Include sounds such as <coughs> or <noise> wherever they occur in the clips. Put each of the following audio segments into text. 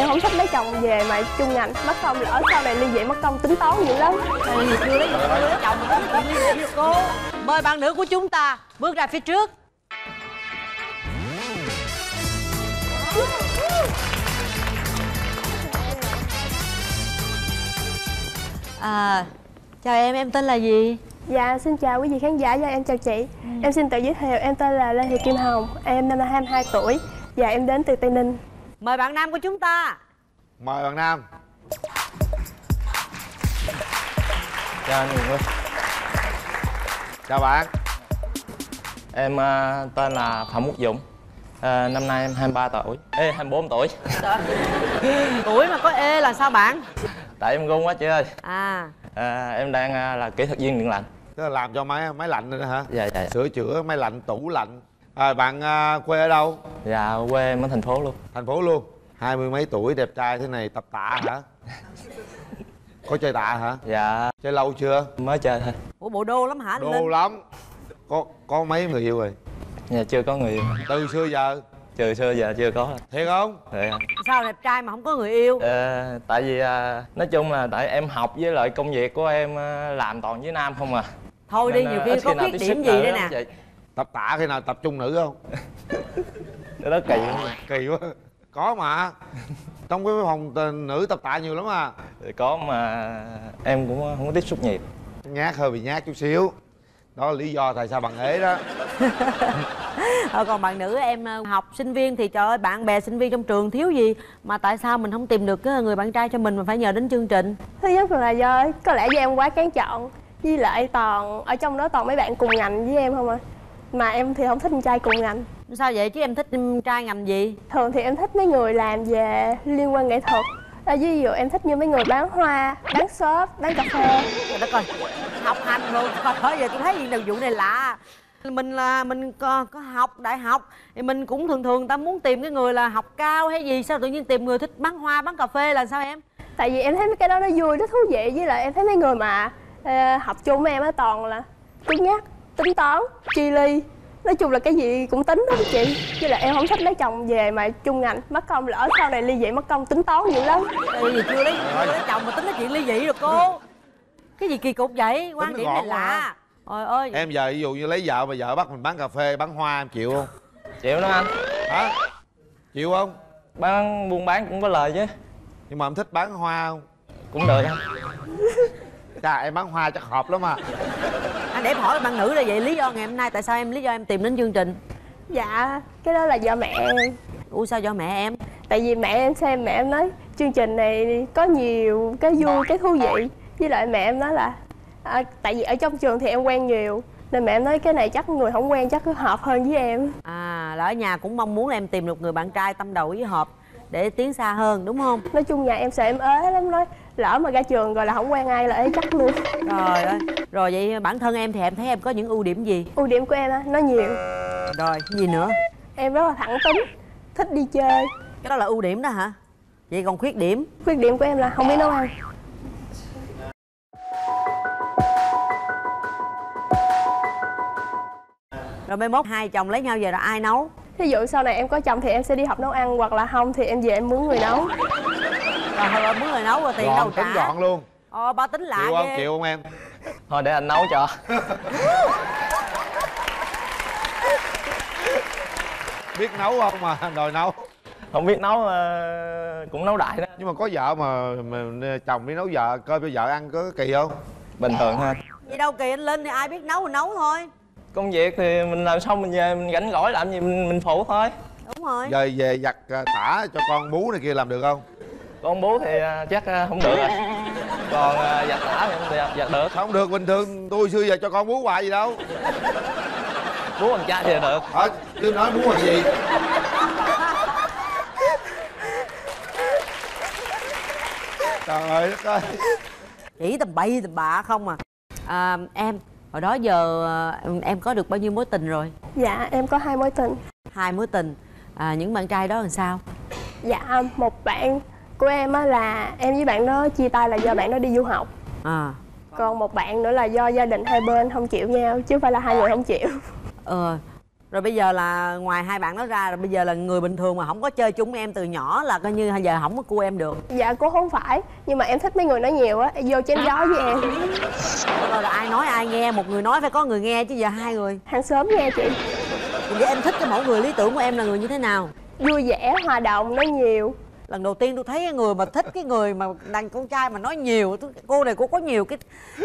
em không thích lấy chồng về mà chung ngành mất công lỡ sau này ly dị mất công tính toán dữ lắm. Ê, gì chưa lấy chồng cô. Mời bạn nữ của chúng ta bước ra phía trước. À chào em em tên là gì? Dạ, xin chào quý vị khán giả và em chào chị. Em xin tự giới thiệu, em tên là Lê Thị Kim Hồng Em năm nay 22 tuổi. Và em đến từ Tây Ninh mời bạn nam của chúng ta. Mời bạn nam. Chào anh Huyền Huy chào bạn. Em à, tên là Phạm Quốc Dũng. À, Năm nay em 23 tuổi. Ê 24 tuổi. Tuổi mà có ê là sao bạn? Tại em run quá chị ơi. À. À, Em đang à, là kỹ thuật viên điện lạnh. Tức là làm cho máy máy lạnh nữa hả? Dạ dạ dạ. sửa chữa máy lạnh tủ lạnh à, bạn à, quê ở đâu? Dạ quê em ở thành phố luôn. Thành phố luôn? Hai mươi mấy tuổi đẹp trai thế này tập tạ hả? <laughs> Có chơi tạ hả? Dạ. Chơi lâu chưa? Mới chơi thôi. Ủa bộ đô lắm hả? Anh đô Linh? lắm. Có có mấy người yêu rồi? Dạ chưa có người yêu. Từ xưa giờ? Trừ xưa giờ chưa có. Thiệt không? Dạ. sao đẹp trai mà không có người yêu? Ờ, Tại vì à, nói chung là tại em học với lại công việc của em à, làm toàn với nam không à. Thôi đi Nên, nhiều à, khi có khuyết điểm gì đây nè. vậy. Tập tạ khi nào tập trung nữ không? Cái đó kỳ lắm kỳ quá. Có mà. Trong cái phòng t- nữ tập tạ nhiều lắm à. Thì có mà em cũng không có tiếp xúc nhiều nhát hơi bị nhát chút xíu. Đó là lý do tại sao bạn ế đó. <laughs> Ờ, còn bạn nữ em ờ, học sinh viên thì trời ơi bạn bè sinh viên trong trường thiếu gì mà tại sao mình không tìm được cái người bạn trai cho mình mà phải nhờ đến chương trình? Thứ nhất là do có lẽ do em quá kén chọn Với lại toàn ở trong đó toàn mấy bạn cùng ngành với em không à Mà em thì không thích con trai cùng ngành. Sao vậy? Chứ em thích trai ngành gì? Thường thì em thích mấy người làm về liên quan nghệ thuật. À, Ví dụ em thích như mấy người bán hoa, bán shop, bán cà phê. Trời đất ơi học hành luôn ơi giờ tôi thấy gì vụ này lạ. Mình là mình có, có học đại học thì mình cũng thường thường ta muốn tìm cái người là học cao hay gì. Sao tự nhiên tìm người thích bán hoa bán cà phê là sao em? Tại vì em thấy mấy cái đó nó vui, nó thú vị. Với lại em thấy mấy người mà ờ, học chung với em á toàn là cứng nhắc, tính toán, chi ly Nói chung là cái gì cũng tính đó chị. Với lại em không thích lấy chồng về mà chung ngành Mất công lỡ sau này ly dị mất công tính toán dữ lắm. Ê, gì chưa lấy chưa lấy chồng mà tính cái chuyện ly dị được cô? Cái gì kỳ cục vậy? quan điểm này lạ. trời ơi. Em giờ ví dụ như lấy vợ mà vợ bắt mình bán cà phê bán hoa em chịu không? Chịu đó anh. Hả? Chịu không? Bán buôn bán cũng có lời chứ. Nhưng mà em thích bán hoa không? Cũng được anh <laughs> chà em bán hoa chắc hợp lắm à. Anh để em hỏi bạn nữ là vậy lý do ngày hôm nay tại sao em lý do em tìm đến chương trình? Dạ, cái đó là do mẹ em. Ủa sao do mẹ em? Tại vì mẹ em xem mẹ em nói chương trình này có nhiều cái vui, cái thú vị. Với lại mẹ em nói là à, Tại vì ở trong trường thì em quen nhiều Nên mẹ em nói cái này chắc người không quen chắc cứ hợp hơn với em. À là ở nhà cũng mong muốn em tìm được người bạn trai tâm đầu với hợp để tiến xa hơn đúng không? Nói chung nhà em sợ em ế lắm nói Lỡ mà ra trường rồi là không quen ai là ế chắc luôn. Trời ơi. Rồi vậy bản thân em thì em thấy em có những ưu điểm gì? Ưu điểm của em á, nó nhiều. Rồi gì nữa? Em rất là thẳng tính, thích đi chơi. Cái đó là ưu điểm đó hả? Vậy còn khuyết điểm? Khuyết điểm của em là không biết nấu ăn. Rồi mai mốt hai chồng lấy nhau về là ai nấu? Ví dụ sau này em có chồng thì em sẽ đi học nấu ăn Hoặc là không thì em về em mướn người nấu rồi thôi muốn người nấu rồi tiền đâu gọn trả? tính gọn luôn. Ờ ba tính lạ chịu không? chịu không em? Thôi để anh nấu cho. <laughs> Biết nấu không mà đòi nấu. Không biết nấu ờ, cũng nấu đại đó. Nhưng mà có vợ mà, mà chồng đi nấu vợ coi cho vợ ăn có kỳ không? Bình thường ha gì đâu kỳ anh linh thì ai biết nấu thì nấu thôi. Công việc thì mình làm xong mình về mình rảnh rỗi làm gì mình, mình phụ thôi. Đúng rồi. Giờ về giặt à, tả cho con bú này kia làm được không Con bố thì à, chắc à, không được rồi. Còn à, giặt tả thì không được, giặt được. Không được bình thường tôi xưa giờ cho con bú hoài gì đâu. Bố con trai thì được. Ờ chứ nói bú bằng gì? Trời ơi đất ơi. Chỉ tầm bậy tầm bạ không à. à em hồi đó giờ à, em có được bao nhiêu mối tình rồi? Dạ em có hai mối tình. Hai mối tình. À, những bạn trai đó làm sao? Dạ một bạn của em á là em với bạn đó chia tay là do bạn đó đi du học. À. Còn một bạn nữa là do gia đình hai bên không chịu nhau chứ không phải là hai người không chịu. <laughs> Ờ rồi bây giờ là ngoài hai bạn đó ra rồi bây giờ là người bình thường mà không có chơi chung em từ nhỏ là coi như giờ không có cua em được. Dạ cũng không phải nhưng mà em thích mấy người nói nhiều á vô chém gió với em. Rồi là ai nói ai nghe một người nói phải có người nghe chứ giờ hai người. Hàng xóm nghe chị. Vậy em thích cái mẫu người lý tưởng của em là người như thế nào? Vui vẻ hòa đồng nói nhiều lần đầu tiên tôi thấy người mà thích cái người mà đàn con trai mà nói nhiều tôi- cô này cô có nhiều cái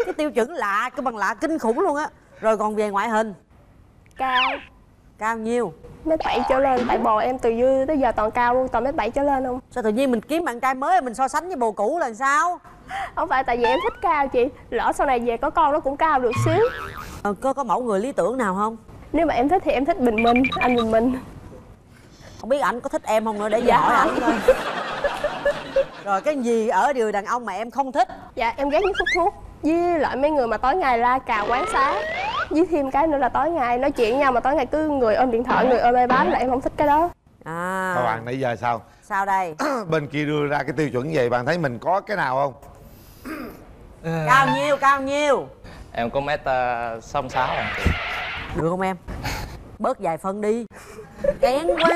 cái tiêu chuẩn lạ cái bằng lạ kinh khủng luôn á. Rồi còn về ngoại hình? Cao. Cao nhiêu? Mét bảy trở lên tại bồ em từ dư tới giờ toàn cao luôn toàn mét bảy trở lên không? Sao tự nhiên mình kiếm bạn trai mới mình so sánh với bồ cũ là sao? Không phải tại vì em thích cao chị. Lỡ sau này về có con nó cũng cao được xíu. Ờ, có có mẫu người lý tưởng nào không? Nếu mà em thích thì em thích bình minh anh bình minh không biết ảnh có thích em không nữa để Dạ. hỏi ảnh coi. <laughs> Rồi cái gì ở điều đàn ông mà em không thích? Dạ em ghét nhất hút thuốc với lại mấy người mà tối ngày la cà quán xá với thêm cái nữa là tối ngày nói chuyện nhau mà tối ngày cứ người ôm điện thoại người ôm ipad là em không thích cái đó. À. Các bạn nãy giờ sao? Sao đây? <clears throat> Bên kia đưa ra cái tiêu chuẩn vậy bạn thấy mình có cái nào không? <clears throat> Cao nhiêu cao nhiêu? Em có mét uh, sáu à được không em bớt vài phân đi. Kén quá.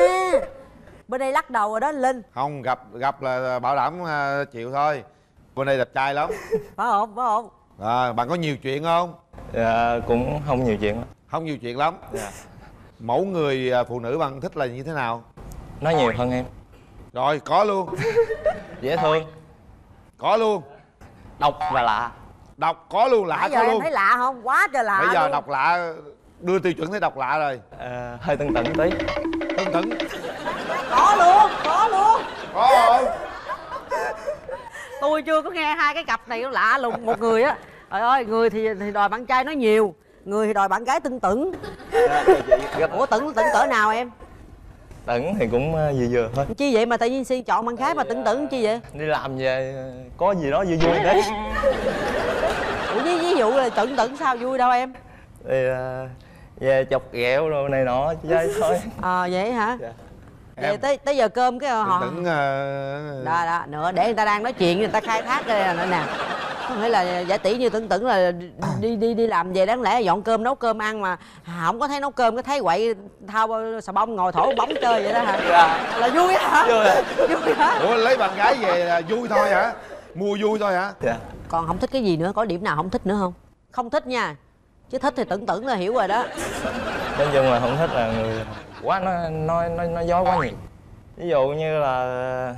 Bên đây lắc đầu rồi đó linh. Không gặp gặp là bảo đảm ờ, chịu thôi. Bên đây đẹp trai lắm. Phải không? Phải không? À, bạn có nhiều chuyện không? Dạ, cũng không nhiều chuyện. Không nhiều chuyện lắm. Dạ. mẫu người ờ, phụ nữ bạn thích là như thế nào? Nói nhiều hơn em. Rồi có luôn. Dễ thương. Có luôn. Độc và lạ. Đọc có luôn lạ nãy giờ có em luôn. thấy lạ không? Quá trời lạ bây giờ luôn. đọc lạ đưa tiêu chuẩn thấy đọc lạ rồi. Ờ, hơi tưng tửng tí. Tưng tửng. Có luôn có luôn. Có không tôi chưa có nghe hai cái cặp này nó lạ lùng một người á. Trời ơi người thì thì đòi bạn trai nói nhiều người thì đòi bạn gái tưng tửng. Ủa tửng tửng cỡ nào em? Tửng thì cũng ờ, vừa vừa thôi. Chi vậy mà tự nhiên si chọn bạn gái mà tưng tửng chi vậy? Đi làm về có gì đó vui vui đấy. Ủa ví, ví dụ là tửng tửng sao vui đâu em? Thì ờ, về chọc ghẹo rồi này nọ chơi thôi. <laughs> Ờ vậy hả? Dạ. vậy tới tới giờ cơm cái họ tửng ờ, đó đó nữa để người ta đang nói chuyện người ta khai thác đây là nữa nè. Không phải là giả tỷ như tưởng tưởng là đi đi đi làm về đáng lẽ dọn cơm nấu cơm ăn mà không có thấy nấu cơm cái thấy quậy thao xà bông ngồi thổi bóng chơi vậy đó hả? Dạ. là vui hả? Vui. <laughs> Vui hả? Ủa lấy bạn gái về là vui thôi hả? Mua vui thôi hả? Dạ còn không thích cái gì nữa có điểm nào không thích nữa không? Không thích nha chứ thích thì tưởng tưởng là hiểu rồi đó. Nói chung là không thích là người quá nói nói nói nói dối quá nhiều. Ví dụ như là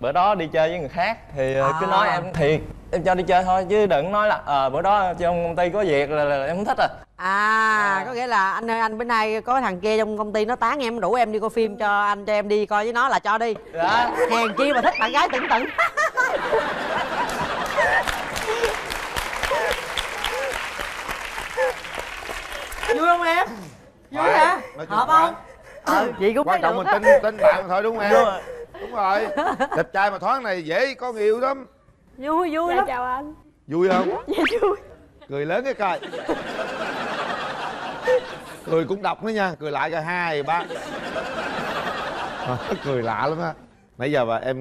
bữa đó đi chơi với người khác thì ờ, cứ À. nói em thiệt em cho đi chơi thôi chứ đừng nói là ờ bữa đó trong công ty có việc là, là em không thích à. À có nghĩa là anh ơi anh bữa nay có thằng kia trong công ty nó tán em rủ em đi coi phim cho anh cho em đi coi với nó là cho đi. Dạ. Hèn chi mà thích bạn gái tưởng tượng <laughs> vui không em? Vui hả? Hợp không? Ừ. Chị cũng quan trọng mình tin tin bạn thôi đúng không em? Đúng rồi. đúng rồi. Đẹp trai mà thoáng này dễ có người yêu lắm. Vui vui dạ lắm. chào anh. Vui không? <laughs> Dạ vui. Cười lớn cái coi. Cười cũng độc nữa nha. Cười lại coi hai ba. Cười lạ lắm á. Nãy giờ mà em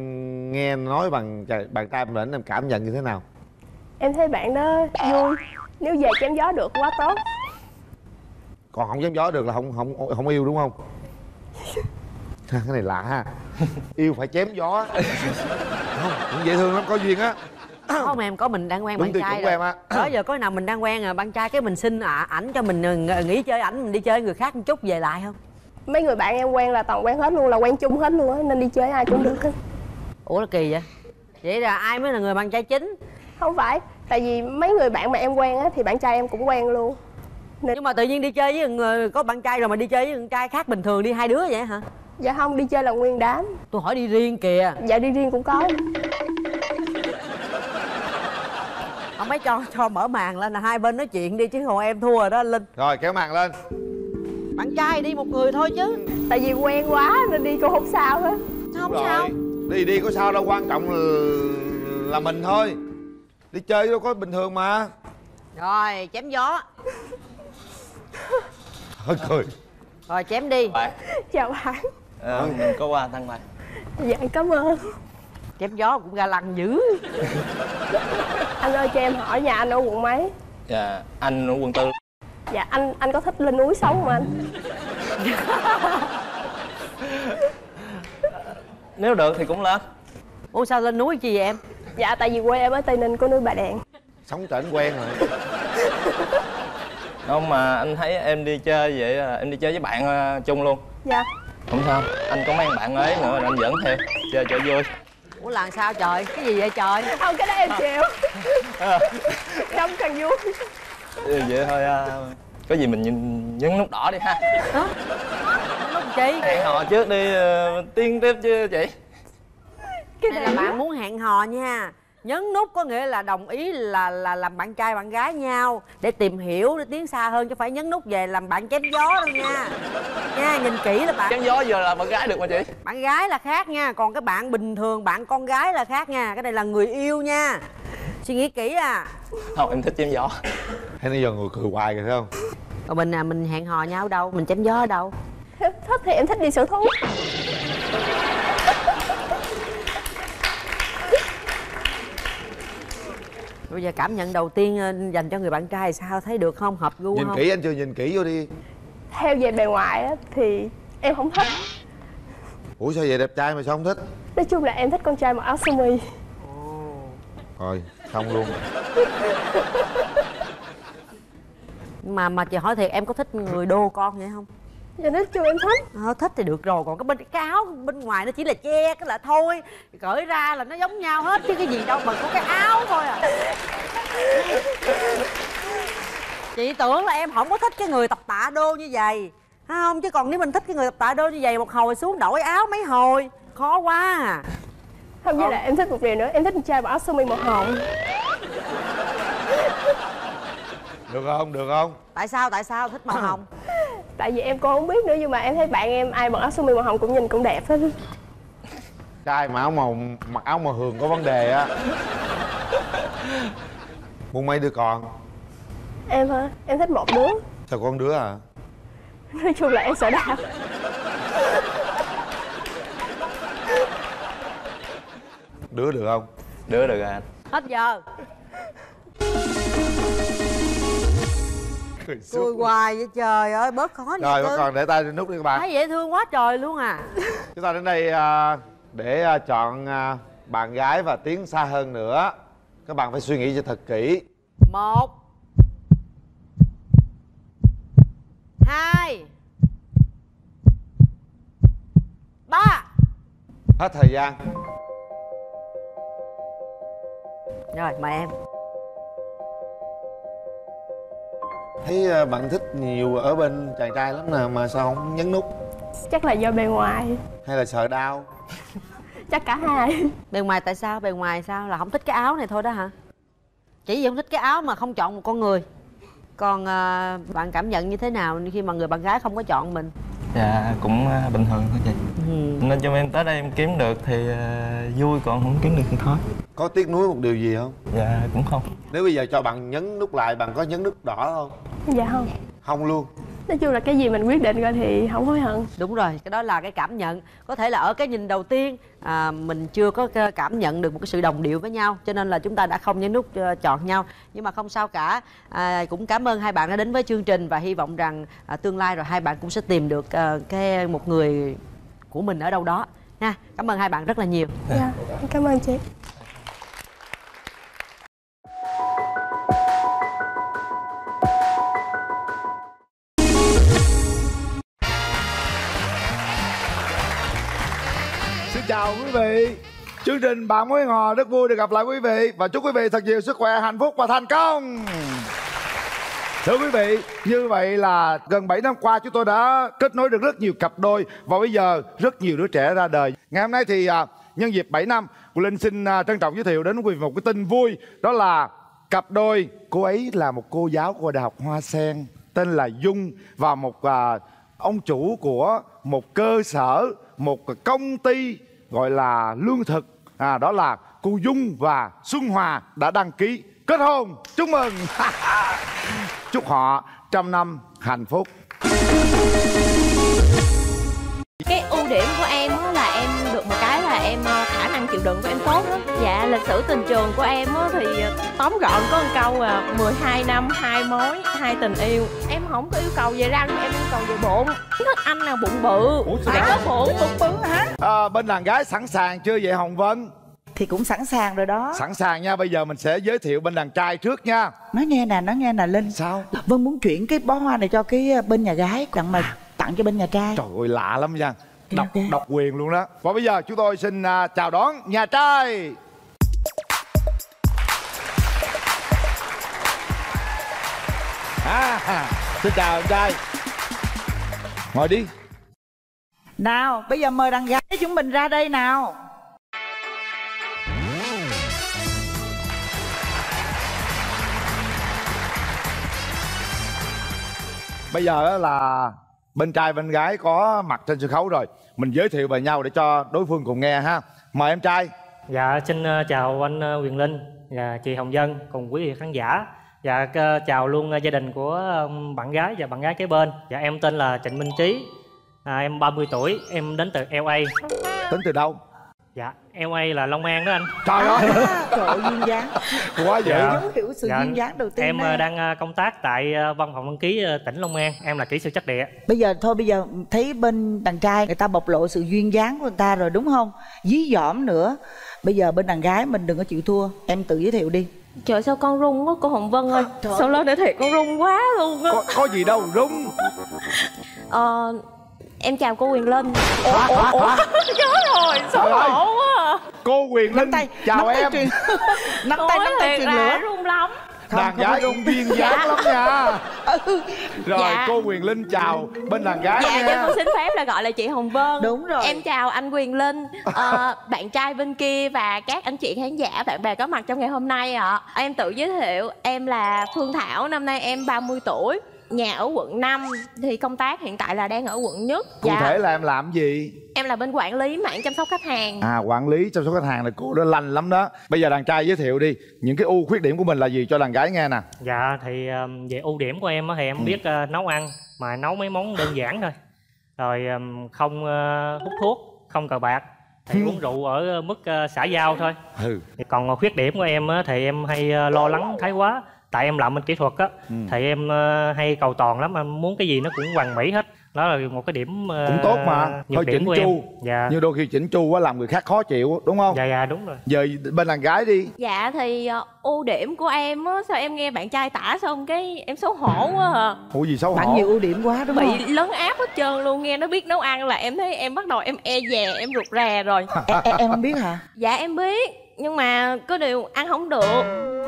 nghe nói bằng bạn trai mình em cảm nhận như thế nào? Em thấy bạn đó vui. Nếu về chém gió được quá tốt còn không dám gió được là không không không yêu đúng không? <laughs> Ha, cái này lạ ha. Yêu phải chém gió. Không cũng dễ thương lắm có duyên á. Không em có mình đang quen Đúng bạn trai rồi. á. đó giờ có nào mình đang quen rồi bạn trai cái mình xin à, ảnh cho mình ờ, ng- nghỉ chơi ảnh mình đi chơi người khác một chút về lại không? Mấy người bạn em quen là toàn quen hết luôn là quen chung hết luôn á nên đi chơi ai cũng được hết ủa là kỳ vậy? Vậy là ai mới là người bạn trai chính? Không phải tại vì mấy người bạn mà em quen á thì bạn trai em cũng quen luôn nhưng mà tự nhiên đi chơi với người có bạn trai rồi mà đi chơi với con trai khác bình thường đi hai đứa vậy hả? Dạ không đi chơi là nguyên đám. Tôi hỏi đi riêng kìa. Dạ đi riêng cũng có. Ông mấy cho cho mở màn lên là hai bên nói chuyện đi chứ hồi em thua rồi đó anh linh. Rồi kéo màn lên. Bạn trai đi một người thôi chứ. Tại vì quen quá nên đi cũng không sao hết. Không rồi sao? đi đi có sao đâu quan trọng là, là mình thôi. Đi chơi đâu có bình thường mà. Rồi chém gió hơi. Cười rồi chém đi. Bạn chào bạn. Ờ, mình có qua thăng này dạ cảm ơn. Chém gió cũng ga lăng dữ. <laughs> Anh ơi cho em hỏi nhà anh ở quận mấy? Dạ anh ở quận tư. Dạ anh anh có thích lên núi sống không anh? <laughs> Nếu được thì cũng lên. Ủa sao lên núi chi vậy em? Dạ tại vì quê em ở tây ninh có núi bà đèn sống trở quen rồi <laughs> không mà anh thấy em đi chơi vậy là em đi chơi với bạn ờ, chung luôn. Dạ. Không sao anh có mấy thằng bạn ấy nữa là anh dẫn theo chơi cho vui. Ủa là sao trời? Cái gì vậy trời? Không cái đó em chịu. Không cần vui. Ừ, vậy thôi à. có gì mình nhìn nhấn nút đỏ đi ha. Lúc chi hẹn hò trước đi ờ, tiên tiếp chứ chị. Cái này này là bạn muốn hẹn hò nha nhấn nút có nghĩa là đồng ý là là làm bạn trai bạn gái nhau để tìm hiểu để tiến xa hơn chứ phải nhấn nút về làm bạn chém gió đâu nha. Nha nhìn kỹ là bạn. Chắn gió giờ là bạn gái được mà chị? Bạn gái là khác nha còn cái bạn bình thường bạn con gái là khác nha. Cái này là người yêu nha. Suy nghĩ kỹ à. Không em thích chém gió. Hay bây giờ người cười hoài rồi thấy không? Mình à mình hẹn hò nhau đâu mình chém gió ở đâu. Thích thì em thích đi sở thú bây giờ cảm nhận đầu tiên ờ, dành cho người bạn trai sao? Thấy được không? Hợp gu nhìn không? kỹ anh chưa? Nhìn kỹ vô đi. Theo về bề ngoài á, thì em không thích. Ủa sao vậy? Đẹp trai mà sao không thích? Nói chung là em thích con trai mặc áo sơ mi. Rồi xong luôn. Mà mà chị hỏi thiệt em có thích người đô con vậy không dạ nói chung em thích ờ, thích thì được rồi còn cái bên cái áo bên ngoài nó chỉ là che cái là thôi. Cởi ra là nó giống nhau hết chứ cái gì đâu mà có cái áo thôi à. Chị tưởng là em không có thích cái người tập tạ đô như vậy. Thấy không? Chứ còn nếu mình thích cái người tập tạ đô như vậy một hồi xuống đổi áo mấy hồi khó quá à. Không với lại em thích một điều nữa em thích con trai mặc áo sơ mi màu hồng được không? Được không? Tại sao? Tại sao? Thích màu hồng. <laughs> Tại vì em cũng không biết nữa nhưng mà em thấy bạn em ai mặc áo sơ mi màu hồng cũng nhìn cũng đẹp hết. Trai mà áo màu mặc áo màu hường có vấn đề á. Muốn mấy đứa con? Em hả? Em thích một đứa. Sao con đứa à? Nói chung là em sợ đau. Đứa được không? Đứa được anh hết giờ cười hoài vậy trời ơi bớt khó rồi cưng con để tay lên nút đi các bạn. Thấy dễ thương quá trời luôn à. <laughs> Chúng ta đến đây à, để à, chọn à, bạn gái và tiến xa hơn nữa. Các bạn phải suy nghĩ cho thật kỹ. Một. Hai. Ba. Hết thời gian. Rồi mời em thấy à, bạn thích nhiều ở bên chàng trai lắm nè mà sao không nhấn nút? Chắc là do bề ngoài. Hay là sợ đau? <laughs> Chắc cả hai. Bề ngoài tại sao? Bề ngoài sao? Là không thích cái áo này thôi đó hả? Chỉ vì không thích cái áo mà không chọn một con người. Còn à, bạn cảm nhận như thế nào khi mà người bạn gái không có chọn mình dạ cũng ờ, bình thường thôi chị. Ừ. nên cho em tới đây em kiếm được thì ờ, vui còn không kiếm được thì thôi. Có tiếc nuối một điều gì không? Dạ cũng không. Nếu bây giờ cho bạn nhấn nút lại bạn có nhấn nút đỏ không? Dạ không. Không luôn nói chung là cái gì mình quyết định rồi thì không hối hận. Đúng rồi cái đó là cái cảm nhận. Có thể là ở cái nhìn đầu tiên à, mình chưa có cảm nhận được một cái sự đồng điệu với nhau cho nên là chúng ta đã không nhấn nút chọn nhau. Nhưng mà không sao cả à, cũng cảm ơn hai bạn đã đến với chương trình và hy vọng rằng à, tương lai rồi hai bạn cũng sẽ tìm được ờ, cái một người của mình ở đâu đó. Nha cảm ơn hai bạn rất là nhiều. Dạ cảm ơn chị chào quý vị. Chương trình Bạn Mối Ngò rất vui được gặp lại quý vị. Và chúc quý vị thật nhiều sức khỏe, hạnh phúc và thành công. Thưa quý vị, như vậy là gần 7 năm qua chúng tôi đã kết nối được rất nhiều cặp đôi. Và bây giờ rất nhiều đứa trẻ ra đời. Ngày hôm nay thì à, nhân dịp 7 năm Cô Linh xin à, trân trọng giới thiệu đến quý vị một cái tin vui. Đó là cặp đôi Cô ấy là một cô giáo của Đại học Hoa Sen Tên là Dung Và một à, ông chủ của một cơ sở Một công ty gọi là lương thực. À, Đó là cô Dung và Xuân Hòa đã đăng ký. Kết hôn. Chúc mừng. <laughs> Chúc họ trăm năm hạnh phúc cái ưu điểm của em á là em được một cái là em ờ, khả năng chịu đựng của em tốt lắm. Dạ lịch sử tình trường của em á thì ờ, tóm gọn có một câu là 12 năm hai mối hai tình yêu. Em không có yêu cầu về răng em yêu cầu về bụng. Thích anh nào bụng bự. Phải có bụng bụng bự hả? À, bên đàn gái sẵn sàng chưa vậy hồng vân? Thì cũng sẵn sàng rồi đó. Sẵn sàng nha bây giờ mình sẽ giới thiệu bên đàn trai trước nha. Nói nghe nè nói nghe nè linh. Sao? Vân muốn chuyển cái bó hoa này cho cái bên nhà gái. Tặng mà tặng cho bên nhà trai. Trời ơi lạ lắm nha. Độc độc quyền luôn đó. Và bây giờ chúng tôi xin à, chào đón nhà trai. À, xin chào anh trai. Ngồi đi. Nào bây giờ mời đàn gái chúng mình ra đây nào. Bây giờ là bên trai bên gái có mặt trên sân khấu rồi mình giới thiệu về nhau để cho đối phương cùng nghe ha mời em trai Dạ, xin ờ, chào anh ờ, Quyền Linh và chị Hồng Dân cùng quý vị khán giả. Dạ, chào luôn ờ, gia đình của bạn gái và bạn gái kế bên. Dạ, em tên là Trịnh Minh Trí. À, em 30 tuổi, em đến từ LA. tính từ đâu Dạ, LA là Long An đó anh. trời ơi. <laughs> Trời ơi duyên dáng. Quá dữ Dạ. dấu hiệu sự Dạ, duyên dáng đầu tiên Em đây. ờ, đang ờ, công tác tại ờ, văn phòng đăng ký tỉnh Long An. Em là kỹ sư chất địa. bây giờ thôi bây giờ thấy bên đàn trai người ta bộc lộ sự duyên dáng của người ta rồi đúng không? Dí dỏm nữa. Bây giờ bên đàn gái mình đừng có chịu thua. Em tự giới thiệu đi. Trời sao con run quá cô hồng vân ơi. Sao lên để thiệt con run quá luôn á. Có, có gì đâu rung ờ em chào cô quyền linh. Ủa ủa ủa? Chết rồi xấu Trời ơi. hổ quá à. cô quyền linh tay chào em. truyền <laughs> nắm tay nắm tay truyền lửa. run lắm. Đàn gái cũng duyên dáng lắm nha. Rồi Dạ. cô quyền linh chào bên đàn gái dạ cho nha. con xin phép là gọi là chị hồng vân. Đúng rồi. em chào anh quyền linh. <laughs> Ờ, bạn trai bên kia và các anh chị khán giả bạn bè có mặt trong ngày hôm nay ạ. Em tự giới thiệu em là phương thảo năm nay em 30 tuổi nhà ở quận 5 thì công tác hiện tại là đang ở quận nhất. Cụ thể là em làm gì? Em là bên quản lý mảng chăm sóc khách hàng. À quản lý chăm sóc khách hàng là cô đó lành lắm đó. Bây giờ đàn trai giới thiệu đi những cái ưu khuyết điểm của mình là gì cho đàn gái nghe nè. Dạ, thì ờ, về ưu điểm của em á thì em biết ờ, nấu ăn mà nấu mấy món đơn giản thôi. Rồi ờ, không ờ, hút thuốc, không cờ bạc. Thì <laughs> uống rượu ở mức ờ, xã giao thôi. ừ. Thì còn khuyết điểm của em á, thì em hay lo lắng thái quá tại em làm bên kỹ thuật á thì em ờ, hay cầu toàn lắm em muốn cái gì nó cũng hoàn mỹ hết. Đó là một cái điểm ờ, cũng tốt mà thôi điểm chỉnh chu. dạ. Nhưng đôi khi chỉnh chu quá làm người khác khó chịu đúng không? Dạ dạ đúng rồi. Giờ bên đàn gái đi. Dạ thì ờ, ưu điểm của em á Sao em nghe bạn trai tả xong cái em xấu hổ quá à. Ủa gì xấu bạn hổ? nhiều ưu điểm quá đúng không? Bị lấn áp hết trơn luôn Nghe nó biết nấu ăn là em thấy em bắt đầu em e dè Em rụt rè rồi. Em, <laughs> em, em không biết hả? Dạ em biết Nhưng mà có điều ăn không được.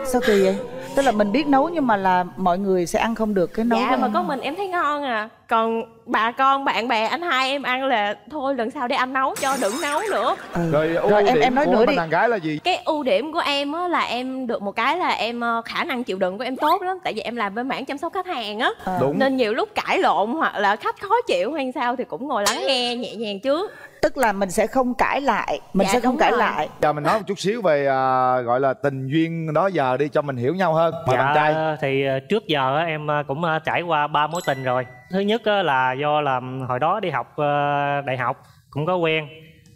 Sao kỳ vậy? Tức là mình biết nấu nhưng mà là mọi người sẽ ăn không được cái nấu Dạ mà em. có mình em thấy ngon à. Còn bà con bạn bè anh hai em ăn là Thôi lần sau để anh nấu cho đừng nấu nữa. Ừ. rồi ưu Rồi, em- điểm em nói của nữa đi. đàn gái là gì? Cái ưu điểm của em á là em được một cái là em ờ, khả năng chịu đựng của em tốt lắm. Tại vì em làm bên mảng chăm sóc khách hàng á. Ờ. đúng. Nên nhiều lúc cãi lộn hoặc là khách khó chịu hay sao thì cũng ngồi lắng nghe nhẹ nhàng trước tức là mình sẽ không cãi lại mình Dạ, sẽ không cãi rồi. lại giờ mình nói một chút xíu về à, gọi là tình duyên đó giờ đi cho mình hiểu nhau hơn mời bạn trai Dạ thì ờ, trước giờ em ờ, cũng trải qua ba mối tình rồi. Thứ nhất á, là do là hồi đó đi học đại học cũng có quen.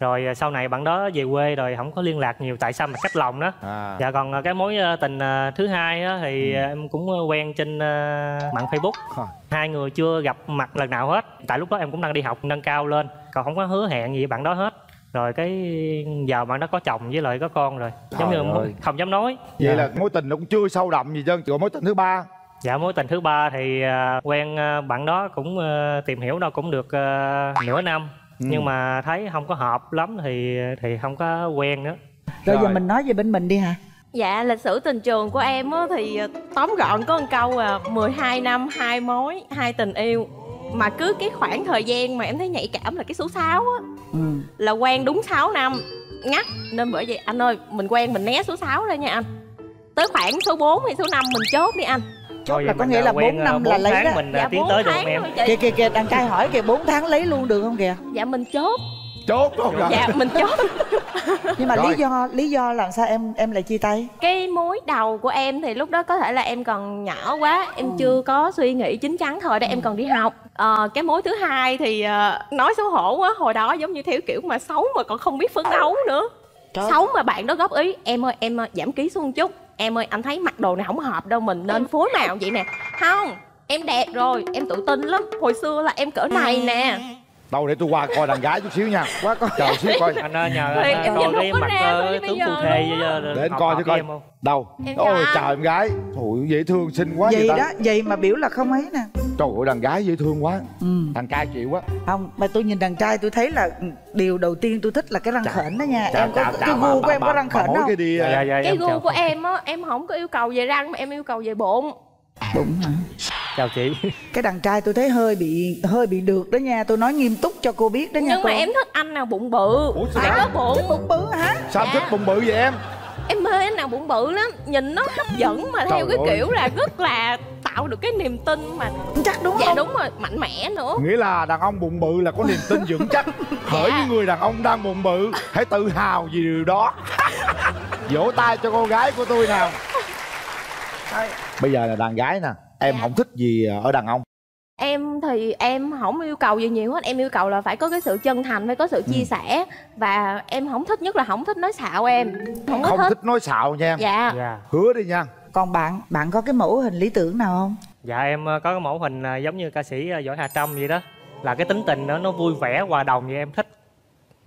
Rồi ờ, sau này bạn đó về quê rồi không có liên lạc nhiều tại sao mà cách lòng đó. à Dạ còn ờ, cái mối ờ, tình thứ hai á, thì Ừ. em cũng quen trên mạng Facebook. À. Hai người chưa gặp mặt lần nào hết. Tại lúc đó em cũng đang đi học nâng cao lên, còn không có hứa hẹn gì với bạn đó hết. Rồi cái giờ bạn đó có chồng với lại có con rồi. Giống Trời như ơi. không dám nói. vậy Dạ. là mối tình nó cũng chưa sâu đậm gì trơn còn mối tình thứ ba Dạ mối tình thứ ba thì à, quen à, bạn đó cũng à, tìm hiểu đâu cũng được à, nửa năm Ừ. nhưng mà thấy không có hợp lắm thì thì không có quen nữa. rồi, giờ Rồi. mình nói về bên mình đi hả dạ lịch sử tình trường của em á thì tóm gọn có một câu là 12 năm hai mối hai tình yêu mà cứ cái khoảng thời gian mà em thấy nhạy cảm là cái số 6 á ừ. là quen đúng 6 năm ngắt nên bởi vậy anh ơi mình quen mình né số 6 ra nha anh tới khoảng số 4 hay số 5 mình chốt đi anh chốt là có nghĩa à, là quen, 4 à, năm là bốn lấy tháng đó. mình à, dạ tiến 4 tới được em. kìa kìa kìa đàn trai hỏi kìa 4 tháng lấy luôn được không kìa? Dạ mình chốt. Chốt luôn rồi dạ mình chốt. <laughs> Nhưng mà Rồi. lý do lý do làm sao em em lại chia tay? Cái mối đầu của em thì lúc đó có thể là em còn nhỏ quá em chưa có suy nghĩ chín chắn thôi để em còn đi học. Ờ, cái mối thứ hai thì ờ, nói xấu hổ quá hồi đó giống như theo kiểu mà xấu mà còn không biết phấn đấu nữa. Trời. xấu mà bạn đó góp ý em ơi em ờ, giảm ký xuống một chút em ơi anh thấy mặc đồ này không hợp đâu mình nên phối màu vậy nè. Không em đẹp rồi em tự tin lắm. Hồi xưa là em cỡ này nè đâu để tôi qua coi đàn gái chút xíu nha. Quá có chờ xíu coi. Anh ơi nhờ anh em coi cái mặt tướng phù thê ờ, để anh coi với coi. Đâu? Ôi chào chào em gái. Trời dễ thương xinh quá vậy vậy đó vậy mà biểu là không ấy nè. Trời ơi đàn gái dễ thương quá. Ừ. thằng trai chịu quá. Không mà tôi nhìn đàn trai tôi thấy là điều đầu tiên tôi thích là cái răng khểnh đó nha. Chào, em có chào, cái gu của em có răng khểnh không? cái đi dạ, dạ, dạ, cái gu của em á em không có yêu cầu về răng mà em yêu cầu về bụng. Bụng hả chào chị. Cái đàn trai tôi thấy hơi bị hơi bị được đó nha. Tôi nói nghiêm túc cho cô biết đó nha nhưng cô. mà em thích anh nào bụng bự. Phải có bụng. Bụng bự hả? Sao em thích bụng bự vậy em? Em mê anh nào bụng bự lắm. Nhìn nó hấp dẫn mà theo Trời cái ơi. kiểu là rất là tạo được cái niềm tin mà chắc đúng dạ không? đúng rồi mạnh mẽ nữa. Nghĩa là đàn ông bụng bự là có niềm tin vững chắc. <laughs> Hỡi Dạ. những người đàn ông đang bụng bự hãy tự hào vì điều đó. <laughs> Vỗ tay cho cô gái của tôi nào. Bây giờ là đàn gái nè em Dạ. không thích gì ở đàn ông. Em thì em không yêu cầu gì nhiều hết em yêu cầu là phải có cái sự chân thành phải có sự Ừ. chia sẻ và em không thích nhất là không thích nói xạo em không không thích. thích nói xạo nha. Em dạ. Dạ. Hứa đi nha. Còn bạn bạn có cái mẫu hình lý tưởng nào không? Dạ em ờ, có cái mẫu hình ờ, giống như ca sĩ ờ, võ hà trâm vậy đó. Là cái tính tình đó nó vui vẻ hòa đồng vậy em thích.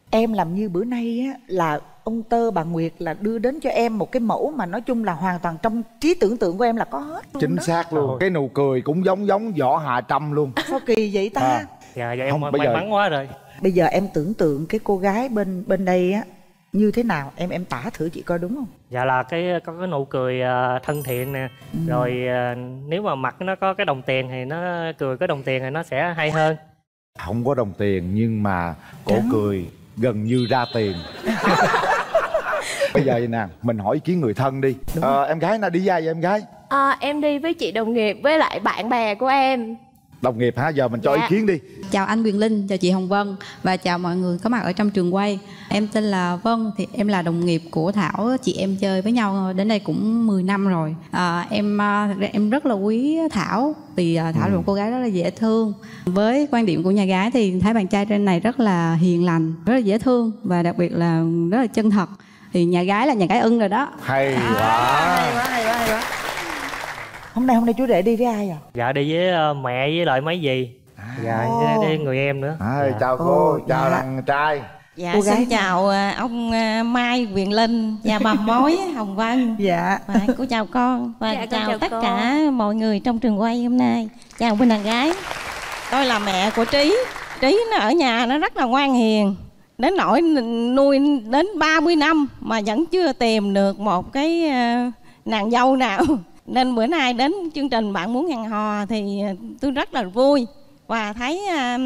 Em làm như bữa nay á là ông tơ bà nguyệt là đưa đến cho em một cái mẫu mà nói chung là hoàn toàn trong trí tưởng tượng của em là có hết luôn chính đó. xác luôn. Cái nụ cười cũng giống giống võ hà trâm luôn. Sao kỳ vậy ta? À. dạ dạ em Không, may bây giờ- mắn quá rồi. Bây giờ em tưởng tượng cái cô gái bên bên đây á như thế nào? Em em tả thử chị coi đúng không? Dạ là cái có cái nụ cười ờ, thân thiện nè. Rồi ờ, nếu mà mặt nó có cái đồng tiền thì nó cười cái đồng tiền thì nó sẽ hay hơn. Không có đồng tiền nhưng mà cổ Trắng. cười gần như ra tiền <laughs> bây giờ vậy nè mình hỏi ý kiến người thân đi ờ, em gái nào đi dài vậy em gái à, em đi với chị đồng nghiệp với lại bạn bè của em đồng nghiệp hả giờ mình cho Dạ. ý kiến đi Chào anh Quyền Linh, chào chị Hồng Vân và chào mọi người có mặt ở trong trường quay. Em tên là Vân, thì em là đồng nghiệp của Thảo, chị em chơi với nhau đến đây cũng 10 năm rồi. À, em à, thật ra em rất là quý Thảo vì à, Thảo là một cô gái rất là dễ thương. Với quan điểm của nhà gái thì thấy bạn trai trên này rất là hiền lành, rất là dễ thương và đặc biệt là rất là chân thật. Thì nhà gái là nhà gái ưng rồi đó. hay hay quá. Quá hay quá hay quá. Hôm nay hôm nay chú rể đi với ai à dạ đi với ờ, mẹ với lại mấy gì dạ với, với người em nữa. À, dạ. chào cô Ồ, chào dạ. thằng trai. Dạ Cô gái xin chào à, ông à, Mai Quyền Linh và bà mối Hồng Vân. Dạ. Và cô chào con và Dạ, chào, chào tất con. cả mọi người trong trường quay hôm nay. Chào bên đàn gái. Tôi là mẹ của Trí. Trí nó ở nhà nó rất là ngoan hiền đến nỗi nuôi đến 30 năm mà vẫn chưa tìm được một cái ờ, nàng dâu nào. <laughs> Nên bữa nay đến chương trình bạn muốn hẹn hò thì ờ, tôi rất là vui và thấy ờ,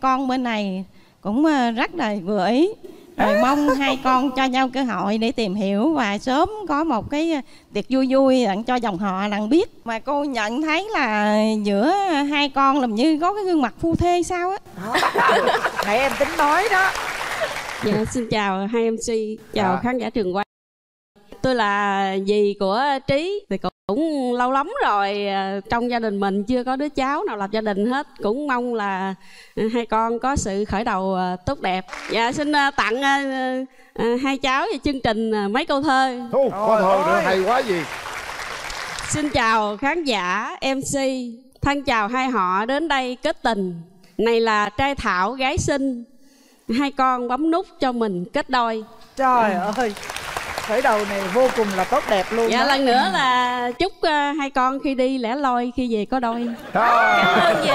con bên này cũng rất là vừa ý. Rồi mong hai con cho nhau cơ hội để tìm hiểu và sớm có một cái tiệc vui vui đặng cho dòng họ đặng biết. Mà cô nhận thấy là giữa hai con làm như có cái gương mặt phu thê sao á? Nãy em tính nói đó. Dạ, xin chào hai MC, chào Dạ. khán giả trường quay. Tôi là dì của Trí, thì cũng lâu lắm rồi à, trong gia đình mình chưa có đứa cháu nào lập gia đình hết. Cũng mong là à, hai con có sự khởi đầu à, tốt đẹp. Dạ, xin à, tặng à, à, hai cháu về chương trình à, mấy câu thơ. Ô, có Trời thơ nữa hay quá gì Xin chào khán giả MC, thân chào hai họ đến đây kết tình. Này là trai thảo gái xinh, hai con bấm nút cho mình kết đôi. trời ơi khởi đầu này vô cùng là tốt đẹp luôn Dạ đó. lần nữa là chúc ờ, hai con khi đi lẻ loi khi về có đôi. Rồi. gì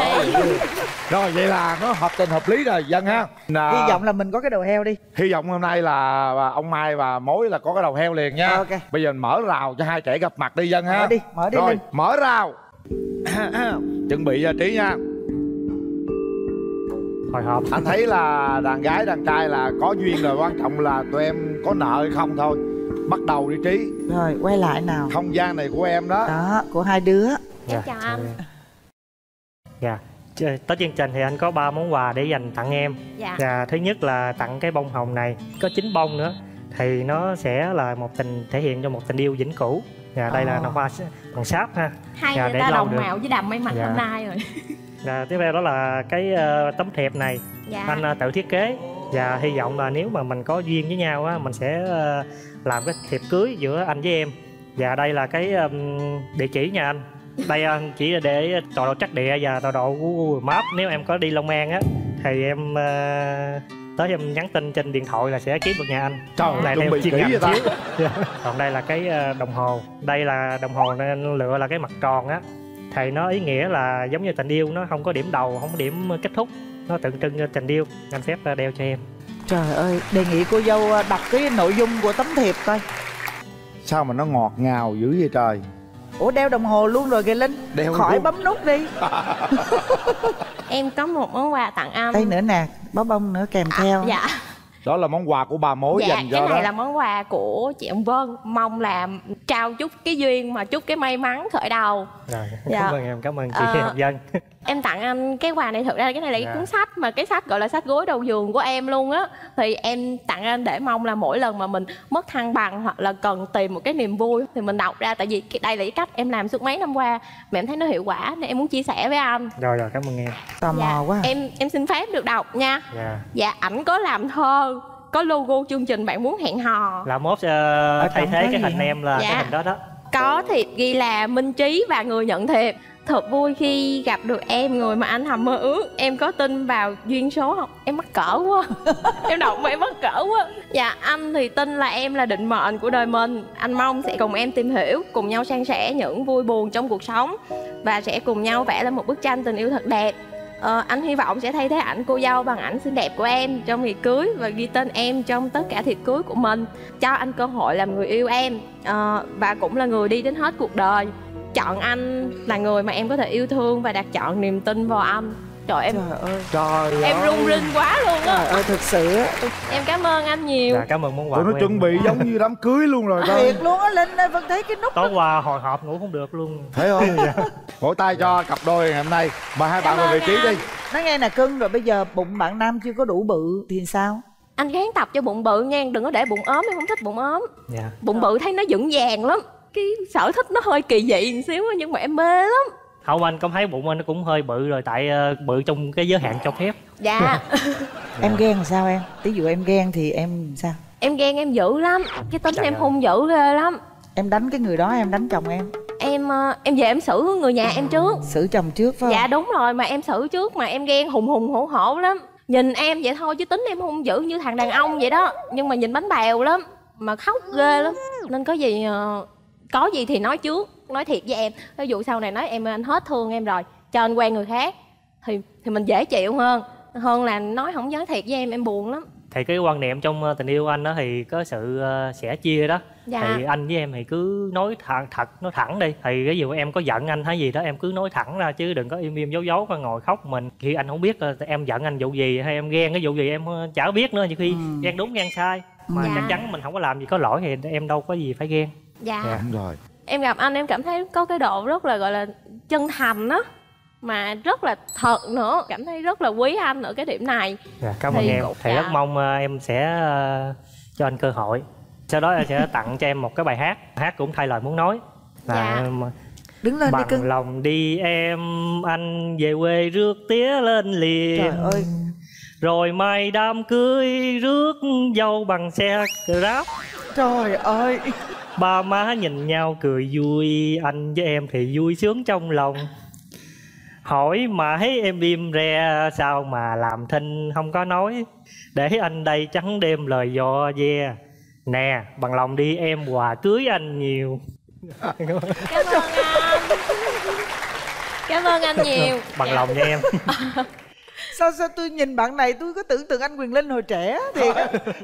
rồi vậy là nó hợp tình hợp lý rồi dân ha Nà, hy vọng là mình có cái đầu heo đi hy vọng hôm nay là ông mai và mối là có cái đầu heo liền nha Ok. bây giờ mình mở rào cho hai trẻ gặp mặt đi dân ha Mở đi, mở đi rồi Linh. mở rào <coughs> chuẩn bị uh, trí nha hồi hộp. Anh thấy là đàn gái đàn trai là có duyên rồi quan trọng là tụi em có nợ hay không thôi. Bắt đầu đi trí. Rồi quay lại nào. Không gian này của em đó. Đó của hai đứa. Em chào anh. Dạ. Tới chương trình thì anh có ba món quà để dành tặng em. Dạ. và thứ nhất là tặng cái bông hồng này. Có chín bông nữa. Thì nó sẽ là một tình thể hiện cho một tình yêu vĩnh cửu. Và đây là Ồ. nó hoa bằng sáp ha. Hai Dạ, người để ta đồng được. màu với đầm may mặc Dạ. hôm nay rồi <laughs> và tiếp theo đó là cái ờ, tấm thiệp này. Dạ. anh ờ, tự thiết kế. Và hy vọng là nếu mà mình có duyên với nhau á mình sẽ ờ, làm cái thiệp cưới giữa anh với em. Và đây là cái ừm, địa chỉ nhà anh. Đây anh chỉ là để tọa độ trắc địa và tọa độ của Google Maps nếu em có đi Long An á thì em ờ, tới em nhắn tin trên điện thoại là sẽ kiếm được nhà anh. Trời này chuẩn bị kỹ vậy ta. Dạ. còn đây là cái đồng hồ. Đây là đồng hồ nên lựa là cái mặt tròn á thì nó ý nghĩa là giống như tình yêu nó không có điểm đầu không có điểm kết thúc. Nó tượng trưng cho tình yêu. Anh phép ờ, đeo cho em. Trời ơi, đề nghị cô dâu ờ, đọc cái nội dung của tấm thiệp coi. Sao mà nó ngọt ngào dữ vậy trời? Ủa đeo đồng hồ luôn rồi kìa Linh. Đeo Khỏi luôn. bấm nút đi. <laughs> Em có một món quà tặng anh Đây nữa nè, bó bông nữa kèm theo. dạ đó là món quà của bà mối dạ dành cái cho này đó. là món quà của chị ông Vân. Mong là trao chúc cái duyên mà chúc cái may mắn khởi đầu. Rồi Dạ. cảm ơn em cảm ơn chị Ờ, Dân <laughs> em tặng anh cái quà này thực ra cái này là cái Dạ. cuốn sách mà cái sách gọi là sách gối đầu giường của em luôn á. Thì em tặng anh để mong là mỗi lần mà mình mất thăng bằng hoặc là cần tìm một cái niềm vui thì mình đọc ra. Tại vì cái- đây là cái cách em làm suốt mấy năm qua. Mà em thấy nó hiệu quả nên em muốn chia sẻ với anh. Rồi rồi cảm ơn em. Tò mò quá. à. em em xin phép được đọc nha. Dạ. Dạ ảnh có làm thơ có logo chương trình bạn muốn hẹn hò. Là mốt ờ, thay thế cái hình em là Dạ. cái hình đó đó. Có thiệp ghi là minh trí và người nhận thiệp. Thật vui khi gặp được em người mà anh hầm mơ ước. Em có tin vào duyên số không? Em mắc cỡ quá. <laughs> Em đọc mà em mắc cỡ quá. Dạ anh thì tin là em là định mệnh của đời mình. Anh mong sẽ cùng em tìm hiểu cùng nhau san sẻ những vui buồn trong cuộc sống và sẽ cùng nhau vẽ lên một bức tranh tình yêu thật đẹp Ờ, anh hy vọng sẽ thay thế ảnh cô dâu bằng ảnh xinh đẹp của em trong ngày cưới và ghi tên em trong tất cả thiệp cưới của mình cho anh cơ hội làm người yêu em Ờ, và cũng là người đi đến hết cuộc đời. Chọn anh là người mà em có thể yêu thương và đặt chọn niềm tin vào anh trời em Trời ơi. Trời em ơi. rung rinh quá luôn Trời á ơi thực sự á. Em cảm ơn anh nhiều. Dạ cảm ơn món quà tụi nó em. chuẩn bị giống như đám cưới luôn rồi đó Thiệt luôn á Linh ơi Vân thấy cái nút tối qua hồi hộp ngủ không được luôn. Thấy không? <laughs> Vỗ tay cho cặp đôi ngày hôm nay. Mời hai bạn Cảm vào vị trí anh. đi. Nói nghe nè cưng rồi bây giờ bụng bạn nam chưa có đủ bự thì sao? Anh gán tập cho bụng bự nha đừng có để bụng ốm em không thích bụng ốm. Dạ. Bụng bự thấy nó vững vàng lắm. Cái sở thích nó hơi kỳ dị một xíu á, nhưng mà em mê lắm không anh có thấy bụng anh nó cũng hơi bự rồi tại ờ, bự trong cái giới hạn cho phép. Dạ. Em ghen làm sao em? Ví dụ em ghen thì em sao? Em ghen em dữ lắm cái tính Trời em ơi. hung dữ ghê lắm. Em đánh cái người đó em đánh chồng em. Em ờ, em về em xử người nhà em trước. Xử chồng trước phải không? dạ đúng rồi mà em xử trước mà em ghen hùng hùng hổ hổ lắm. Nhìn em vậy thôi chứ tính em hung dữ như thằng đàn ông vậy đó. Nhưng mà nhìn bánh bèo lắm mà khóc ghê lắm. Nên có gì ờ, có gì thì nói trước nói thiệt với em. Ví dụ sau này nói em anh hết thương em rồi cho anh quen người khác thì thì mình dễ chịu hơn. Hơn là nói không nói thiệt với em em buồn lắm. Thì cái quan niệm trong ờ, tình yêu anh đó thì có sự ờ, sẻ chia đó. Dạ. thì anh với em thì cứ nói thẳng thật nói thẳng đi. Thì ví dụ em có giận anh hay gì đó em cứ nói thẳng ra chứ đừng có im im giấu giấu và ngồi khóc mình. Khi anh không biết là em giận anh vụ gì hay em ghen cái vụ gì em ờ, chả biết nữa. Nhiều khi ghen đúng ghen sai. Mà Dạ. chắc chắn mình không có làm gì có lỗi thì em đâu có gì phải ghen. Dạ. Dạ. đúng rồi em gặp anh em cảm thấy có cái độ rất là gọi là chân thành á mà rất là thật nữa cảm thấy rất là quý anh ở cái điểm này. Dạ, cảm ơn em. thì dạ. rất mong ờ, em sẽ ờ, cho anh cơ hội. Sau đó em sẽ <laughs> tặng cho em một cái bài hát. Hát cũng thay lời muốn nói. Là Dạ. em, Đứng lên đi bằng cưng. lòng đi em anh về quê rước tía lên liền. Trời ơi. Rồi mai đám cưới rước dâu bằng xe grab. Trời ơi ba má nhìn nhau cười vui anh với em thì vui sướng trong lòng. Hỏi mãi em im re sao mà làm thinh không có nói? Để anh đây trắng đêm lời dò ve nè bằng lòng đi em quà cưới anh nhiều. Cảm ơn anh. Cảm ơn anh nhiều. Bằng Dạ. lòng nha em <laughs> Sao sao tôi nhìn bạn này tôi có tưởng tượng anh Quyền Linh hồi trẻ thì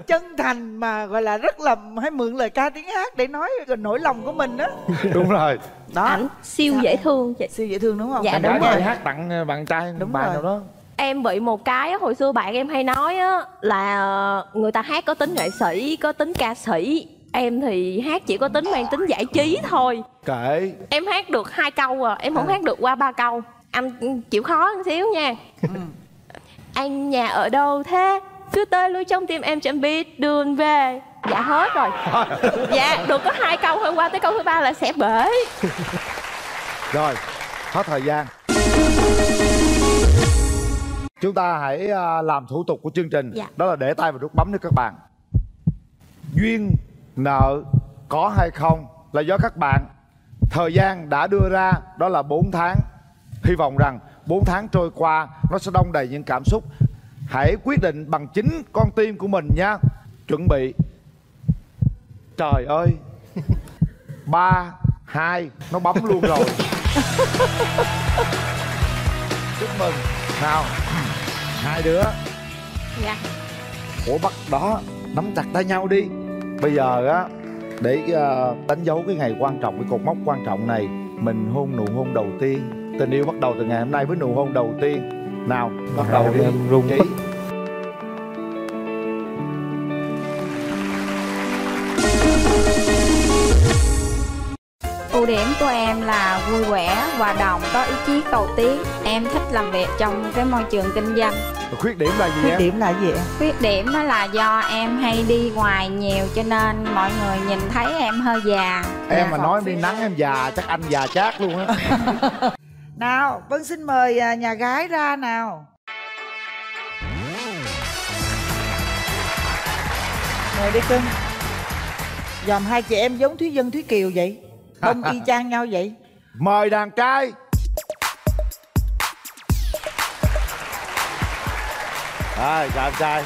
chân thành mà gọi là rất là hay mượn lời ca tiếng hát để nói nỗi lòng của mình á. <laughs> đúng rồi. Đó. ảnh siêu dễ thương chị. Siêu dễ thương đúng không? Dạ, em đúng rồi. hát tặng ờ, bạn trai Đúng bạn rồi. nào đó. Em bị một cái hồi xưa bạn em hay nói á là ờ, người ta hát có tính nghệ sĩ có tính ca sĩ. Em thì hát chỉ có tính mang tính giải trí thôi. Kệ. Em hát được hai câu à em không hát được qua ba câu. Anh chịu khó một xíu nha anh nhà ở đâu thế? Cứ tới lui trong tim em chẳng biết đường về. Dạ hết rồi. <laughs> Dạ được có hai câu thôi qua tới câu thứ ba là sẽ bể. <laughs> Rồi, hết thời gian. Chúng ta hãy à, làm thủ tục của chương trình. Dạ. Đó là để tay vào nút bấm nữa các bạn. Duyên nợ có hay không là do các bạn. Thời gian đã đưa ra đó là 4 tháng. Hy vọng rằng 4 tháng trôi qua nó sẽ đông đầy những cảm xúc. Hãy quyết định bằng chính con tim của mình nha. Chuẩn bị. Trời ơi. <laughs> Ba hai nó bấm luôn rồi. <laughs> Chúc mừng. Nào. Hai đứa. Dạ. Ủa bắt đó nắm chặt tay nhau đi. Bây giờ á để ờ, đánh dấu cái ngày quan trọng cái cột mốc quan trọng này mình hôn nụ hôn đầu tiên tình yêu bắt đầu từ ngày hôm nay với nụ hôn đầu tiên nào bắt đầu đi Em run Trí. quá. Ưu điểm của em là vui vẻ, hòa đồng, có ý chí cầu tiến. Em thích làm việc trong cái môi trường kinh doanh. khuyết điểm là gì khuyết em điểm là gì em Khuyết điểm đó là do em hay đi ngoài nhiều cho nên mọi người nhìn thấy em hơi già. em mà nói em đi nắng em già chắc anh già chát luôn á <laughs> nào vân xin mời à, nhà gái ra nào. Mời đi cưng. Dòm hai chị em giống thúy dân thúy kiều vậy. Không y chang nhau vậy. <laughs> Mời đàn trai. Rồi chào anh trai.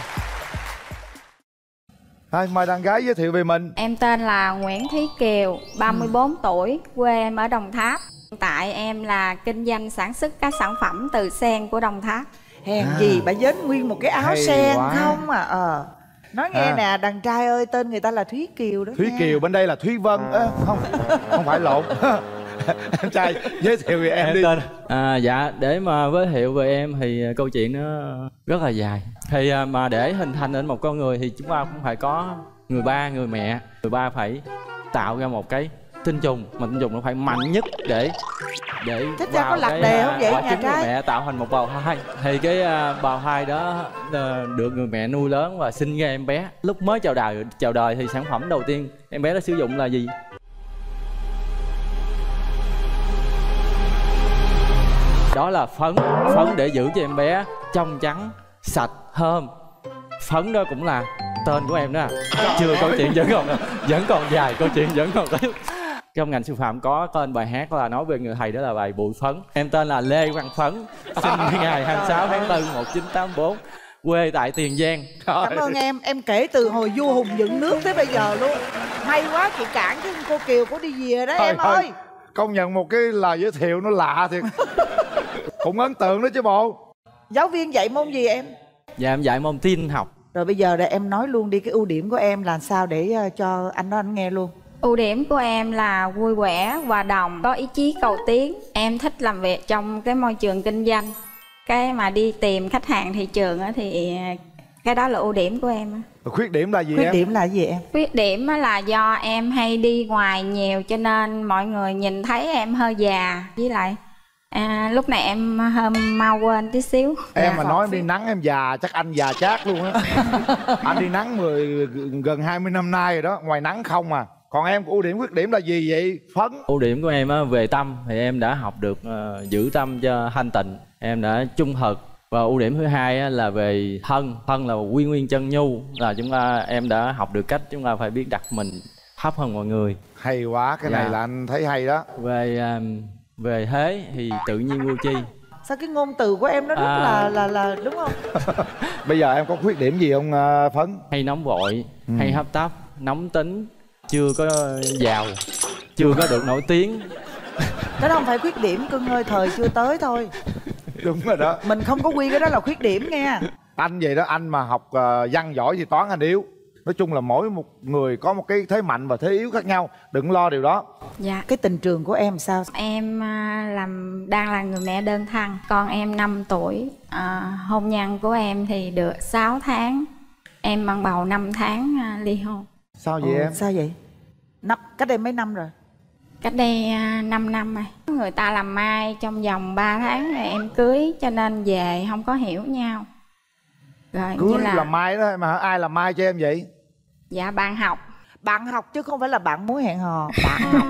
Thôi, mời đàn gái giới thiệu về mình. Em tên là Nguyễn Thúy Kiều, 34 tuổi, quê em ở Đồng Tháp. Hiện tại em là kinh doanh sản xuất các sản phẩm từ sen của Đồng Tháp. hèn À. gì bà dến nguyên một cái áo Hay sen quá. không à ờ nói nghe À. nè đàn trai ơi tên người ta là thúy kiều đó Thúy nha. Kiều bên đây là Thúy Vân Ê, không không phải lộn <laughs> anh trai giới thiệu về em em đi tên à, dạ để mà giới thiệu về em thì câu chuyện nó rất là dài thì à, mà để hình thành nên một con người thì chúng ta cũng phải có người ba người mẹ người ba phải tạo ra một cái tinh trùng mà tinh trùng nó phải mạnh nhất để để ra vào có lạc cái, đề à, không vậy, quả trứng của trai? mẹ tạo thành một bào thai thì cái à, bào thai đó à, được người mẹ nuôi lớn và sinh ra em bé lúc mới chào đời chào đời thì sản phẩm đầu tiên em bé đã sử dụng là gì đó là phấn phấn để giữ cho em bé trong trắng sạch thơm phấn đó cũng là tên của em đó à. chưa câu chuyện vẫn còn vẫn còn dài câu chuyện vẫn còn tiếp trong ngành sư phạm có tên bài hát là nói về người thầy đó là bài bụi phấn. Em tên là lê văn phấn. <laughs> Sinh ngày 26 tháng 4 1984 quê tại tiền giang. Cảm ơn em. Em kể từ hồi vua hùng dựng nước tới bây giờ luôn. May quá chị cản chứ cô kiều có đi về đó Thôi, em thôi. ơi. Công nhận một cái lời giới thiệu nó lạ thiệt. <laughs> Cũng ấn tượng đó chứ bộ. Giáo viên dạy môn gì em? Dạ em dạy môn tin học. Rồi bây giờ để em nói luôn đi cái ưu điểm của em là sao để ờ, cho anh đó anh nghe luôn Ưu điểm của em là vui vẻ, hòa đồng, có ý chí cầu tiến. Em thích làm việc trong cái môi trường kinh doanh. Cái mà đi tìm khách hàng thị trường á thì cái đó là ưu điểm của em. á. khuyết điểm là gì khuyết em điểm là gì em Khuyết điểm á là do em hay đi ngoài nhiều cho nên mọi người nhìn thấy em hơi già. Với lại à, lúc này em hơi mau quên tí xíu. em mà nói em đi nắng em già chắc anh già chát luôn á <laughs> anh đi nắng mười gần 20 năm nay rồi đó ngoài nắng không à còn em ưu điểm khuyết điểm là gì vậy? Phấn. Ưu điểm của em á, về tâm thì em đã học được ờ, giữ tâm cho thanh tịnh. Em đã trung thực. Và ưu điểm thứ hai á, là về thân. Thân là quy nguyên chân nhu là chúng ta em đã học được cách chúng ta phải biết đặt mình thấp hơn mọi người. Hay quá cái này Dạ. là anh thấy hay đó. Về à, về thế thì tự nhiên vô chi sao cái ngôn từ của em nó rất À. là là là đúng không? <laughs> Bây giờ em có khuyết điểm gì không ờ, phấn? Hay nóng vội Ừ. hay hấp tấp nóng tính chưa có giàu chưa có được nổi tiếng cái đó không phải khuyết điểm cưng ơi thời chưa tới thôi đúng rồi đó mình không có quy cái đó là khuyết điểm nghe anh vậy đó anh mà học ờ, văn giỏi thì toán anh yếu nói chung là mỗi một người có một cái thế mạnh và thế yếu khác nhau đừng lo điều đó Dạ. cái tình trường của em sao Em à, làm đang là người mẹ đơn thân. Con em 5 tuổi. À, hôn nhân của em thì được 6 tháng. Em mang bầu 5 tháng à, ly hôn. Sao vậy Ồ, em? sao vậy? Năm cách đây mấy năm rồi? Cách đây 5 năm rồi. Người ta làm mai trong vòng 3 tháng rồi em cưới cho nên về không có hiểu nhau. Rồi cưới như là làm mai đó mà ai làm mai cho em vậy? Dạ bạn học. Bạn học chứ không phải là bạn muốn hẹn hò. <laughs> Bạn học.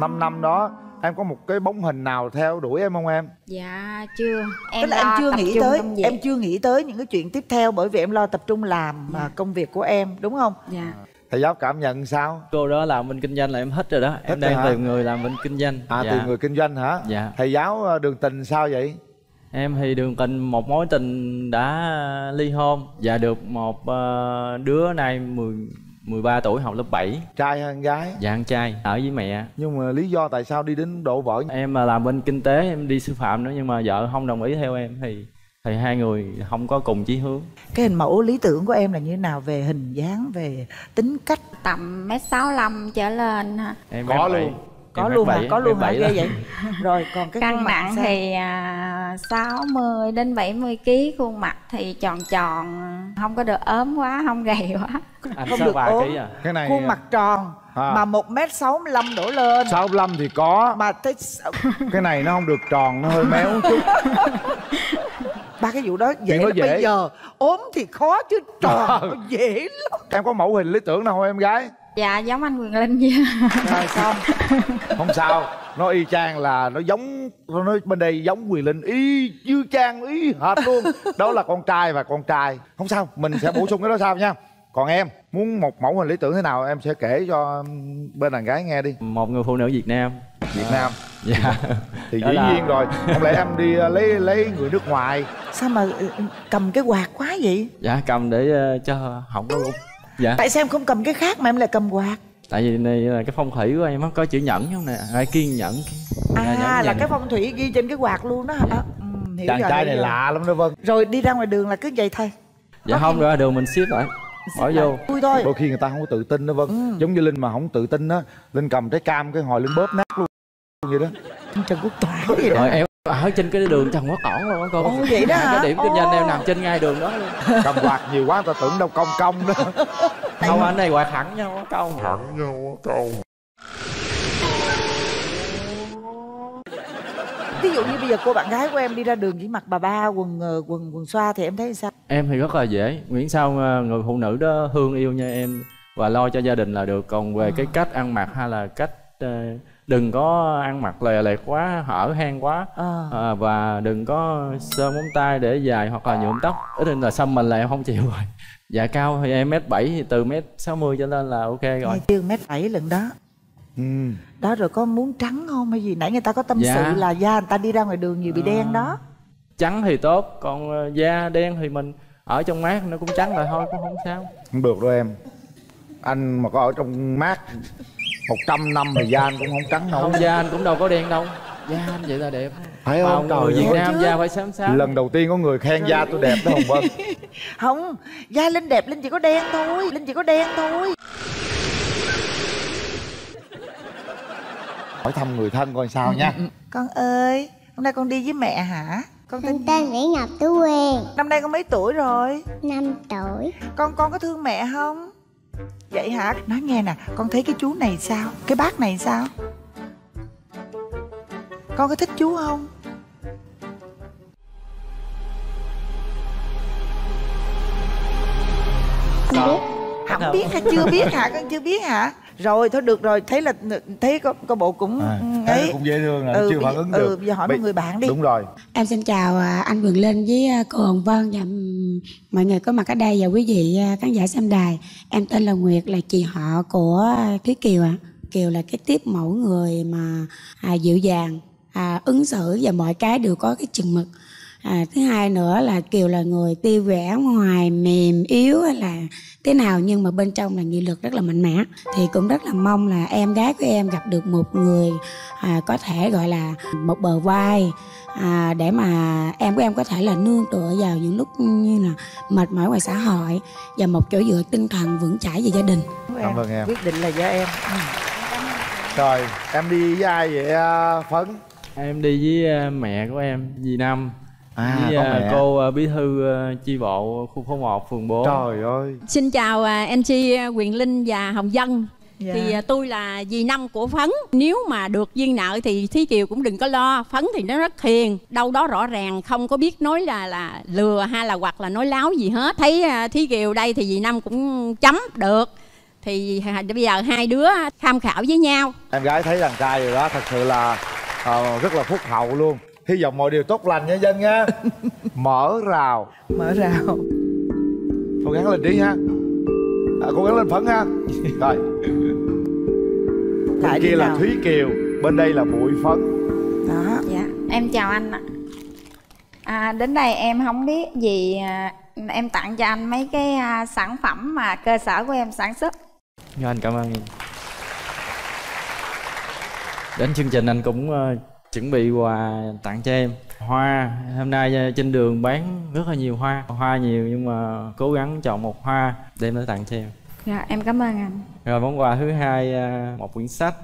5 năm đó em có một cái bóng hình nào theo đuổi em không em? Dạ chưa. Em tức là em chưa nghĩ tới em chưa nghĩ tới những cái chuyện tiếp theo bởi vì em lo tập trung làm à, công việc của em đúng không? Dạ thầy giáo cảm nhận sao? Cô đó làm bên kinh doanh là em hết rồi đó. Em rồi đang hả? tìm người làm bên kinh doanh. À Dạ. tìm người kinh doanh hả? Dạ. thầy giáo ờ, đường tình sao vậy? Em thì đường tình một mối tình đã ly hôn. Và được một ờ, đứa nay 10 13 tuổi học lớp 7 trai hay con gái? Dạ con trai. Ở với mẹ. Nhưng mà lý do tại sao đi đến độ vợ em mà làm bên kinh tế em đi sư phạm nữa nhưng mà vợ không đồng ý theo em thì thì hai người không có cùng chí hướng. Cái hình mẫu lý tưởng của em là như thế nào? Về hình dáng về tính cách? Tầm mét sáu trở lên ha. em Có mét luôn. có luôn mét hả có luôn mét hả? bảy ghê vậy. <laughs> Rồi còn cái cân khuôn mặt nặng sao? thì à, 60 đến 70 kg khuôn mặt thì tròn tròn không có được ốm quá không gầy <laughs> quá. Anh không được vài ốm. à? Cái này khuôn mặt tròn À. mà một m sáu đổ lên. 65 thì có. Mà tới cái này nó không được tròn nó hơi méo chút <laughs> ba cái vụ đó dễ lắm. dễ. bây giờ ốm thì khó chứ tròn nó dễ lắm. Em có mẫu hình lý tưởng nào không em gái? Dạ giống anh Quyền Linh vậy rồi xong <laughs> không sao. Nó y chang là nó giống nó bên đây giống quyền linh. Y như chang y hệt luôn. Đó là con trai và con trai. Không sao mình sẽ bổ sung cái đó sau nha còn em muốn một mẫu hình lý tưởng thế nào em sẽ kể cho bên đàn gái nghe đi. Một người phụ nữ Việt Nam. Việt Nam. Dạ. Thì dĩ là- nhiên rồi. Không lẽ em đi ờ, lấy lấy người nước ngoài? Sao mà ừ, cầm cái quạt quá vậy? Dạ cầm để ờ, cho không có luôn. Dạ. Tại sao em không cầm cái khác mà em lại cầm quạt? Tại vì này là cái phong thủy của em á có chữ nhẫn không nè? Ai kiên nhẫn? À Dạ, nhẫn là nhẫn. cái phong thủy ghi trên cái quạt luôn đó hả? Ừ, hiểu chàng rồi, trai này rồi. lạ lắm đó vâng rồi đi ra ngoài đường là cứ vậy thôi. Dạ không ra đường mình ship lại bỏ vô. vui thôi. Đôi khi người ta không có tự tin đó vâng. Giống như linh mà không tự tin á linh cầm trái cam cái hồi linh bóp nát luôn vậy đó. Trần quốc toản vậy đó. Rồi em ở trên cái đường Trần Quốc Toản luôn á cô Ồ, vậy đó hả? cái điểm kinh doanh em nằm trên ngay đường đó luôn. Cầm quạt nhiều quá người ta tưởng đâu công công đó. Không anh này quạt thẳng nhau á công ví dụ như bây giờ cô bạn gái của em đi ra đường chỉ mặc bà ba quần ờ, quần quần xoa thì em thấy sao? Em thì rất là dễ. Miễn sao ờ, người phụ nữ đó thương yêu nha em và lo cho gia đình là được. Còn về cái cách ăn mặc hay là cách ờ, đừng có ăn mặc lè lẹt quá hở hang quá Ờ. Ờ, và đừng có sơ móng tay để dài hoặc là nhuộm tóc. Ít nên là xăm mình là em không chịu rồi. <laughs> Dạ cao thì em mét bảy thì từ mét sáu mươi trở lên là ok rồi. Chưa mét bảy lần đó. Ừ. đó rồi có muốn trắng không hay gì? Nãy người ta có tâm Dạ. sự là da người ta đi ra ngoài đường nhiều bị đen đó. trắng thì tốt còn ờ, da đen thì mình ở trong mát nó cũng trắng lại thôi cũng không sao. Không được đâu em. Anh mà có ở trong mát 100 năm thì da anh cũng không trắng đâu không da anh cũng đâu có đen đâu. Da anh vậy là đẹp. Phải Mà không? người Việt. Nam da phải xám xám. Lần đầu tiên có người khen da tôi đẹp đó hồng vân. <laughs> Không da linh đẹp linh chỉ có đen thôi. Linh chỉ có đen thôi hỏi thăm người thân coi sao nha. Con ơi hôm nay con đi với mẹ hả? Con tên tên Nguyễn Ngọc Tú Quyên năm nay con mấy tuổi rồi? 5 tuổi. Con con có thương mẹ không? Vậy hả? Nói nghe nè con thấy cái chú này sao? Cái bác này sao? Con có thích chú không? Không biết không biết hả? Chưa biết hả? Con chưa biết hả rồi thôi được rồi thấy là thấy có, có bộ cũng à, thấy ấy cũng dễ thương là Ừ, chưa phản ứng ừ, được bây giờ hỏi một người bạn đi. đúng rồi Em xin chào à, anh Quyền Linh với à, cô Hồng Vân và ừm, mọi người có mặt ở đây và quý vị à, khán giả xem đài. Em tên là Nguyệt là chị họ của à, Thúy Kiều ạ. Kiều là cái tiếp mẫu người mà à, dịu dàng, à, ứng xử và mọi cái đều có cái chừng mực. À, thứ hai nữa là Kiều là người tiêu vẻ ngoài mềm yếu hay là thế nào nhưng mà bên trong là nghị lực rất là mạnh mẽ. Thì cũng rất là mong là em gái của em gặp được một người à, có thể gọi là một bờ vai à, để mà em của em có thể là nương tựa vào những lúc như là mệt mỏi ngoài xã hội và một chỗ dựa tinh thần vững chãi về gia đình. Cảm ơn em. Quyết định là do em. Ừ. rồi em đi với ai vậy à, phấn? Em đi với ờ, mẹ của em dì năm À, với có ờ, mẹ. cô ờ, bí thư ờ, chi bộ khu phố 1 phường 4 trời ơi. Xin chào à, anh chị Quyền Linh và Hồng Dân Dạ. thì à, tôi là dì năm của phấn. Nếu mà được duyên nợ thì thí kiều cũng đừng có lo. Phấn thì nó rất hiền đâu đó rõ ràng không có biết nói là là lừa hay là hoặc là nói láo gì hết. Thấy à, thí kiều đây thì dì năm cũng chấm được. Thì à, bây giờ hai đứa tham khảo với nhau. Em gái thấy đàn trai rồi đó thật sự là ờ, rất là phúc hậu luôn hy vọng mọi điều tốt lành nha dân nha. <laughs> Mở rào. Mở rào. Cố gắng lên trí ha. À, cố gắng lên phấn ha. Rồi. Bên Tại kia đi là nào? thúy kiều bên đây là bụi phấn. Đó. Dạ. Em chào anh ạ. À, đến đây em không biết gì à, em tặng cho anh mấy cái à, sản phẩm mà cơ sở của em sản xuất. Dạ, anh cảm ơn em. Đến chương trình anh cũng ờ, chuẩn bị quà tặng cho em. Hoa hôm nay ờ, trên đường bán rất là nhiều hoa. Hoa nhiều nhưng mà cố gắng chọn một hoa đem tới tặng cho em. Dạ em cảm ơn anh. Rồi món quà thứ hai ờ, một quyển sách.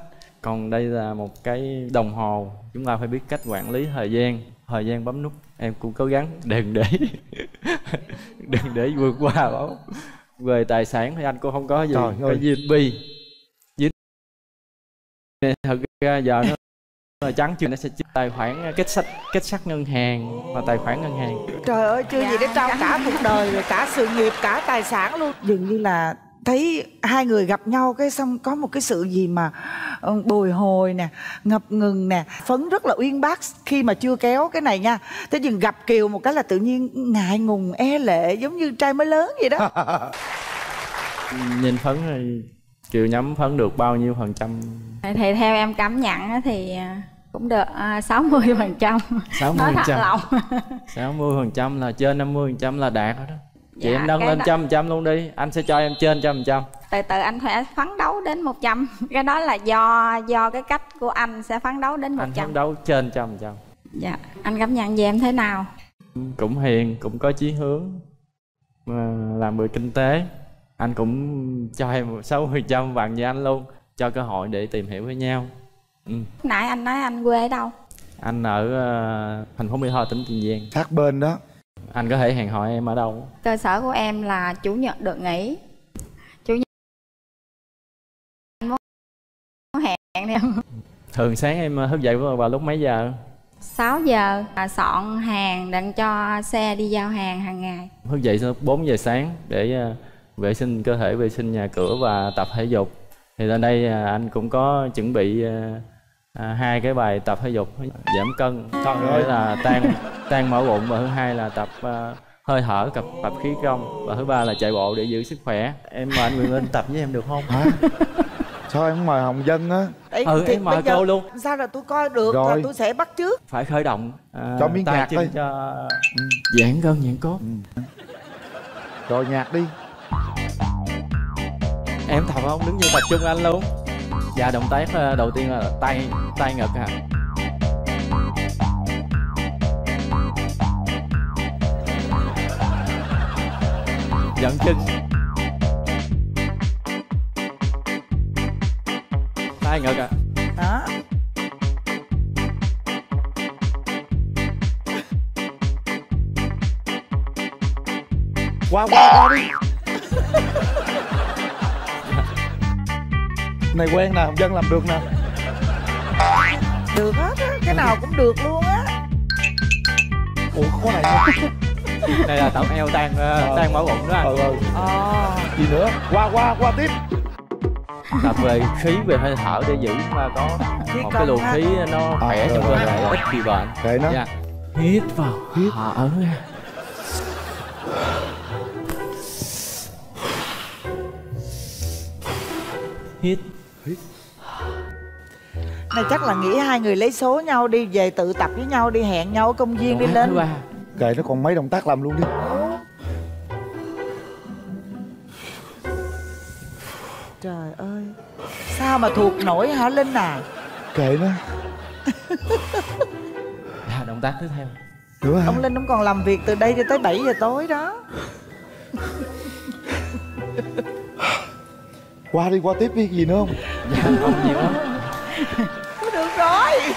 Còn đây là một cái đồng hồ. Chúng ta phải biết cách quản lý thời gian. Thời gian bấm nút em cũng cố gắng. Đừng để <laughs> đừng để vượt qua bảo về tài sản thì anh cũng không có gì. Trời cái ơi. USB dính thật ra giờ nó là trắng chưa? Nó sẽ chích tài khoản kết sắt kết sắt ngân hàng và tài khoản ngân hàng. Trời ơi chưa gì để trao cả cuộc đời rồi cả sự nghiệp cả tài sản luôn. Dường như là thấy hai người gặp nhau cái xong có một cái sự gì mà ờ, bồi hồi nè ngập ngừng nè phấn rất là uyên bác khi mà chưa kéo cái này nha. Thế nhưng gặp kiều một cái là tự nhiên ngại ngùng e lệ giống như trai mới lớn vậy đó. <laughs> Nhìn phấn thì kiều nhắm phấn được bao nhiêu phần trăm? Thì theo em cảm nhận á thì à, cũng được sáu mươi phần trăm. 60%. nói thật lòng. <laughs> 60 phần trăm là trên 50 phần trăm là đạt rồi đó. Chị Dạ, em nâng lên trăm phần trăm luôn đi. Anh sẽ cho em trên trăm phần trăm. Từ từ anh phải phấn đấu đến 100 cái đó là do do cái cách của anh sẽ phấn đấu đến anh 100 phấn đấu trên trăm phần trăm. Dạ anh cảm nhận về em thế nào? Cũng hiền cũng có chí hướng mà làm người kinh tế. Anh cũng cho em sáu phần trăm bằng như anh luôn cho cơ hội để tìm hiểu với nhau ừ. nãy anh nói anh quê ở đâu? Anh ở ờ, thành phố mỹ tho tỉnh tiền giang. Sát bên đó. Anh có thể hẹn hò em ở đâu? Cơ sở của em là chủ nhật được nghỉ. Chủ nhật anh muốn hẹn không thường sáng em ờ, thức dậy vào vào lúc mấy giờ? 6 giờ à, soạn hàng đặng cho xe đi giao hàng hàng ngày. Thức dậy lúc 4 giờ sáng để ờ, vệ sinh cơ thể vệ sinh nhà cửa và tập thể dục. Thì lên đây anh cũng có chuẩn bị à, hai cái bài tập thể dục giảm cân Trời ơi. là tan <laughs> tan mỡ bụng và thứ hai là tập ờ, hơi thở tập tập khí công và thứ ba là chạy bộ để giữ sức khỏe. Em mời anh Nguyễn Linh tập với em được không? Hả? Sao em không mời hồng dân á? Đấy, Ừ, thì em mời cô luôn. sao là tôi coi được Rồi. là tôi sẽ bắt trước. Phải khởi động à, Cho miếng nhạc thôi. cho giãn gân giãn cốt. Rồi nhạc đi. Em tập không đứng như tập trung anh luôn và động tác ờ, đầu tiên là tay tay ngực à dẫn chân. Tay ngực à đó qua qua qua đi này quen nè hồng dân làm được nè. Được hết á cái nào cũng được luôn á. Ủa có này không <laughs> đây là tập eo tan ờ, tan mỡ bụng đó anh. Ừ, ừ. ờ. Gì nữa? Qua qua qua tiếp. Tập về khí về hơi thở để giữ mà có một cái luồng khí nó khỏe trong cơ thể ít bị bệnh. Kệ nó. Dạ. hít vào hít. Thở ra hít này chắc là nghĩ hai người lấy số nhau đi về tự tập với nhau đi hẹn nhau ở công viên đi lên. Kệ nó còn mấy động tác làm luôn đi. Trời ơi sao mà thuộc nổi hả linh à? Kệ nó. <laughs> À, động tác tiếp theo. Nữa hả ông linh ông còn làm việc từ đây cho tới 7 giờ tối đó. Qua đi qua tiếp đi gì nữa không? Dạ không nhiều lắm <laughs> rồi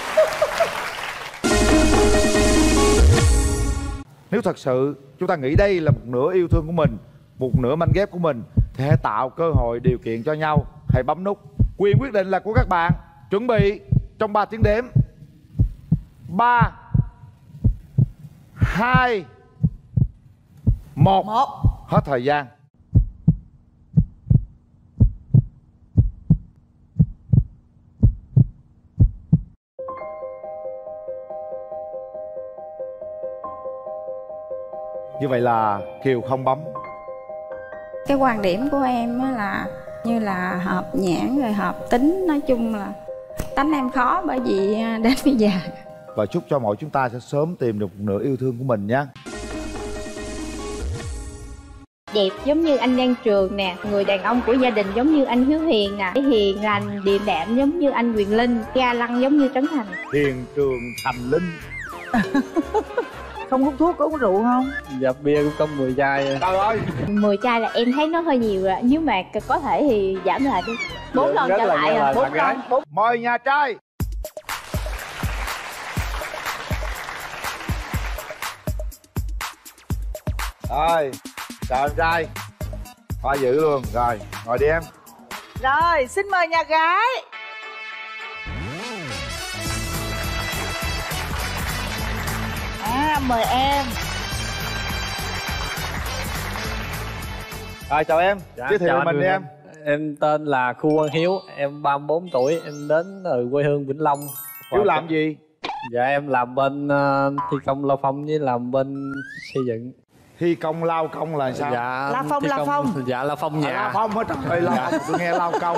nếu thật sự chúng ta nghĩ đây là một nửa yêu thương của mình một nửa manh ghép của mình thì hãy tạo cơ hội điều kiện cho nhau. Hãy bấm nút quyền quyết định là của các bạn. Chuẩn bị trong 3 tiếng đếm. Ba hai một. Hết thời gian như vậy là kiều không bấm. Cái quan điểm của em á là như là hợp nhãn rồi hợp tính nói chung là tánh em khó bởi vì à, đến bây giờ. Và chúc cho mọi chúng ta sẽ sớm tìm được một nửa yêu thương của mình nhé đẹp giống như anh Đan Trường nè Người đàn ông của gia đình giống như anh Hiếu Hiền nè Hiền lành, điềm đạm giống như anh Quyền Linh Ga lăng giống như Trấn Thành. Hiền trường thành linh <laughs> không hút thuốc có uống rượu không? Dạ bia cũng có 10 chai trời ơi. 10 chai là em thấy nó hơi nhiều rồi. Nhưng mà có thể thì giảm lại đi. Bốn lần Rất trở lại nghe à? bốn lần. Mời nhà trai. Rồi chào em trai. Hoa dữ luôn. Rồi ngồi đi em. Rồi xin mời nhà gái à mời em rồi chào em giới thiệu chào mình anh đi em Em tên là Khu Quang Hiếu, em 34 tuổi, em đến từ quê hương Vĩnh Long. Hiếu làm gì? Dạ em làm bên ờ, thi công lao phong với làm bên xây dựng. thi công lao công là sao Dạ La Phong, La công- Phong. Dạ lao phong nhà. À, lao phong hết trời ơi lao Dạ. phong tôi nghe lao công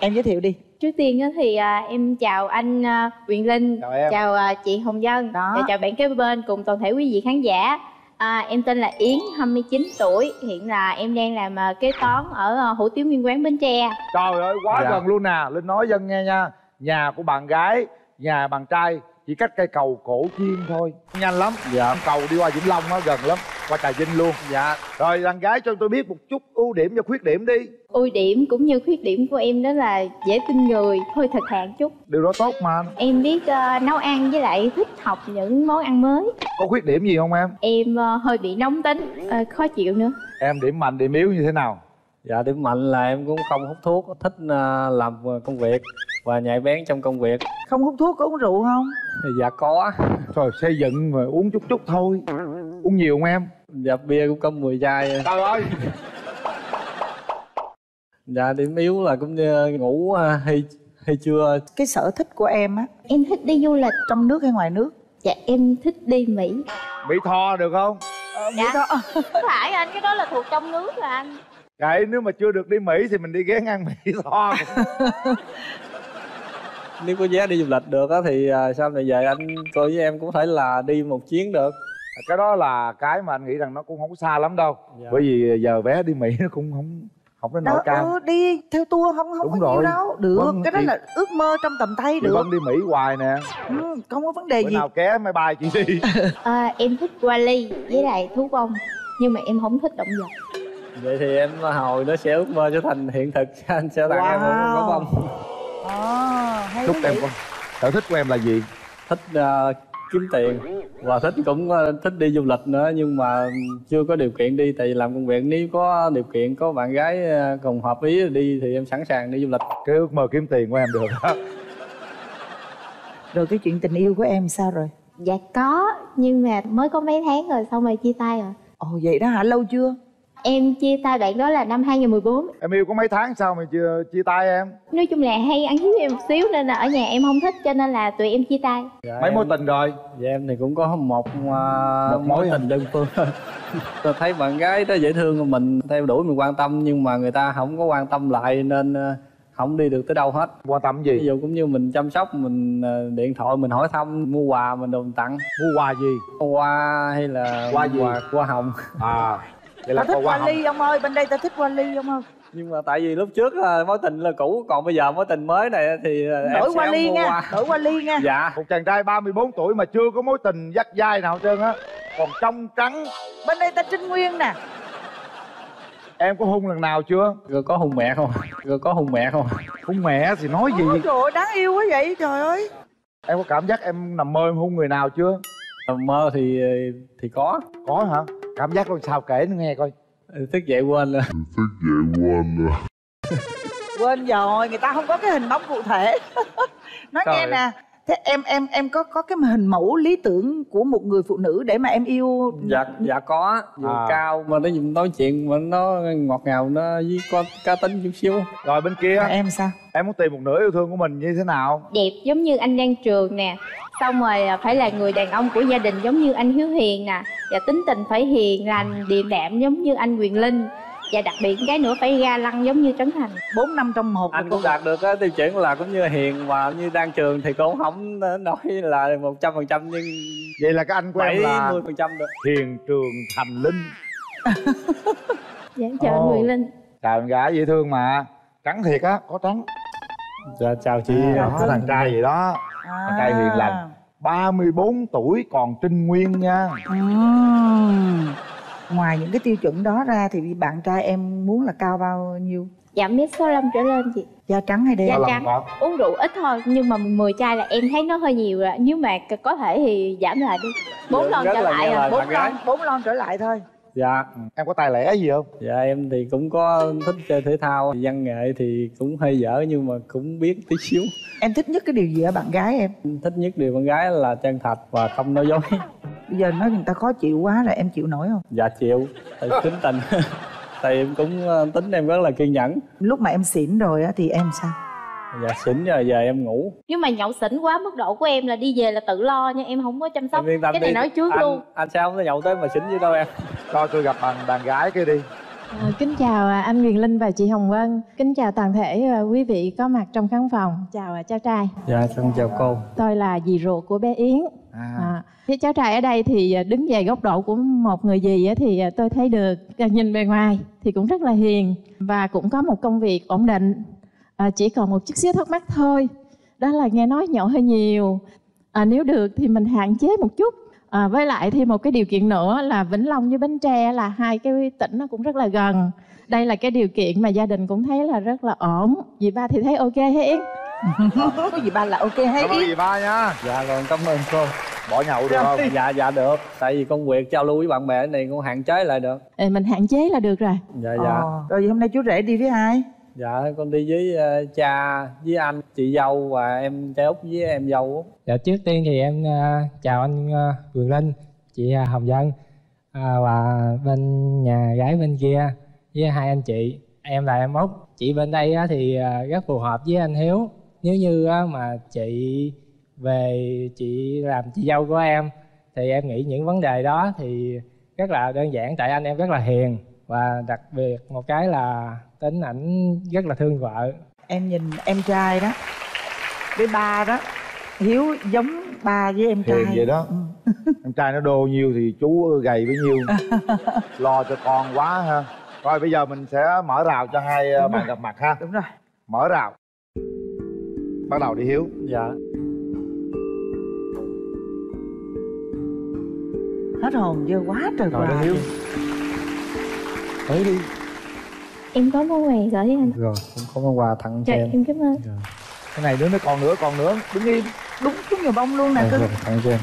em giới thiệu đi Trước tiên á thì à, em chào anh à, Quyền Linh, Chào em. à, chị Hồng Dân, Đó. và chào bạn kế bên cùng toàn thể quý vị khán giả. À, em tên là Yến, 29 tuổi, hiện là em đang làm kế toán ở hủ tiếu nguyên quán Bến Tre. trời ơi quá Dạ. gần luôn nè linh nói dân nghe nha nhà của bạn gái nhà bạn trai chỉ cách cây cầu cổ chiên thôi nhanh lắm Dạ. cầu đi qua vĩnh long á gần lắm qua trà vinh luôn Dạ. rồi bạn gái cho tôi biết một chút ưu điểm và khuyết điểm đi Ưu điểm cũng như khuyết điểm của em đó là dễ tin người, hơi thật hạn chút. điều đó tốt mà Em biết à, nấu ăn với lại thích học những món ăn mới. có khuyết điểm gì không em Em à, hơi bị nóng tính, à, khó chịu nữa. em điểm mạnh điểm yếu như thế nào Dạ điểm mạnh là em cũng không hút thuốc, thích ờ, làm công việc và nhạy bén trong công việc. không hút thuốc có uống rượu không Dạ có. rồi xây dựng mà uống chút chút thôi uống nhiều không em Dạ bia cũng có 10 chai. trời ơi Dạ điểm yếu là cũng như ngủ ờ, hay hay chưa cái sở thích của em á Em thích đi du lịch. trong nước hay ngoài nước Dạ em thích đi Mỹ. mỹ tho được không Dạ. Không phải anh, cái đó là thuộc trong nước rồi anh. Kệ nếu mà chưa được đi Mỹ thì mình đi ghé ăn Mỹ <laughs> tho <laughs> nếu có vé đi du lịch được á thì à, sau này về anh coi với em cũng thể là đi một chuyến được cái đó là cái mà anh nghĩ rằng nó cũng không xa lắm đâu Dạ. bởi vì giờ vé đi Mỹ nó cũng không không đến nỗi cao ừ, đi theo tour không không Đúng có rồi. đâu được Vâng, cái đó chị- là ước mơ trong tầm tay chị được Vân đi Mỹ hoài nè ừ, không có vấn đề bữa gì nào ké máy bay chị đi <laughs> À, em thích Wally với lại thú bông. Nhưng mà em không thích động vật. Vậy thì em hồi nó sẽ ước mơ trở thành hiện thực anh sẽ tặng em một Wow. gấu bông à, hay chúc em con sở thích của em là gì? Thích à, kiếm tiền và thích cũng à, thích đi du lịch nữa nhưng mà chưa có điều kiện đi tại vì làm công việc nếu có điều kiện có bạn gái à, cùng hợp ý đi thì em sẵn sàng đi du lịch. Cái ước mơ kiếm tiền của em được đó rồi cái chuyện tình yêu của em sao rồi? Dạ có, nhưng mà mới có mấy tháng rồi xong rồi chia tay rồi. ồ vậy đó hả? Lâu chưa Em chia tay bạn đó là năm 2014. em yêu có mấy tháng sao mà chưa chia tay em? Nói chung là hay ăn hiếp em một xíu nên là ở nhà em không thích cho nên là tụi em chia tay. dạ, mấy em, mối tình rồi? Dạ em thì cũng có một, à, Một mối tình đơn phương. <laughs> Tôi thấy bạn gái đó dễ thương của mình theo đuổi mình quan tâm nhưng mà người ta không có quan tâm lại nên à, không đi được tới đâu hết. Quan tâm ví gì dụ cũng như mình chăm sóc mình à, điện thoại mình hỏi thăm mua quà mình đồ mình tặng. Mua quà gì? Hoa hay là Hoa gì? quà hoa hồng. À vậy là ta thích hồng ly ông ơi bên đây ta thích hoa ly ông ơi. Nhưng mà tại vì lúc trước à, mối tình là cũ còn bây giờ mối tình mới này thì à, em đổi hoa ly nha đổi hoa ly nha. Dạ. Một chàng trai 34 tuổi mà chưa có mối tình dắt dai nào hết trơn á còn trong trắng. Bên đây ta trinh nguyên nè. Em có hung lần nào chưa? Rồi có hùng mẹ không? Rồi có hùng mẹ không? Hung mẹ thì nói gì? ôi trời ơi đáng yêu quá vậy trời ơi. Em có cảm giác em nằm mơ em hung người nào chưa? Nằm mơ thì thì có. Có hả cảm giác làm sao kể nó nghe coi. Thức dậy quên rồi. Quên rồi người ta không có cái hình bóng cụ thể. <laughs> Nói nghe Trời. nè thế em em em có có cái hình mẫu lý tưởng của một người phụ nữ để mà em yêu? Dạ dạ có vừa À. cao mà nó dùng nói chuyện mà nó ngọt ngào nó với có cá tính chút xíu. Rồi bên kia. Em sao? Em muốn tìm một nửa yêu thương của mình như thế nào? Đẹp giống như anh Đan Trường nè. Xong rồi à, phải là người đàn ông của gia đình giống như anh Hiếu Hiền nè. Và tính tình phải hiền lành điềm đạm giống như anh Quyền Linh và đặc biệt cái nữa phải ga lăng giống như Trấn Thành. Bốn năm trong một anh cũng đạt được á tiêu chuẩn là cũng như hiền và như đang trường thì cũng không nói là một trăm phần trăm nhưng vậy là cái anh của em là mươi phần trăm được. Hiền trường thành linh. <laughs> Dạ chào anh Ồ. Quyền Linh. Chào em gái dễ thương mà. Trắng thiệt á có trắng. Dạ chào chị. À, đó, thằng trai vậy đó. Thằng trai hiền lành 34 tuổi còn trinh nguyên nha. Ừm. Ngoài những cái tiêu chuẩn đó ra thì bạn trai em muốn là cao bao nhiêu? Dạ mét số trở lên chị. Da trắng hay đen? Da trắng. uống rượu ít thôi nhưng mà 10 chai là em thấy nó hơi nhiều rồi. Nếu mà có thể thì giảm lại đi. Bốn Dạ, lon trở lại à. bốn bạn lon bốn lon trở lại thôi. Dạ. Em có tài lẻ gì không? Dạ em thì cũng có thích chơi thể thao. Văn nghệ thì cũng hơi dở nhưng mà cũng biết tí xíu. Em thích nhất cái điều gì ở bạn gái em? Thích nhất điều con gái là chân thật và không nói dối <laughs> bây giờ nói người ta khó chịu quá là em chịu nổi không? Dạ chịu. Tại tính tình. <laughs> Tại em cũng ờ, tính em rất là kiên nhẫn. Lúc mà em xỉn rồi á thì em sao? Dạ xỉn rồi giờ em ngủ. Nếu mà nhậu xỉn quá mức độ của em là đi về là tự lo nha em không có chăm sóc. Em yên tâm cái này đi. nói trước anh, luôn. anh sao không có nhậu tới mà xỉn với đâu em? Cho tôi gặp bạn đàn gái kia đi kính chào à, anh Quyền Linh và chị Hồng Vân. Kính chào toàn thể à, quý vị có mặt trong khán phòng. Chào à, cháu trai. dạ xin chào cô Tôi là dì ruột của bé Yến. À. Thế cháu trai ở đây thì à, đứng về góc độ của một người dì thì à, tôi thấy được à, nhìn bề ngoài thì cũng rất là hiền và cũng có một công việc ổn định. À, chỉ còn một chút xíu thắc mắc thôi. Đó là nghe nói nhậu hơi nhiều. À, nếu được thì mình hạn chế một chút. À, với lại thêm một cái điều kiện nữa là Vĩnh Long với Bến Tre là hai cái tỉnh nó cũng rất là gần. Đây là cái điều kiện mà gia đình cũng thấy là rất là ổn. Dì ba thì thấy ok hay Yến? có gì ba là ok hay cảm ơn dì ba nha dạ rồi cảm ơn cô bỏ nhậu được không dạ dạ được tại vì công việc giao lưu với bạn bè này cũng hạn chế lại được Ê, mình hạn chế là được rồi. dạ dạ Ờ, rồi hôm nay chú rể đi với ai dạ con đi với ờ, cha với anh chị dâu và em trai út với em dâu Dạ trước tiên thì em ờ, chào anh ờ, Quyền Linh, chị ờ, Hồng Vân và bên nhà gái bên kia với hai anh chị. Em là em Út. Chị bên đây thì rất phù hợp với anh Hiếu. Nếu như mà chị về chị làm chị dâu của em thì em nghĩ những vấn đề đó thì rất là đơn giản tại anh em rất là hiền và đặc biệt một cái là tính ảnh rất là thương vợ. em nhìn em trai đó với ba đó hiếu giống ba với em trai. hiền vậy đó. <laughs> Em trai nó đô nhiêu thì chú gầy bấy nhiêu. <laughs> Lo cho con quá ha. Rồi bây giờ mình sẽ mở rào cho hai ờ, Đúng bạn rồi. gặp mặt ha. Đúng rồi. Mở rào. Bắt đầu đi hiếu. Dạ. Hết hồn chưa quá trời rồi đó hiếu. tới đi em có món quà gửi anh? Rồi cũng có món quà tặng cho Dạ, em. em cảm ơn. Cái này nữa nó còn nữa còn nữa. Đứng im. Đúng đúng nhiều bông luôn nè Rồi, cưng rồi, tặng cho em.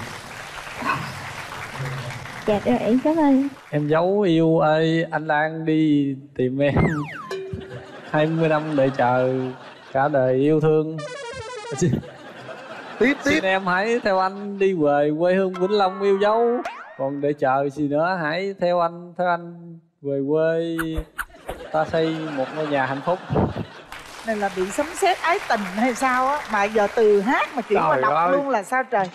Dạ rồi em cảm ơn. Em dấu yêu ơi anh Lan đi tìm em. <laughs> 20 năm đợi chờ cả đời yêu thương. Tiếp tiếp. Xin em hãy theo anh đi về quê hương Vĩnh Long yêu dấu. Còn để chờ gì nữa hãy theo anh theo anh về quê ta xây một ngôi nhà hạnh phúc. Này là bị sấm sét ái tình hay sao á? Mà giờ từ hát mà chuyển qua đọc ơi. luôn là sao trời?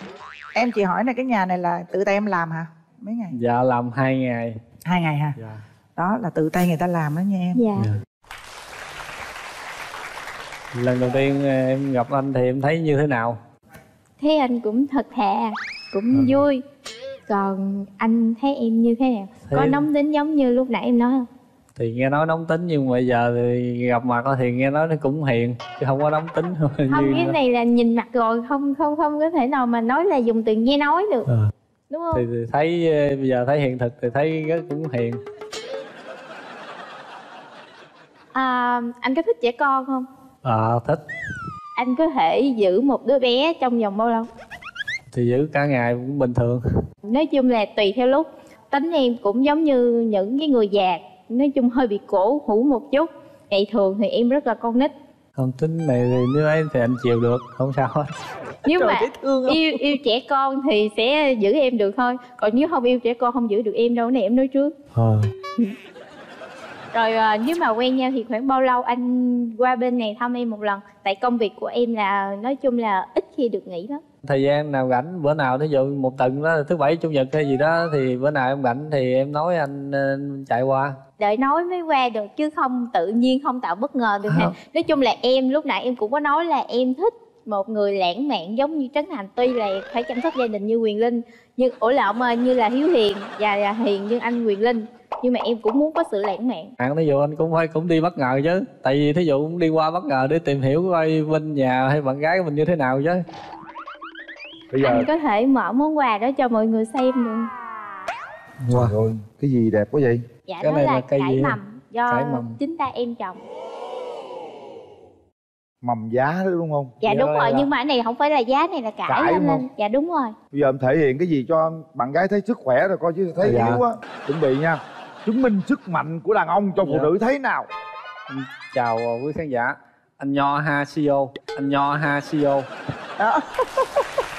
Em chị hỏi này cái nhà này là tự tay em làm hả? Mấy ngày? Dạ làm hai ngày. Hai ngày hả? Dạ. Đó là tự tay người ta làm đó nha em. Dạ. Lần đầu tiên ờ, em gặp anh thì em thấy như thế nào? Thấy anh cũng thật thà cũng vui. Còn anh thấy em như thế nào? Thấy có em- nóng tính giống như lúc nãy em nói không thì nghe nói nóng tính nhưng mà giờ thì gặp mặt thì nghe nói nó cũng hiền chứ không có nóng tính <laughs> không như cái nó- này là nhìn mặt rồi không không không có thể nào mà nói là dùng từ nghe nói được. Ờ. đúng không? Thì, thì thấy ờ, bây giờ thấy hiện thực thì thấy rất cũng hiền. À, anh có thích trẻ con không? À thích. Anh có thể giữ một đứa bé trong vòng bao lâu? Thì giữ cả ngày cũng bình thường. Nói chung là tùy theo lúc. Tính em cũng giống như những cái người già nói chung hơi bị cổ hủ một chút. Ngày thường thì em rất là con nít. Còn tính này thì nếu ấy thì anh chịu được Không sao hết. <laughs> Nếu Trời, mà yêu yêu trẻ con thì sẽ giữ em được thôi. Còn nếu không yêu trẻ con không giữ được em đâu này em nói trước. Ờ. <laughs> Rồi à, nếu mà quen nhau thì khoảng bao lâu anh qua bên này thăm em một lần? Tại công việc của em là nói chung là ít khi được nghỉ lắm thời gian nào rảnh bữa nào thí dụ một tuần đó thứ bảy chủ nhật hay gì đó thì bữa nào em rảnh thì em nói anh ờ, chạy qua. Đợi nói mới qua được chứ không tự nhiên không tạo bất ngờ được Không. <laughs> nói chung là em lúc nãy em cũng có nói là em thích một người lãng mạn giống như trấn thành. Tuy là phải chăm sóc gia đình như quyền linh nhưng ủa lộn ơi như là hiếu hiền và là hiền như anh quyền linh. Nhưng mà em cũng muốn có sự lãng mạn. Bạn thí dụ anh cũng phải cũng đi bất ngờ chứ. Tại vì thí dụ cũng đi qua bất ngờ để tìm hiểu coi bên nhà hay bạn gái của mình như thế nào chứ bây giờ anh có thể mở món quà đó cho mọi người xem được. Wow. rồi cái gì đẹp quá vậy? Dạ Cái đó này là, là cây cải mầm do Cải mầm. chính ta em trồng. Mầm giá đó đúng không? Dạ đúng rồi nhưng mà cái này không phải là giá này là cải, Cải lên dạ đúng rồi. Bây giờ em thể hiện cái gì cho bạn gái thấy sức khỏe rồi coi chứ thấy Dạ. yếu quá. Chuẩn bị nha. Chứng minh sức mạnh của đàn ông cho phụ Dạ. nữ thấy nào? Chào quý khán giả. Anh nho ha CEO anh nho ha CEO <laughs>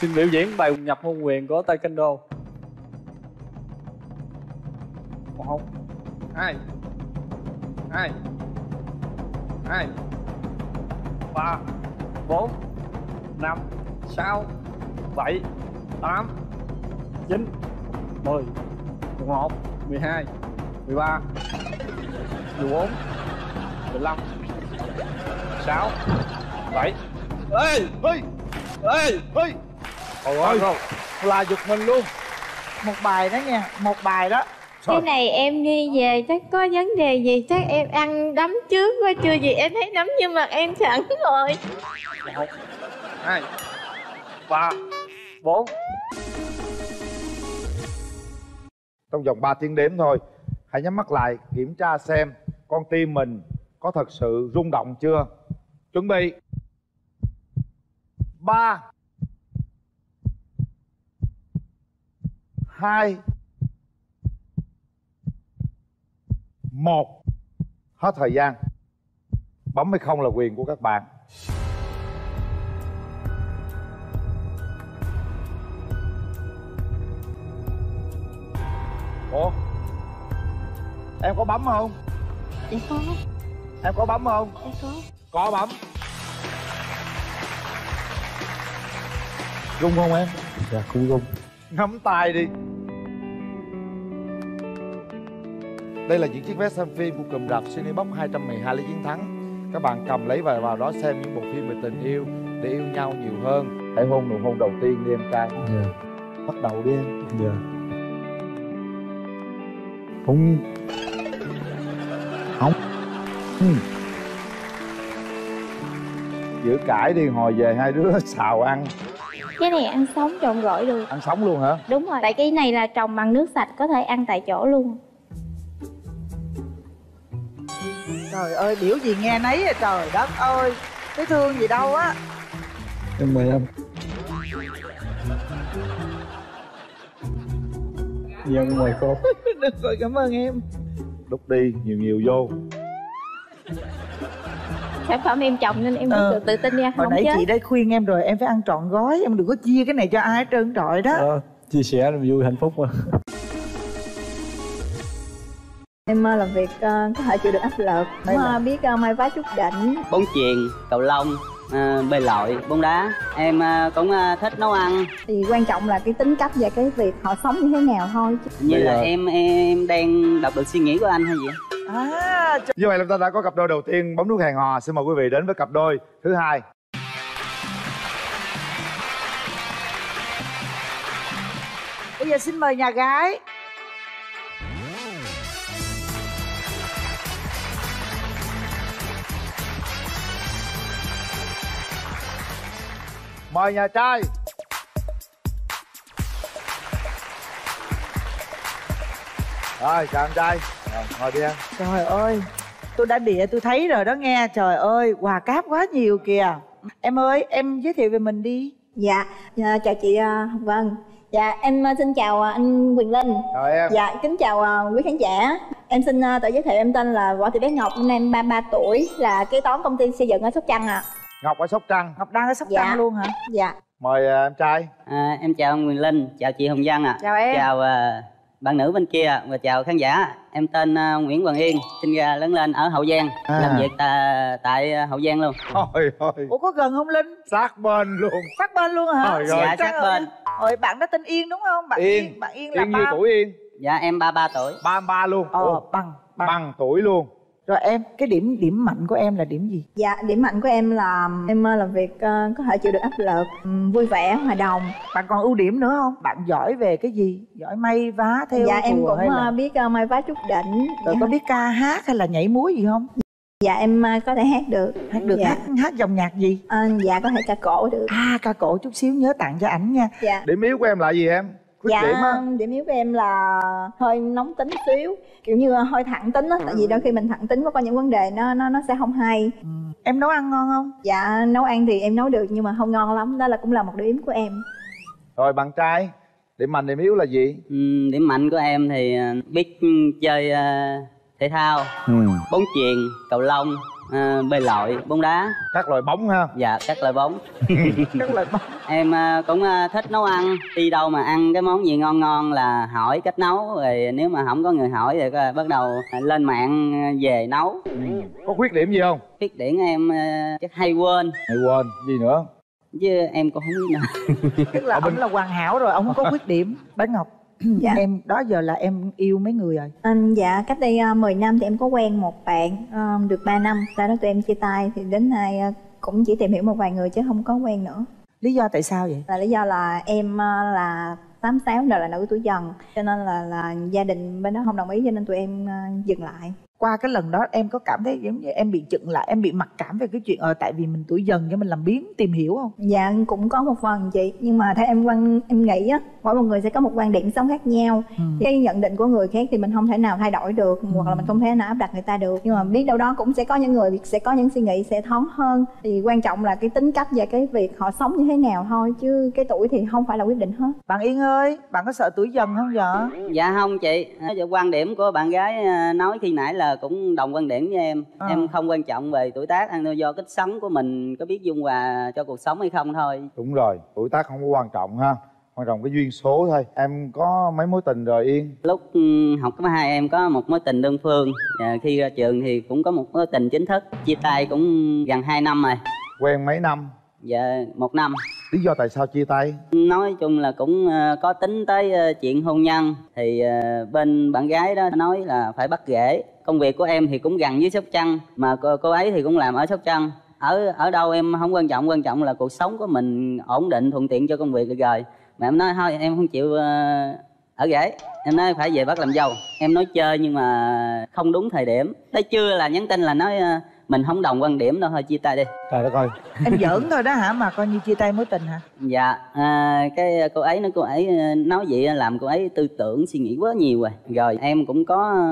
xin biểu diễn bài nhập môn quyền của taekwondo. Một hai. Hai. Hai. Ba. Bốn. Năm. Sáu. Bảy. Tám. Chín. Mười. Mười một. Mười hai. Mười ba. Mười bốn. Mười lăm. Sáu. Bảy. Ê ê ê ê trời ơi là giật mình luôn. Một bài đó nha một bài đó. Cái này em nghi về chắc có vấn đề gì chắc em ăn đấm trước quá chưa gì em thấy đấm như mặt em sẵn rồi. Một hai ba bốn. Trong vòng 3 tiếng đếm thôi hãy nhắm mắt lại kiểm tra xem con tim mình có thật sự rung động chưa? Chuẩn bị. Ba hai một hết thời gian. Bấm hay không là quyền của các bạn. Ủa? Em có bấm không? Dạ có. Em có bấm không? Dạ có. Có bấm. Rung không em? Dạ cũng rung ngắm tay đi. Đây là những chiếc vé xem phim của cụm rạp Cinebox 212 lấy chiến thắng. Các bạn cầm lấy và vào đó xem những bộ phim về tình yêu để yêu nhau nhiều hơn. Hãy hôn nụ hôn đầu tiên đi em trai dạ. Bắt đầu đi. Em dạ. Không. Không. Ừ. giữ cãi đi hồi về hai đứa xào ăn cái này ăn sống trộn gỏi được. Ăn sống luôn hả? Đúng rồi. Tại cái này là trồng bằng nước sạch có thể ăn tại chỗ luôn. Trời ơi biểu gì nghe nấy à trời đất ơi. Thấy thương gì đâu á. Em mời em dân mời cô được rồi cảm ơn em. Đút đi nhiều nhiều vô sản phẩm em trồng nên em được tự tin nha hồi nãy chết. chị đã khuyên em rồi em phải ăn trọn gói em đừng có chia cái này cho ai hết trơn trọi đó Ờ, chia sẻ niềm vui hạnh phúc mà Em ờ, làm việc ờ, có thể chịu được áp lực, ờ, biết may vá chút đỉnh. bóng chuyền cầu lông à, bơi lội bóng đá. Em à, cũng à, thích nấu ăn. Thì quan trọng là cái tính cách và cái việc họ sống như thế nào thôi. chứ- như là em em đang đọc được suy nghĩ của anh hay gì? Á à như vậy là chúng ta đã có cặp đôi đầu tiên bấm nút hẹn hò. Xin mời quý vị đến với cặp đôi thứ hai. Bây giờ xin mời nhà gái mời nhà trai rồi chào anh trai rồi, ngồi đi em trời ơi tôi đã địa tôi thấy rồi đó nghe trời ơi quà cáp quá nhiều kìa em ơi em giới thiệu về mình đi Dạ, dạ, chào chị Hồng Vân. Dạ, em ờ, xin chào ờ, anh Quyền Linh. chào em Dạ, kính chào quý khán giả. em xin tự giới thiệu em tên là Võ Thị Bé Ngọc, năm nay em 33 tuổi, là kế toán công ty xây dựng ở Sóc Trăng ạ. À. Ngọc ở Sóc Trăng. Ngọc đang ở Sóc Dạ. Trăng luôn hả? Dạ. Mời à, em trai. À, em chào ông Quyền Linh, chào chị Hồng Vân ạ. Chào em. Chào à, bạn nữ bên kia và chào khán giả. Em tên à, Nguyễn Hoàng Yên, sinh ra lớn lên ở Hậu Giang, À. làm việc tại, tại à, Hậu Giang luôn. Ôi ôi. Ủa có gần không Linh? Sát bên luôn. Sát bên luôn hả? Trời ơi. Dạ, sát bên. Rồi bạn đó tên Yên đúng không? Bạn Yên. Bạn Yên là Yên ba. nhiêu tuổi Yên? Dạ em 33 tuổi. 33 luôn. Ờ, Ồ, bằng, bằng. bằng tuổi luôn. Rồi em, cái điểm điểm mạnh của em là điểm gì? Dạ, điểm mạnh của em là em uh, làm việc uh, có thể chịu được áp lực, um, vui vẻ, hòa đồng. Bạn còn ưu điểm nữa không? Bạn giỏi về cái gì? Giỏi may vá theo dạ, em cũng hay là... biết uh, may vá chút đỉnh. Rồi Dạ. có biết ca hát hay là nhảy múa gì không? Dạ, em uh, có thể hát được. Hát được dạ. hát hát dòng nhạc gì? Ờ, dạ, có thể ca cổ được. À ca cổ chút xíu nhớ tặng cho ảnh nha. Dạ. Điểm yếu của em là gì em? Khuyết dạ, điểm á. điểm yếu của em là hơi nóng tính xíu kiểu như hơi thẳng tính á tại vì đôi khi mình thẳng tính có những vấn đề nó nó nó sẽ không hay em nấu ăn ngon không dạ nấu ăn thì em nấu được nhưng mà không ngon lắm đó là cũng là một điểm yếu của em Rồi bạn trai, điểm mạnh điểm yếu là gì? Ừm, điểm mạnh của em thì à, biết ừ, chơi à, thể thao, Ừ. bóng chuyền, cầu lông, à, bơi lội, bóng đá. Các loại bóng ha. Dạ, các loại bóng. <laughs> các loại bóng. Em à, cũng à, thích nấu ăn, đi đâu mà ăn cái món gì ngon ngon là hỏi cách nấu rồi nếu mà không có người hỏi thì có- bắt đầu à, lên mạng à, về nấu. Có khuyết điểm gì không? Khuyết điểm em à, chắc hay quên. Hay quên, gì nữa? Chứ em cũng không biết nào. <laughs> tức là ông là hoàn hảo rồi ông không có khuyết điểm bé ngọc <clears throat> Dạ. em đó giờ là em yêu mấy người rồi. Anh dạ cách đây uh, 10 năm thì em có quen một bạn uh, được 3 năm. Sau đó tụi em chia tay thì đến nay uh, cũng chỉ tìm hiểu một vài người chứ không có quen nữa. Lý do tại sao vậy? Là lý do là em uh, là 86 nợ là nữ tuổi dần cho nên là là gia đình bên đó không đồng ý cho nên tụi em uh, dừng lại qua cái lần đó em có cảm thấy giống như em bị chựng lại em bị mặc cảm về cái chuyện ờ tại vì mình tuổi dần cho mình làm biến tìm hiểu không? Dạ cũng có một phần chị. Nhưng mà theo em quan em nghĩ á mỗi một người sẽ có một quan điểm sống khác nhau. Ừ. cái nhận định của người khác thì mình không thể nào thay đổi được hoặc là mình không thể nào áp đặt người ta được. Nhưng mà biết đâu đó cũng sẽ có những người sẽ có những suy nghĩ sẽ thoáng hơn. Thì quan trọng là cái tính cách và cái việc họ sống như thế nào thôi chứ cái tuổi thì không phải là quyết định hết. Bạn yên ơi bạn có sợ tuổi dần không vợ Dạ không chị, giờ quan điểm của bạn gái à, nói khi nãy là cũng đồng quan điểm với em. Ờ. Em không quan trọng về tuổi tác, ăn do cách sống của mình có biết dung hòa cho cuộc sống hay không thôi. Đúng rồi, tuổi tác không có quan trọng ha. Quan trọng cái duyên số thôi. Em có mấy mối tình rồi Yên? Lúc ừ, học cấp 2 em có một mối tình đơn phương. Và khi ra trường thì cũng có một mối tình chính thức. Chia tay cũng gần 2 năm rồi. Quen mấy năm? Dạ, một năm. Lý do tại sao chia tay? Nói chung là cũng ờ, có tính tới ờ, chuyện hôn nhân. Thì ờ, bên bạn gái đó nói là phải bắt rễ Công việc của em thì cũng gần với Sóc Trăng Mà cô, cô ấy thì cũng làm ở Sóc Trăng. Ở ở đâu em không quan trọng, quan trọng là cuộc sống của mình ổn định, thuận tiện cho công việc được rồi. Mà em nói thôi em không chịu ở rễ Em nói phải về bắt làm dâu. Em nói chơi nhưng mà không đúng thời điểm. Tới trưa là nhắn tin là nói mình không đồng quan điểm đâu thôi chia tay đi Trời đất ơi <laughs> em giỡn thôi đó hả mà coi như chia tay mối tình hả Dạ, à, cái cô ấy nói cô ấy ờ, nói vậy làm cô ấy tư tưởng suy nghĩ quá nhiều rồi. Rồi em cũng có ờ,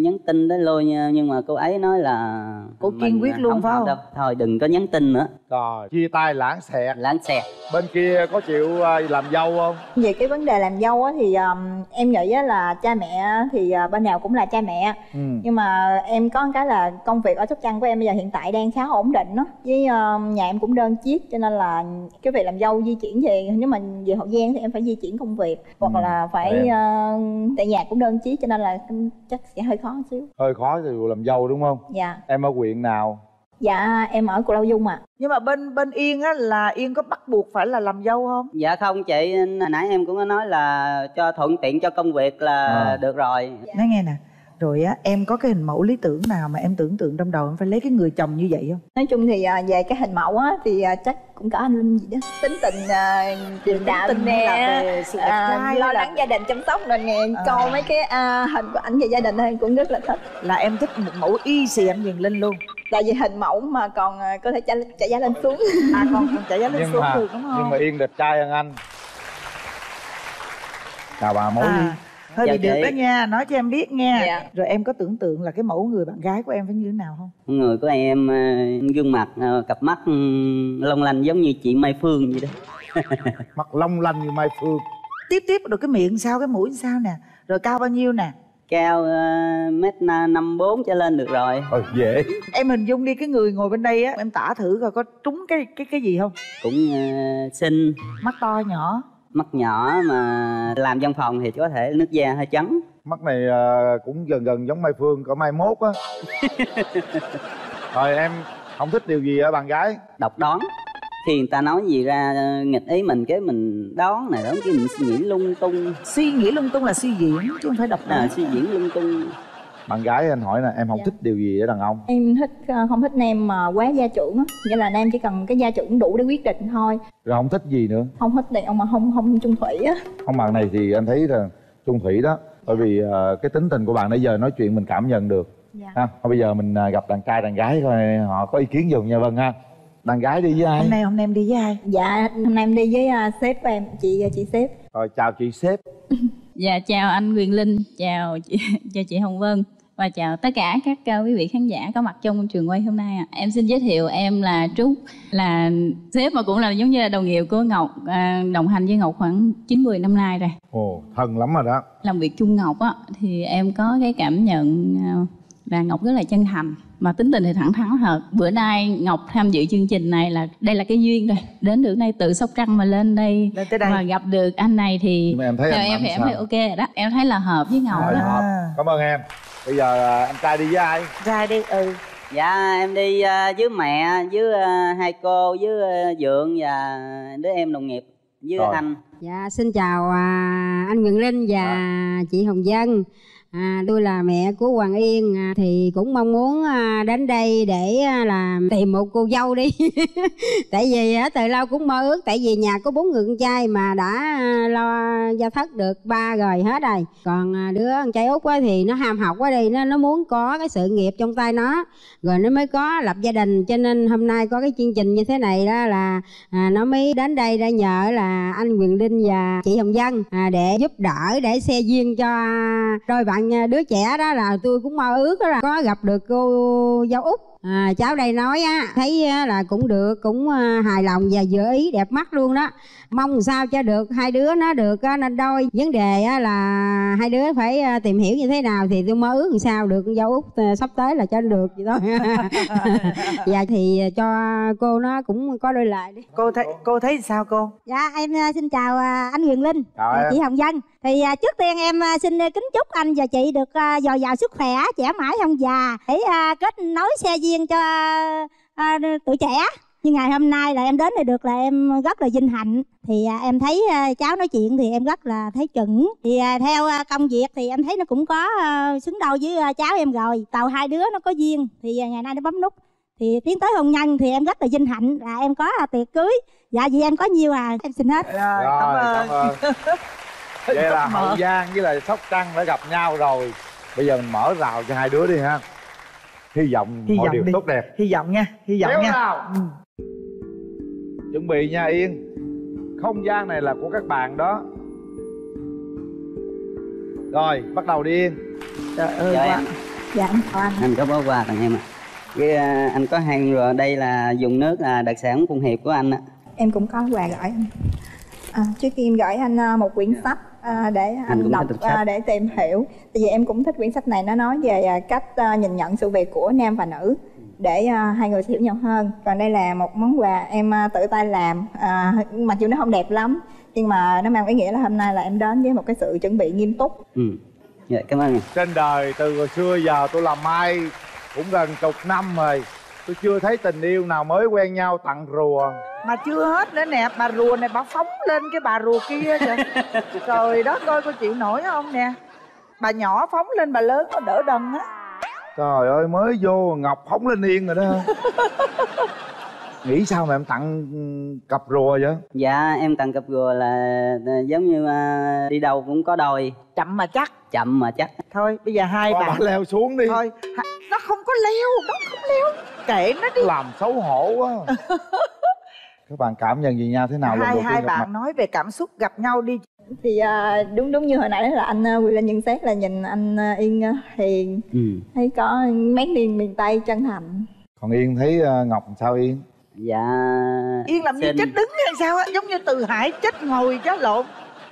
nhắn tin tới lôi nha, nhưng mà cô ấy nói là Cô kiên quyết luôn không phải không? đâu. Thôi đừng có nhắn tin nữa. Rồi, chia tay lãng xẹt Lãng xẹt Bên kia có chịu à, làm dâu không? về cái vấn đề làm dâu á thì um, em nghĩ á là cha mẹ thì uh, bên nào cũng là cha mẹ Ừ. nhưng mà em có một cái là công việc ở sóc trăng của em bây giờ hiện tại đang khá ổn định đó với um, nhà em cũng đơn chiếc cho nên là cái việc làm dâu di chuyển về nếu mà về hậu giang thì em phải di chuyển công việc hoặc Ừ, là phải em. uh, tại nhà cũng đơn chiếc cho nên là chắc sẽ hơi khó một xíu Hơi khó thì làm dâu đúng không? dạ Em ở huyện nào? dạ em ở cù lao dung ạ nhưng mà bên bên yên á là yên có bắt buộc phải là làm dâu không Dạ không chị, hồi nãy em cũng có nói là cho thuận tiện cho công việc là À. được rồi. nói nghe nè rồi á em có cái hình mẫu lý tưởng nào mà em tưởng tượng trong đầu em phải lấy cái người chồng như vậy không? Nói chung thì à, về cái hình mẫu á thì à, chắc cũng có anh linh gì đó. Tính tình điềm đạm tình nè à, trai lo hay là- lắng gia đình chăm sóc rồi nè À. coi mấy cái à, hình của ảnh về gia đình thì cũng rất là thích. Là em thích một mẫu y xì anh Quyền Linh luôn. Tại vì hình mẫu mà còn à, có thể trả, trả giá lên xuống. À còn còn trả giá lên Nhưng xuống mà, được đúng không nhưng mà Yên đẹp trai hơn anh. Chào bà mối à, hơi Dạ bị được đó nha nói cho em biết nha. Dạ. rồi em có tưởng tượng là cái mẫu người bạn gái của em phải như thế nào không? Người của em ờ, gương mặt, ờ, cặp mắt ừ, long lanh giống như chị Mai Phương vậy đó. <laughs> Mặt long lanh như Mai Phương. Tiếp tiếp rồi cái miệng sao cái mũi sao nè. Rồi cao bao nhiêu nè? Cao uh, mét năm bốn trở lên được rồi. Ờ, dễ. Em hình dung đi cái người ngồi bên đây á em tả thử coi có trúng cái cái cái gì không? Cũng uh, xinh. Mắt to nhỏ mắt nhỏ mà làm văn phòng thì có thể nước da hơi trắng. Mắt này ờ, cũng gần gần giống mai phương cỡ mai mốt á. <laughs> Rồi em không thích điều gì ở bạn gái? Độc đoán. Khi người ta nói gì ra ờ, nghịch ý mình cái mình đoán này đoán cái mình suy nghĩ lung tung. Suy nghĩ lung tung là suy diễn chứ không phải độc à, suy diễn lung tung bạn gái anh hỏi nè em không Dạ. thích điều gì ở đàn ông? Em thích ờ, không thích nam mà quá gia trưởng á. Nghĩa là nam chỉ cần cái gia trưởng đủ để quyết định thôi. Rồi không thích gì nữa? Không thích đàn ông mà không không trung thủy á. Không bạn này thì anh thấy là chung thủy đó. Bởi vì ờ, cái tính tình của bạn nãy giờ nói chuyện mình cảm nhận được. Dạ. ha thôi bây giờ mình ờ, gặp đàn trai đàn gái coi họ có ý kiến gì không nha vân ha. Đàn gái đi với ai? Hôm nay hôm nay em đi với ai? Dạ hôm nay em đi với ờ, sếp của em chị chị sếp. Rồi chào chị sếp <laughs> Dạ chào anh Quyền Linh, chào chị, <laughs> chào chị Hồng Vân và chào tất cả các uh, quý vị khán giả có mặt trong trường quay hôm nay ạ. Em xin giới thiệu em là Trúc, là sếp mà cũng là giống như là đồng nghiệp của Ngọc, à, đồng hành với Ngọc khoảng 9-10 năm nay rồi. ồ thân lắm rồi đó Làm việc chung Ngọc á thì em có cái cảm nhận à, là Ngọc rất là chân thành mà tính tình thì thẳng thắn thật. Bữa nay Ngọc tham dự chương trình này là đây là cái duyên rồi. Đến được đây từ Sóc Trăng mà lên đây, Lên tới đây. mà gặp được anh này thì Nhưng mà em thấy anh em thì em sao? thấy ok đó. Em thấy là hợp với Ngọc Rồi, đó. hợp. cảm ơn em bây giờ anh trai đi với ai ra đi ừ dạ em đi ờ, với mẹ với ờ, hai cô với dượng và đứa em đồng nghiệp với Rồi. anh Dạ, xin chào à, anh Nguyễn Linh và chị Hồng Dân. À, tôi là mẹ của Hoàng Yên à, thì cũng mong muốn à, đến đây để à, là tìm một cô dâu đi. <laughs> tại vì à, từ lâu cũng mơ ước tại vì nhà có bốn người con trai mà đã à, lo gia thất được ba rồi hết rồi. Còn à, đứa con trai út quá thì nó ham học quá đi nó nó muốn có cái sự nghiệp trong tay nó rồi nó mới có lập gia đình cho nên hôm nay có cái chương trình như thế này đó là à, nó mới đến đây để nhờ là anh Quyền Linh và chị Hồng Dân à, để giúp đỡ để xe duyên cho à, đôi bạn đứa trẻ đó là tôi cũng mơ ước đó là có gặp được cô dâu út. À, cháu đây nói á thấy là cũng được cũng à, hài lòng và vừa ý đẹp mắt luôn đó. Mong sao cho được hai đứa nó được á, nên đôi. Vấn đề á, là hai đứa phải à, tìm hiểu như thế nào thì tôi mơ ước làm sao được dâu út à, sắp tới là cho được vậy thôi. <laughs> <laughs> Dạ thì cho cô nó cũng có đôi lời đi. Cô thấy cô thấy sao cô? Dạ em xin chào anh Huyền Linh, chị Hồng Dân. Thì à, trước tiên em à, xin à, kính chúc anh và chị được à, dồi dào sức khỏe, trẻ mãi không già để à, kết nối xe duyên cho à, tuổi trẻ. Như ngày hôm nay là em đến đây được là em rất là vinh hạnh. Thì à, em thấy à, cháu nói chuyện thì em rất là thấy chuẩn. Thì à, theo à, công việc thì em thấy nó cũng có à, xứng đôi với à, cháu em rồi. Tàu hai đứa nó có duyên thì à, ngày nay nó bấm nút thì tiến tới hôn nhân thì em rất là vinh hạnh là em có à, tiệc cưới dạ vì em có nhiều à em xin hết rồi cảm ơn <laughs> vậy là hậu giang với lại sóc trăng đã gặp nhau rồi. Bây giờ mình mở rào cho hai đứa đi ha. Hy vọng Hy mọi vọng điều đi. tốt đẹp. Hy vọng nha hy vọng Kéo nha. nào. chuẩn bị nha yên. Không gian này là của các bạn đó. Rồi bắt đầu đi yên. Trời ơi Dạ, quá. em. dạ em chào anh. Anh có bó quà tặng em ạ. Cái ờ, anh có hàng rồi đây là dùng nước là đặc sản phụng hiệp của anh ạ. Em cũng có quà gửi anh. À, trước khi em gửi anh à, một quyển sách à, để Anh đọc à, để tìm hiểu. Tại vì em cũng thích quyển sách này nó nói về à, cách à, nhìn nhận sự việc của nam và nữ để à, hai người hiểu nhau hơn. Còn đây là một món quà em à, tự tay làm. À, mặc dù nó không đẹp lắm nhưng mà nó mang ý nghĩa là hôm nay là em đến với một cái sự chuẩn bị nghiêm túc. Ừ. Dạ cảm ơn trên đời từ hồi xưa giờ tôi làm mai cũng gần chục năm rồi tôi chưa thấy tình yêu nào mới quen nhau tặng rùa. Mà chưa hết nữa nè bà rùa này bà phóng lên cái bà rùa kia kìa. <laughs> Trời đất ơi cô chịu nổi không nè? Bà nhỏ phóng lên bà lớn nó đỡ đần á. Trời ơi mới vô ngọc phóng lên yên rồi đó <laughs> nghĩ sao mà em tặng ừ, cặp rùa vậy? Dạ em tặng cặp rùa là ờ, giống như ờ, đi đâu cũng có đôi chậm mà chắc. Chậm mà chắc. Thôi bây giờ hai Thôi bạn bà leo xuống đi. Thôi nó không có leo nó không leo. Kệ nó đi. Làm xấu hổ quá. <laughs> Các bạn cảm nhận gì nhau thế nào lần hai đầu tiên hai gặp bạn mặt nói về cảm xúc gặp nhau đi. Thì à, đúng đúng như hồi nãy là anh Quyền Linh nhận xét là nhìn anh à, Yên à, hiền. Ừ. thấy có mét miền miền Tây chân thành. Còn yên thấy ờ, ngọc làm sao yên dạ. Yên làm như Xin- chết đứng hay sao á? Giống như từ hải chết ngồi chứ lộn.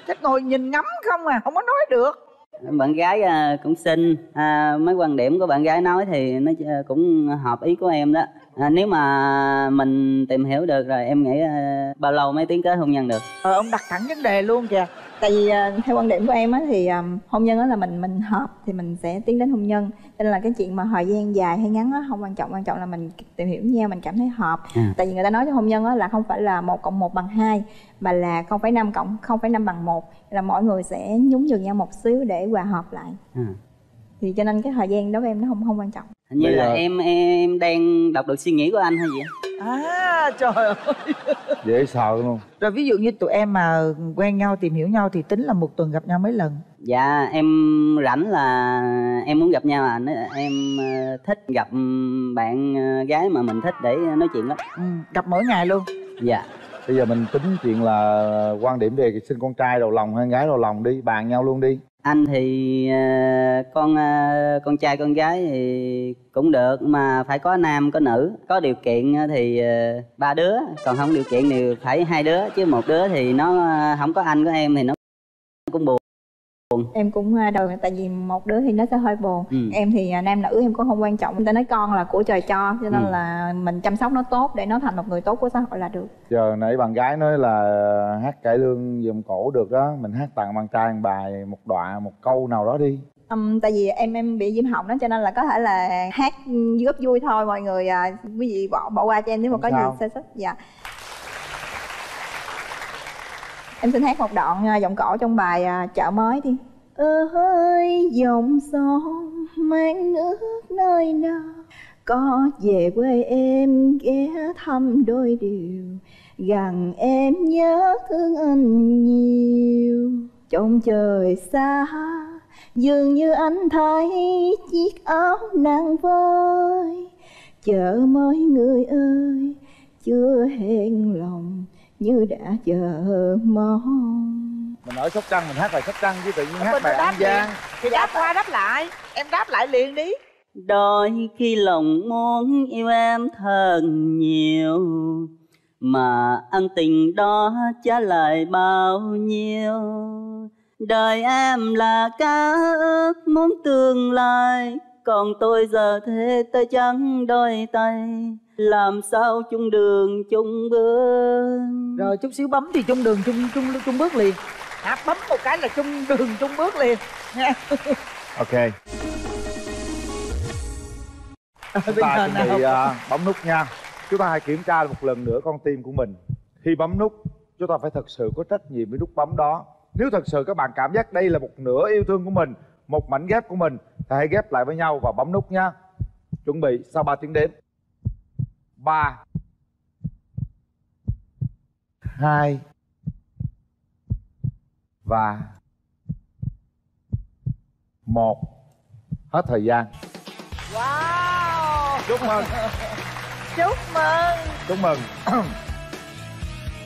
Chết ngồi nhìn ngắm không à không có nói được. Bạn gái à, cũng xinh. À, mấy quan điểm của bạn gái nói thì nó ch- cũng hợp ý của em đó. À, nếu mà mình tìm hiểu được rồi em nghĩ à, bao lâu mới tiến tới hôn nhân được? Ờ, ông đặt thẳng vấn đề luôn kìa. Tại vì à, theo quan điểm của em á thì à, hôn nhân đó là mình mình hợp thì mình sẽ tiến đến hôn nhân cho nên là cái chuyện mà thời gian dài hay ngắn á không quan trọng quan trọng là mình tìm hiểu nhau mình cảm thấy hợp À. tại vì người ta nói cho hôn nhân á là không phải là một cộng một bằng hai mà là không phải năm cộng không phải năm bằng một là mỗi người sẽ nhún nhường nhau một xíu để hòa hợp lại à. thì cho nên cái thời gian đối với em nó không không quan trọng hình như Bây là giờ- em em đang đọc được suy nghĩ của anh hay gì? À trời ơi. <laughs> Dễ sợ luôn. Rồi ví dụ như tụi em mà quen nhau tìm hiểu nhau thì tính là một tuần gặp nhau mấy lần? Dạ em rảnh là em muốn gặp nhau à. Em ờ, thích gặp bạn ờ, gái mà mình thích để nói chuyện đó. Ừ, gặp mỗi ngày luôn. Dạ. Bây giờ mình tính chuyện là quan điểm về sinh con trai đầu lòng hay gái đầu lòng đi bàn nhau luôn đi anh thì ờ, con ờ, con trai con gái thì cũng được mà phải có nam có nữ. Có điều kiện ờ, thì ba đứa, còn không điều kiện thì phải hai đứa, chứ một đứa thì nó không có anh của em thì nó em cũng à, đầu tại vì một đứa thì nó sẽ hơi buồn. Ừ. em thì à, nam nữ em cũng không quan trọng. Người ta nói con là của trời cho cho nên Ừ. là mình chăm sóc nó tốt để nó thành một người tốt của xã hội là được. Giờ nãy bạn gái nói là hát cải lương dùm cổ được đó mình hát tặng bạn trai một bài một đoạn một câu nào đó đi. Ừm, tại vì em em bị viêm họng đó cho nên là có thể là hát góp vui thôi mọi người à, quý vị bỏ bỏ qua cho em nếu mà Không có sao. gì sơ xuất dạ em xin hát một đoạn à, giọng cổ trong bài à, chợ mới đi. Ơi dòng sông mang nước nơi nào? Có về quê em ghé thăm đôi điều, gần em nhớ thương anh nhiều. Trong trời xa, dường như anh thấy chiếc áo nàng vơi. Chợ mới, người ơi, chưa hẹn lòng như đã chờ mong. Mình ở sóc trăng mình hát bài sóc trăng chứ tự nhiên hát Mình bài đáp an giang. Thì đáp qua đáp lại em đáp lại liền đi. Đôi khi lòng muốn yêu em thật nhiều mà ân tình đó trả lại bao nhiêu. Đời em là cá ước muốn tương lai còn tôi giờ thế tay trắng đôi tay. Làm sao chung đường chung bước? Rồi chút xíu bấm thì chung đường chung chung chung bước liền. À, bấm một cái là chung đường chung bước liền. Nha. Ok. Chúng Bây ta chuẩn bị à, bấm nút nha. Chúng ta hãy kiểm tra một lần nữa con tim của mình. Khi bấm nút chúng ta phải thật sự có trách nhiệm với nút bấm đó. Nếu thật sự các bạn cảm giác đây là một nửa yêu thương của mình một mảnh ghép của mình thì hãy ghép lại với nhau và bấm nút nha chuẩn bị sau 3 tiếng đếm ba. Hai. Và một. Hết thời gian. Wow! Chúc mừng. <laughs> Chúc mừng. Chúc mừng.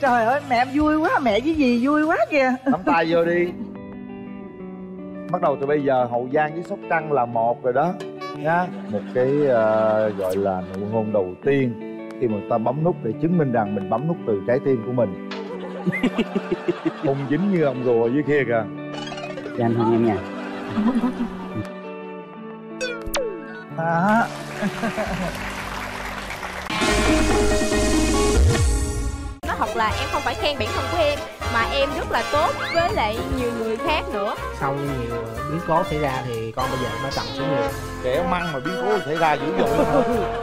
Trời ơi mẹ em vui quá mẹ với gì vui quá kìa. Nắm tay vô đi bắt đầu từ bây giờ hậu giang với sóc trăng là một rồi đó nhá. Một cái ờ, gọi là nụ hôn đầu tiên khi mà ta bấm nút để chứng minh rằng mình bấm nút từ trái tim của mình. <laughs> Hôn dính như ông rùa dưới kia kìa. Cho anh hôn em nha. Đó thật là em không phải khen bản thân của em mà em rất là tốt với lại nhiều người khác nữa. Sau nhiều biến cố xảy ra thì con bây giờ nó trầm xuống nhiều. Kẻ măng mà biến cố xảy ra dữ dội. <laughs>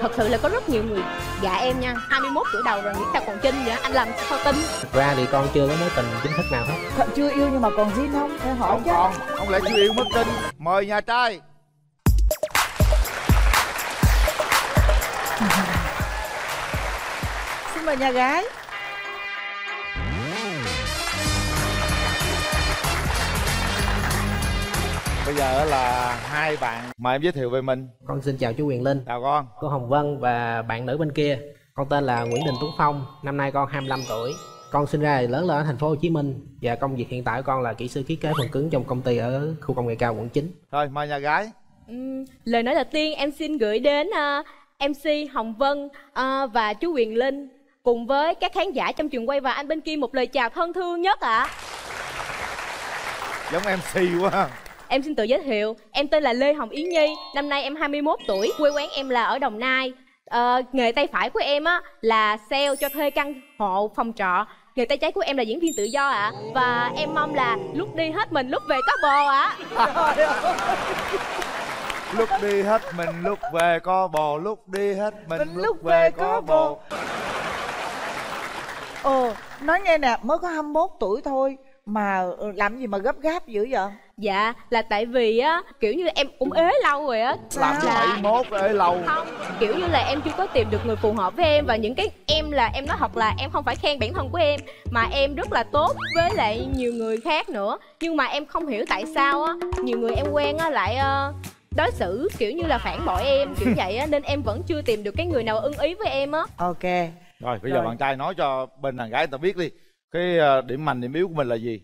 Thật sự là có rất nhiều người gạ em nha. 21 tuổi đầu rồi nghĩ sao còn trinh vậy anh làm sao tin? Thực ra thì con chưa có mối tình chính thức nào hết. Thật chưa yêu nhưng mà còn zin không? Để hỏi không chứ. còn không lẽ chưa yêu mất tin. Mời nhà trai. <laughs> Xin mời nhà gái bây giờ là hai bạn mời em giới thiệu về mình. Con xin chào chú Quyền Linh. Chào con. Cô Hồng Vân và bạn nữ bên kia. Con tên là Nguyễn Đình Tuấn Phong năm nay con 25 tuổi. Con sinh ra và lớn lên ở thành phố Hồ Chí Minh. Và công việc hiện tại của con là kỹ sư thiết kế phần cứng trong công ty ở khu công nghệ cao quận 9 rồi mời nhà gái. Ừm, lời nói đầu tiên em xin gửi đến ờ, MC Hồng Vân ờ, và chú Quyền Linh. Cùng với các khán giả trong trường quay và anh bên kia một lời chào thân thương nhất ạ. Giống mc quá Em xin tự giới thiệu, em tên là Lê Hồng Yến Nhi, năm nay em 21 tuổi, quê quán em là ở Đồng Nai. Ờ, nghề tay phải của em á là sale cho thuê căn hộ phòng trọ. Nghề tay trái của em là diễn viên tự do ạ. Và em mong là lúc đi hết mình, lúc về có bồ ạ. <laughs> lúc đi hết mình lúc về có bồ lúc đi hết mình lúc về có bồ Ồ, nói nghe nè, mới có 21 tuổi thôi mà làm gì mà gấp gáp dữ vậy? Dạ, là tại vì á, kiểu như em cũng ế lâu rồi á. Làm Là- bảy mốt ế lâu. không kiểu như là em chưa có tìm được người phù hợp với em và những cái em là em nói thật là em không phải khen bản thân của em mà em rất là tốt với lại nhiều người khác nữa. Nhưng mà em không hiểu tại sao á nhiều người em quen á lại ờ, đối xử kiểu như là phản bội em kiểu <laughs> vậy á nên em vẫn chưa tìm được cái người nào ưng ý với em á. Ok. Rồi bây giờ Rồi. bạn trai nói cho bên đàn gái người ta biết đi. Cái ờ, điểm mạnh điểm yếu của mình là gì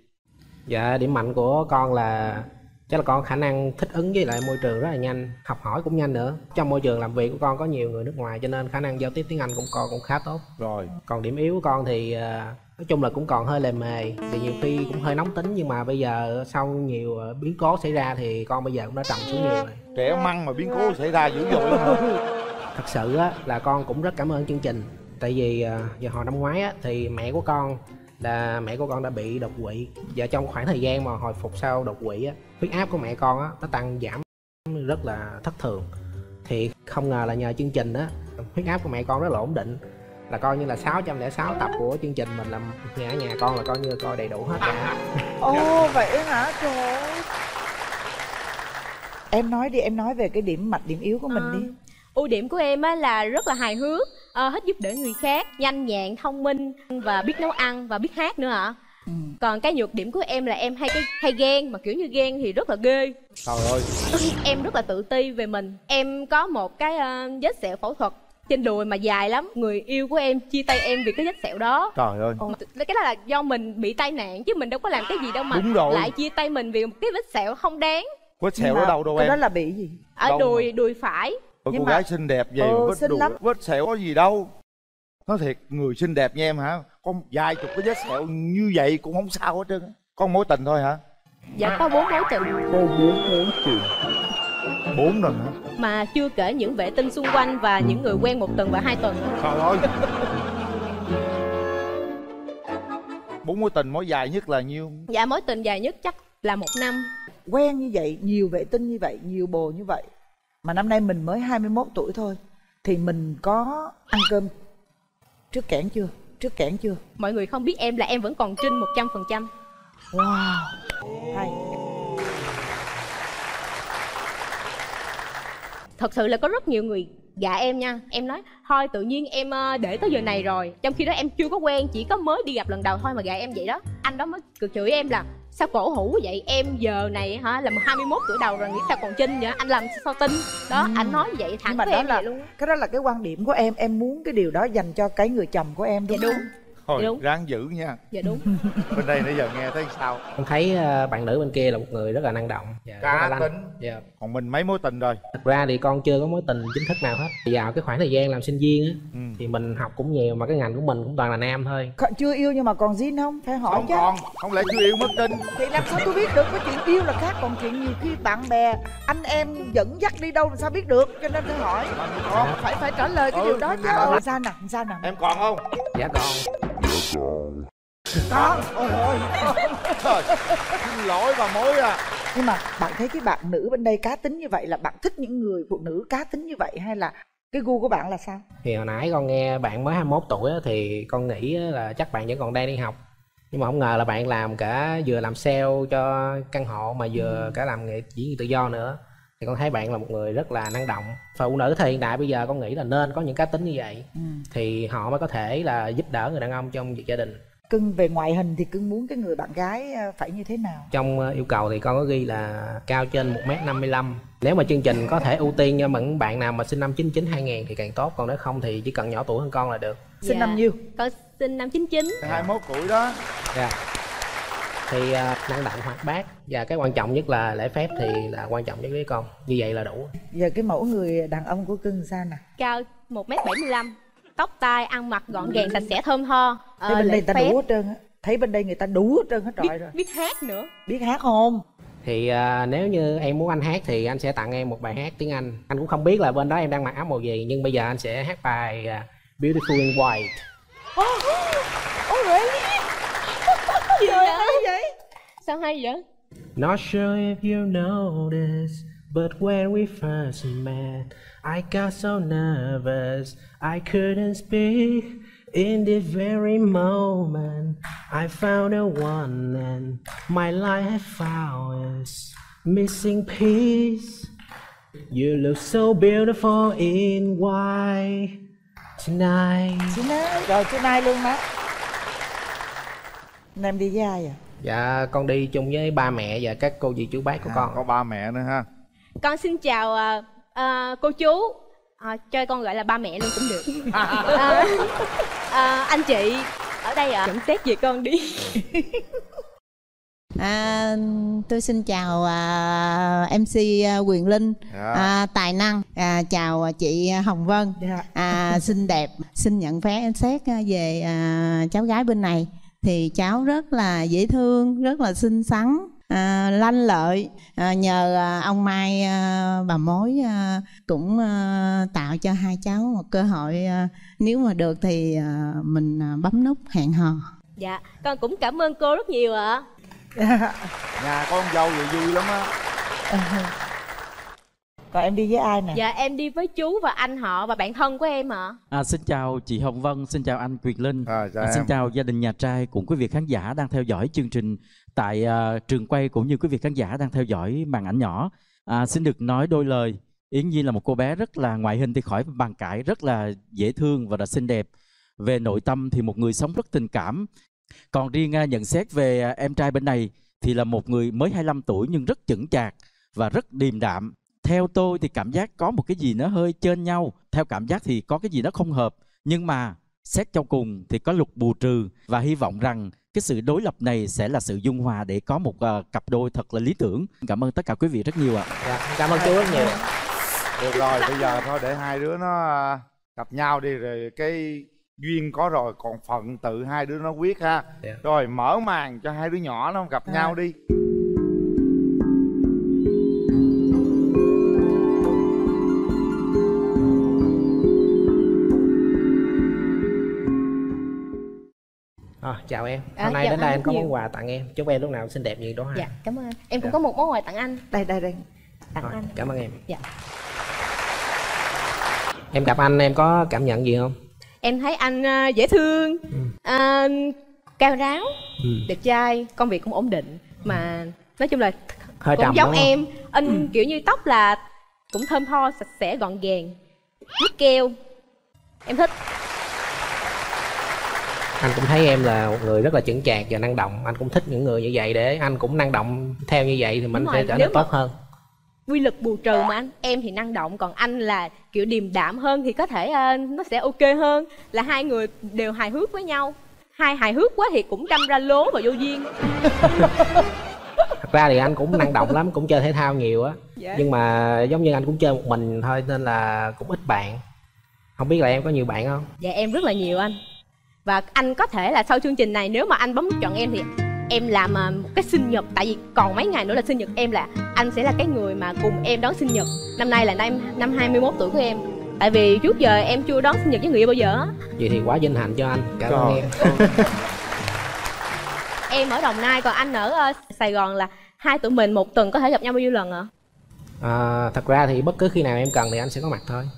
Dạ điểm mạnh của con là chắc là con khả năng thích ứng với lại môi trường rất là nhanh, học hỏi cũng nhanh nữa. Trong môi trường làm việc của con có nhiều người nước ngoài cho nên khả năng giao tiếp tiếng Anh của con cũng khá tốt. Rồi. Còn điểm yếu của con thì à, nói chung là cũng còn hơi lề mề, thì nhiều khi cũng hơi nóng tính nhưng mà bây giờ sau nhiều à, biến cố xảy ra thì con bây giờ cũng đã trầm xuống nhiều rồi. trẻ măng mà biến cố xảy ra dữ dội lắm Thật sự á, là con cũng rất cảm ơn chương trình Tại vì à, giờ hồi năm ngoái á, thì mẹ của con là mẹ của con đã bị đột quỵ. Và trong khoảng thời gian mà hồi phục sau đột quỵ á Huyết áp của mẹ con á, nó tăng giảm rất là thất thường. Thì không ngờ là nhờ chương trình á Huyết áp của mẹ con rất là ổn định. Là coi như là 606 tập của chương trình mình làm nhà nhà con là coi như coi đầy đủ hết cả. <laughs> Ồ vậy hả? Trời ơi. Em nói đi, em nói về cái điểm mạnh, điểm yếu của mình Ờ, đi. Ưu điểm của em á là rất là hài hước ờ, hết giúp đỡ người khác nhanh nhẹn thông minh và biết nấu ăn và biết hát nữa ạ còn cái nhược điểm của em là em hay cái hay ghen mà kiểu như ghen thì rất là ghê. Trời ơi. <laughs> Em rất là tự ti về mình. Em có một cái ờ, vết sẹo phẫu thuật trên đùi mà dài lắm. Người yêu của em chia tay em vì cái vết sẹo đó. Trời ơi. Ồ, cái đó là do mình bị tai nạn chứ mình đâu có làm cái gì đâu mà Đúng rồi. lại chia tay mình vì một cái vết sẹo không đáng. Vết sẹo ở đâu đâu cái em? đó là bị gì? ở Đâu đùi đùi phải Ôi, Nhưng cô mà- gái xinh đẹp vậy Ừ, vết lắm. vết sẹo có gì đâu. Nói thiệt người xinh đẹp như em hả? Con vài chục cái vết sẹo như vậy cũng không sao hết trơn á. con mối tình thôi hả? Dạ có bốn mối tình. Bốn lần hả? Mà chưa kể những vệ tinh xung quanh và những người quen một tuần và hai tuần. Trời ơi. Bốn mối tình mối dài nhất là nhiêu? Dạ mối tình dài nhất chắc là một năm. Quen như vậy, nhiều vệ tinh như vậy, nhiều bồ như vậy Mà năm nay mình mới 21 tuổi thôi Thì mình có ăn cơm trước kẽn chưa? Trước kẽn chưa? mọi người không biết em là em vẫn còn trinh một trăm phần trăm. Wow. Hay. Thật sự là có rất nhiều người gạ em nha. Em nói thôi tự nhiên em ờ, để tới giờ này rồi. Trong khi đó em chưa có quen chỉ có mới đi gặp lần đầu thôi mà gạ em vậy đó. Anh đó mới cười chửi em là sao cổ hủ vậy? Em giờ này hả là 21 tuổi đầu rồi nghĩ sao còn trinh vậy? Anh làm sao tin? Đó anh nói vậy thẳng Nhưng mà với đó em là vậy luôn cái đó là cái quan điểm của em. Em muốn cái điều đó dành cho cái người chồng của em đúng Dạ đúng. không? Thôi Đúng. ráng giữ nha. Dạ đúng. <laughs> Bên đây nãy giờ nghe thấy sao? Em thấy à, bạn nữ bên kia là một người rất là năng động. Dạ, cá tính. Dạ. còn mình mấy mối tình rồi? Thật ra thì con chưa có mối tình chính thức nào hết. Vào cái khoảng thời gian làm sinh viên á Ừ. Thì mình học cũng nhiều mà cái ngành của mình cũng toàn là nam thôi. Còn chưa yêu nhưng mà còn zin không? Phải hỏi không chứ. còn. Không lẽ chưa yêu mất tin? Thì làm sao tôi biết được? Cái chuyện yêu là khác Còn chuyện nhiều khi bạn bè Anh em dẫn dắt đi đâu làm sao biết được? Cho nên phải hỏi. Còn Phải phải trả lời cái Ừ, điều đó. chứ ừ. Sao nè sao nè. Em còn không? Dạ con Con Ôi ôi Trời, xin lỗi bà mối à. Nhưng mà bạn thấy cái bạn nữ bên đây cá tính như vậy Là bạn thích những người phụ nữ cá tính như vậy Hay là cái gu của bạn là sao? Thì hồi nãy con nghe bạn mới 21 tuổi á, Thì con nghĩ á là chắc bạn vẫn còn đang đi học. Nhưng mà không ngờ là bạn làm cả Vừa làm sale cho căn hộ Mà vừa cả làm nghệ diễn tự do nữa Thì con thấy bạn là một người rất là năng động Phụ nữ thời hiện đại bây giờ con nghĩ là nên có những cá tính như vậy Ừ. Thì họ mới có thể là giúp đỡ người đàn ông trong việc gia đình Cưng về ngoại hình thì cưng muốn cái người bạn gái ờ, phải như thế nào? Trong ờ, yêu cầu thì con có ghi là cao trên 1m55 Nếu mà chương trình có thể ưu tiên cho những bạn nào mà sinh năm 99 2000 thì càng tốt Còn nếu không thì chỉ cần nhỏ tuổi hơn con là được Sinh Dạ. năm nhiêu? con sinh năm 99 21 tuổi đó Dạ. Thì ờ, năng động hoạt bát. Và cái quan trọng nhất là lễ phép thì là quan trọng nhất với con. Như vậy là đủ. Giờ cái mẫu người đàn ông của cưng sao nè? cao 1m75 tóc tai ăn mặc gọn gàng sạch sẽ thơm tho. Thấy Ờ, bên đây người ta đủ hết trơn á. Thấy bên đây người ta đủ hết trơn hết biết, trọi rồi biết hát nữa. Biết hát không? thì à, nếu như em muốn anh hát thì anh sẽ tặng em một bài hát tiếng anh. Anh cũng không biết là bên đó em đang mặc áo màu gì nhưng bây giờ anh sẽ hát bài à, beautiful in white. Ôi <laughs> vậy Gì vậy? vậy Sao Not sure if you noticed, but when we first met, I got so nervous I couldn't speak. In this very moment, I found a one, and my life had found its missing piece. You look so beautiful in white tonight. Tonight. Rồi tonight luôn má Nên em đi với ai à? Dạ, con đi chung với ba mẹ và các cô dì chú bác của con. Có ba mẹ nữa ha. Con xin chào à, à, cô chú. À, Cho con gọi là ba mẹ luôn cũng được. <laughs> À, à, Anh chị ở đây ạ. À. Nhận xét về con đi. À, tôi xin chào à, MC à, Quyền Linh. Dạ. à, tài năng. À, chào à, chị Hồng Vân. À, xinh đẹp. Xin nhận phán xét à, về à, cháu gái bên này thì cháu rất là dễ thương rất là xinh xắn à, lanh lợi. À, nhờ à, ông Mai à, bà mối à, cũng à, tạo cho hai cháu một cơ hội à, nếu mà được thì à, mình à, bấm nút hẹn hò. Dạ con cũng cảm ơn cô rất nhiều ạ. <laughs> Nhà có con dâu vậy vui lắm á. <laughs> Còn em đi với ai nè? Dạ em đi với chú và anh họ và bạn thân của em ạ À, xin chào chị Hồng Vân, xin chào anh Quyền Linh, chào à, xin em. chào gia đình nhà trai cùng quý vị khán giả đang theo dõi chương trình tại à, trường quay cũng như quý vị khán giả đang theo dõi màn ảnh nhỏ. À, xin được nói đôi lời. Yến Nhi là một cô bé rất là ngoại hình thì khỏi bàn cãi, rất là dễ thương và là xinh đẹp. Về nội tâm thì một người sống rất tình cảm. Còn riêng à, nhận xét về à, em trai bên này thì là một người mới 25 tuổi nhưng rất chững chạc và rất điềm đạm. Theo tôi thì cảm giác có một cái gì nó hơi trên nhau. Theo cảm giác thì có cái gì nó không hợp. Nhưng mà xét cho cùng thì có lục bù trừ và hy vọng rằng cái sự đối lập này sẽ là sự dung hòa để có một à, cặp đôi thật là lý tưởng. Cảm ơn tất cả quý vị rất nhiều ạ. Dạ, cảm ơn chú rất nhiều. Được rồi, bây giờ thôi để hai đứa nó à, gặp nhau đi rồi cái duyên có rồi còn phận tự hai đứa nó quyết ha. Dạ. Rồi mở màn cho hai đứa nhỏ nó gặp nhau đi. À, chào em. À, Hôm nay chào đến đây anh có nhiều. món quà tặng em. Chúc em lúc nào cũng xinh đẹp như đó ha. Dạ cảm ơn Em cũng Dạ. có một món quà tặng anh Đây đây đây Tặng Rồi, anh cảm ơn em. Dạ Em gặp anh em có cảm nhận gì không? Em thấy anh à, dễ thương à, Cao ráo Ừ. Đẹp trai Công việc cũng ổn định Mà nói chung là Hơi cũng trầm giống em Anh kiểu như tóc là Cũng thơm tho sạch sẽ gọn gàng Nước keo Em thích Anh cũng thấy em là một người rất là chững chạc và năng động. Anh cũng thích những người như vậy để anh cũng năng động theo như vậy thì mình sẽ trở nên tốt hơn. quy lực bù trừ mà anh em thì năng động còn anh là kiểu điềm đạm hơn thì có thể ờ, nó sẽ ok hơn là hai người đều hài hước với nhau hai hài hước quá thì cũng đâm ra lố và vô duyên Thật ra thì anh cũng năng động lắm, cũng chơi thể thao nhiều á. Dạ. Nhưng mà giống như anh cũng chơi một mình thôi nên là cũng ít bạn. Không biết là em có nhiều bạn không? dạ em rất là nhiều anh và anh có thể là sau chương trình này nếu mà anh bấm chọn em thì em làm ờ, một cái sinh nhật tại vì còn mấy ngày nữa là sinh nhật em là anh sẽ là cái người mà cùng em đón sinh nhật năm nay là năm năm 21 tuổi của em tại vì trước giờ em chưa đón sinh nhật với người yêu bao giờ á Vậy thì quá vinh hạnh cho anh. Cảm ơn em. <laughs> em ở đồng nai còn anh ở ờ, sài gòn là hai tụi mình một tuần có thể gặp nhau bao nhiêu lần ạ À, thật ra thì bất cứ khi nào em cần thì anh sẽ có mặt thôi.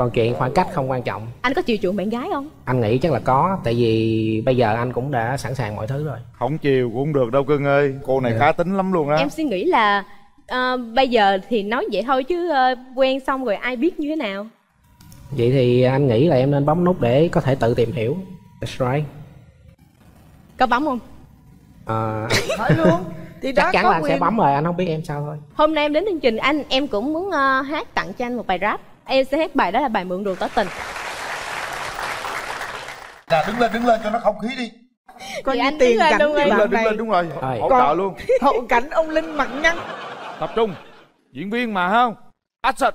Còn chuyện khoảng cách không quan trọng. anh có chiều chuộng bạn gái không Anh nghĩ chắc là có, tại vì bây giờ anh cũng đã sẵn sàng mọi thứ rồi. Không chiều cũng được đâu cưng ơi. Cô này Dạ. cá tính lắm luôn á. em suy nghĩ là ờ, bây giờ thì nói vậy thôi chứ ờ, quen xong rồi ai biết như thế nào Vậy thì anh nghĩ là em nên bấm nút để có thể tự tìm hiểu. That's right. có bấm không À, Hỏi luôn <laughs> Thì đó chắc chắn có là anh sẽ quyền. bấm rồi, anh không biết em sao thôi. hôm nay em đến chương trình anh em cũng muốn ờ, hát tặng cho anh một bài rap em sẽ hát bài đó là bài mượn đồ tỏ tình Nè đứng lên đứng lên cho nó không khí đi. Coi như anh tiền cảnh cho rồi. Đứng bạn lên đứng lên đúng rồi. Rồi. Hỗ Còn- trợ luôn. Hậu cảnh ông Linh mặt nhăn Tập trung. Diễn viên mà không? Action.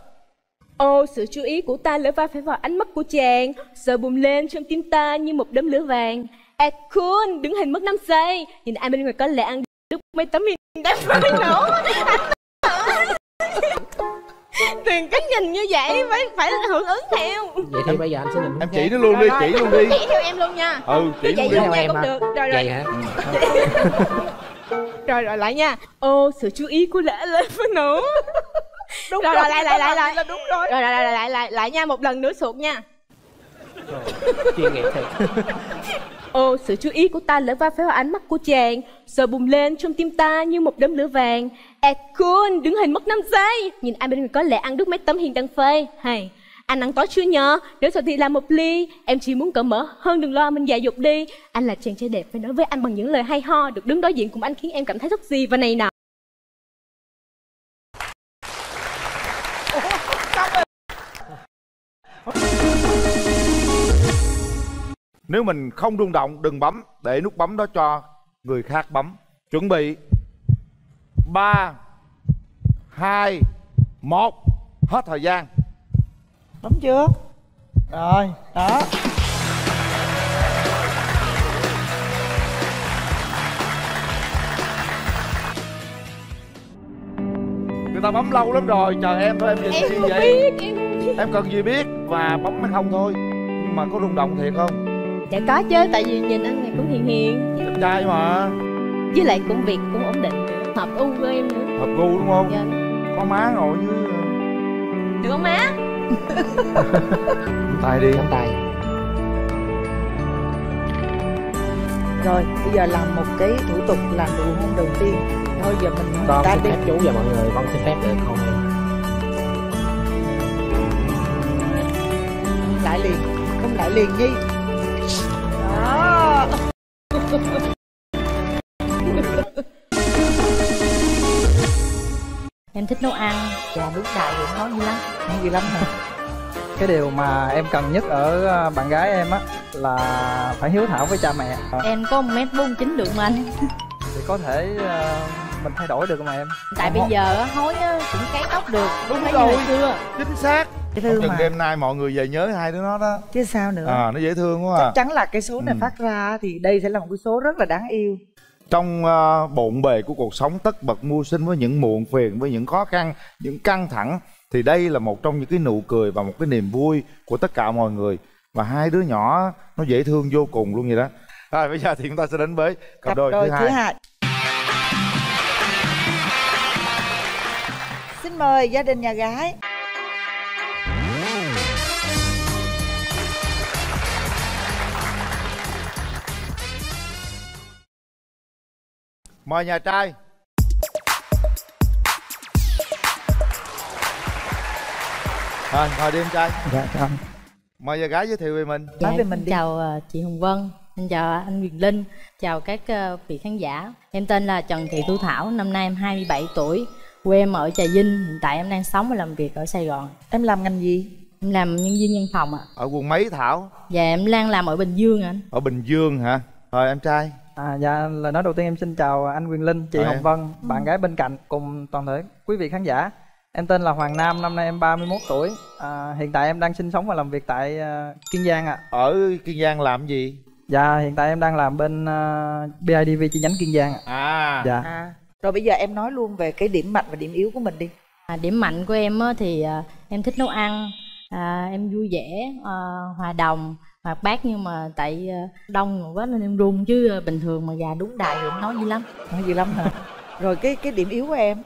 Ô, sự chú ý của ta lỡ va phải vào ánh mắt của chàng Giờ bùng lên trong tim ta như một đốm lửa vàng À cool, đứng hình mất 5 giây Nhìn ai bên ngoài có lẽ ăn lúc mấy tấm hình đẹp phơi nữa Tuyền cứ nhìn như vậy phải phải hưởng ứng theo. Vậy thì bây giờ anh sẽ nhìn em chỉ nó luôn đi chỉ luôn đi. Chỉ theo em luôn nha. Ừ chỉ luôn đi. nha em cũng được. Rồi rồi. Vậy hả? Rồi rồi lại nha. Ô sự chú ý của lễ lên với nữa đúng rồi, rồi lại lại lại lại là đúng rồi. Rồi lại lại lại lại lại nha một lần nữa sụt nha. Chuyên nghiệp thiệt <laughs> Ô, sự chú ý của ta lỡ va phải vào ánh mắt của chàng Giờ bùng lên trong tim ta như một đốm lửa vàng. E à cool, đứng hình mất 5 giây. Nhìn ai bên mình có lẽ ăn đứt mấy tấm hiền đăng phê. Hay, anh ăn tối chưa nhờ Nếu sao thì làm một ly. Em chỉ muốn cởi mở hơn đừng lo mình dạy dục đi. Anh là chàng trai đẹp phải nói với anh bằng những lời hay ho. Được đứng đối diện cùng anh khiến em cảm thấy rất gì và này nọ nếu mình không rung động đừng bấm để nút bấm đó cho người khác bấm. Chuẩn bị. Ba hai một hết thời gian. Bấm chưa rồi đó. Người ta bấm lâu lắm rồi chờ em thôi em nhìn Em không vậy biết, em em cần gì biết và bấm hay không thôi. Nhưng mà có rung động thiệt không Dạ có chứ, tại vì nhìn anh này cũng hiền hiền. Đẹp trai mà. Với lại công việc cũng ổn định. Hợp u với em nữa. Hợp gu đúng không? Dạ. Có má ngồi dưới Được không má? <laughs> tay đi. Nắm tay. Rồi bây giờ làm một cái thủ tục làm nụ hôn đầu tiên. Thôi giờ mình con ta đi phép chú và mọi người con xin phép được không lại liền. Không lại liền nhi đó em thích nấu ăn. Và đúng đại thì nói gì lắm. Nói gì lắm hả? Cái điều mà em cần nhất ở ờ, bạn gái em á là phải hiếu thảo với cha mẹ. Em có một mét bốn chín được mà anh. Thì có thể ờ, mình thay đổi được mà em. Tại bây giờ á, hối á, cũng cấy tóc được đúng Thấy rồi. như xưa. Chính xác Dễ thương chừng mà. đêm nay mọi người về nhớ hai đứa nó đó. Chứ sao nữa? À nó dễ thương quá à. Chắc chắn là cái số này Ừ. phát ra thì đây sẽ là một cái số rất là đáng yêu. Trong uh, bộn bề của cuộc sống tất bật mưu sinh với những muộn phiền với những khó khăn những căng thẳng thì đây là một trong những cái nụ cười và một cái niềm vui của tất cả mọi người. Và hai đứa nhỏ nó dễ thương vô cùng luôn vậy đó. Rồi bây giờ thì chúng ta sẽ đến với cặp, cặp đôi, đôi thứ thứ hai. hai. Xin mời gia đình nhà gái mời nhà trai rồi ngồi đi em trai dạ cảm mời nhà gái giới thiệu về mình Dạ, em chào ờ, chị Hồng Vân, em chào anh Quyền Linh, chào các ờ, vị khán giả. Em tên là Trần Thị Thu Thảo, năm nay em 27 tuổi, quê em ở Trà Vinh, hiện tại em đang sống và làm việc ở Sài Gòn. Em làm ngành gì? Em làm nhân viên văn phòng ạ. ở quận mấy thảo Và em đang làm ở Bình Dương ạ anh. ở bình dương hả rồi em trai À, dạ lời nói đầu tiên em xin chào anh Quyền Linh, chị Rồi Hồng em. Vân, bạn gái bên cạnh cùng toàn thể quý vị khán giả. Em tên là Hoàng Nam, năm nay em 31 tuổi. À, hiện tại em đang sinh sống và làm việc tại à, Kiên Giang ạ. ở kiên giang làm gì Dạ hiện tại em đang làm bên à, BIDV chi nhánh Kiên Giang ạ. à Dạ. à rồi bây giờ em nói luôn về cái điểm mạnh và điểm yếu của mình đi À, điểm mạnh của em á, thì à, em thích nấu ăn, à, em vui vẻ, à, hòa đồng, hoạt bát nhưng mà tại à, đông quá nên em run chứ à, bình thường mà gà đúng đài thì em nói gì lắm. nói gì lắm hả <laughs> rồi cái cái điểm yếu của em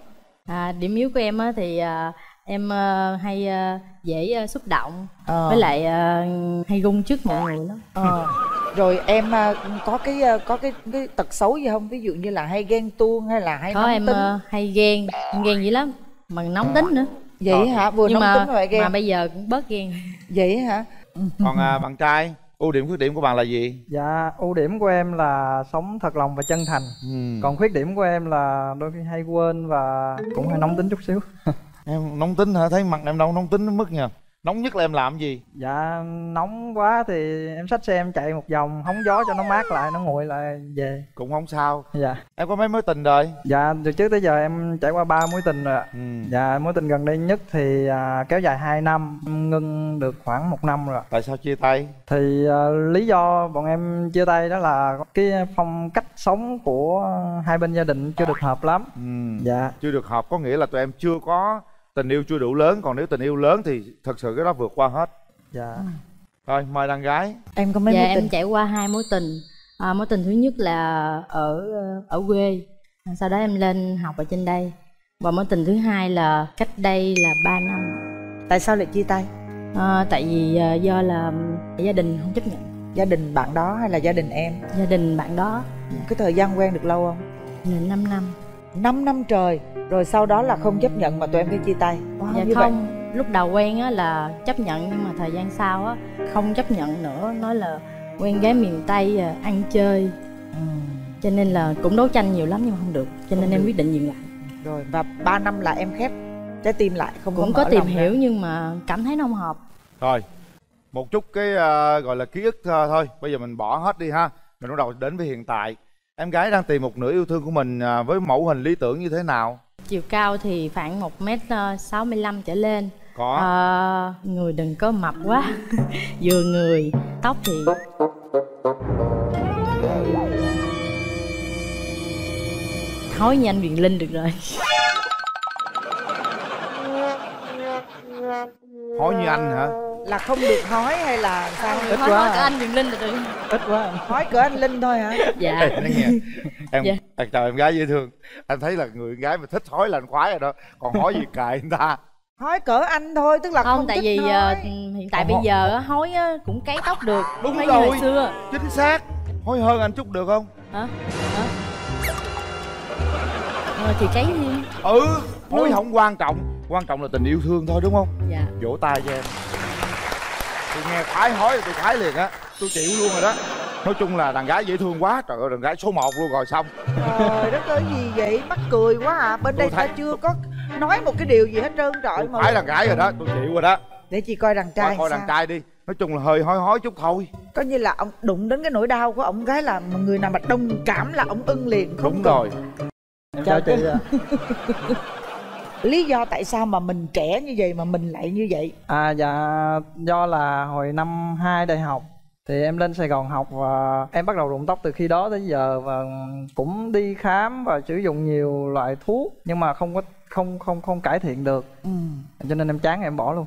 À, điểm yếu của em á, thì à, em à, hay à, dễ à, xúc động Ờ. với lại à, hay run trước mọi người lắm. ờ. rồi em à, có cái à, có cái cái tật xấu gì không ví dụ như là hay ghen tuông hay là hay Có nóng em tính à, hay ghen, em ghen dữ lắm, mà nóng tính nữa. vậy hả vừa Nhưng nóng mà, tính rồi ghen mà bây giờ cũng bớt ghen. vậy hả <laughs> còn à, bạn trai ưu điểm khuyết điểm của bạn là gì Dạ ưu điểm của em là sống thật lòng và chân thành. Ừ. Còn khuyết điểm của em là đôi khi hay quên và cũng hay nóng tính chút xíu. <laughs> em nóng tính hả thấy mặt em đâu nóng tính đến mức nha nóng nhất là em làm gì? Dạ nóng quá thì em xách xe em chạy một vòng hóng gió cho nó mát lại nó nguội lại về. Cũng không sao. Dạ. Em có mấy mối tình rồi? Dạ từ trước tới giờ em trải qua ba mối tình rồi ừ. dạ mối tình gần đây nhất thì à, kéo dài 2 năm ngưng được khoảng một năm rồi tại sao chia tay? Thì à, lý do bọn em chia tay đó là cái phong cách sống của hai bên gia đình chưa được hợp lắm. Ừ. dạ. Chưa được hợp có nghĩa là tụi em chưa có tình yêu chưa đủ lớn còn nếu tình yêu lớn thì thật sự cái đó vượt qua hết. Dạ. Thôi mời đàn gái. Em có mấy dạ mối tình? em trải qua hai mối tình. À, mối tình thứ nhất là ở ở quê. Sau đó em lên học ở trên đây. Và mối tình thứ hai là cách đây là 3 năm. Tại sao lại chia tay? À, tại vì à, do là gia đình không chấp nhận. Gia đình bạn đó hay là gia đình em? Gia đình bạn đó. Cái thời gian quen được lâu không? Là 5 năm 5 năm trời rồi sau đó là không chấp nhận mà tụi em phải chia tay wow, dạ như không vậy. lúc đầu quen á là chấp nhận nhưng mà thời gian sau á không chấp nhận nữa nói là quen gái miền tây à, ăn chơi ừ. cho nên là cũng đấu tranh nhiều lắm nhưng mà không được cho nên Không em được. quyết định dừng lại rồi và 3 năm là em khép trái tim lại không cũng có có tìm lòng ra. hiểu nhưng mà cảm thấy nó không hợp rồi một chút cái uh, gọi là ký ức uh, thôi bây giờ mình bỏ hết đi ha mình bắt đầu đến với hiện tại em gái đang tìm một nửa yêu thương của mình uh, với mẫu hình lý tưởng như thế nào? Chiều cao thì khoảng một m sáu mươi lăm trở lên. Có. Ờ, người đừng có mập quá. <laughs> Vừa người tóc thì hói như anh Quyền Linh được rồi. Hỏi như anh hả là không được hói hay là sao? Ít Hói- quá hói à. cỡ anh Quyền Linh là được ít quá hói cỡ anh linh thôi hả? <laughs> Dạ. Ê, nghe. Em Dạ. em chào em gái dễ thương. Anh thấy là người gái mà thích hói là anh khoái rồi đó. Còn hói gì kệ người ta? Hói cỡ anh thôi tức là không, không tại thích vì hói. ờ, hiện tại Còn bây giờ á, hói á, cũng cấy tóc được đúng Mấy rồi. hồi xưa. Chính xác. Hói hơn anh chút được không? Hả? Hả? Ờ, thì cấy đi ừ hói không quan trọng. Quan trọng là tình yêu thương thôi đúng không? Dạ. Vỗ tay cho em tôi nghe khoái hói tôi khoái liền á. Tôi chịu luôn rồi đó. Nói chung là đàn gái dễ thương quá. Trời ơi đàn gái số 1 luôn rồi xong. Trời đất ơi gì vậy? Mắc cười quá à. Bên đây thấy- ta chưa có nói một cái điều gì hết trơn trọi mà. khoái đàn gái rồi đó. Tôi chịu rồi đó. Để chị coi đàn coi, trai coi sao. đàn trai đi. Nói chung là hơi hói hói chút thôi. Coi như là ông đụng đến cái nỗi đau của ông gái là người nào mà đồng cảm là ông ưng liền không đúng cần- rồi. Em Chào chào chị ạ. <laughs> lý do tại sao mà mình trẻ như vậy mà mình lại như vậy À dạ do là hồi năm 2 đại học thì em lên Sài Gòn học và em bắt đầu rụng tóc từ khi đó tới giờ và cũng đi khám và sử dụng nhiều loại thuốc nhưng mà không có không không không cải thiện được ừ. cho nên em chán em bỏ luôn.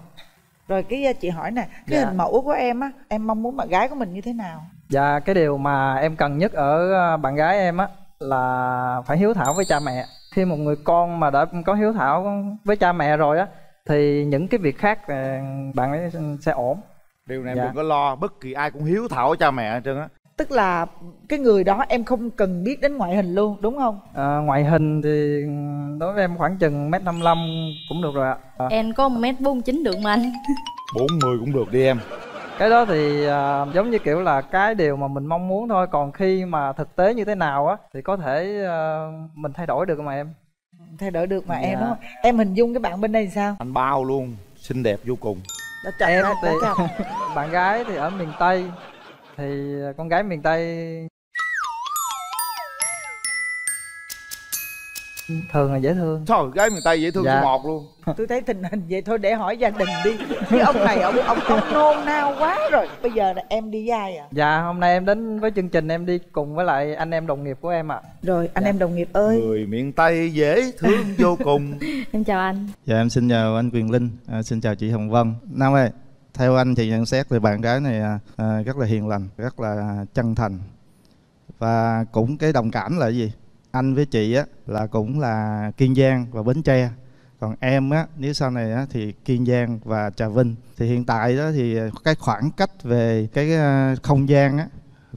rồi cái chị hỏi nè cái Dạ. hình mẫu của em á em mong muốn bạn gái của mình như thế nào Và cái điều mà em cần nhất ở à, bạn gái em á là phải hiếu thảo với cha mẹ. Khi một người con mà đã có hiếu thảo với cha mẹ rồi á thì những cái việc khác à, bạn ấy sẽ ổn. điều này Dạ. đừng có lo bất kỳ ai cũng hiếu thảo với cha mẹ hết trơn á tức là cái người đó em không cần biết đến ngoại hình luôn đúng không À, ngoại hình thì đối với em khoảng chừng mét năm cũng được rồi ạ. À, em có một m bốn chín được mà anh 40 cũng được đi em cái đó thì à, giống như kiểu là cái điều mà mình mong muốn thôi. Còn khi mà thực tế như thế nào á thì có thể à, mình thay đổi được mà em? Thay đổi được mà Dạ. em đúng không? Em hình dung cái bạn bên đây sao? Anh bao luôn xinh đẹp vô cùng. Đã chặt em thì đã chặt. <laughs> bạn gái thì ở miền tây. Thì con gái miền tây thường là dễ thương. Trời gái miền tây dễ thương Dạ. số một luôn. <laughs> Tôi thấy tình hình vậy thôi để hỏi gia đình đi. Cái ông này ông ông ông nôn nao quá rồi. Bây giờ là em đi với ai à dạ hôm nay em đến với chương trình em đi cùng với lại anh em đồng nghiệp của em ạ. Rồi anh em đồng nghiệp ơi. Người miền tây dễ thương vô cùng. <laughs> Em chào anh. Dạ em xin chào anh Quyền Linh, à, xin chào chị Hồng Vân. Nam ơi, theo anh thì nhận xét thì bạn gái này à, à, rất là hiền lành, rất là chân thành. Và cũng cái đồng cảm là gì? Anh với chị á là cũng là Kiên Giang và Bến Tre. Còn em á nếu sau này á thì Kiên Giang và Trà Vinh. Thì hiện tại đó thì ờ, cái khoảng cách về cái ờ, không gian á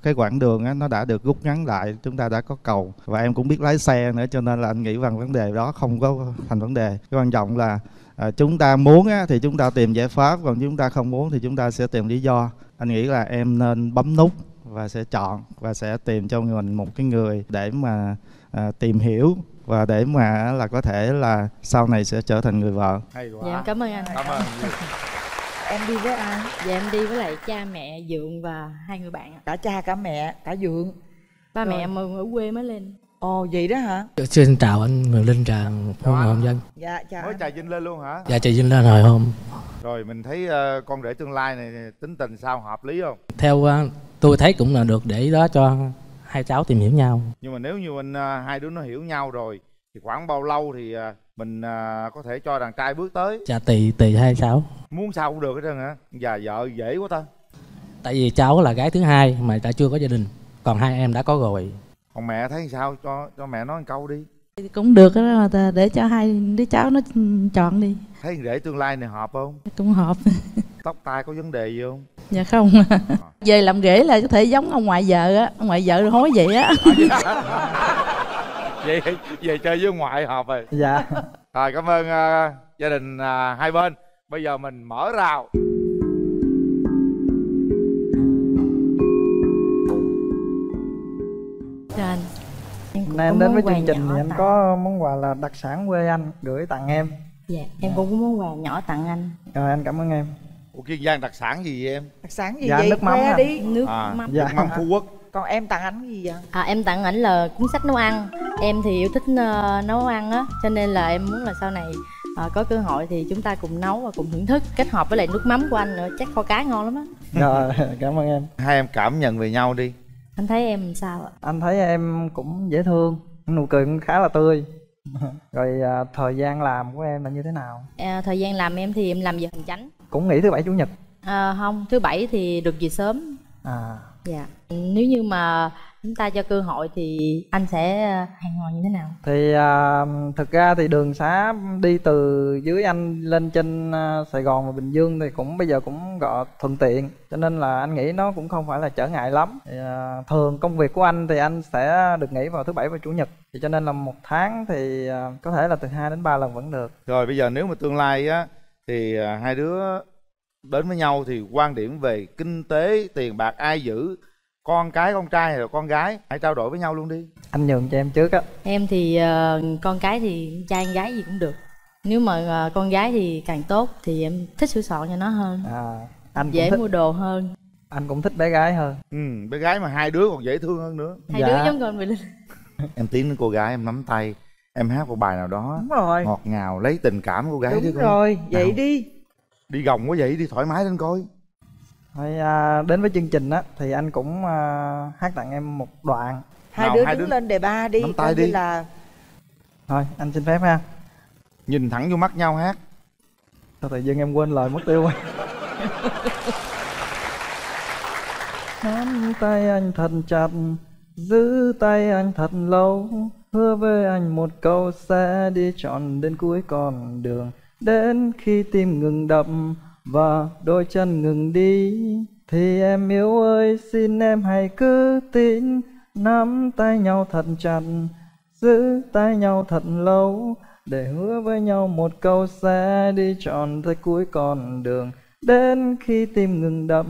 cái quãng đường á, nó đã được rút ngắn lại chúng ta đã có cầu và em cũng biết lái xe nữa cho nên là anh nghĩ rằng vấn đề đó không có thành vấn đề cái quan trọng là à, chúng ta muốn á, thì chúng ta tìm giải pháp còn chúng ta không muốn thì chúng ta sẽ tìm lý do anh nghĩ là em nên bấm nút và sẽ chọn và sẽ tìm cho mình một cái người để mà à, tìm hiểu và để mà là có thể là sau này sẽ trở thành người vợ. Hay quá. Dạ cảm ơn anh. Cảm ơn. <laughs> Em đi với ai? Dạ em đi với lại cha mẹ dượng và hai người bạn ạ. cả cha cả mẹ cả dượng. Ba Rồi. mẹ em ở quê mới lên. Ồ vậy đó hả? Xin chào anh Nguyễn Linh Trà, Phong Hồng Dân. dạ chào mới trà vinh lên luôn hả? Dạ chị Vinh lên hồi hôm. rồi mình thấy ờ, con rể tương lai này tính tình sao hợp lý không? Theo ờ, tôi thấy cũng là được để đó cho hai cháu tìm hiểu nhau. nhưng mà nếu như anh ờ, hai đứa nó hiểu nhau rồi thì khoảng bao lâu thì ờ, mình ờ, có thể cho đàn trai bước tới Dạ tùy tùy hai cháu. muốn sao cũng được hết trơn hả già vợ dễ quá ta Tại vì cháu là gái thứ hai mà đã chưa có gia đình. Còn hai em đã có rồi. còn mẹ thấy sao cho cho mẹ nói một câu đi cũng được đó mà để cho hai đứa cháu nó chọn đi. Thấy rể tương lai này hợp không? Cũng hợp. <laughs> Tóc tai có vấn đề gì không? Dạ không. <laughs> Về làm rể là có thể giống ông ngoại vợ á ông ngoại vợ hối vậy á. <laughs> Vậy về chơi với ngoại hợp rồi. Dạ. Rồi cảm ơn ờ, gia đình ờ, hai bên. Bây giờ mình mở rào. Chào anh. em cũng Nay em đến với chương trình thì em tặng- có món quà là đặc sản quê anh gửi tặng em. Dạ em cũng có món quà nhỏ tặng anh. Rồi anh cảm ơn em. Ủa Kiên Giang đặc sản gì vậy em? đặc sản gì Dạ, vậy? nước mắm khoe à. đi. Nước À, mắm. Nước mắm Phú Quốc. Còn em tặng ảnh gì vậy? À, em tặng ảnh là cuốn sách nấu ăn. Em thì yêu thích ờ, nấu ăn á Cho nên là em muốn là sau này ờ, có cơ hội thì chúng ta cùng nấu và cùng thưởng thức Kết hợp với lại nước mắm của anh nữa. Chắc kho cá ngon lắm á. Rồi <laughs> cảm ơn em. Hai em cảm nhận về nhau đi Anh thấy em sao ạ? Anh thấy em cũng dễ thương Nụ cười cũng khá là tươi. Rồi à, thời gian làm của em là như thế nào? À, thời gian làm em thì em làm giờ hành chánh. Cũng nghỉ thứ bảy chủ nhật. À, Không, thứ bảy thì được về sớm. À. Dạ. Nếu như mà chúng ta cho cơ hội thì anh sẽ ờ, hẹn hò như thế nào? Thì à, thực ra thì đường xá đi từ dưới anh lên trên à, Sài Gòn và Bình Dương thì cũng bây giờ cũng gọi thuận tiện. Cho nên là anh nghĩ nó cũng không phải là trở ngại lắm. Thì, à, Thường công việc của anh thì anh sẽ được nghỉ vào thứ bảy và chủ nhật. Thì Cho nên là một tháng thì à, có thể là từ 2 đến 3 lần vẫn được. Rồi bây giờ nếu mà tương lai á Thì à, hai đứa đến với nhau thì quan điểm về kinh tế, tiền bạc ai giữ Con cái, con trai hay là con gái Hãy trao đổi với nhau luôn đi. Anh nhường cho em trước á. Em thì ờ, con cái thì trai gái gì cũng được. Nếu mà ờ, con gái thì càng tốt Thì em thích sửa soạn cho nó hơn. À, anh Dễ thích, mua đồ hơn. Anh cũng thích bé gái hơn. Ừ, Bé gái mà hai đứa còn dễ thương hơn nữa. Hai Dạ. đứa giống con Mỹ Linh <laughs> Em tiến đến cô gái em nắm tay Em hát một bài nào đó đúng rồi. Ngọt ngào lấy tình cảm cô gái chứ đúng con. rồi vậy Nào. đi. Đi gồng quá vậy đi thoải mái lên coi Thôi à, đến với chương trình á thì anh cũng à, hát tặng em một đoạn. Hai Nào, đứa hai đứng đứa lên đề ba đi nắm coi tay như đi. là Thôi anh xin phép ha. Nhìn thẳng vô mắt nhau hát. Sao tự dưng em quên lời mất tiêu rồi <laughs> Nắm tay anh thật chặt Giữ tay anh thật lâu. Hứa với anh một câu sẽ đi trọn đến cuối con đường. Đến khi tim ngừng đập và đôi chân ngừng đi Thì em yêu ơi xin em hãy cứ tin. Nắm tay nhau thật chặt Giữ tay nhau thật lâu. Để hứa với nhau một câu sẽ đi trọn tới cuối con đường. Đến khi tim ngừng đập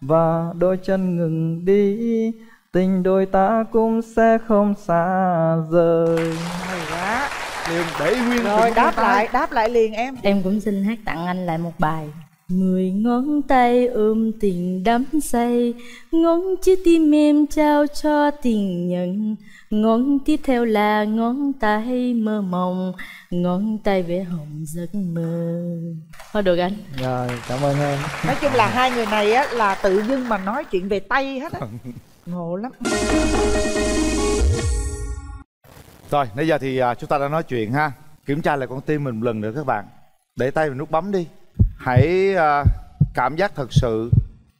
và đôi chân ngừng đi Tình đôi ta cũng sẽ không xa rời. Hay quá. Liền để nguyên rồi đáp lại đáp lại liền em. Em cũng xin hát tặng anh lại một bài Mười ngón tay ôm tình đắm say Ngón chứ tim em trao cho tình nhân. Ngón tiếp theo là ngón tay mơ mộng Ngón tay vẽ hồng giấc mơ. Thôi được anh. Rồi cảm ơn em. Nói chung là hai người này á là tự dưng mà nói chuyện về tay hết á. <laughs> Ngộ lắm. Rồi, bây giờ thì à, chúng ta đã nói chuyện ha. Kiểm tra lại con tim mình một lần nữa các bạn. Để tay vào nút bấm đi Hãy à, cảm giác thật sự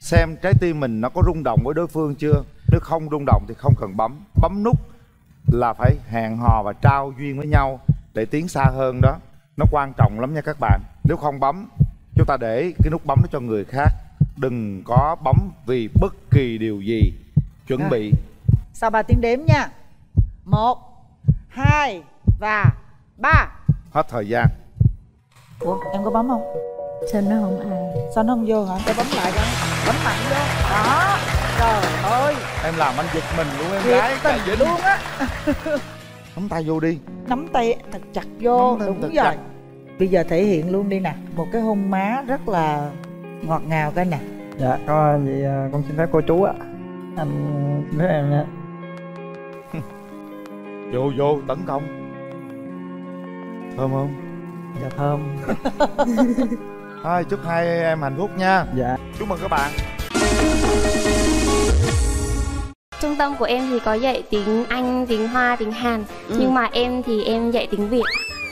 Xem trái tim mình nó có rung động với đối phương chưa? Nếu không rung động thì không cần bấm. Bấm nút là phải hẹn hò và trao duyên với nhau Để tiến xa hơn đó. Nó quan trọng lắm nha các bạn. Nếu không bấm Chúng ta để cái nút bấm đó cho người khác. Đừng có bấm vì bất kỳ điều gì. Chuẩn Rồi. bị. Sau ba tiếng đếm nha. Một hai và ba. Hết thời gian. Ủa em có bấm không Sao nó không ai sao nó không vô hả? Để bấm lại cho bấm mạnh vô. Đó. Trời ơi. Em làm anh giật mình luôn em thiệt gái tình Vinh. luôn á. <laughs> Nắm tay vô đi. Nắm tay thật chặt vô Nắm đúng thật rồi. chặt. bây giờ thể hiện luôn đi nè một cái hôn má rất là ngọt ngào cái nè. Dạ có gì à, con xin phép cô chú ạ. Anh xin phép em nha. <laughs> Vô vô tấn công. Thơm không? Dạ thơm <laughs> thôi chúc hai em hạnh phúc nha. Dạ. Chúc mừng các bạn. Trung tâm của em thì có dạy tiếng Anh, tiếng Hoa, tiếng Hàn. Ừ. Nhưng mà em thì em dạy tiếng Việt.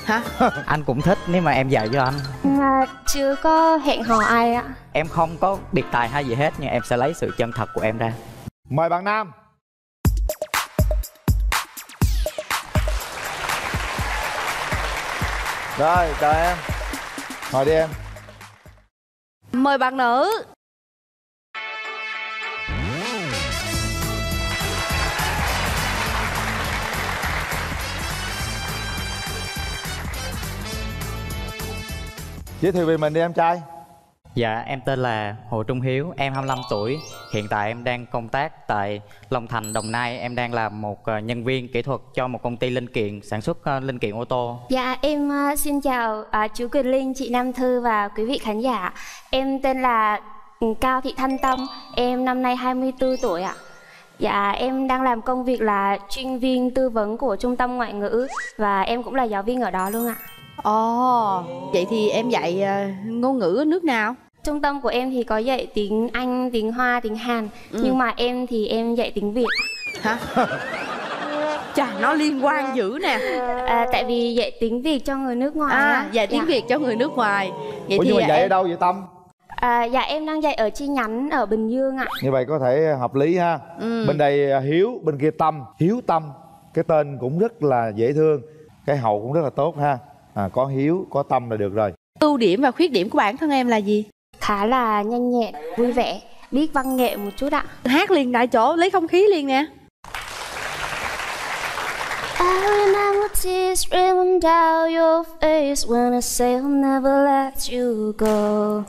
Hả? <laughs> Anh cũng thích nếu mà em dạy cho anh. À, Chưa có hẹn hò ai ạ. Em không có biệt tài hay gì hết nhưng em sẽ lấy sự chân thật của em ra. Mời bạn nam. Rồi chào em. Ngồi đi em Mời bạn nữ. Giới thiệu về mình đi em trai. Dạ, em tên là Hồ Trung Hiếu, em 25 tuổi. Hiện tại em đang công tác tại Long Thành, Đồng Nai. Em đang là một ờ, nhân viên kỹ thuật cho một công ty linh kiện sản xuất ờ, linh kiện ô tô. Dạ em à, xin chào chú Quyền Linh, chị Nam Thư và quý vị khán giả Em tên là ừ, Cao Thị Thanh Tâm, em năm nay 24 tuổi ạ Dạ em đang làm công việc là chuyên viên tư vấn của trung tâm ngoại ngữ Và em cũng là giáo viên ở đó luôn ạ Ồ, vậy thì em dạy ờ, ngôn ngữ nước nào? Trung tâm của em thì có dạy tiếng Anh, tiếng Hoa, tiếng Hàn. Ừ. Nhưng mà em thì em dạy tiếng Việt. Hả? Chà, nó liên quan dữ nè. À, Tại vì dạy tiếng Việt cho người nước ngoài À, dạy tiếng Dạ. Việt cho người nước ngoài. Vậy ủa thì nhưng mà dạy em... ở đâu vậy tâm? À, Dạ em đang dạy ở chi nhánh ở Bình Dương ạ. Như vậy có thể hợp lý ha. Ừ. bên đây à, hiếu bên kia tâm. Hiếu tâm cái tên cũng rất là dễ thương. Cái hậu cũng rất là tốt ha. À, có hiếu có tâm là được rồi. Ưu điểm và khuyết điểm của bản thân em là gì? Khá là nhanh nhẹn, vui vẻ, biết văn nghệ một chút ạ Hát liền tại chỗ, lấy không khí liền nè I remember tears streaming down your face when I say I'll never let you go.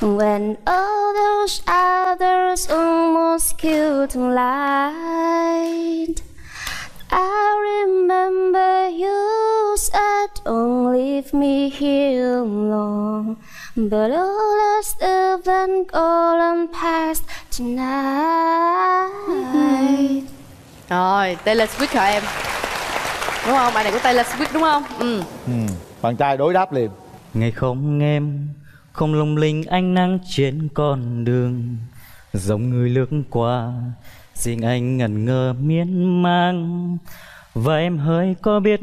When all those others almost killed in light. I remember you said, Don't leave me here alone. But all that's been gone past tonight. Rồi, Taylor Swift hả em? Đúng không? Bài này của Taylor Swift đúng không? Ừ ừ. bạn trai đối đáp liền Ngày không em, không lung linh ánh nắng trên con đường Giống người lướt qua, riêng anh ngẩn ngơ miên man Và em hơi có biết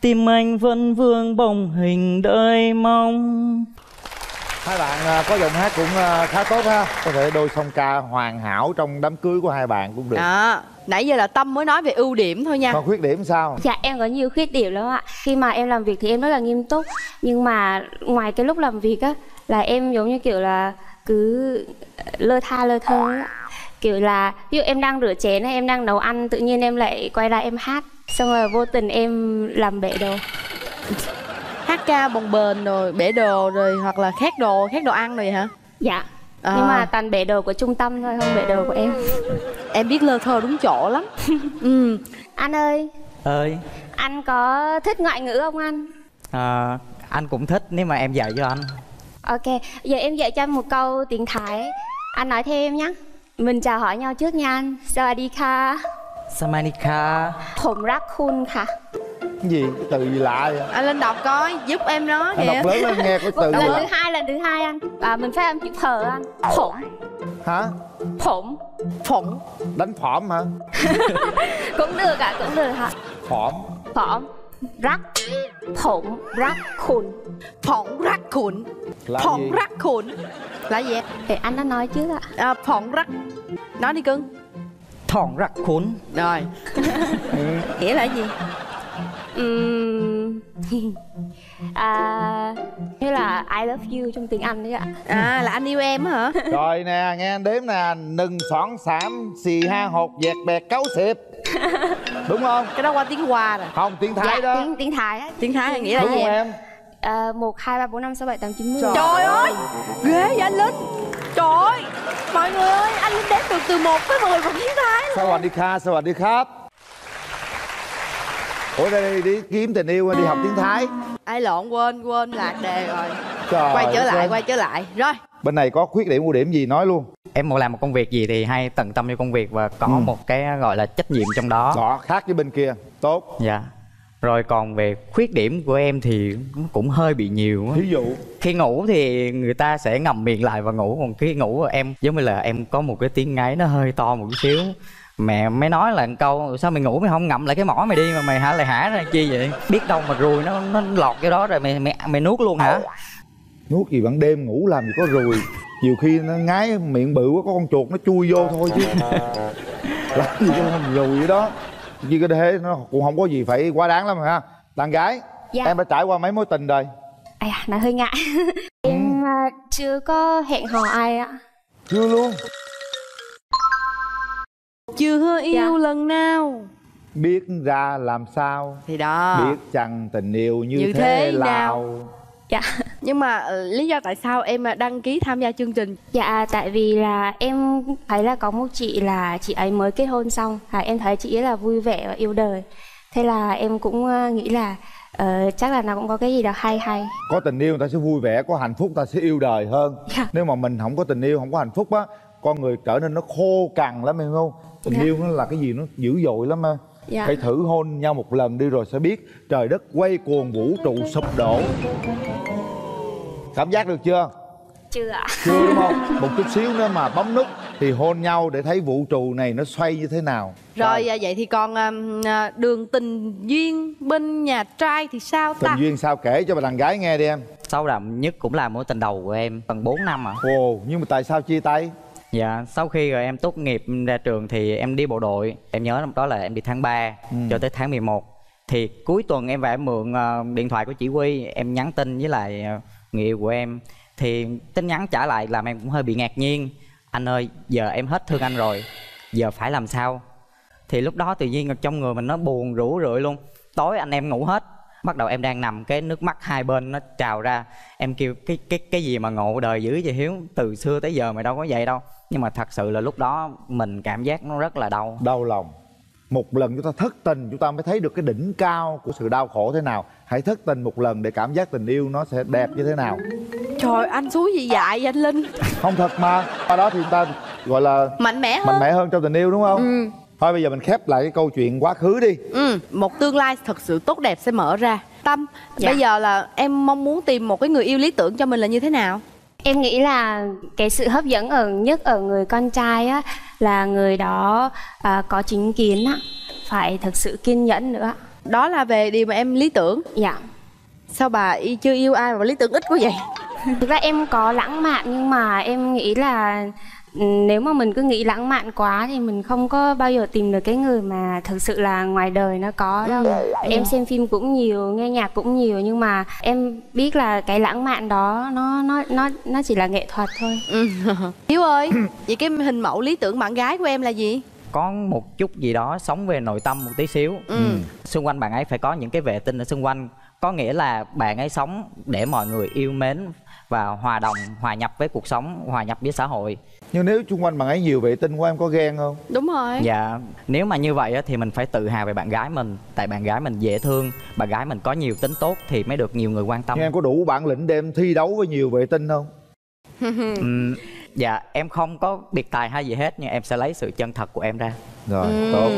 tim anh vẫn vương bóng hình đợi mong hai bạn à, có giọng hát cũng à, khá tốt ha. Có thể đôi song ca hoàn hảo trong đám cưới của hai bạn cũng được. Đó, nãy giờ là Tâm mới nói về ưu điểm thôi nha. Còn khuyết điểm sao? Dạ em có nhiều khuyết điểm lắm ạ. Khi mà em làm việc thì em rất là nghiêm túc. Nhưng mà ngoài cái lúc làm việc á Là em giống như kiểu là cứ lơ tha lơ thơ á. Kiểu là ví dụ em đang rửa chén hay em đang nấu ăn Tự nhiên em lại quay ra em hát. Xong rồi vô tình em làm bể đồ hát ca bồng bềnh rồi bể đồ rồi hoặc là khác đồ khác đồ ăn rồi hả? Dạ. À. nhưng mà toàn bể đồ của trung tâm thôi không bể đồ của em. Em biết lơ thơ đúng chỗ lắm. <laughs> Ừ. Anh ơi. Ơi. Anh có thích ngoại ngữ không anh? À, anh cũng thích nếu mà em dạy cho anh. Ok giờ em dạy cho anh một câu tiếng thái. Anh nói thêm nhé mình chào hỏi nhau trước nha anh. Sawadika samanika khổng rắc khun ค่ะ gì? Cái từ gì lạ vậy? Anh lên đọc coi, giúp em nói anh đọc lớn lên nghe cái từ Lần thứ hai, lần thứ hai anh. À, Mình phát âm chữ phở anh. Phổng hả? Phổng Phổng đánh phỏm hả? <laughs> Cũng được ạ, cũng được ạ phỏm. Phỏm. Rắc. Phổng Rắc khùn. Phỏng rắc khủn là Phỏng rắc khủn Là gì? Để anh đã nói trước ạ. À, phỏng rắc. Nói đi cưng. Thòn rắc khốn Rồi. <laughs> Nghĩa là gì? ừm. <laughs> À nghĩa là i love you trong tiếng anh đấy ạ. À là anh yêu em hả? <laughs> Rồi nè nghe anh đếm nè. Nừng xõn xảm xì ha hột dẹt bẹt cấu xịp. <laughs> Đúng không? Cái đó qua tiếng hoa rồi. Không tiếng thái dạ, đó. tiếng tiếng thái á. Tiếng thái là nghĩa là đúng gì không em? À, một hai ba bốn năm sáu bảy tám chín mười. Trời ơi! ghê vậy anh linh. Trời ơi! Mọi người ơi anh linh đếm được từ một tới mười bằng tiếng thái luôn. Sao anh đi kha sao anh đi khắp? ủa đây đi kiếm tình yêu đi học tiếng thái. Ai lộn quên quên lạc đề rồi. Trời quay trở lại quay trở lại. Rồi. Bên này có khuyết điểm ưu điểm gì nói luôn? Em muốn làm một công việc gì thì hay tận tâm cho công việc và có ừ. một cái gọi là trách nhiệm trong đó. Đó khác với bên kia. Tốt. Dạ. Rồi còn về khuyết điểm của em thì cũng hơi bị nhiều ví dụ. Khi ngủ thì người ta sẽ ngầm miệng lại và ngủ còn khi ngủ em giống như là em có một cái tiếng ngáy nó hơi to một chút xíu mẹ mới nói là một câu sao mày ngủ mày không ngậm lại cái mỏ mày đi mà mày hả lại hả ra chi vậy? Biết đâu mà ruồi nó nó lọt vô đó rồi mày mày mày nuốt luôn hả? Nuốt gì ban đêm ngủ làm gì có ruồi nhiều khi nó ngái miệng bự quá có con chuột nó chui vô thôi chứ. <laughs> Làm gì có con ruồi vậy đó. Như cái thế nó cũng không có gì phải quá đáng lắm ha. Đàn gái Dạ. em đã trải qua mấy mối tình rồi? À, hơi ngại. Em à, chưa có hẹn hò ai ạ chưa luôn chưa yêu Dạ. lần nào. Biết ra làm sao. Thì đó. Biết chăng tình yêu như, Như thế, thế nào. nào? Dạ. Nhưng mà ờ, lý do tại sao em à, đăng ký tham gia chương trình? Dạ tại vì là em thấy là có một chị là chị ấy mới kết hôn xong. À, Em thấy chị ấy là vui vẻ và yêu đời. Thế là em cũng ờ, nghĩ là ờ, chắc là nó cũng có cái gì đó hay hay. Có tình yêu người ta sẽ vui vẻ có hạnh phúc ta sẽ yêu đời hơn. Dạ. nếu mà mình không có tình yêu không có hạnh phúc á con người trở nên nó khô cằn lắm em không tình Dạ. yêu nó là cái gì nó dữ dội lắm mà Dạ. hãy thử hôn nhau một lần đi rồi sẽ biết. Trời đất quay cuồng vũ trụ sụp đổ. Cảm giác được chưa? Chưa ạ. Chưa đúng không? Một chút xíu nữa mà bấm nút thì hôn nhau để thấy vũ trụ này nó xoay như thế nào. Rồi à, vậy thì còn ừm, à, đường tình duyên bên nhà trai thì sao tình ta duyên sao kể cho bà đàn gái nghe đi em. Sâu đậm nhất cũng là mối tình đầu của em tầm 4 năm à ồ nhưng mà tại sao chia tay Dạ, sau khi rồi em tốt nghiệp ra trường thì em đi bộ đội. Em nhớ năm đó là em đi tháng 3 Ừ. cho tới tháng 11 Thì cuối tuần em về em mượn ờ, điện thoại của chỉ huy Em nhắn tin với lại ờ, người yêu của em. Thì tin nhắn trả lại làm em cũng hơi bị ngạc nhiên. Anh ơi, giờ em hết thương anh rồi Giờ phải làm sao? Thì lúc đó tự nhiên trong người mình nó buồn rũ rượi luôn. Tối anh em ngủ hết bắt đầu em đang nằm cái nước mắt hai bên nó trào ra. Em kêu cái cái cái gì mà ngộ đời dữ vậy hiếu? Từ xưa tới giờ mày đâu có vậy đâu nhưng mà thật sự là lúc đó mình cảm giác nó rất là đau. Đau lòng. Một lần chúng ta thất tình chúng ta mới thấy được cái đỉnh cao của sự đau khổ thế nào. Hãy thất tình một lần để cảm giác tình yêu nó sẽ đẹp như thế nào. Trời anh suối gì dại vậy anh linh? Không thật mà. Qua đó thì chúng ta gọi là mạnh mẽ hơn. Mạnh mẽ hơn trong tình yêu đúng không? Ừ. thôi bây giờ mình khép lại cái câu chuyện quá khứ đi. Ừ một tương lai thật sự tốt đẹp sẽ mở ra. Tâm Dạ. bây giờ là em mong muốn tìm một cái người yêu lý tưởng cho mình là như thế nào Em nghĩ là cái sự hấp dẫn ở nhất ở người con trai á là người đó à, có chính kiến á, phải thực sự kiên nhẫn nữa. đó là về điều mà em lý tưởng Dạ. sao bà y chưa yêu ai mà lý tưởng ít quá vậy Thực ra em có lãng mạn nhưng mà em nghĩ là nếu mà mình cứ nghĩ lãng mạn quá thì mình không có bao giờ tìm được cái người mà thực sự là ngoài đời nó có đâu. Em xem phim cũng nhiều, nghe nhạc cũng nhiều nhưng mà em biết là cái lãng mạn đó nó nó nó nó chỉ là nghệ thuật thôi. Ừ. <laughs> hiếu ơi <clears throat> vậy cái hình mẫu lý tưởng bạn gái của em là gì có một chút gì đó sống về nội tâm một tí xíu Ừ. xung quanh bạn ấy phải có những cái vệ tinh ở xung quanh có nghĩa là bạn ấy sống để mọi người yêu mến và hòa đồng hòa nhập với cuộc sống hòa nhập với xã hội nhưng nếu xung quanh bạn ấy nhiều vệ tinh của em có ghen không? Đúng rồi. Dạ, nếu mà như vậy á, thì mình phải tự hào về bạn gái mình. Tại bạn gái mình dễ thương, bạn gái mình có nhiều tính tốt thì mới được nhiều người quan tâm. Nhưng em có đủ bản lĩnh để em thi đấu với nhiều vệ tinh không? <laughs> Ừm, Dạ, em không có biệt tài hay gì hết Nhưng em sẽ lấy sự chân thật của em ra. Rồi Ừ. tốt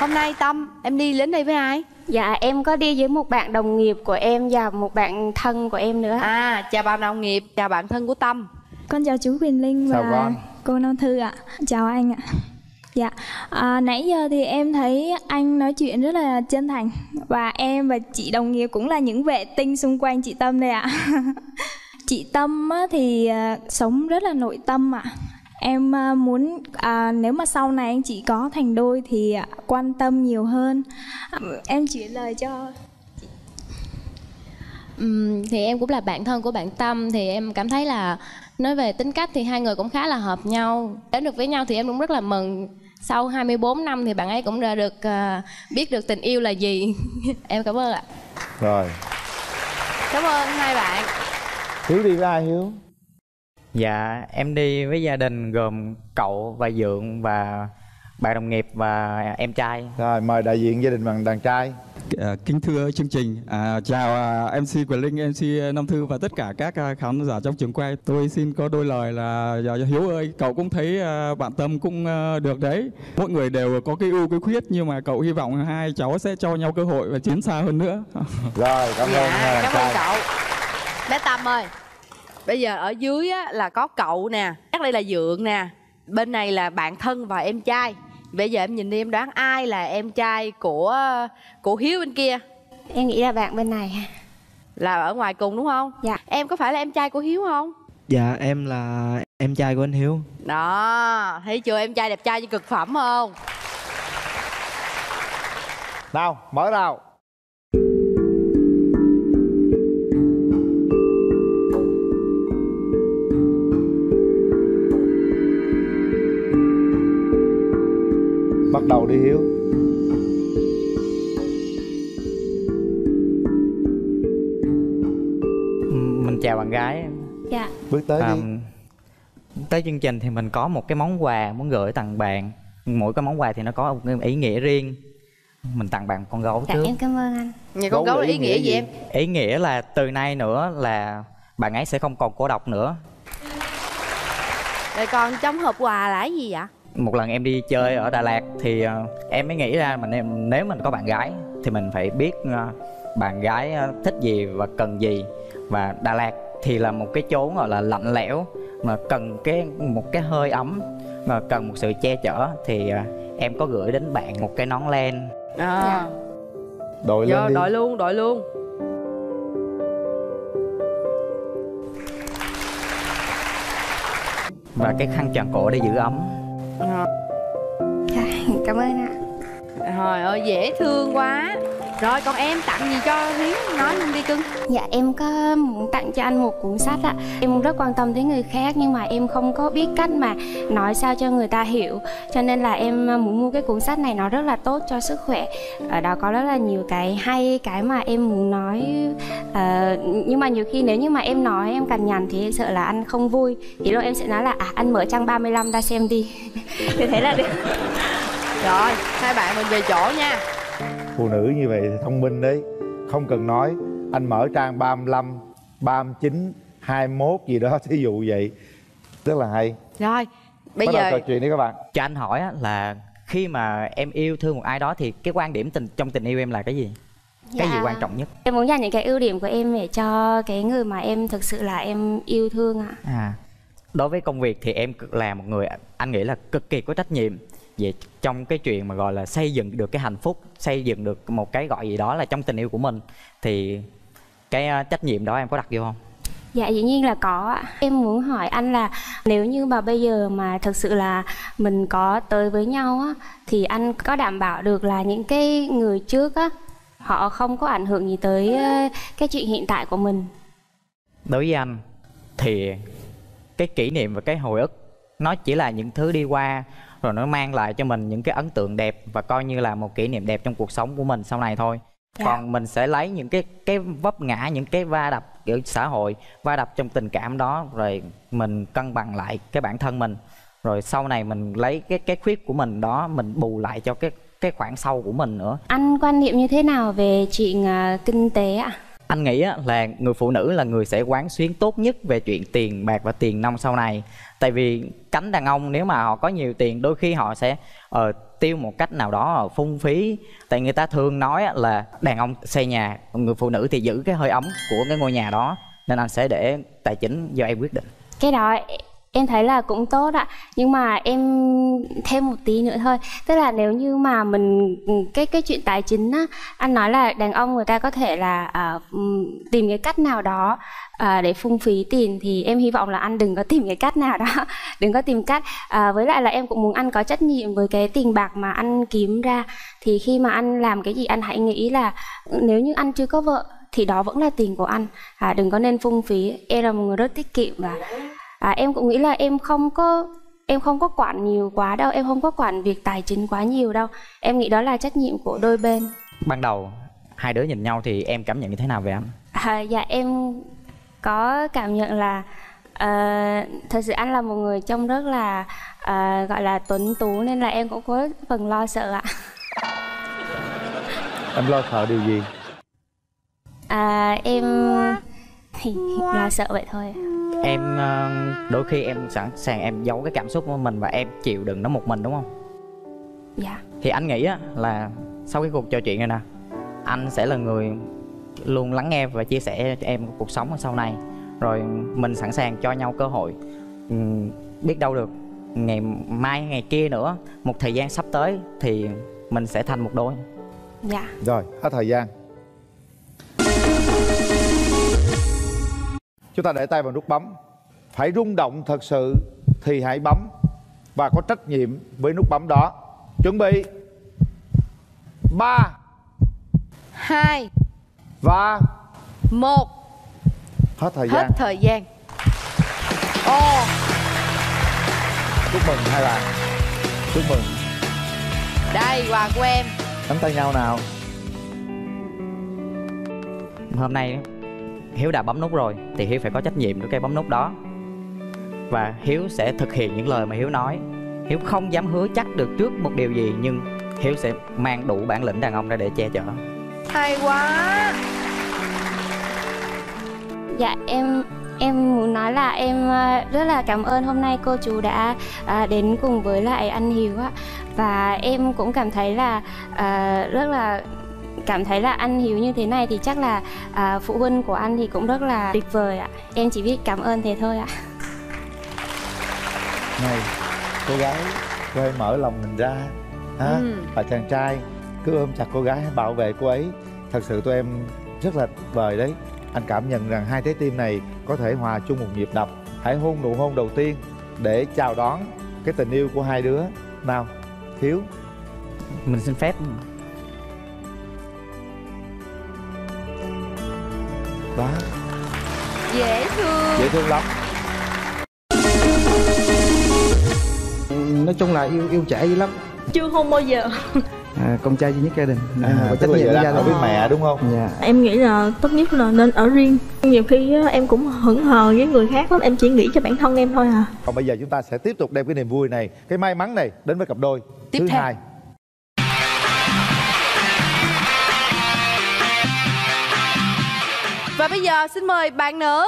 hôm nay tâm em đi đến đây với ai Dạ em có đi với một bạn đồng nghiệp của em và một bạn thân của em nữa. à chào bạn đồng nghiệp chào bạn thân của tâm Con chào chú Quyền Linh Chào và con. cô Nam Thư ạ. Chào anh ạ. Dạ, à, nãy giờ thì em thấy anh nói chuyện rất là chân thành và em và chị đồng nghiệp cũng là những vệ tinh xung quanh chị Tâm đây ạ. <laughs> chị Tâm á, thì à, sống rất là nội tâm ạ. Em à, muốn à, nếu mà sau này anh chị có thành đôi thì à, quan tâm nhiều hơn. À, em chuyển lời cho Ừm, thì em cũng là bạn thân của bạn Tâm thì em cảm thấy là nói về tính cách thì hai người cũng khá là hợp nhau. Đến được với nhau thì em cũng rất là mừng. Sau 24 năm thì bạn ấy cũng đã được à, biết được tình yêu là gì. <laughs> em cảm ơn ạ. rồi cảm ơn hai bạn hiếu đi với ai hiếu Dạ, em đi với gia đình gồm cậu và Dượng và bạn đồng nghiệp và em trai rồi mời đại diện gia đình bằng đàn trai À, kính thưa chương trình, à, chào à, MC Quyền Linh, MC Nam Thư và tất cả các à, khán giả trong trường quay. Tôi xin có đôi lời là dạ, Hiếu ơi, cậu cũng thấy à, bạn Tâm cũng à, được đấy. Mỗi người đều có cái ưu cái khuyết nhưng mà cậu hy vọng hai cháu sẽ cho nhau cơ hội và tiến xa hơn nữa. Rồi, cảm ơn dạ, đàn cảm ơn cậu bé tâm ơi bây giờ ở dưới á, là có cậu nè chắc đây là dượng nè. Bên này là bạn thân và em trai. Bây giờ em nhìn đi em đoán ai là em trai của của hiếu bên kia? Em nghĩ là bạn bên này là ở ngoài cùng đúng không? Dạ. Em có phải là em trai của hiếu không? Dạ em là em trai của anh Hiếu. Đó thấy chưa? Em trai đẹp trai như cực phẩm không? Nào, mở rào. Đi Hiếu. mình chào bạn gái Dạ. Bước tới À, đi. tới chương trình thì mình có một cái món quà muốn gửi tặng bạn. Mỗi cái món quà thì nó có một ý nghĩa riêng. Mình tặng bạn con gấu Dạ trước. em cảm ơn anh. Nhà con gấu là ý nghĩa gì em? Ý nghĩa là từ nay nữa là bạn ấy sẽ không còn cô độc nữa. Rồi còn trong hộp quà là cái gì vậy một lần em đi chơi ở Đà Lạt thì ờ, em mới nghĩ ra mình em nếu mình có bạn gái thì mình phải biết ờ, bạn gái ờ, thích gì và cần gì. Và Đà Lạt thì là một cái chốn gọi là lạnh lẽo mà cần cái một cái hơi ấm mà cần một sự che chở thì em có gửi đến bạn một cái nón len. À. Đội Vô, lên đi. đội luôn đội luôn. Và cái khăn tròn cổ để giữ ấm Dạ cảm ơn ạ. Trời ơi dễ thương quá. Rồi còn em tặng gì cho Hiếu Nói luôn đi cưng. Dạ em có muốn tặng cho anh một cuốn sách ạ. Em rất quan tâm tới người khác nhưng mà em không có biết cách mà nói sao cho người ta hiểu. Cho nên là em muốn mua cái cuốn sách này nó rất là tốt cho sức khỏe. Ở đó có rất là nhiều cái hay cái mà em muốn nói Ờ, Nhưng mà nhiều khi nếu như mà em nói em cằn nhằn thì em sợ là anh không vui. Thì lúc em sẽ nói là à anh mở trang 35 ra xem đi. <laughs> Thì thế là được. Rồi hai bạn mình về chỗ nha Phụ nữ như vậy thì thông minh đấy. Không cần nói. Anh mở trang 35, 39, 21 gì đó. Thí dụ vậy. Rất là hay. Rồi bây Bắt đầu giờ trò chuyện đi các bạn. cho anh hỏi á, là khi mà em yêu thương một ai đó thì cái quan điểm tình trong tình yêu em là cái gì cái gì Dạ. quan trọng nhất Em muốn dành những cái ưu điểm của em để cho cái người mà em thực sự là em yêu thương ạ À, đối với công việc thì em cực- là một người anh nghĩ là cực kỳ có trách nhiệm về trong cái chuyện mà gọi là xây dựng được cái hạnh phúc xây dựng được một cái gọi gì đó là trong tình yêu của mình thì cái ờ, trách nhiệm đó em có đặt vô không Dạ dĩ nhiên là có. Em muốn hỏi anh là nếu như mà bây giờ mà thực sự là mình có tới với nhau á thì anh có đảm bảo được là những cái người trước á họ không có ảnh hưởng gì tới cái chuyện hiện tại của mình. đối với anh thì cái kỷ niệm và cái hồi ức nó chỉ là những thứ đi qua rồi nó mang lại cho mình những cái ấn tượng đẹp và coi như là một kỷ niệm đẹp trong cuộc sống của mình sau này thôi Dạ. còn mình sẽ lấy những cái cái vấp ngã những cái va đập kiểu xã hội va đập trong tình cảm đó rồi mình cân bằng lại cái bản thân mình rồi sau này mình lấy cái cái khuyết của mình đó mình bù lại cho cái cái khoảng sau của mình nữa Anh quan niệm như thế nào về chuyện ờ, kinh tế ạ? anh nghĩ là người phụ nữ là người sẽ quán xuyến tốt nhất về chuyện tiền bạc và tiền nong sau này tại vì cánh đàn ông nếu mà họ có nhiều tiền đôi khi họ sẽ ờ, tiêu một cách nào đó ờ, phung phí. Tại người ta thường nói là đàn ông xây nhà người phụ nữ thì giữ cái hơi ấm của cái ngôi nhà đó. Nên anh sẽ để tài chính do em quyết định. Cái đó em thấy là cũng tốt ạ. Nhưng mà em thêm một tí nữa thôi. Tức là nếu như mà mình ừ, cái cái chuyện tài chính á anh nói là đàn ông người ta có thể là à, tìm cái cách nào đó à, để phung phí tiền thì em hy vọng là anh đừng có tìm cái cách nào đó <laughs> đừng có tìm cách à, với lại là em cũng muốn anh có trách nhiệm với cái tiền bạc mà anh kiếm ra. Thì khi mà anh làm cái gì anh hãy nghĩ là nếu như anh chưa có vợ thì đó vẫn là tiền của anh à, đừng có nên phung phí. Em là một người rất tiết kiệm và à, em cũng nghĩ là em không có em không có quản nhiều quá đâu em không có quản việc tài chính quá nhiều đâu. Em nghĩ đó là trách nhiệm của đôi bên. Ban đầu hai đứa nhìn nhau thì em cảm nhận như thế nào về anh? À, dạ em có cảm nhận là à, thật sự anh là một người trông rất là à, gọi là tuấn tú nên là em cũng có phần lo sợ ạ. <laughs> Em lo sợ điều gì? À, em <laughs> thì lo sợ vậy thôi. Em ờ, đôi khi em sẵn sàng em giấu cái cảm xúc của mình và em chịu đựng nó một mình đúng không? Dạ. Thì anh nghĩ á là sau cái cuộc trò chuyện này nè anh sẽ là người luôn lắng nghe và chia sẻ cho em cuộc sống ở sau này. Rồi mình sẵn sàng cho nhau cơ hội. Ừm, biết đâu được ngày mai ngày kia nữa một thời gian sắp tới thì mình sẽ thành một đôi. Dạ. Rồi hết thời gian. Chúng ta để tay vào nút bấm. Phải rung động thật sự thì hãy bấm. Và có trách nhiệm với nút bấm đó. Chuẩn bị. Ba. Hai và một. Hết thời hết gian. thời gian. Ồ. Chúc mừng hai bạn. Chúc mừng. Đây quà của em. Nắm tay nhau nào. Hôm nay hiếu đã bấm nút rồi thì hiếu phải có trách nhiệm với cái bấm nút đó. Và hiếu sẽ thực hiện những lời mà hiếu nói. Hiếu không dám hứa chắc được trước một điều gì nhưng hiếu sẽ mang đủ bản lĩnh đàn ông ra để che chở hay quá. Dạ em em muốn nói là em ờ, rất là cảm ơn hôm nay cô chú đã à, đến cùng với lại anh Hiếu ạ. Và em cũng cảm thấy là à, rất là cảm thấy là anh Hiếu như thế này thì chắc là à, phụ huynh của anh thì cũng rất là tuyệt vời ạ. Em chỉ biết cảm ơn thế thôi ạ. Này cô gái cô hãy mở lòng mình ra ha? Ừ. và chàng trai cứ ôm chặt cô gái bảo vệ cô ấy. Thật sự tụi em rất là vời đấy. Anh cảm nhận rằng hai trái tim này có thể hòa chung một nhịp đập. Hãy hôn nụ hôn đầu tiên để chào đón cái tình yêu của hai đứa. Nào hiếu. Mình xin phép. Đó dễ thương. Dễ thương lắm. Nói chung là yêu yêu trẻ dữ lắm. Chưa hôn bao giờ à, con trai duy nhất gia đình. Nên À, có tức trách là nhiệm giờ với gia đình. với mẹ đúng không? Dạ. Em nghĩ là tốt nhất là nên ở riêng. Nhiều khi em cũng hững hờ với người khác lắm. Em chỉ nghĩ cho bản thân em thôi à. Còn bây giờ chúng ta sẽ tiếp tục đem cái niềm vui này cái may mắn này đến với cặp đôi. Tiếp thứ theo. hai. Và bây giờ xin mời bạn nữ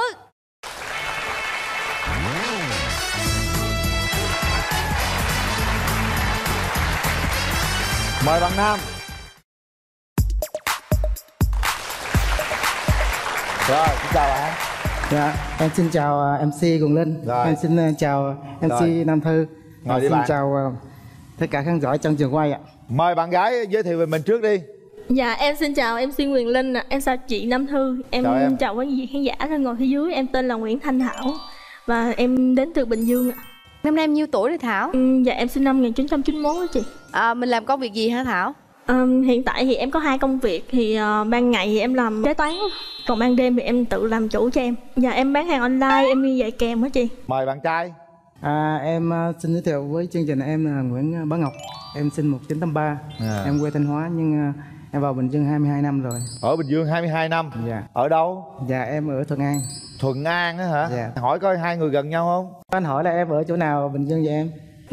mời bạn nam. Rồi xin chào bạn. Dạ em xin chào à, mc Quần Linh. Rồi. em xin à, chào mc Rồi. Nam Thư. Ngồi xin bạn. chào à, tất cả khán giả trong trường quay ạ. Mời bạn gái giới thiệu về mình trước đi. Dạ em xin chào em xin quyền linh ạ. Em chào chị nam thư? Em Chào em. chào quý vị khán giả đang ngồi phía dưới. Em tên là nguyễn thanh thảo và em đến từ bình dương ạ. Năm nay em nhiêu tuổi rồi thảo? Ừ, dạ em sinh năm 1991 đó chị à, mình làm công việc gì hả thảo? Ờm, hiện tại thì em có hai công việc thì ờ, ban ngày thì em làm kế toán còn ban đêm thì em tự làm chủ cho em. Dạ em bán hàng online em đi dạy kèm đó chị? Mời bạn trai. À, em à, xin giới thiệu với chương trình em là Nguyễn Bá Ngọc. Em sinh 1983 À. em quê Thanh Hóa nhưng à, em vào Bình Dương 22 năm rồi. Ở bình dương 22 năm? Dạ. Ở đâu? Dạ em ở Thuận An. Thuận an á hả? Dạ. hỏi coi hai người gần nhau không? Anh hỏi là em ở chỗ nào Bình Dương vậy em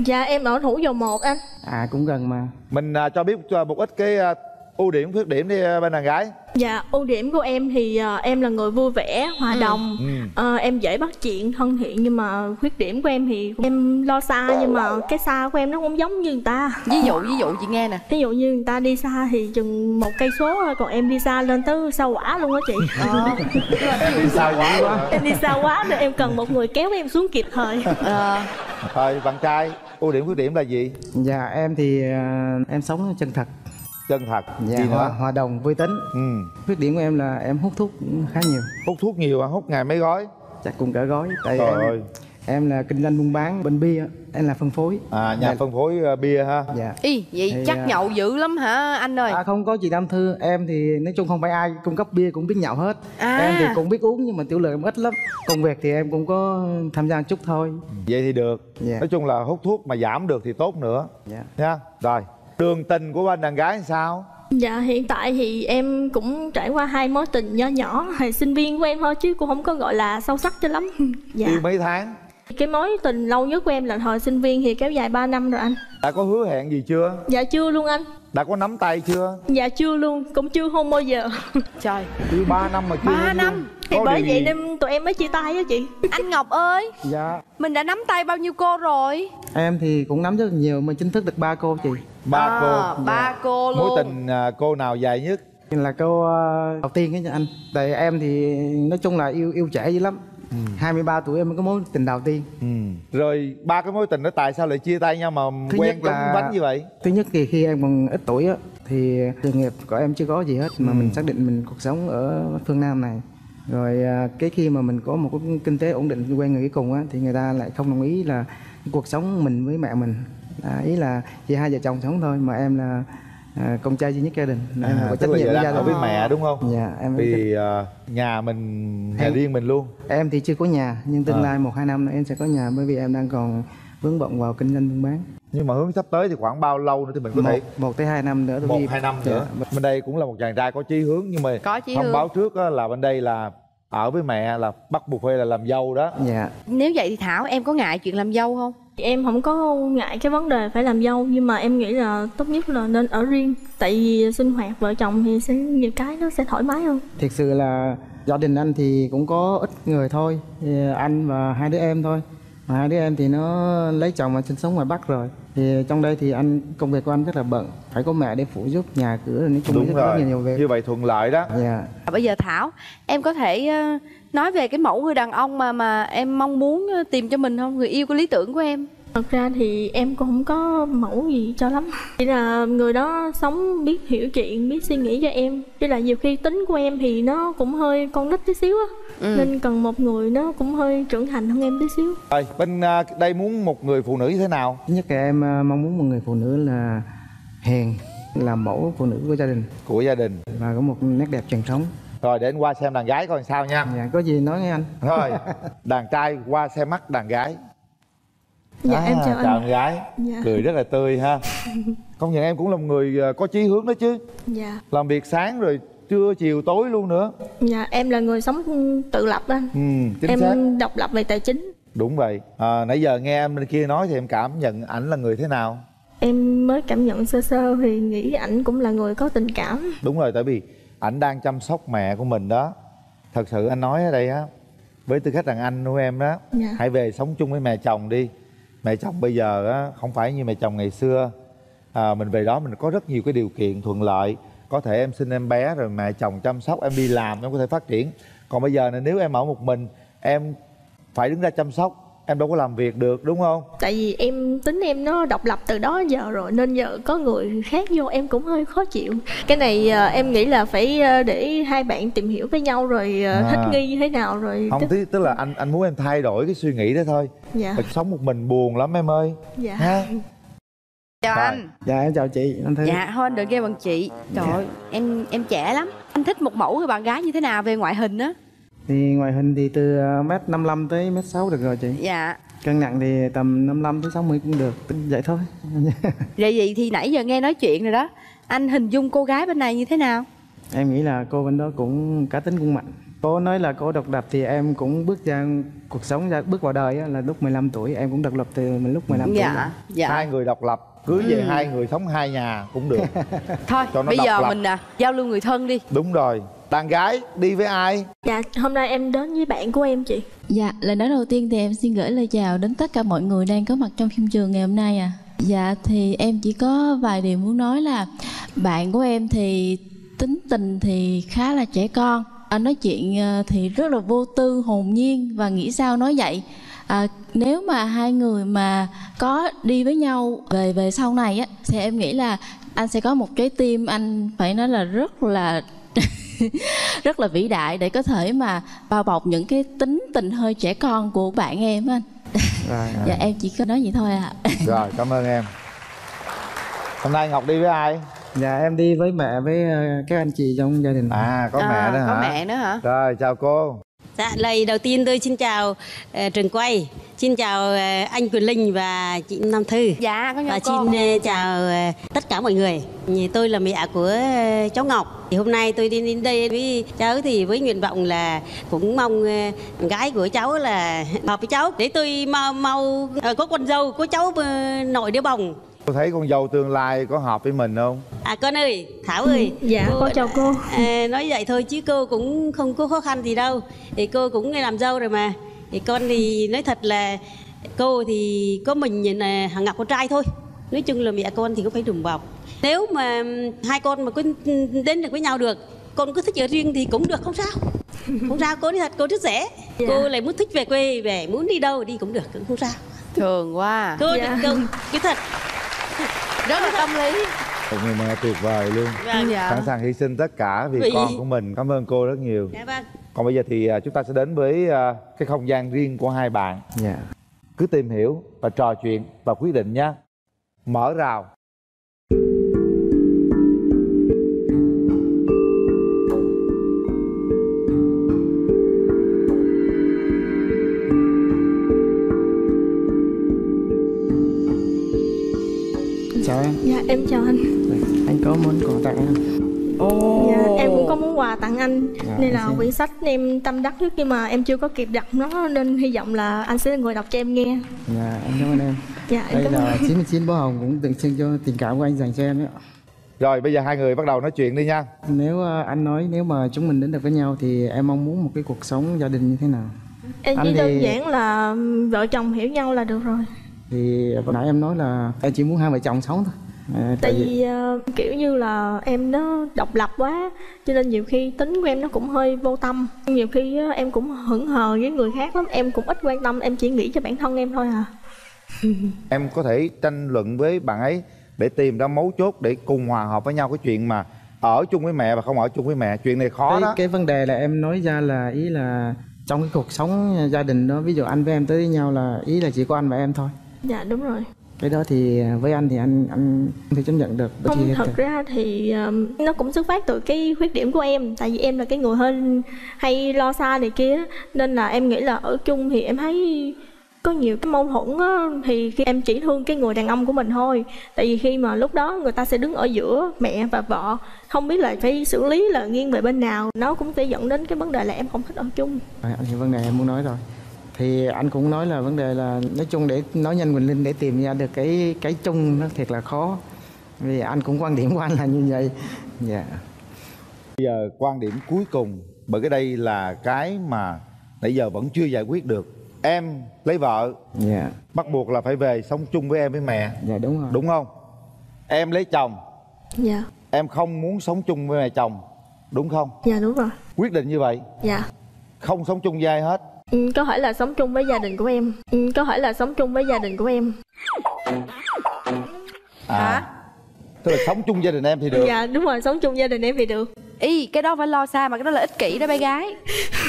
dạ em ở thủ dầu một anh. À cũng gần mà. Mình à, cho biết một ít cái à, ưu điểm khuyết điểm đi à, bên đàn gái. Dạ, ưu điểm của em thì ờ, em là người vui vẻ, hòa đồng. Ừ. Ờ, Em dễ bắt chuyện, thân thiện Nhưng mà khuyết điểm của em thì em lo xa Nhưng mà cái xa của em nó không giống như người ta. Ví dụ ví dụ chị nghe nè. Ví dụ như người ta đi xa thì chừng một cây số thôi Còn em đi xa lên tới sao quả luôn á chị. Ờ. đi xa quá quá. Em đi xa quá nên em cần một người kéo em xuống kịp thời. Ờ. rồi bạn trai ưu điểm khuyết điểm là gì? Dạ em thì em sống chân thật chân thật dạ gì hòa, nữa? hòa đồng vui tính. Ừ. khuyết điểm của em là em hút thuốc khá nhiều. Hút thuốc nhiều à? Hút ngày mấy gói? Chắc cũng cả gói tại Trời em, ơi. em là kinh doanh buôn bán bên bia em là phân phối. À nhà Dạ. phân phối à, bia ha? Dạ. Y vậy Thì, chắc à, nhậu dữ lắm hả anh ơi? À không có chị Nam Thư Em thì nói chung không phải ai cung cấp bia cũng biết nhậu hết. À. Em thì cũng biết uống nhưng mà tiểu lượng em ít lắm. Công việc thì em cũng có tham gia một chút thôi. Vậy thì được. Dạ. nói chung là hút thuốc mà giảm được thì tốt nữa. Dạ. nha. Rồi đường tình của bên đàn gái làm sao? Dạ hiện tại thì em cũng trải qua hai mối tình nho nhỏ Hồi sinh viên của em thôi chứ cũng không có gọi là sâu sắc cho lắm. <laughs> Dạ. Yêu mấy tháng? Cái mối tình lâu nhất của em là hồi sinh viên thì kéo dài 3 năm rồi anh. Đã có hứa hẹn gì chưa? Dạ chưa luôn anh. Đã có nắm tay chưa? Dạ chưa luôn, cũng chưa hôn bao giờ. <laughs> Trời. Yêu 3 năm mà chưa Ba năm? luôn. Thì Có bởi vậy gì? nên tụi em mới chia tay á chị. Anh Ngọc ơi dạ. Mình đã nắm tay bao nhiêu cô rồi? Em thì cũng nắm rất là nhiều mà chính thức được ba cô chị ba À, cô. ba cô luôn. Mối tình à, cô nào dài nhất? Là cô ờ, đầu tiên ấy nha anh. Tại em thì nói chung là yêu yêu trẻ dữ lắm. 23 tuổi em mới có mối tình đầu tiên. Ừ. rồi ba cái mối tình đó tại sao lại chia tay nhau mà Thứ quen nhất là- bánh như vậy? thứ nhất thì khi em còn ít tuổi á thì sự nghiệp của em chưa có gì hết mà Ừ. mình xác định mình cuộc sống ở phương nam này. Rồi à, cái khi mà mình có một cái kinh tế ổn định quen người cuối cùng á thì người ta lại không đồng ý là cuộc sống mình với mẹ mình à, ý là chỉ hai vợ chồng sống thôi mà em là à, con trai duy nhất gia đình. Em à, có giờ đang gia ở đình. với mẹ đúng không? Dạ em thì à, nhà mình nhà Em- riêng mình luôn. em thì chưa có nhà nhưng tương À. lai một hai năm nữa em sẽ có nhà bởi vì em đang còn vướng bận vào kinh doanh buôn bán. Nhưng mà hướng sắp tới thì khoảng bao lâu nữa thì mình có một, thể một tới hai năm nữa tôi một ghi- hai năm Dạ. nữa. Bên đây cũng là một chàng trai có chí hướng nhưng mà Có chí thông hướng. báo trước á, là bên đây là ở với mẹ là bắt buộc phải là làm dâu đó. Dạ. Nếu vậy thì Thảo em có ngại chuyện làm dâu không? Em không có ngại cái vấn đề phải làm dâu Nhưng mà em nghĩ là tốt nhất là nên ở riêng. Tại vì sinh hoạt vợ chồng thì sẽ nhiều cái nó sẽ thoải mái hơn. Thực sự là gia đình anh thì cũng có ít người thôi thì Anh và hai đứa em thôi. Mà hai đứa em thì nó lấy chồng và sinh sống ngoài Bắc rồi. Thì trong đây thì anh công việc của anh rất là bận Phải có mẹ để phụ giúp nhà cửa nói chung đúng rất, rất rồi. là nhiều việc. Như vậy thuận lợi đó. Dạ. Bây giờ Thảo em có thể ờ, nói về cái mẫu người đàn ông mà mà em mong muốn ờ, tìm cho mình không? Người yêu của lý tưởng của em? Thật ra thì em cũng không có mẫu gì cho lắm. Chỉ là người đó sống biết hiểu chuyện, biết suy nghĩ cho em. Chứ là nhiều khi tính của em thì nó cũng hơi con nít tí xíu á. Ừ. Nên cần một người nó cũng hơi trưởng thành hơn em tí xíu. Rồi bên à, đây muốn một người phụ nữ như thế nào? Thứ nhất là em à, mong muốn một người phụ nữ là hiền Là mẫu phụ nữ của gia đình. Của gia đình. Và có một nét đẹp truyền thống rồi để anh qua xem đàn gái coi làm sao nha. Dạ có gì nói nghe anh. Thôi <laughs> đàn trai qua xem mắt đàn gái. Dạ em chào anh. chào em gái. Dạ. cười rất là tươi ha. <laughs> Công nhận em cũng là một người à, có chí hướng đó chứ. Dạ. Làm việc sáng rồi trưa chiều tối luôn nữa. Dạ em là người sống tự lập anh. Ừ chính Em xác. độc lập về tài chính. Đúng vậy. À, nãy giờ nghe em bên kia nói thì em cảm nhận ảnh là người thế nào? Em mới cảm nhận sơ sơ thì nghĩ ảnh cũng là người có tình cảm. Đúng rồi tại vì ảnh đang chăm sóc mẹ của mình đó. Thật sự anh nói ở đây á với tư cách rằng anh của em đó Dạ. hãy về sống chung với mẹ chồng đi. Mẹ chồng bây giờ á không phải như mẹ chồng ngày xưa. À, mình về đó mình có rất nhiều cái điều kiện thuận lợi. Có thể em sinh em bé rồi mẹ chồng chăm sóc em đi làm em có thể phát triển. Còn bây giờ này nếu em ở một mình em phải đứng ra chăm sóc em đâu có làm việc được đúng không? Tại vì em tính em nó độc lập từ đó giờ rồi Nên giờ có người khác vô em cũng hơi khó chịu. Cái này à, em nghĩ là phải à, để hai bạn tìm hiểu với nhau rồi à, À. thích nghi như thế nào rồi không tức, tức là anh anh muốn em thay đổi cái suy nghĩ đó thôi. Dạ. Thật sống một mình buồn lắm em ơi. Dạ. Ha? Chào Rồi. anh. Dạ em chào chị anh Thư. Dạ thôi anh đừng kêu bằng chị. Trời ơi em em trẻ lắm. Anh thích một mẫu người bạn gái như thế nào về ngoại hình á Thì ngoại hình thì từ à, mét 55 tới mét 6 được rồi chị. Dạ. Cân nặng thì tầm 55 tới 60 cũng được Tính Vậy thôi. <laughs> Vậy vậy thì nãy giờ nghe nói chuyện rồi đó. Anh hình dung cô gái bên này như thế nào? Em nghĩ là cô bên đó cũng cá tính cũng mạnh. Cô nói là cô độc lập thì em cũng bước ra cuộc sống ra bước vào đời á, là lúc 15 tuổi em cũng độc lập từ mình lúc 15 tuổi. Dạ, rồi. dạ. hai người độc lập cưới về Ừ. hai người sống hai nhà cũng được. <laughs> Thôi Cho nó bây giờ lập. mình à, giao lưu người thân đi. Đúng rồi đàn gái đi với ai Dạ hôm nay em đến với bạn của em chị Dạ, lời nói đầu tiên thì em xin gửi lời chào đến tất cả mọi người đang có mặt trong phim trường ngày hôm nay à. Dạ thì em chỉ có vài điều muốn nói là bạn của em thì tính tình thì khá là trẻ con. Anh nói chuyện ờ, thì rất là vô tư, hồn nhiên và nghĩ sao nói vậy. À, nếu mà hai người mà có đi với nhau về về sau này á thì em nghĩ là anh sẽ có một trái tim anh phải nói là rất là <laughs> <laughs> rất là vĩ đại để có thể mà bao bọc những cái tính tình hơi trẻ con của bạn em á anh. Rồi, <laughs> dạ em chỉ có nói vậy thôi ạ. <laughs> Rồi cảm ơn em. Hôm nay ngọc đi với ai? Dạ em đi với mẹ với ờ, các anh chị trong gia đình. À có mẹ nữa hả? Có mẹ nữa hả? Rồi chào cô Dạ, lời đầu tiên tôi xin chào uh, trường quay, xin chào uh, anh Quyền Linh và chị Nam Thư. Dạ, con chào Và cô. xin uh, chào uh, tất cả mọi người. Thì Tôi là mẹ của uh, cháu Ngọc. Thì hôm nay tôi đi đến đây với cháu thì với nguyện vọng là cũng mong uh, gái của cháu là hợp với cháu để tôi mau mau uh, có con dâu, có cháu uh, nội đứa bồng. Cô thấy con dâu tương lai có hợp với mình không? À con ơi, Thảo ơi. Dạ, con chào cô. À, nói vậy thôi chứ cô cũng không có khó khăn gì đâu. Thì cô cũng làm dâu rồi mà. Thì con thì nói thật là cô thì có mình là hàng ngọc con trai thôi. Nói chung là mẹ con thì cũng phải đùm bọc. Nếu mà hai con mà có đến được với nhau được, con có thích ở riêng thì cũng được không sao. Không sao, cô nói thật, cô rất dễ. Dạ. Cô lại muốn thích về quê, về muốn đi đâu đi cũng được, cũng không sao. Thường quá. Cô, Dạ. cô cái thật. <laughs> Rất là tâm lý. Một người mẹ tuyệt vời luôn Vâng. Dạ. Sẵn sàng hy sinh tất cả vì Vì- con của mình Cảm ơn cô rất nhiều Dạ vâng. Còn bây giờ thì à, chúng ta sẽ đến với à, cái không gian riêng của hai bạn Dạ. Cứ tìm hiểu và trò chuyện và quyết định nhé Mở rào em chào anh. Anh có món quà tặng em Dạ em cũng có món quà tặng anh. Dạ, Đây em là quyển sách em tâm đắc nhất nhưng mà em chưa có kịp đọc nó Nên hy vọng là anh sẽ là người đọc cho em nghe. Dạ anh cảm ơn em. Dạ em đây là ơn. 99 bó hồng cũng tượng trưng cho tình cảm của anh dành cho em đấy ạ. Rồi bây giờ hai người bắt đầu nói chuyện đi nha. Nếu ờ, anh nói nếu mà chúng mình đến được với nhau thì em mong muốn một cái cuộc sống gia đình như thế nào? Em Anh chỉ thì- đơn giản là vợ chồng hiểu nhau là được rồi. Thì vừa nãy em nói là em chỉ muốn hai vợ chồng sống thôi à, Tại vì ờ, kiểu như là em nó độc lập quá Cho nên nhiều khi tính của em nó cũng hơi vô tâm. Nhiều khi ờ, em cũng hững hờ với người khác lắm Em cũng ít quan tâm, em chỉ nghĩ cho bản thân em thôi à. <laughs> Em có thể tranh luận với bạn ấy Để tìm ra mấu chốt để cùng hòa hợp với nhau Cái chuyện mà ở chung với mẹ và không ở chung với mẹ. Chuyện này khó cái, đó. cái vấn đề là em nói ra là ý là trong cái cuộc sống gia đình đó ví dụ anh với em tới với nhau là ý là chỉ có anh và em thôi. Dạ đúng rồi cái đó thì với anh thì anh anh thể chấp nhận được. Không, thật ra thì um, nó cũng xuất phát từ cái khuyết điểm của em Tại vì em là cái người hơi hay lo xa này kia Nên là em nghĩ là ở chung thì em thấy có nhiều cái mâu thuẫn á Thì khi em chỉ thương cái người đàn ông của mình thôi. Tại vì khi mà lúc đó người ta sẽ đứng ở giữa mẹ và vợ Không biết là phải xử lý là nghiêng về bên nào. Nó cũng sẽ dẫn đến cái vấn đề là em không thích ở chung. À, thì vấn đề em muốn nói rồi thì anh cũng nói là vấn đề là nói chung để nói nhanh Quỳnh Linh để tìm ra được cái cái chung nó thiệt là khó. Vì anh cũng quan điểm của anh là như vậy. Dạ. Bây giờ quan điểm cuối cùng Bởi cái đây là cái mà nãy giờ vẫn chưa giải quyết được. Em lấy vợ. Dạ. Bắt buộc là phải về sống chung với em với mẹ. Dạ đúng rồi. Đúng không? Em lấy chồng. Dạ, Em không muốn sống chung với mẹ chồng. Đúng không? dạ đúng rồi. Quyết định như vậy. Dạ. Không sống chung với ai hết Ừ, Có thể là sống chung với gia đình của em. Ừ, Có thể là sống chung với gia đình của em. À. Tức là sống chung gia đình em thì được. Dạ đúng rồi, sống chung gia đình em thì được. Y, cái đó phải lo xa mà cái đó là ích kỷ đó bé gái.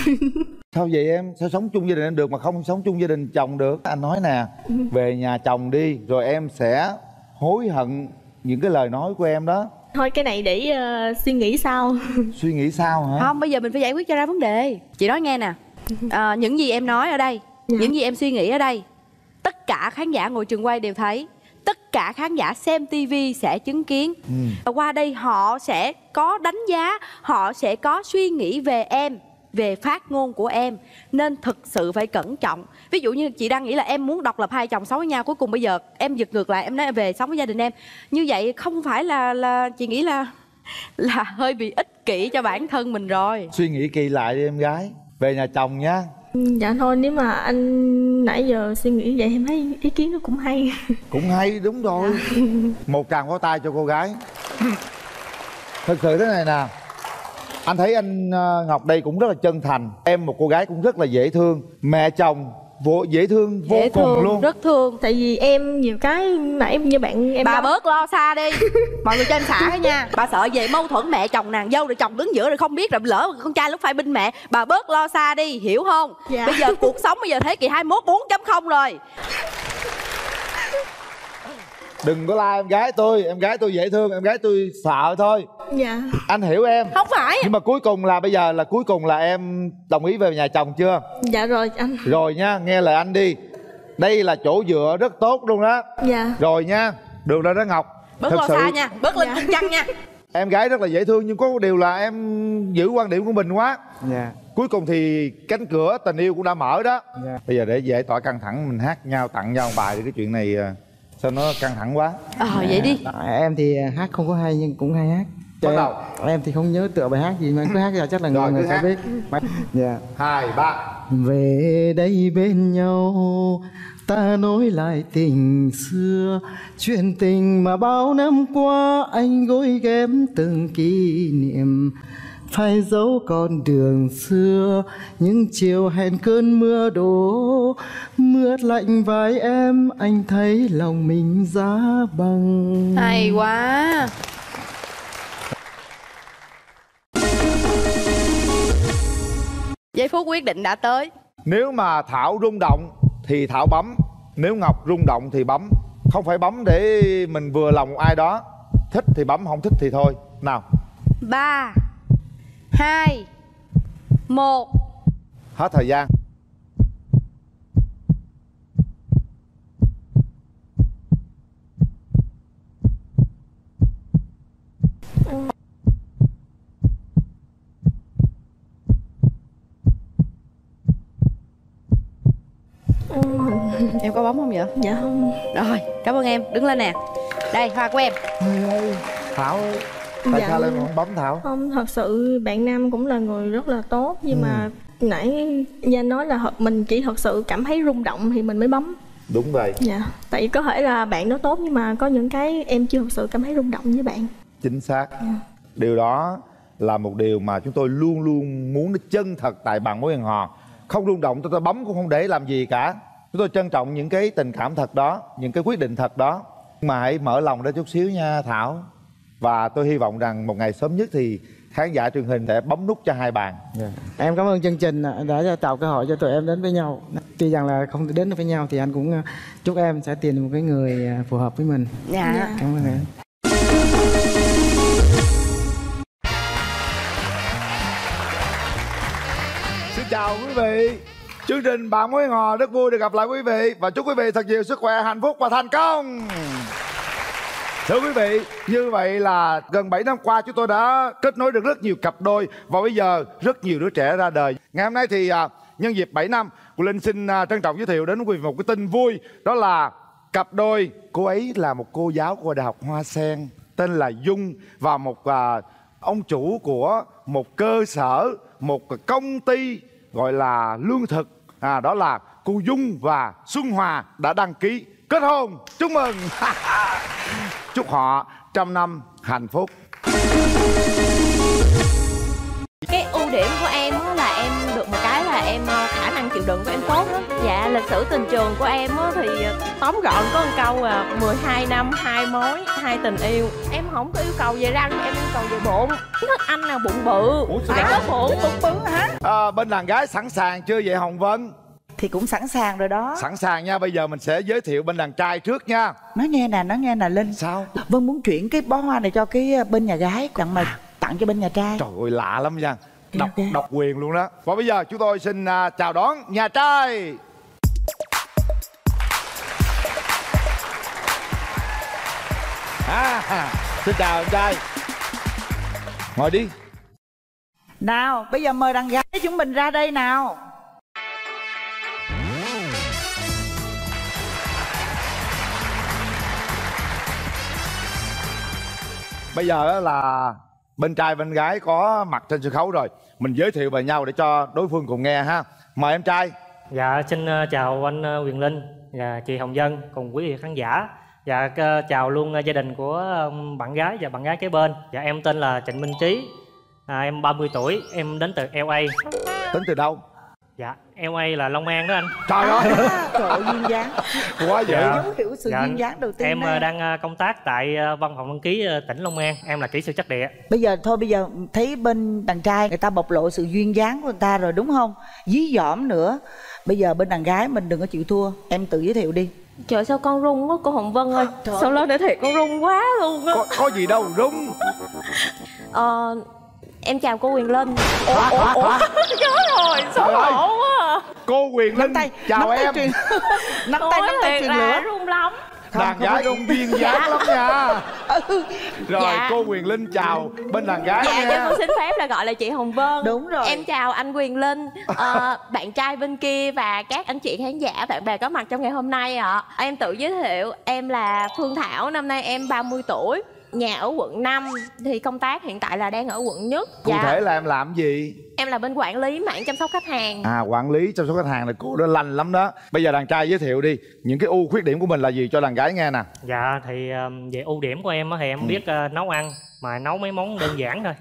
<laughs> Sao vậy em? Sao sống chung gia đình em được mà không sống chung gia đình chồng được? Anh nói nè, về nhà chồng đi rồi em sẽ hối hận những cái lời nói của em đó. Thôi cái này để ờ, suy nghĩ sau. Suy nghĩ sao hả? Không, bây giờ mình phải giải quyết cho ra vấn đề. Chị nói nghe nè <laughs> Ờ, Những gì em nói ở đây Những gì em suy nghĩ ở đây Tất cả khán giả ngồi trường quay đều thấy. Tất cả khán giả xem tivi sẽ chứng kiến. Qua đây họ sẽ có đánh giá Họ sẽ có suy nghĩ về em về phát ngôn của em. Nên thực sự phải cẩn trọng. Ví dụ như chị đang nghĩ là em muốn độc lập hai chồng sống với nhau cuối cùng bây giờ em giật ngược lại em nói về sống với gia đình em. Như vậy không phải là là chị nghĩ là là hơi bị ích kỷ cho bản thân mình rồi. Suy nghĩ kỳ lại đi em gái. Về nhà chồng nhá. Ừ, Dạ thôi nếu mà anh nãy giờ suy nghĩ vậy em thấy ý kiến nó cũng hay Cũng hay đúng rồi. <laughs> Một tràng pháo tay cho cô gái. Thật sự thế này nè. Anh thấy anh ờ, Ngọc đây cũng rất là chân thành. Em một cô gái cũng rất là dễ thương. Mẹ chồng vô dễ thương vô Dễ cùng thương, luôn. rất thương. Tại vì em nhiều cái nãy như bạn em bà nói- bớt lo xa đi. <laughs> Mọi người cho em xả cái nha bà sợ về mâu thuẫn mẹ chồng nàng dâu rồi chồng đứng giữa rồi không biết rồi lỡ con trai lúc phải binh mẹ. Bà bớt lo xa đi hiểu không? Dạ. bây giờ cuộc sống bây giờ thế kỷ 21 4.0 rồi Đừng có la em gái tôi, em gái tôi dễ thương, em gái tôi sợ thôi. dạ. Anh hiểu em. Không phải. Nhưng mà cuối cùng là bây giờ là cuối cùng là em đồng ý về nhà chồng chưa? Dạ rồi anh. Rồi nha nghe lời anh đi. Đây là chỗ dựa rất tốt luôn đó. Dạ. Rồi nha đường ra đó ngọc. Bớt lo xa nha bớt lên chân chăn nha. Em gái rất là dễ thương nhưng có một điều là em giữ quan điểm của mình quá. Dạ. Cuối cùng thì cánh cửa tình yêu cũng đã mở đó. Dạ. bây giờ để dễ tỏa căng thẳng mình hát nhau tặng nhau một bài thì cái chuyện này à, sao nó căng thẳng quá? Ờ vậy đi. À, em thì hát không có hay nhưng cũng hay hát. Bắt đầu. em thì không nhớ tựa bài hát gì mà cứ hát ra chắc là người Rồi, người sẽ biết. Dạ. Hai ba. Về đây bên nhau ta nối lại tình xưa. Chuyện tình mà bao năm qua anh gối ghém từng kỷ niệm phải dấu con đường xưa những chiều hẹn cơn mưa đổ. Mưa lạnh vai em anh thấy lòng mình giá bằng. Hay quá. Giây phút quyết định đã tới. Nếu mà thảo rung động thì thảo bấm nếu ngọc rung động thì bấm. Không phải bấm để mình vừa lòng ai đó thích thì bấm không thích thì thôi. Nào. Ba hai. Một. Hết thời gian. Em có bấm không vậy? Dạ không. Rồi cảm ơn em. Đứng lên nè. Đây hoa của em. Thảo ơi tại Dạ. sao lại không bấm thảo? Không thật sự bạn nam cũng là người rất là tốt nhưng mà nãy Gia nói là mình chỉ thật sự cảm thấy rung động thì mình mới bấm. Đúng vậy. Dạ tại vì có thể là bạn đó tốt nhưng mà có những cái em chưa thật sự cảm thấy rung động với bạn. Chính xác. Điều đó là một điều mà chúng tôi luôn luôn muốn nó chân thật tại bạn mối hẹn hò. Không rung động tôi, tôi bấm cũng không để làm gì cả. Chúng tôi trân trọng những cái tình cảm thật đó những cái quyết định thật đó. Nhưng mà hãy mở lòng ra chút xíu nha thảo và tôi hy vọng rằng một ngày sớm nhất thì khán giả truyền hình sẽ bấm nút cho hai bạn Em cảm ơn chương trình đã cho tạo cơ hội cho tụi em đến với nhau. Tuy rằng là không thể đến được với nhau thì anh cũng uh, chúc em sẽ tìm được một cái người uh, phù hợp với mình. dạ Cảm ơn em. Xin chào quý vị Chương trình Bạn Mối Hò rất vui được gặp lại quý vị Và chúc quý vị thật nhiều sức khỏe, hạnh phúc và thành công Thưa quý vị, như vậy là gần 7 năm qua chúng tôi đã kết nối được rất nhiều cặp đôi Và bây giờ rất nhiều đứa trẻ ra đời. Ngày hôm nay thì à, nhân dịp 7 năm Cô Linh xin à, trân trọng giới thiệu đến quý vị một cái tin vui Đó là cặp đôi Cô ấy là một cô giáo của Đại học Hoa Sen Tên là Dung Và một à, ông chủ của một cơ sở Một công ty gọi là lương thực. À, Đó là cô Dung và Xuân Hòa đã đăng ký. Kết hôn. Chúc mừng. <laughs> Chúc họ trăm năm hạnh phúc. Cái ưu điểm của em á là em được một cái là em ờ, khả năng chịu đựng của em tốt lắm. Dạ lịch sử tình trường của em á thì tóm gọn có một câu à 12 năm hai mối hai tình yêu. Em không có yêu cầu về răng em yêu cầu về bụng. Thích anh nào bụng bự. Phải có bụng bụng bự hả? À, Bên đàn gái sẵn sàng chưa vậy Hồng Vân thì cũng sẵn sàng rồi đó. Sẵn sàng nha Bây giờ mình sẽ giới thiệu bên đàn trai trước nha. Nói nghe nè nói nghe nè linh. Sao? Vân muốn chuyển cái bó hoa này cho cái ờ, bên nhà gái tặng mà tặng cho bên nhà trai. Trời ơi lạ lắm nha. Độc, độc quyền luôn đó. Và bây giờ chúng tôi xin à, chào đón nhà trai. À, Xin chào anh trai. Ngồi đi. Nào bây giờ mời đàn gái chúng mình ra đây nào Bây giờ là bên trai bên gái có mặt trên sân khấu rồi Mình giới thiệu về nhau để cho đối phương cùng nghe ha Mời em trai Dạ xin ờ, chào anh ờ, Quyền Linh và chị Hồng Dân cùng quý vị khán giả. Dạ chào luôn ờ, gia đình của bạn gái và bạn gái kế bên. Dạ em tên là Trịnh Minh Trí. À, em 30 tuổi, em đến từ LA. Đến từ đâu? Dạ, LA là Long An đó anh. Trời ơi. <laughs> trời ơi duyên dáng Quá dữ. dấu hiệu sự duyên dáng đầu tiên Em đây. ờ, đang ờ, công tác tại ờ, văn phòng đăng ký tỉnh Long An. Em là kỹ sư chắc địa. bây giờ thôi bây giờ thấy bên đàn trai người ta bộc lộ sự duyên dáng của người ta rồi đúng không dí dỏm nữa bây giờ bên đàn gái mình đừng có chịu thua em tự giới thiệu đi trời sao con rung quá cô hồng vân ơi sao lên để thiệt con rung quá luôn á có, có gì đâu rung Ờ, em chào cô Quyền Linh. Ủa, ủa, ủa? Chết rồi, xấu hổ quá à. cô quyền linh chào nắm tay em. truyền- <laughs> nắm tay nắm tay truyền lửa. run lắm. Đàn gái cũng duyên dáng lắm nha. <laughs> Rồi Dạ. cô quyền linh chào bên đàn gái Dạ, nha. con xin phép là gọi là chị Hồng Vân. Đúng rồi. Em chào anh Quyền Linh. Ờ, <laughs> Bạn trai bên kia và các anh chị khán giả Bạn bè có mặt trong ngày hôm nay ạ. Em tự giới thiệu Em là Phương Thảo Năm nay em 30 tuổi Nhà ở quận 5 Thì công tác hiện tại là đang ở quận nhất cụ thể là em làm gì Em là bên quản lý mảng chăm sóc khách hàng à quản lý chăm sóc khách hàng là cô đó lành lắm đó bây giờ đàn trai giới thiệu đi những cái ưu khuyết điểm của mình là gì cho đàn gái nghe nè Dạ thì um, về ưu điểm của em á thì em Ừ. biết uh, nấu ăn mà nấu mấy món đơn giản thôi.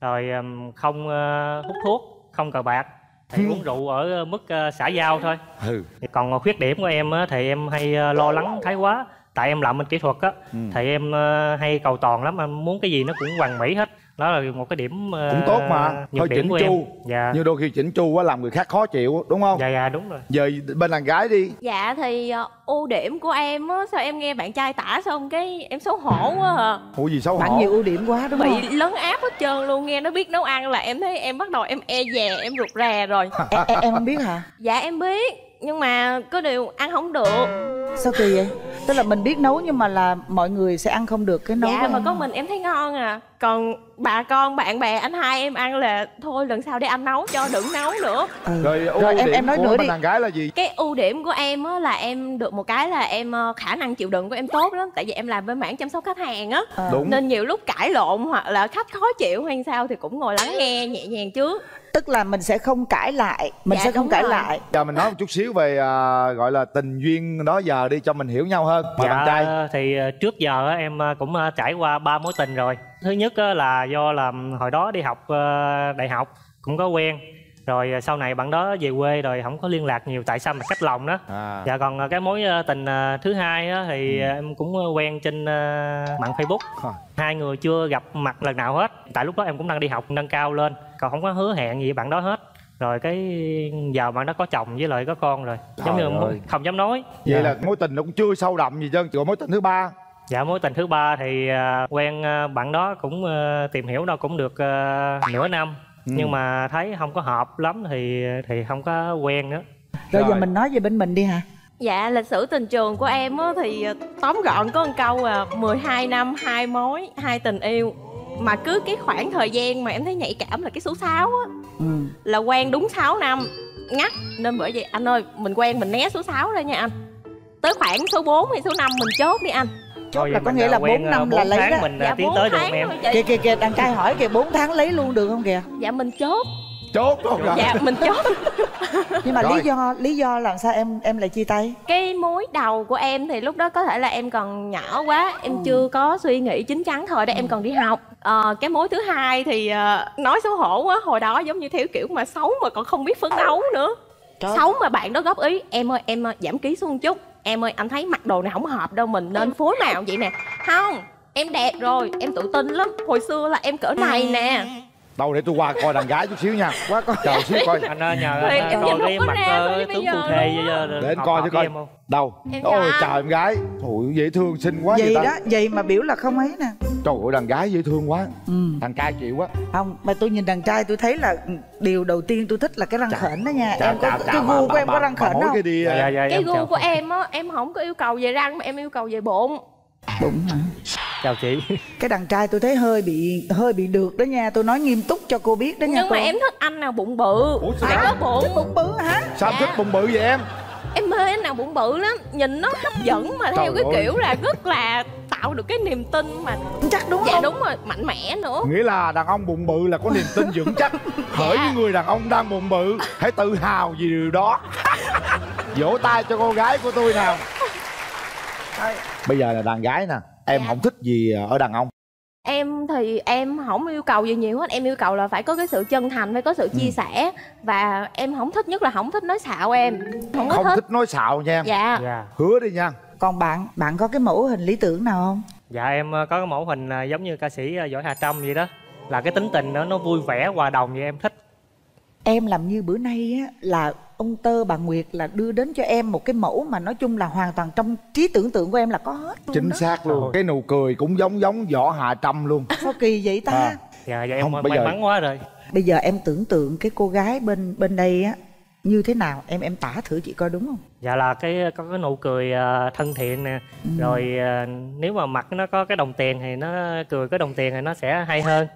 Rồi um, không uh, hút thuốc, không cờ bạc, thì uống rượu ở mức uh, xã giao thôi. ừ Thì Còn khuyết điểm của em á thì em hay lo lắng thái quá. Tại em làm bên kỹ thuật á Ừ. thì em uh, hay cầu toàn lắm, em muốn cái gì nó cũng hoàn mỹ hết. Đó là một cái điểm uh, cũng tốt mà hơi chỉnh chu. Dạ. như đôi khi chỉnh chu quá làm người khác khó chịu đúng không? Dạ dạ đúng rồi. giờ bên đàn gái đi. Dạ thì ờ, ưu điểm của em á Sao em nghe bạn trai tả xong cái em xấu hổ quá à. Ủa gì xấu bạn hổ? nhiều ưu điểm quá đúng bị không? lấn áp hết trơn luôn nghe nó biết nấu ăn là em thấy em bắt đầu em e dè em rụt rè rồi. <laughs> Em, em, em không biết hả? Dạ em biết nhưng mà có điều ăn không được. Sao kỳ vậy? Tức là mình biết nấu nhưng mà là mọi người sẽ ăn không được cái nấu dạ mà có mình em thấy ngon à. Còn bà con bạn bè anh hai em ăn là thôi lần sau để anh nấu cho đừng nấu nữa Ừ. rồi ưu Rồi, em- điểm em nói của nữa đi. đàn gái là gì cái ưu điểm của em á là em được một cái là em ờ, khả năng chịu đựng của em tốt lắm tại vì em làm bên mảng chăm sóc khách hàng á. Đúng. nên nhiều lúc cãi lộn hoặc là khách khó chịu hay sao thì cũng ngồi lắng nghe nhẹ nhàng trước tức là mình sẽ không cãi lại mình Dạ, sẽ không cãi rồi. lại giờ mình nói một chút xíu về à, gọi là tình duyên đó giờ đi cho mình hiểu nhau hơn dạ bạn trai thì ờ, trước giờ em ờ, cũng trải qua ba mối tình rồi thứ nhất là do là hồi đó đi học ờ, đại học cũng có quen rồi ờ, sau này bạn đó về quê rồi không có liên lạc nhiều tại sao mà cách lòng đó à. dạ còn ờ, cái mối tình thứ hai á, thì Ừ. em cũng quen trên mạng facebook À. hai người chưa gặp mặt lần nào hết tại lúc đó em cũng đang đi học nâng cao lên còn không có hứa hẹn gì với bạn đó hết rồi cái giờ bạn đó có chồng với lại có con rồi giống Trời như ơi. không dám nói vậy Dạ. là mối tình nó cũng chưa sâu đậm gì chứ còn mối tình thứ ba Dạ mối tình thứ ba thì à, quen à, bạn đó cũng à, tìm hiểu đâu cũng được nửa năm Ừ. nhưng mà thấy không có hợp lắm thì thì không có quen nữa. rồi, giờ Rồi. mình nói về bên mình đi hả Dạ lịch sử tình trường của em á thì tóm gọn có một câu à 12 năm hai mối hai tình yêu mà cứ cái khoảng thời gian mà em thấy nhạy cảm là cái số 6 á ừ. là quen đúng 6 năm ngắt nên bởi vậy anh ơi mình quen mình né số 6 ra nha anh tới khoảng số 4 hay số 5 mình chốt đi anh chốt Thôi là có nghĩa à, là quen, 4 à, năm là bốn lấy tháng đó. mình à, Dạ, tiến tới được em? thôi kìa kìa kìa đàn trai hỏi kìa 4 tháng lấy luôn được không kìa? Dạ mình chốt. Chốt không rồi dạ mình chốt. <laughs> Nhưng mà Rồi. lý do lý do làm sao em em lại chia tay? Cái mối đầu của em thì lúc đó có thể là em còn nhỏ quá em chưa có suy nghĩ chín chắn thời đó em còn đi học. Ờ, cái mối thứ hai thì ờ, nói xấu hổ quá hồi đó giống như theo kiểu mà xấu mà còn không biết phấn đấu nữa. Trời. xấu mà bạn đó góp ý em ơi em ờ, giảm ký xuống một chút em ơi, anh thấy mặc đồ này không hợp đâu, mình nên phối màu vậy nè. Không, em đẹp rồi, em tự tin lắm. Hồi xưa là em cỡ này nè đâu để tôi qua coi đàn gái chút xíu nha. Quá coi. Chờ xíu coi. Anh ơi, nhờ anh em coi cái mặt tướng luôn ờ, để anh coi chứ coi. đâu? Ôi chào trời em gái. Thôi dễ thương xinh quá vậy vậy đó vậy mà biểu là không ấy nè. Trời ơi đàn gái dễ thương quá. Ừ. đàn trai chịu quá. Không mà tôi nhìn đàn trai tôi thấy là điều đầu tiên tôi thích là cái răng khểnh đó nha. em có cái gu của em có răng khểnh không? cái đi Dạ, dạ, dạ, gu của em á em không có yêu cầu về răng mà em yêu cầu về bụng bụng hả Chào chị. <laughs> cái đàn trai tôi thấy hơi bị hơi bị được đó nha tôi nói nghiêm túc cho cô biết đó nha nhưng mà cô. em thích anh nào bụng bự Ủa, phải sao? có bụng bụng bự hả sao em Dạ. thích bụng bự vậy em em mê anh nào bụng bự lắm nhìn nó hấp dẫn mà theo Trời cái ơi. kiểu là rất là tạo được cái niềm tin mà chắc đúng dạ không đúng rồi mạnh mẽ nữa nghĩa là đàn ông bụng bự là có niềm tin vững chắc <laughs> hỡi Dạ. những người đàn ông đang bụng bự hãy tự hào vì điều đó <laughs> vỗ tay cho cô gái của tôi nào bây giờ là đàn gái nè. Em Dạ. không thích gì ở đàn ông. Em thì em không yêu cầu gì nhiều hết. Em yêu cầu là phải có cái sự chân thành phải có sự chia Ừ. sẻ. Và em không thích nhất là không thích nói xạo em. Không không thích. thích nói xạo nha dạ. Dạ. hứa đi nha. Còn bạn bạn có cái mẫu hình lý tưởng nào không? Dạ em ờ, có cái mẫu hình ờ, giống như ca sĩ ờ, Võ Hà Trâm vậy đó. Là cái tính tình nó nó vui vẻ hòa đồng vậy em thích. em làm như bữa nay á là ông tơ bà nguyệt là đưa đến cho em một cái mẫu mà nói chung là hoàn toàn trong trí tưởng tượng của em là có hết luôn chính đó. xác luôn. Cái nụ cười cũng giống giống võ hạ trâm luôn. Sao kỳ vậy ta? À, dạ dạ em Không, may bây giờ- mắn quá rồi. Bây giờ em tưởng tượng cái cô gái bên bên đây á như thế nào? Em em tả thử chị coi đúng không? Dạ là cái có cái nụ cười ờ, thân thiện nè. Ừ. rồi ờ, nếu mà mặt nó có cái đồng tiền thì nó cười có đồng tiền thì nó sẽ hay hơn.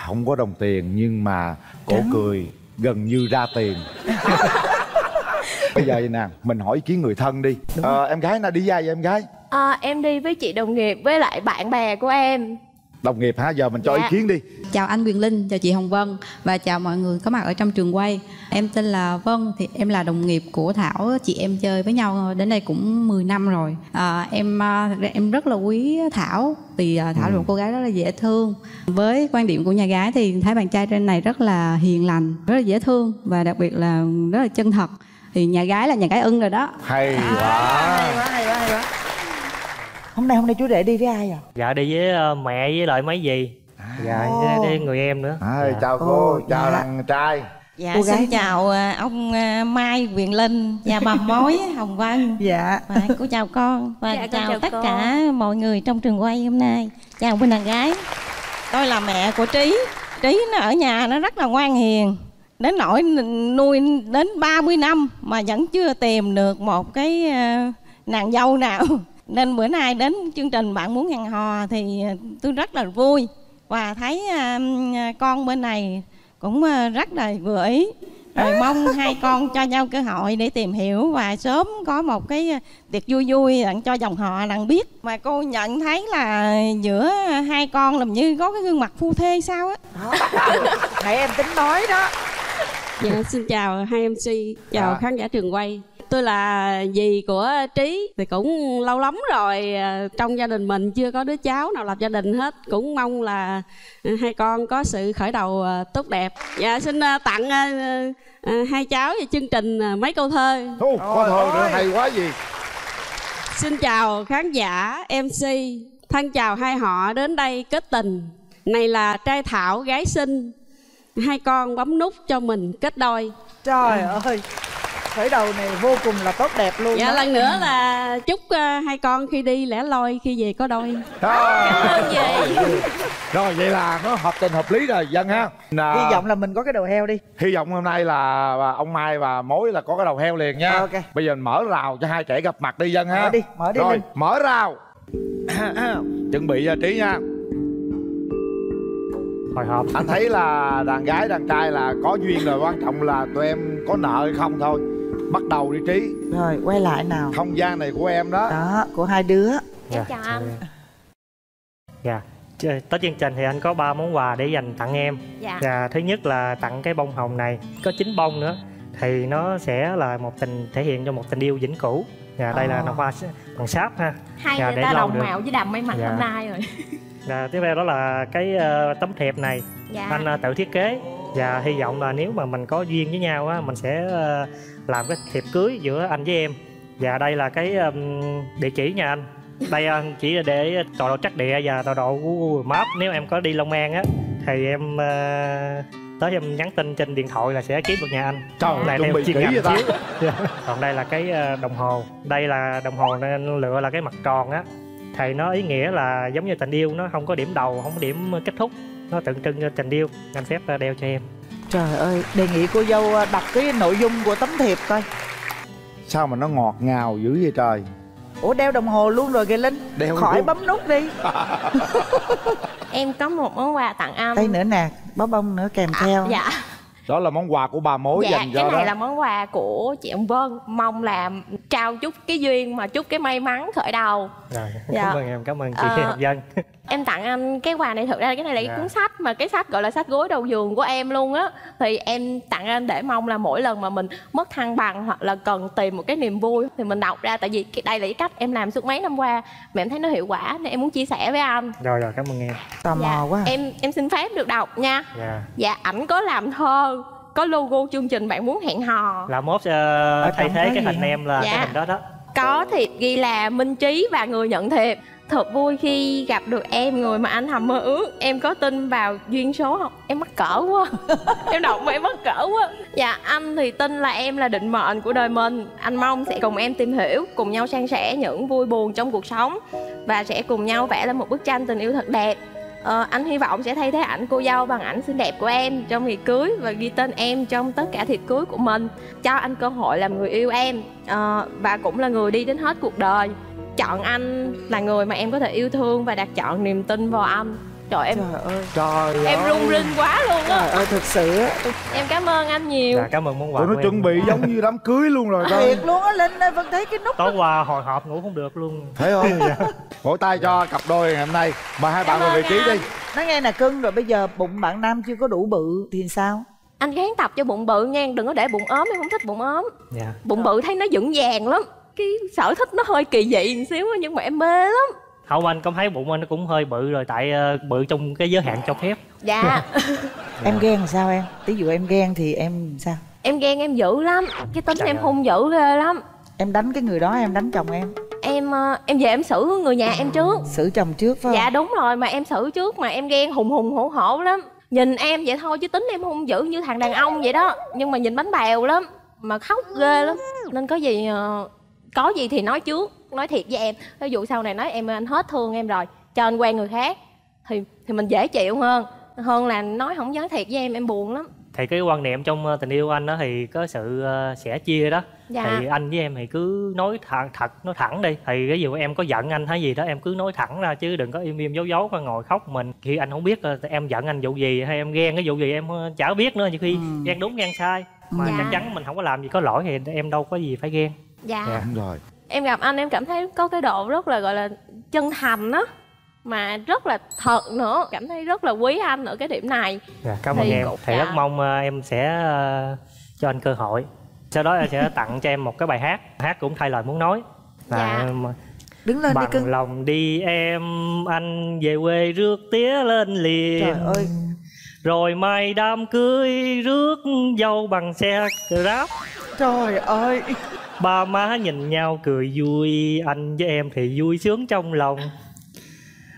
Không có đồng tiền nhưng mà cổ cười gần như ra tiền <laughs> bây giờ vậy nè mình hỏi ý kiến người thân đi ờ, em gái nào đi dài vậy em gái À, em đi với chị đồng nghiệp với lại bạn bè của em đồng nghiệp hả giờ mình cho Dạ. ý kiến đi Chào anh Quyền Linh, chào chị Hồng Vân và chào mọi người có mặt ở trong trường quay. Em tên là Vân, thì em là đồng nghiệp của Thảo, chị em chơi với nhau đến đây cũng 10 năm rồi. À, em à, em rất là quý Thảo vì à, Thảo là một cô gái rất là dễ thương. Với quan điểm của nhà gái thì thấy bạn trai trên này rất là hiền lành, rất là dễ thương và đặc biệt là rất là chân thật. Thì nhà gái là nhà gái ưng rồi đó. hay hay quá quá hay quá hay quá hôm nay hôm nay chú rể đi với ai à dạ đi với ờ, mẹ với lại mấy gì dạ với, với người em nữa à, Dạ. chào cô chào thằng trai Dạ Cô gái xin chào à, ông à, Mai Quyền Linh và bà <laughs> mối Hồng Vân. Dạ. Và cô chào con và Dạ, chào, chào tất con. cả mọi người trong trường quay hôm nay. Chào bên đàn gái. Tôi là mẹ của Trí. Trí nó ở nhà nó rất là ngoan hiền. Đến nỗi nuôi đến 30 năm mà vẫn chưa tìm được một cái à, nàng dâu nào. <laughs> Nên bữa nay đến chương trình bạn muốn hẹn hò thì à, tôi rất là vui và thấy à, con bên này cũng à, rất là vừa ý. Rồi mong hai con cho nhau cơ hội để tìm hiểu và sớm có một cái à, tiệc vui vui đặng cho dòng họ đặng biết. Mà cô nhận thấy là giữa hai con làm như có cái gương mặt phu thê sao á? Nãy em tính nói đó Dạ, xin chào hai MC, chào Dạ. khán giả trường quay. Tôi là dì của Trí thì cũng lâu lắm rồi à, trong gia đình mình chưa có đứa cháu nào lập gia đình hết. Cũng mong là à, hai con có sự khởi đầu à, tốt đẹp. Dạ xin à, tặng à, à, hai cháu về chương trình à, mấy câu thơ. Ô, có thơ nữa hay quá gì Xin chào khán giả MC, thân chào hai họ đến đây kết tình. Này là trai thảo gái sinh, hai con bấm nút cho mình kết đôi. trời ơi khởi đầu này vô cùng là tốt đẹp luôn Dạ đó. lần nữa là chúc ờ, hai con khi đi lẻ loi khi về có đôi. Cảm ơn dì. rồi vậy là nó hợp tình hợp lý rồi dân ha Nà, hy vọng là mình có cái đầu heo đi hy vọng hôm nay là ông mai và mối là có cái đầu heo liền nha Ok. bây giờ mình mở rào cho hai trẻ gặp mặt đi dân ha Mở đi, mở đi, rồi Linh. mở rào <coughs> chuẩn bị cho trí nha hồi hộp anh thấy là đàn gái đàn trai là có duyên rồi quan trọng là tụi em có nợ hay không thôi bắt đầu đi trí rồi quay lại nào không gian này của em đó đó của hai đứa Dạ. chào anh Dạ, tới chương trình thì anh có ba món quà để dành tặng em. Dạ. thứ nhất là tặng cái bông hồng này, có chín bông nữa. Thì nó sẽ là một tình thể hiện cho một tình yêu vĩnh cửu. Dạ, đây là Ồ. nó hoa bằng sáp ha. hai dạ, người để ta đồng được. màu với đầm may mặt Dạ. hôm nay rồi <laughs> Dạ, tiếp theo đó là cái ờ, tấm thiệp này. Dạ. Anh ờ, tự thiết kế. Và hy vọng là nếu mà mình có duyên với nhau á, mình sẽ ờ, làm cái thiệp cưới giữa anh với em. Và đây là cái ừm, địa chỉ nhà anh. Đây anh chỉ là để tọa độ trắc địa và tọa độ của Google Maps. Nếu em có đi Long An á, thì em ờ, tới em nhắn tin trên điện thoại là sẽ kiếm được nhà anh. Trời này chuẩn bị kỹ vậy ta. Còn đây là cái đồng hồ. Đây là đồng hồ nên lựa là cái mặt tròn á. Thì nó ý nghĩa là giống như tình yêu nó không có điểm đầu, không có điểm kết thúc. Nó tượng trưng cho tình yêu. Anh phép ờ, đeo cho em. trời ơi đề nghị cô dâu à, đọc cái nội dung của tấm thiệp coi sao mà nó ngọt ngào dữ vậy trời ủa đeo đồng hồ luôn rồi kìa linh Đeo khỏi luôn. bấm nút đi <laughs> em có một món quà tặng anh đây nữa nè bó bông nữa kèm theo dạ đó là món quà của bà mối dạ dành cái cho này đó là món quà của chị ông Vân mong là trao chúc cái duyên mà chúc cái may mắn khởi đầu Rồi, Dạ. cảm ơn em, cảm ơn chị Ờ. <laughs> Dân. Em tặng anh cái quà này thực ra cái này là cái Dạ. cuốn sách mà cái sách gọi là sách gối đầu giường của em luôn á thì em tặng anh để mong là mỗi lần mà mình mất thăng bằng hoặc là cần tìm một cái niềm vui thì mình đọc ra tại vì cái- đây là cái cách em làm suốt mấy năm qua mà em thấy nó hiệu quả nên em muốn chia sẻ với anh Rồi rồi, cảm ơn em. tò mò quá em em xin phép được đọc nha Dạ. dạ ảnh có làm thơ có logo chương trình bạn muốn hẹn hò Là mốt ờ, thay thế cái hình em là Dạ. cái hình đó đó. có thiệp ghi là minh trí và người nhận thiệp thật vui khi gặp được em người mà anh thầm mơ ước. Em có tin vào duyên số không? Em mắc cỡ quá. <laughs> Em đọc mà em mắc cỡ quá. Dạ anh thì tin là em là định mệnh của đời mình. Anh mong sẽ cùng em tìm hiểu cùng nhau san sẻ những vui buồn trong cuộc sống và sẽ cùng nhau vẽ lên một bức tranh tình yêu thật đẹp. Ờ, anh hy vọng sẽ thay thế ảnh cô dâu bằng ảnh xinh đẹp của em trong ngày cưới và ghi tên em trong tất cả thiệp cưới của mình. Cho anh cơ hội làm người yêu em Ờ, và cũng là người đi đến hết cuộc đời chọn anh là người mà em có thể yêu thương và đặt chọn niềm tin vào anh. Trời em trời ơi. Trời em rung rinh quá luôn trời á ơi thực sự á. Em cảm ơn anh nhiều. Dạ cảm ơn món quà tụi nó của chuẩn bị giống như đám cưới luôn rồi đó thiệt luôn á linh ơi vẫn thấy cái nút tối qua hồi hộp ngủ không được luôn. Thấy không? <laughs> Vỗ tay cho cặp đôi ngày hôm nay. Mời hai bạn vào vị trí đi. nói nghe nè cưng rồi bây giờ bụng bạn nam chưa có đủ bự thì sao? Anh gán tập cho bụng bự nha đừng có để bụng ốm em không thích bụng ốm. Dạ. Bụng bự thấy nó vững vàng lắm cái sở thích nó hơi kỳ dị một xíu á, nhưng mà em mê lắm. Không anh có thấy bụng anh nó cũng hơi bự rồi tại ờ, bự trong cái giới hạn cho phép. Dạ. <laughs> Em ghen làm sao em? Ví dụ em ghen thì em sao? Em ghen em dữ lắm cái tính Trời em hung dữ ghê lắm. Em đánh cái người đó em đánh chồng em. Em ờ, em về em xử người nhà em trước. Xử chồng trước phải không? dạ đúng rồi mà em xử trước mà em ghen hùng hùng hổ hổ lắm. Nhìn em vậy thôi chứ tính em hung dữ như thằng đàn ông vậy đó. Nhưng mà nhìn bánh bèo lắm mà khóc ghê lắm. Nên có gì ờ, có gì thì nói trước nói thiệt với em. Ví dụ sau này nói em anh hết thương em rồi cho anh quen người khác thì thì mình dễ chịu hơn. Hơn là nói không nói thiệt với em em buồn lắm. Thì cái quan niệm trong ờ, tình yêu anh đó thì có sự ờ, sẻ chia đó. Dạ. thì anh với em thì cứ nói thẳng thật nói thẳng đi. Thì cái dù em có giận anh hay gì đó em cứ nói thẳng ra chứ đừng có im im giấu giấu và ngồi khóc mình. Khi anh không biết ờ, em giận anh vụ gì hay em ghen cái vụ gì em chả biết nữa. Nhiều khi ghen đúng ghen sai. Mà Dạ. chắc chắn mình không có làm gì có lỗi thì em đâu có gì phải ghen dạ. Dạ. đúng rồi. Em gặp anh em cảm thấy có cái độ rất là gọi là chân thành á mà rất là thật nữa cảm thấy rất là quý anh ở cái điểm này. Dạ, cảm ơn em. Thì dạ. rất mong ờ, em sẽ ờ, cho anh cơ hội. Sau đó em sẽ <laughs> tặng cho em một cái bài hát. Hát cũng thay lời muốn nói. Là Dạ. em, đứng lên đi bằng cưng. lòng đi em. Anh về quê rước tía lên liền. Trời ơi. Rồi mai đám cưới rước dâu bằng xe grab. Trời ơi ba má nhìn nhau cười vui anh với em thì vui sướng trong lòng.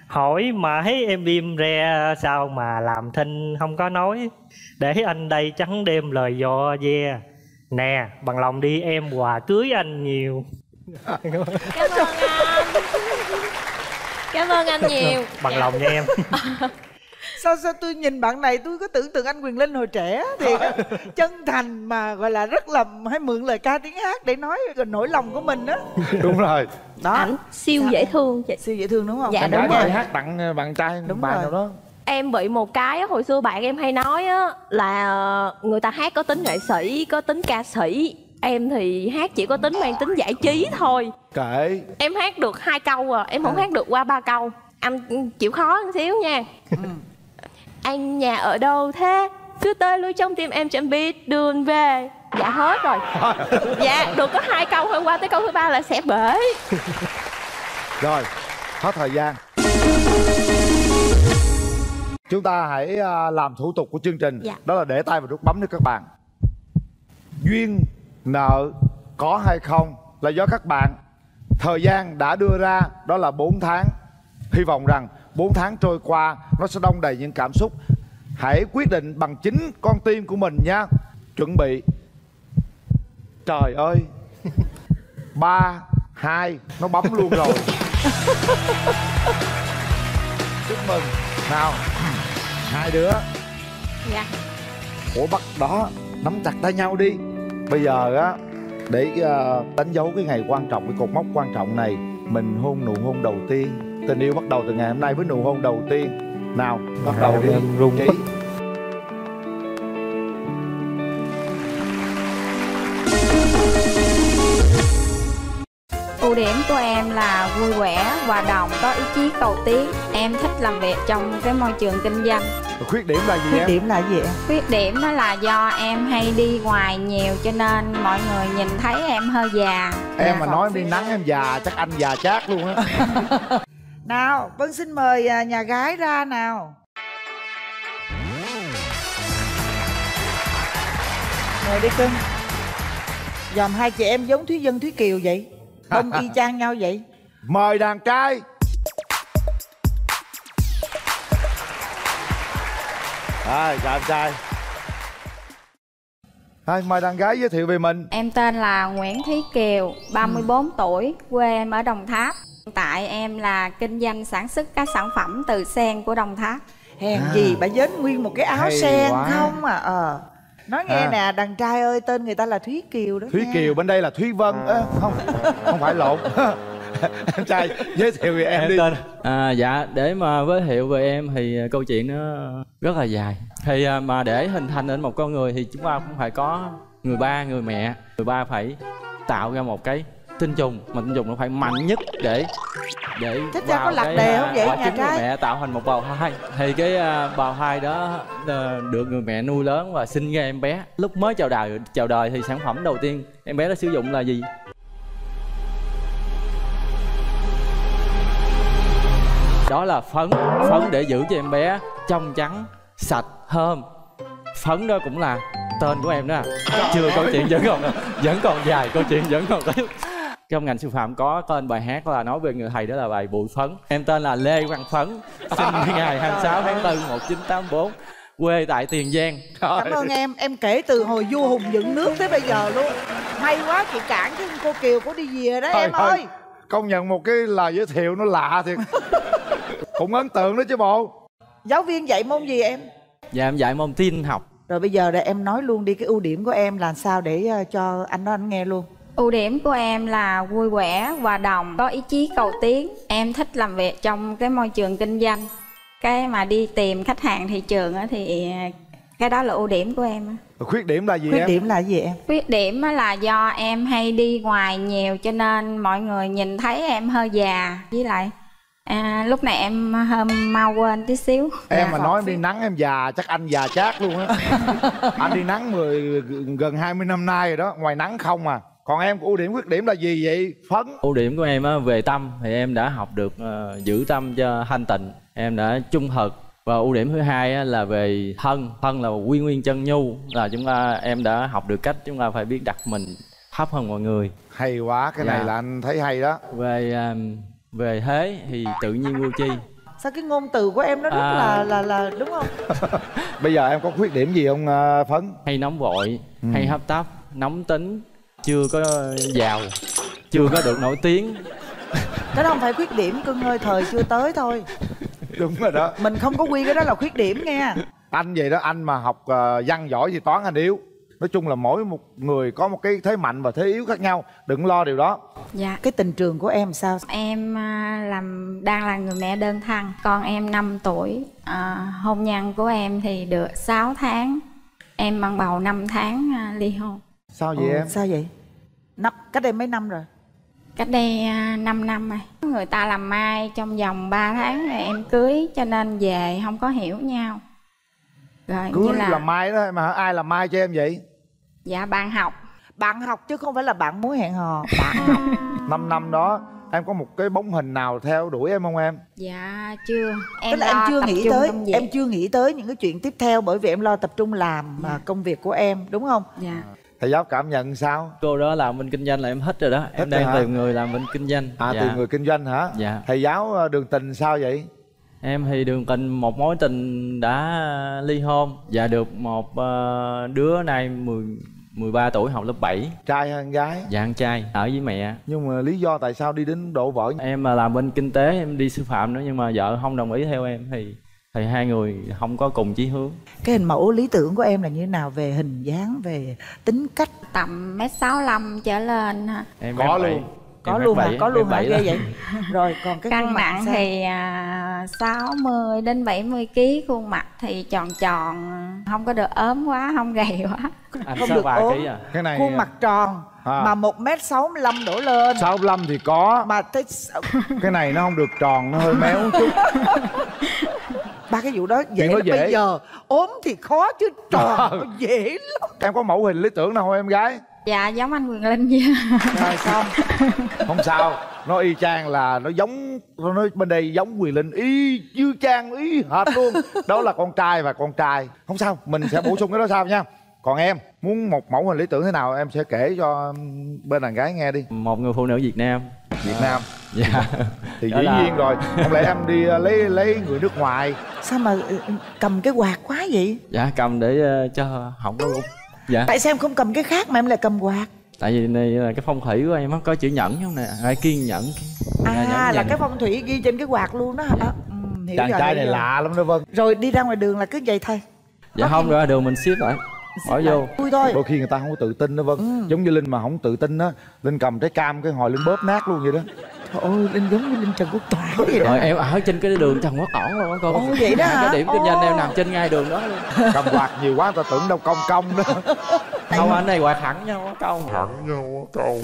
Hỏi mãi em im re sao mà làm thinh không có nói? Để anh đây trắng đêm lời dò ve nè bằng lòng đi em quà cưới anh nhiều. Cảm ơn anh. Cảm ơn anh nhiều. Bằng lòng nha em sao sao tôi nhìn bạn này tôi có tưởng tượng anh quyền linh hồi trẻ thì chân thành mà gọi là rất là hay mượn lời ca tiếng hát để nói cái nỗi lòng của mình á. Đúng rồi. Đó. Ảnh siêu dễ thương chị. Siêu dễ thương đúng không? Dạ, em đúng rồi. hát tặng ờ, bạn trai Đúng bài rồi. nào đó. Em bị một cái hồi xưa bạn em hay nói á là ờ, người ta hát có tính nghệ sĩ có tính ca sĩ. Em thì hát chỉ có tính mang tính giải trí thôi. Kệ. Em hát được hai câu à em không À. hát được qua ba câu. Anh chịu khó một xíu nha anh nhà ở đâu thế? Cứ tới lui trong tim em chẳng biết đường về. Dạ hết rồi. <laughs> Dạ được có hai câu thôi qua tới câu thứ ba là sẽ bể. <laughs> Rồi hết thời gian. Chúng ta hãy à, làm thủ tục của chương trình. Dạ. đó là để tay vào nút bấm cho các bạn. Duyên nợ có hay không là do các bạn. Thời gian đã đưa ra đó là 4 tháng. Hy vọng rằng 4 tháng trôi qua nó sẽ đông đầy những cảm xúc. Hãy quyết định bằng chính con tim của mình nha. Chuẩn bị. Trời ơi. <laughs> Ba hai nó bấm luôn rồi. <laughs> Chúc mừng. Nào. Hai đứa. Dạ. Ủa bắt đó nắm chặt tay nhau đi. Bây giờ á để ờ, đánh dấu cái ngày quan trọng cái cột mốc quan trọng này mình hôn nụ hôn đầu tiên tình yêu bắt đầu từ ngày hôm nay với nụ hôn đầu tiên nào bắt đầu đi Em run Chí. Ưu điểm của em là vui vẻ, hòa đồng, có ý chí cầu tiến. Em thích làm việc trong cái môi trường kinh doanh. khuyết điểm là gì khuyết em điểm là gì em Khuyết điểm đó là do em hay đi ngoài nhiều cho nên mọi người nhìn thấy em hơi già. em mà nói em đi nắng em già chắc anh già chát luôn á <laughs> nào vân xin mời à, nhà gái ra nào. Ngồi đi cưng. Dòm hai chị em giống thúy dân thúy kiều vậy. Không y <laughs> chang nhau vậy. Mời đàn trai. Rồi, chào anh trai. Thôi, mời đàn gái giới thiệu về mình. Em tên là Nguyễn Thúy Kiều, 34 tuổi, quê em ở Đồng Tháp. Tại em là kinh doanh sản xuất các sản phẩm từ sen của Đồng Tháp. hèn À. gì bà dến nguyên một cái áo Hay sen quá. không à ờ nói nghe À. nè đàn trai ơi tên người ta là thúy kiều đó Thúy nha. Kiều bên đây là Thúy Vân Ê, không không phải lộn <laughs> em trai giới thiệu về em đi À, dạ để mà giới thiệu về em thì à, câu chuyện nó rất là dài thì à, mà để hình thành nên một con người thì chúng ta cũng phải có người ba người mẹ người ba phải tạo ra một cái tinh trùng mà tinh trùng nó phải mạnh nhất để để Thích ra có vào lạc cái, đề à, không vậy, quả nhà trứng của trai? mẹ tạo thành một bào thai. Thì cái à, bào thai đó à, được người mẹ nuôi lớn và sinh ra em bé. Lúc mới chào đời chào đời thì sản phẩm đầu tiên em bé nó sử dụng là gì? Đó là phấn phấn để giữ cho em bé trong trắng sạch thơm. Phấn đó cũng là tên của em đó. À. chưa câu chuyện vẫn còn vẫn còn dài câu chuyện vẫn còn tiếp trong ngành sư phạm có tên bài hát là nói về người thầy đó là bài bụi phấn. Em tên là lê văn phấn. <laughs> Sinh ngày 26 tháng 4 1984 quê tại tiền giang. Cảm ơn em. Em kể từ hồi vua hùng dựng nước tới bây giờ luôn. May quá chị cản chứ cô kiều có đi về đó Thôi, em thôi. ơi. Công nhận một cái lời giới thiệu nó lạ thiệt. <laughs> Cũng ấn tượng đó chứ bộ. Giáo viên dạy môn gì em? Dạ em dạy môn tin học. Rồi bây giờ để em nói luôn đi cái ưu điểm của em là sao để ờ, cho anh đó anh nghe luôn Ưu điểm của em là vui vẻ, hòa đồng, có ý chí cầu tiến. Em thích làm việc trong cái môi trường kinh doanh. Cái mà đi tìm khách hàng thị trường á thì cái đó là ưu điểm của em. á. khuyết điểm là gì khuyết em điểm là gì em Khuyết điểm á là do em hay đi ngoài nhiều cho nên mọi người nhìn thấy em hơi già. Với lại à, lúc này em hơi mau quên tí xíu. em mà nói em đi nắng em già chắc anh già chát luôn á <laughs> anh đi nắng 10 gần 20 năm nay rồi đó ngoài nắng không à còn em ưu điểm khuyết điểm là gì vậy? Phấn. Ưu điểm của em á, về tâm thì em đã học được ờ, giữ tâm cho thanh tịnh. Em đã trung thực. Và ưu điểm thứ hai á, là về thân. Thân là quy nguyên chân nhu là chúng ta em đã học được cách chúng ta phải biết đặt mình thấp hơn mọi người. Hay quá cái này Dạ. là anh thấy hay đó. Về à, về thế thì tự nhiên vô chi sao cái ngôn từ của em nó rất À. là là là đúng không? <laughs> Bây giờ em có khuyết điểm gì không ờ, phấn? Hay nóng vội Ừ. hay hấp tấp nóng tính chưa có giàu chưa có được nổi tiếng cái đó không phải khuyết điểm cưng ơi thời chưa tới thôi đúng rồi đó mình không có quy cái đó là khuyết điểm nghe anh vậy đó anh mà học ờ, văn giỏi thì toán anh yếu nói chung là mỗi một người có một cái thế mạnh và thế yếu khác nhau đừng lo điều đó Dạ. cái tình trường của em sao Em à, làm đang là người mẹ đơn thân, con em 5 tuổi. À, hôn nhân của em thì được 6 tháng. Em mang bầu 5 tháng à, ly hôn. Sao vậy Ồ, em? sao vậy? Năm cách đây mấy năm rồi? Cách đây à, 5 năm rồi. Người ta làm mai trong vòng 3 tháng rồi em cưới cho nên về không có hiểu nhau. Rồi cưới như là làm mai đó mà ai làm mai cho em vậy? Dạ bạn học. bạn học chứ không phải là bạn muốn hẹn hò. Bạn học. <laughs> Năm năm đó em có một cái bóng hình nào theo đuổi em không em? Dạ chưa. em tức là em chưa nghĩ tới em chưa nghĩ tới những cái chuyện tiếp theo bởi vì em lo tập trung làm mà công việc của em đúng không? Dạ thầy giáo cảm nhận sao? Cô đó làm bên kinh doanh là em thích rồi đó. Em Thích rồi đang tìm người làm bên kinh doanh. À Dạ. từ người kinh doanh hả? Dạ. Thầy giáo ờ, đường tình sao vậy? Em thì đường tình một mối tình đã ly hôn. Và được một ờ, đứa nay 10 13 tuổi học lớp 7 trai hay con gái? Dạ con trai ở với mẹ. Nhưng mà lý do tại sao đi đến độ vợ em mà làm bên kinh tế em đi sư phạm nữa nhưng mà vợ không đồng ý theo em thì thì hai người không có cùng chí hướng cái hình mẫu lý tưởng của em là như thế nào về hình dáng về tính cách tầm mét 65 trở lên ha. em Có luôn. Có luôn mét hả có luôn hả? bảy ghê vậy. <laughs> Rồi còn cái Cân khuôn mặt nặng sao? thì à, 60 đến 70 kg, khuôn mặt thì tròn tròn, không có được ốm quá, không gầy <laughs> quá. anh không sáu được ốm. à? Cái này khuôn mặt tròn À. mà một m sáu đổ lên. 65 thì có. Mà thấy <laughs> cái này nó không được tròn nó hơi méo một chút. Ba cái vụ đó dễ lắm. Dễ. bây giờ ốm thì khó chứ tròn nó dễ lắm. Em có mẫu hình lý tưởng nào không em gái Dạ giống anh Quyền Linh vậy. rồi xong. Không sao. Nó y chang là nó giống nó nói bên đây giống quyền linh. Y như chang y hệt luôn. Đó là con trai và con trai. Không sao mình sẽ bổ sung cái đó sau nha. Còn em muốn một mẫu hình lý tưởng thế nào em sẽ kể cho bên đàn gái nghe đi. Một người phụ nữ Việt Nam. Việt Nam. Dạ. Thì dĩ là- nhiên rồi. Không lẽ em đi ờ, lấy lấy người nước ngoài? Sao mà ừ, cầm cái quạt quá vậy? Dạ cầm để ờ, cho không có luôn dạ. Tại sao em không cầm cái khác mà em lại cầm quạt? Tại vì này là cái phong thủy của em á có chữ nhẫn không nè? Ai kiên nhẫn? À nhẫn là cái phong thủy ghi trên cái quạt luôn đó hả? Ừ, hiểu chàng rồi, trai này rồi. lạ lắm đó vân. Rồi đi ra ngoài đường là cứ vậy thôi. Dạ không rồi đường mình ship lại. Bỏ vô. Vui thôi. Đôi khi người ta không có tự tin đó vân. Giống như linh mà không tự tin á linh cầm trái cam cái hồi linh bóp nát luôn vậy đó Ơi, Linh giống như Linh Trần Quốc Toản vậy đó. rồi em ở trên cái đường Trần Quốc Toản luôn á cô Ồ, vậy đó hả? cái điểm kinh doanh em nằm trên ngay đường đó luôn. Cầm quạt nhiều quá người ta tưởng đâu công công đó. <laughs> Không anh này quạt thẳng nhau á công. Thẳng nhau á công.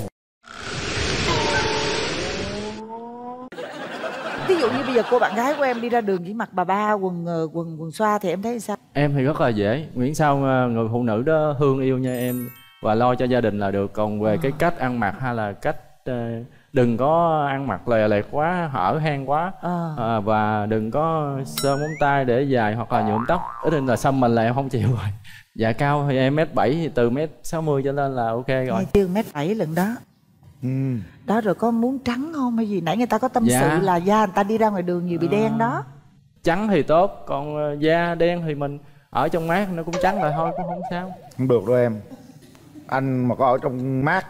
Ví dụ như bây giờ cô bạn gái của em đi ra đường chỉ mặc bà ba quần ờ, quần quần xoa thì em thấy sao? Em thì rất là dễ. Miễn sao người phụ nữ đó thương yêu nha em và lo cho gia đình là được. Còn về cái cách ăn mặc hay là cách ờ, đừng có ăn mặc lè lẹt quá hở hang quá. Ờ. Ờ, và đừng có sơn móng tay để dài hoặc là nhuộm tóc. Ít nên là xăm mình là em không chịu rồi. Dạ cao thì em mét bảy thì từ mét sáu mươi trở lên là ok rồi. chưa? Mét bảy lần đó. Ừ. đó rồi có muốn trắng không hay gì? Nãy người ta có tâm Dạ. sự là da người ta đi ra ngoài đường nhiều bị đen đó. Trắng thì tốt còn da đen thì mình ở trong mát nó cũng trắng lại thôi cũng không sao. Không được đâu em. Anh mà có ở trong mát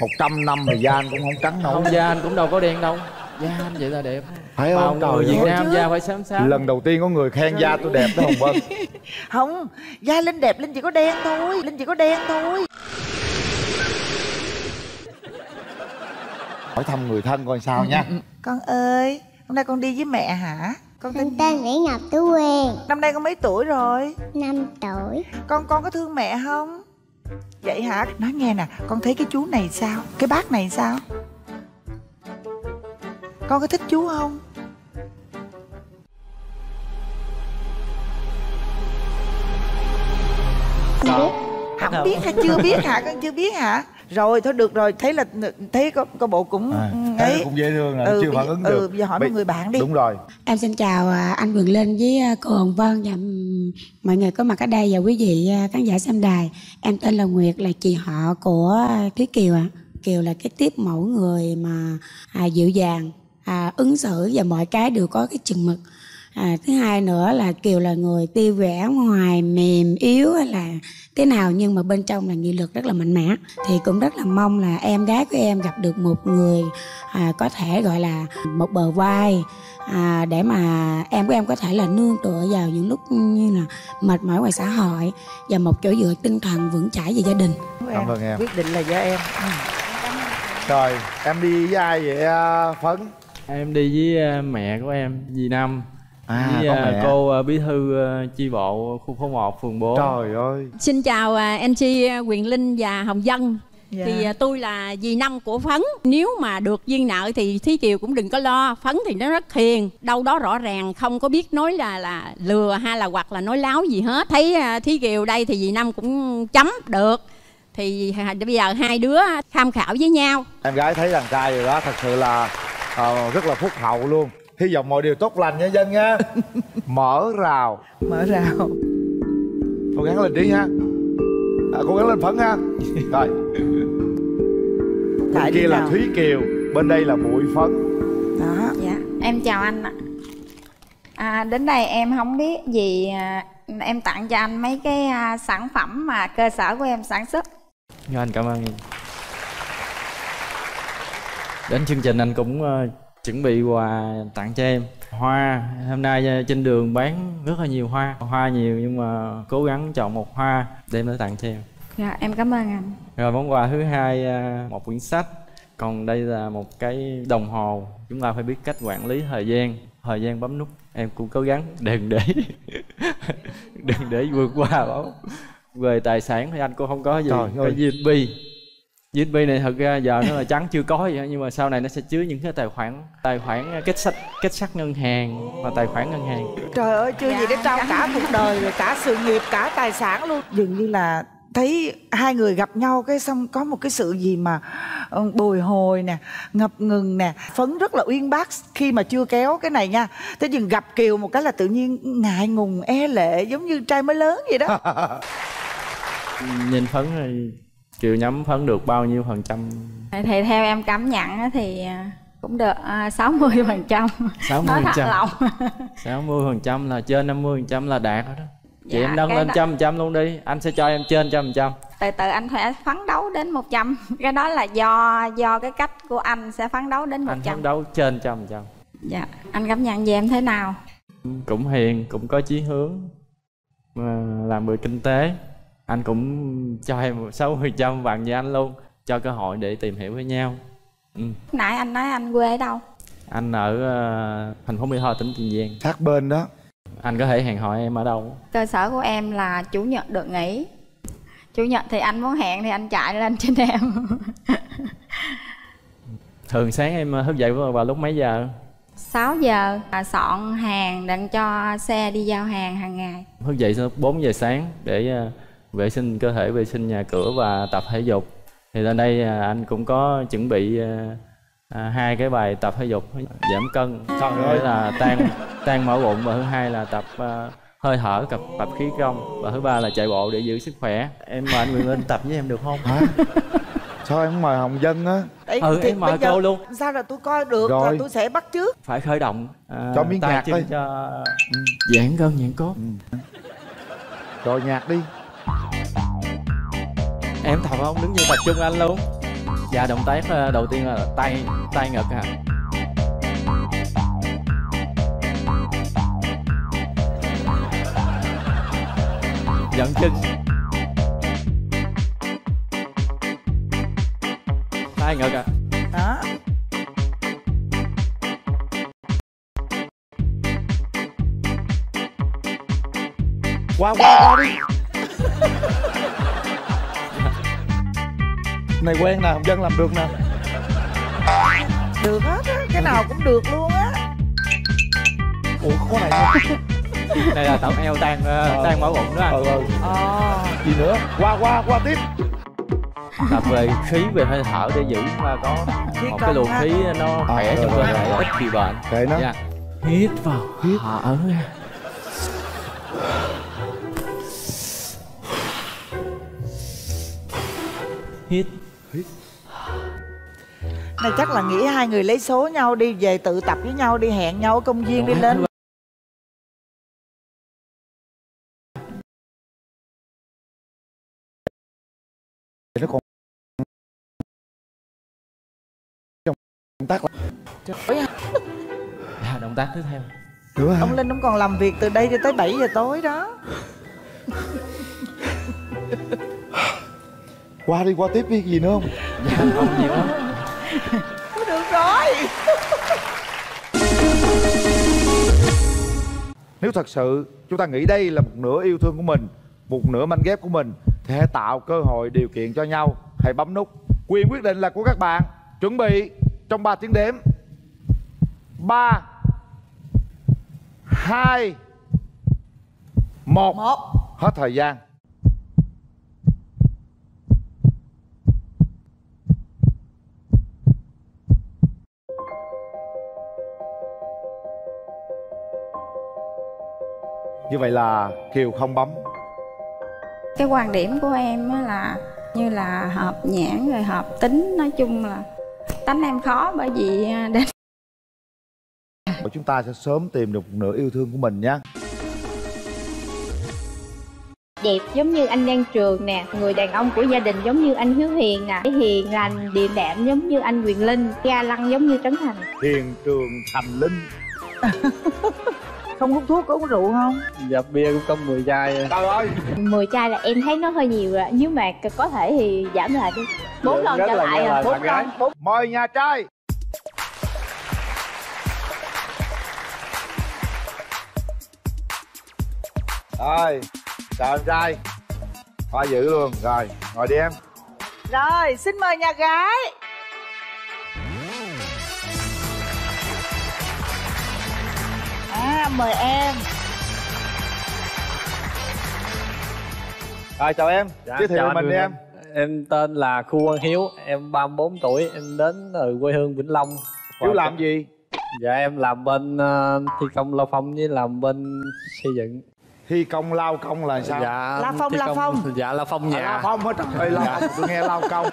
100 năm thì da anh cũng không trắng nổi. Không da anh cũng đâu có đen đâu. Da anh vậy là đẹp. Phải Bao không người Việt. Nam da phải xám xám. Lần đầu tiên có người khen da tôi đẹp đó hồng vân. <laughs> Không da linh đẹp linh chỉ có đen thôi. Linh chỉ có đen thôi. Hỏi thăm người thân coi sao nha. Con ơi hôm nay con đi với mẹ hả? Con tên tên Mỹ Ngọc Tú Quyên năm nay con mấy tuổi rồi? 5 tuổi. Con con có thương mẹ không vậy hả? Nói nghe nè con thấy cái chú này sao? Cái bác này sao? Con có thích chú không? Không? biết hả? Chưa biết hả? Con chưa biết hả rồi thôi được rồi thấy là thấy có, có bộ cũng à, thấy ấy cũng dễ thương rồi Ừ, chưa phản ứng ừ, được bây giờ hỏi Bây- một người bạn đi đúng rồi Em xin chào à, anh Quyền Linh với à, cô Hồng Vân và mọi người có mặt ở đây và quý vị à, khán giả xem đài. Em tên là Nguyệt là chị họ của à, Thúy Kiều ạ. Kiều là cái tiếp mẫu người mà à, dịu dàng, à, ứng xử và mọi cái đều có cái chừng mực. À, thứ hai nữa là Kiều là người tiêu vẻ ngoài mềm yếu hay là thế nào nhưng mà bên trong là nghị lực rất là mạnh mẽ. Thì cũng rất là mong là em gái của em gặp được một người à, có thể gọi là một bờ vai à, để mà em của em có thể là nương tựa vào những lúc như là mệt mỏi ngoài xã hội và một chỗ dựa tinh thần vững chãi về gia đình. Cảm ơn em. Quyết định là do em. Rồi em đi với ai vậy à, phấn? Em đi với ờ, mẹ của em dì năm À, với có mẹ. cô ờ, bí thư ờ, chi bộ khu phố 1 phường 4 trời ơi. Xin chào à, MC Quyền Linh và Hồng Dân Dạ. Thì à, tôi là dì năm của Phấn. Nếu mà được duyên nợ thì Thí Kiều cũng đừng có lo. Phấn thì nó rất hiền Đâu đó rõ ràng không có biết nói là là lừa hay là hoặc là nói láo gì hết. Thấy à, Thí Kiều đây thì dì năm cũng chấm được. Thì à, bây giờ hai đứa tham khảo với nhau. Em gái thấy đàn trai rồi đó thật sự là ờ, rất là phúc hậu luôn hy vọng mọi điều tốt lành nha dân nha. <laughs> Mở rào. Mở rào. Cố gắng lên trí ha. À, cố gắng lên phấn ha. Rồi. Bên đi kia là thúy kiều bên đây là bụi phấn. Đó. Dạ, em chào anh ạ. À, đến đây em không biết gì à, em tặng cho anh mấy cái à, sản phẩm mà cơ sở của em sản xuất. Dạ, anh cảm ơn em. Đến chương trình anh cũng ờ, chuẩn bị quà tặng cho em. Hoa hôm nay ờ, trên đường bán rất là nhiều hoa. Hoa nhiều nhưng mà cố gắng chọn một hoa đem để tặng cho em. Dạ, em cảm ơn anh. rồi món quà thứ hai ờ, một quyển sách. Còn đây là một cái đồng hồ. Chúng ta phải biết cách quản lý thời gian thời gian bấm nút. Em cũng cố gắng. Đừng để <laughs> đừng để vượt qua bấm. Về tài sản thì anh cũng không có gì. Trời có ơi. USB USB này thật ra giờ nó là trắng chưa có gì hết, nhưng mà sau này nó sẽ chứa những cái tài khoản tài khoản kết sắt kết sắt ngân hàng và tài khoản ngân hàng. Trời ơi chưa gì để trao cả cuộc đời rồi cả sự nghiệp cả tài sản luôn. Dường như là thấy hai người gặp nhau cái xong có một cái sự gì mà ờ, bồi hồi nè ngập ngừng nè phấn rất là uyên bác khi mà chưa kéo cái này nha. Thế nhưng gặp kiều một cái là tự nhiên ngại ngùng e lệ giống như trai mới lớn vậy đó. <laughs> Nhìn phấn thì kiểu nhắm phấn được bao nhiêu phần trăm? Thì theo em cảm nhận thì à, cũng được à, 60 phần trăm. 60%. Nói thật lòng. <laughs> 60 phần trăm là trên 50 phần trăm là đạt rồi đó. Chị Dạ, em nâng lên đó- trăm phần trăm luôn đi. Anh sẽ cho em trên trăm phần trăm. Từ từ anh phải phấn đấu đến 100 cái đó là do do cái cách của anh sẽ phấn đấu đến anh 100 phấn đấu trên trăm trăm. Dạ anh cảm nhận về em thế nào? Cũng hiền cũng có chí hướng mà làm người kinh tế anh cũng cho em sáu mươi trăm bằng như anh luôn cho cơ hội để tìm hiểu với nhau. Ừ. nãy anh nói anh quê ở đâu? Anh ở ờ, thành phố mỹ tho tỉnh tiền giang. Sát bên đó. Anh có thể hẹn hò em ở đâu? Cơ sở của em là chủ nhật được nghỉ. Chủ nhật thì anh muốn hẹn thì anh chạy lên trên em. <laughs> Thường sáng em ờ, thức dậy vào lúc mấy giờ? 6 giờ là soạn hàng đặng cho xe đi giao hàng hàng ngày. Thức dậy lúc 4 giờ sáng để ờ, vệ sinh cơ thể vệ sinh nhà cửa và tập thể dục. Thì lên đây ờ, anh cũng có chuẩn bị ờ, à, hai cái bài tập thể dục giảm cân. Trời ơi. là tan tan mỡ bụng và thứ hai là tập ờ, hơi thở tập tập khí công. Và thứ ba là chạy bộ để giữ sức khỏe. Em mời anh Nguyễn Linh tập với em được không? Hả? Sao em không mời hồng dân á? Ừ, thì em mời cô luôn. sao là tôi coi được Rồi. rồi. tôi sẽ bắt trước. Phải khởi động à, Cho miếng nhạc thôi. cho giãn gân giãn cốt. Rồi nhạc đi em tập không đứng như tập trung anh luôn. Dạ động tác ờ, đầu tiên là tay tay ngực à dẫn chân. Tay ngực à đó qua qua qua đi này quen nè hồng dân làm được nè. Được hết á cái nào cũng được luôn á. Ủa có này nữa <laughs> đây là tập eo tan ờ, tan mỡ bụng đó anh. Ừ, ừ. ờ. Gì nữa? Qua qua qua tiếp. Tập về khí về hơi thở để giữ mà có Khí một cái luồng khí nó À, khỏe rồi, trong cơ rồi, thể ít bị bệnh. Kệ nó Dạ. hít vào Hít. thở ra hít này chắc là nghĩ hai người lấy số nhau đi về tự tập với nhau đi hẹn nhau ở công viên đi lên. Nó còn động tác là à, động tác tiếp theo nữa hả ông linh ông còn làm việc từ đây cho tới 7 giờ tối đó <laughs> qua đi qua tiếp đi gì nữa không? Dạ không nhiều lắm được rồi. Nếu thật sự chúng ta nghĩ đây là một nửa yêu thương của mình một nửa manh ghép của mình thì hãy tạo cơ hội điều kiện cho nhau. Hãy bấm nút quyền quyết định là của các bạn. Chuẩn bị trong 3 tiếng đếm. 3 2 1 một. Hết thời gian Như vậy là Kiều không bấm. Cái quan điểm của em á là như là hợp nhãn rồi hợp tính nói chung là tánh em khó bởi vì à, đến chúng ta sẽ sớm tìm được nửa yêu thương của mình nhé. Đẹp giống như anh Đan Trường nè Người đàn ông của gia đình giống như anh Hiếu Hiền nè Hiền lành, điềm đạm giống như anh Quyền Linh Ga lăng giống như Trấn Thành. Hiền Trường Thành Linh <laughs> không hút thuốc có uống rượu không? Dạ bia cũng có 10 chai Trời ơi. 10 chai là em thấy nó hơi nhiều rồi. Nhưng mà có thể thì giảm lại đi. Bốn lần trở lại à. bốn lần Mời nhà trai. Rồi Chào em trai? Hoa dữ luôn. Rồi ngồi đi em. Rồi xin mời nhà gái à mời em. Rồi chào em. Giới thiệu chào anh mình đi em. Em tên là Khu Quang Hiếu, em 34 tuổi, em đến từ quê hương Vĩnh Long. Hiếu làm gì? Dạ em làm bên ờ, thi công lao phong với làm bên xây dựng. Thi công lao công là sao? Dạ La phong, thi la công- phong. <laughs> Dạ lao phong À, nhà. Lao phong hết trời ơi lao Dạ. phong tôi nghe lao công.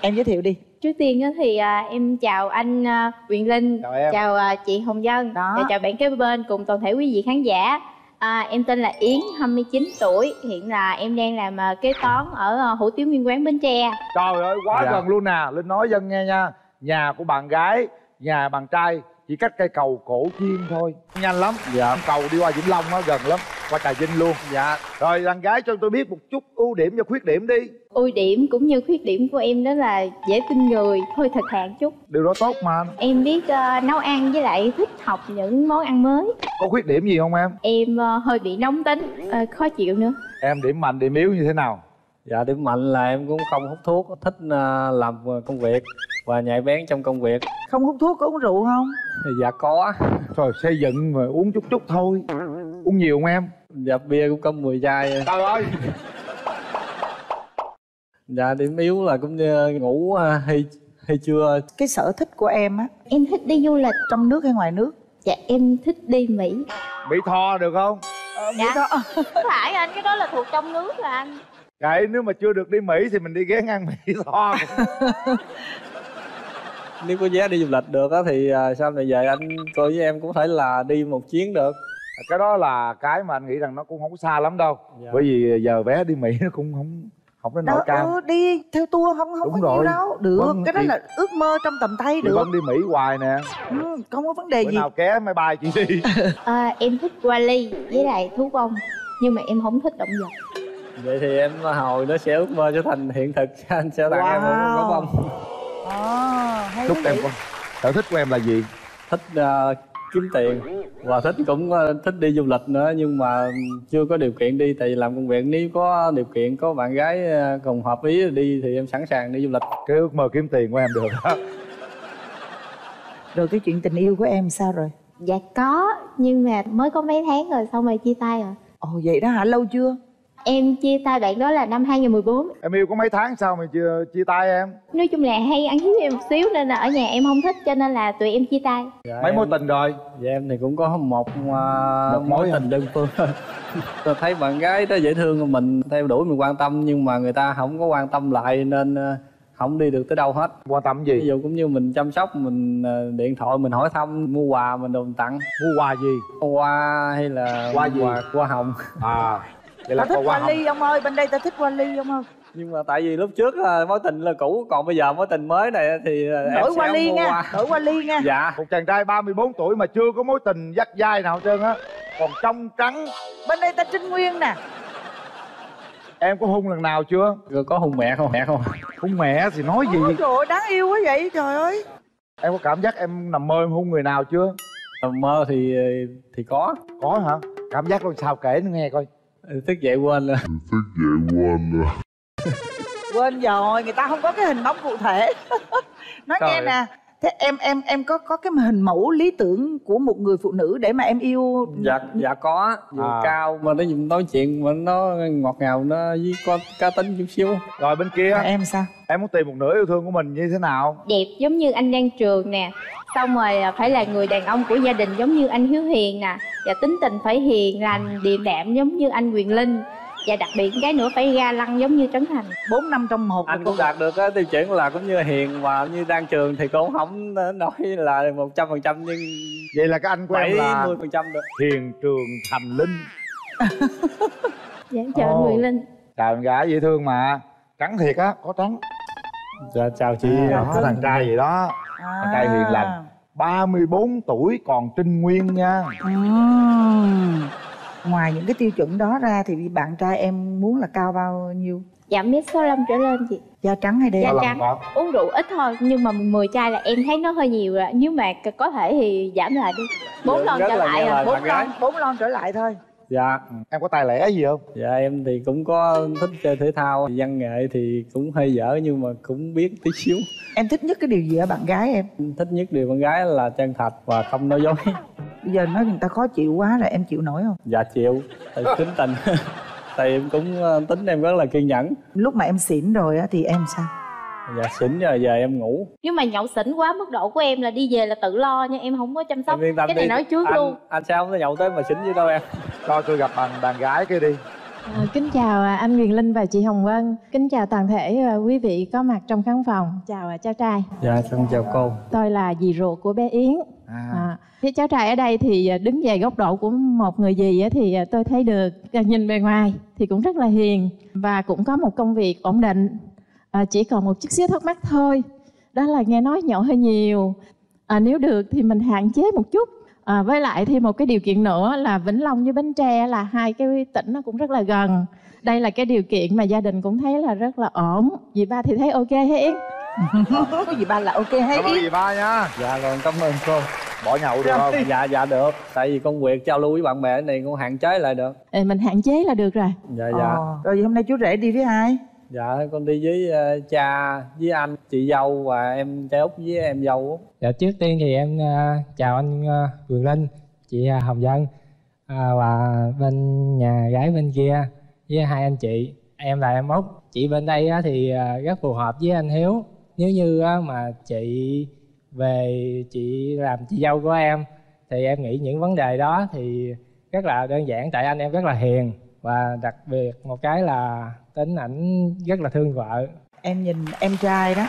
Em giới thiệu đi Trước tiên á thì à, em chào anh à, Quyền Linh Chào em. Chào à, chị Hồng Dân Đó. Và chào bạn kế bên cùng toàn thể quý vị khán giả À, em tên là Yến, 29 tuổi. Hiện là em đang làm à, kế toán ở à, hủ tiếu nguyên quán Bến Tre. Trời ơi quá Dạ. gần luôn nè Linh nói dân nghe nha Nhà của bạn gái Nhà bạn trai Chỉ cách cây cầu cổ chiên thôi Nhanh lắm dạ. Cầu đi qua Vĩnh Long á gần lắm Qua Trà Vinh luôn Dạ Rồi bạn gái cho tôi biết một chút ưu điểm và khuyết điểm đi Ưu điểm cũng như khuyết điểm của em đó là dễ tin người, hơi thật hạn chút. Điều đó tốt mà Em biết à, nấu ăn với lại thích học những món ăn mới. Có khuyết điểm gì không em Em à, hơi bị nóng tính, à, khó chịu nữa. Em điểm mạnh điểm yếu như thế nào dạ điểm mạnh là em cũng không hút thuốc thích à, làm công việc và nhạy bén trong công việc. Không hút thuốc có uống rượu không? Dạ có. Rồi xây dựng mà uống chút chút thôi. Uống nhiều không em? Dạ bia cũng có 10 chai. Trời ơi! Dạ điểm yếu là cũng như ngủ à, hay hay chưa? Cái sở thích của em á em thích đi du lịch trong nước hay ngoài nước? Dạ em thích đi mỹ. Mỹ Tho được không? Dạ. Không phải anh cái đó là thuộc trong nước rồi anh Kệ nếu mà chưa được đi Mỹ thì mình đi ghé ăn Mỹ <laughs> Tho <laughs> nếu có vé đi du lịch được á thì à, sau này về anh cô với em cũng thể là đi một chuyến được. Cái đó là cái mà anh nghĩ rằng nó cũng không xa lắm đâu. Dạ. bởi vì giờ vé đi mỹ nó cũng không không đến nỗi cao. ừ, đi theo tour không không Đúng có rồi. nhiều đâu. Được Vâng, cái đó thì- là ước mơ trong tầm tay được. Vẫn đi mỹ hoài nè. Ừ, không có vấn đề bữa gì. nào ké máy bay chị đi. <laughs> À, em thích quali với lại thú bông nhưng mà em không thích động vật vậy thì em hồi nó sẽ ước mơ trở thành hiện thực anh sẽ tặng em một Wow. cái bông. À, hay chúc quá em con sở thích của em là gì? Thích à, kiếm tiền và thích cũng à, thích đi du lịch nữa nhưng mà chưa có điều kiện đi tại vì làm công việc nếu có điều kiện có bạn gái cùng hợp ý đi thì em sẵn sàng đi du lịch. Cái ước mơ kiếm tiền của em được đó. Rồi cái chuyện tình yêu của em sao rồi? Dạ có nhưng mà mới có mấy tháng rồi xong rồi chia tay rồi. Ồ vậy đó hả? Lâu chưa em chia tay bạn đó là năm 2014 em yêu có mấy tháng sau mà chưa chia tay em? Nói chung là hay ăn hiếp em một xíu nên là ở nhà em không thích cho nên là tụi em chia tay. Dạ, mấy mối em- tình rồi? Dạ em thì cũng có một à, Một mối mối hả? tình đơn phương. <laughs> Tôi thấy bạn gái đó dễ thương của mình theo đuổi mình quan tâm nhưng mà người ta không có quan tâm lại nên à, không đi được tới đâu hết. Quan tâm gì? Ví dụ cũng như mình chăm sóc mình à, điện thoại mình hỏi thăm mua quà mình đồ mình tặng. Mua quà gì? Hoa hay là Hoa gì? quà hoa hồng. À vậy là ta thích hoa ly ông ơi bên đây ta thích hoa ly ông ơi. Nhưng mà tại vì lúc trước à, mối tình là cũ còn bây giờ mối tình mới này thì em đổi hoa ly nha đổi hoa ly nha. Dạ. Một chàng trai 34 tuổi mà chưa có mối tình dắt dai nào hết trơn á còn trong trắng. Bên đây ta trinh nguyên nè. Em có hung lần nào chưa? Rồi có hùng mẹ không mẹ không? Hung mẹ thì nói gì? Ôi trời ơi đáng yêu quá vậy trời ơi. Em có cảm giác em nằm mơ em hung người nào chưa? Tầm mơ thì thì có. Có hả? Cảm giác làm sao kể nó nghe coi thức dậy quên rồi. Quên rồi. Người ta không có cái hình bóng cụ thể. <laughs> Nói Trời. nghe nè thế em em em có có cái hình mẫu lý tưởng của một người phụ nữ để mà em yêu? Dạ dạ có vừa À. cao mà nó nói chuyện mà nó ngọt ngào nó với có cá tính chút xíu. Rồi bên kia. Em sao? Em muốn tìm một nửa yêu thương của mình như thế nào? Đẹp giống như anh Đan Trường nè xong rồi à, phải là người đàn ông của gia đình giống như anh Hiếu Hiền nè. Và tính tình phải hiền lành điềm đạm giống như anh Quyền Linh. Và đặc biệt cái nữa phải ga lăng giống như Trấn Thành. Bốn năm trong một anh cũng đạt được cái tiêu chuẩn là cũng như hiền và như đang trường thì cũng không nói là một trăm phần trăm nhưng vậy là cái anh của em là mươi phần trăm được. Hiền trường thành linh. <laughs> Dạ chào anh Ồ. Quyền Linh. Chào em gái dễ thương mà. Trắng thiệt á có trắng. Dạ chào chị. À, đó, thằng trai vậy đó thằng trai hiền À. lành 34 tuổi còn trinh nguyên nha. Ừm. ngoài những cái tiêu chuẩn đó ra thì bạn trai em muốn là cao bao nhiêu? Dạ mét 65 trở lên chị. Da trắng hay đen? Da trắng. uống rượu ít thôi nhưng mà 10 chai là em thấy nó hơi nhiều rồi. Nếu mà có thể thì giảm lại đi. Bốn lon trở lại à. bốn lon bốn lon trở lại thôi dạ. Em có tài lẻ gì không? Dạ em thì cũng có thích chơi thể thao. Văn nghệ thì cũng hơi dở nhưng mà cũng biết tí xíu. Em thích nhất cái điều gì ở bạn gái em? Thích nhất điều con gái là chân thật và không nói dối. <laughs> Bây giờ nói người ta khó chịu quá rồi em chịu nổi không? Dạ chịu. Tại tính tình. <laughs> Tại em cũng ờ, tính em rất là kiên nhẫn. Lúc mà em xỉn rồi á thì em sao dạ xỉn rồi giờ em ngủ. Nhưng mà nhậu xỉn quá mức độ của em là đi về là tự lo nha em không có chăm sóc yên tâm cái này đi. nói trước anh, luôn. anh sao không có nhậu tới mà xỉn với đâu em? Cho tôi gặp bạn bạn gái kia đi. À, kính chào à, anh Quyền Linh và chị Hồng Vân. Kính chào toàn thể à, quý vị có mặt trong khán phòng. Chào à, cháu trai. dạ con chào cô. Tôi là dì ruột của bé Yến. À, thế cháu trai ở đây thì à, đứng về góc độ của một người gì á thì à, tôi thấy được. À, nhìn bề ngoài thì cũng rất là hiền và cũng có một công việc ổn định à, chỉ còn một chút xíu thắc mắc thôi. Đó là nghe nói nhậu hơi nhiều. À, nếu được thì mình hạn chế một chút. À, với lại thêm một cái điều kiện nữa là Vĩnh Long với Bến Tre là hai cái tỉnh nó cũng rất là gần. Đây là cái điều kiện mà gia đình cũng thấy là rất là ổn. Dì ba thì thấy ok hay Yến? <laughs> Có gì ba là ok hay cảm ơn Yến? dì ba nha. Dạ rồi cảm ơn cô. Bỏ nhậu được không? Dạ. Dạ được. Tại vì công việc giao lưu với bạn bè này con hạn chế lại được. Ê, mình hạn chế là được rồi. Dạ dạ. Ờ, rồi vậy hôm nay chú rể đi với ai dạ con đi với ờ, cha với anh chị dâu và em trai út với em dâu út Dạ trước tiên thì em ờ, chào anh ờ, Quyền Linh, chị ờ, Hồng Vân và bên nhà gái bên kia với hai anh chị. Em là em Út. Chị bên đây thì rất phù hợp với anh Hiếu. Nếu như mà chị về chị làm chị dâu của em thì em nghĩ những vấn đề đó thì rất là đơn giản tại anh em rất là hiền và đặc biệt một cái là tính ảnh rất là thương vợ. em nhìn em trai đó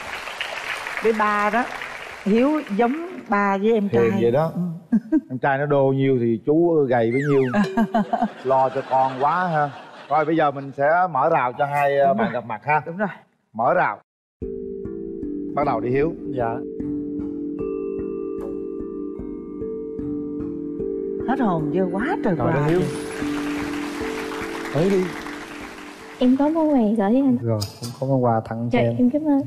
với ba đó hiếu giống ba với em trai. hiền vậy đó. <laughs> Em trai nó đô nhiêu thì chú gầy bấy nhiêu. <laughs> Lo cho con quá ha. Rồi bây giờ mình sẽ mở rào cho hai uh, bạn gặp mặt ha. Đúng rồi. Mở rào. Bắt đầu đi hiếu. Dạ. Hết hồn dơ quá trời rồi hiếu tới đi. Em có món quà gửi anh? Rồi cũng có món quà tặng cho Dạ em. em cảm ơn.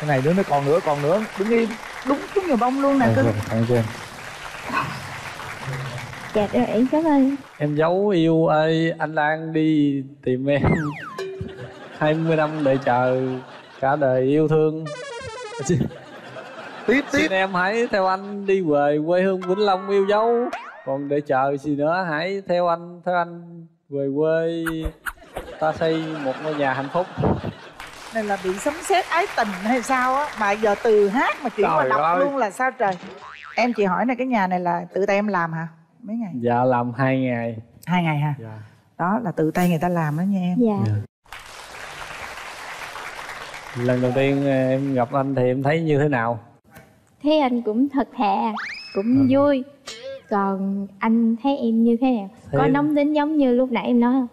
Cái này nữa nó còn nữa còn nữa. Đứng im. Đúng đúng nhiều bông luôn nè Rồi, cưng. rồi, tặng cho em. Dạ rồi em cảm ơn. Em dấu yêu ơi anh Lan đi tìm em. 20 năm để chờ cả đời yêu thương. Tiếp. Xin em hãy theo anh đi về quê hương Vĩnh Long yêu dấu. Còn để chờ gì nữa hãy theo anh theo anh về quê ta xây một ngôi nhà hạnh phúc. Này là bị sấm sét ái tình hay sao á? Mà giờ từ hát mà chuyển qua đọc ơi. luôn là sao trời? Em chị hỏi này cái nhà này là tự tay em làm hả? Mấy ngày? Dạ làm hai ngày. Hai ngày hả? Dạ. Đó là tự tay người ta làm đó nha em. Dạ. Lần đầu tiên ờ, em gặp anh thì em thấy như thế nào? Thấy anh cũng thật thà Cũng vui Còn anh thấy em như thế nào? Có Thấy- nóng tính giống như lúc nãy em nói không?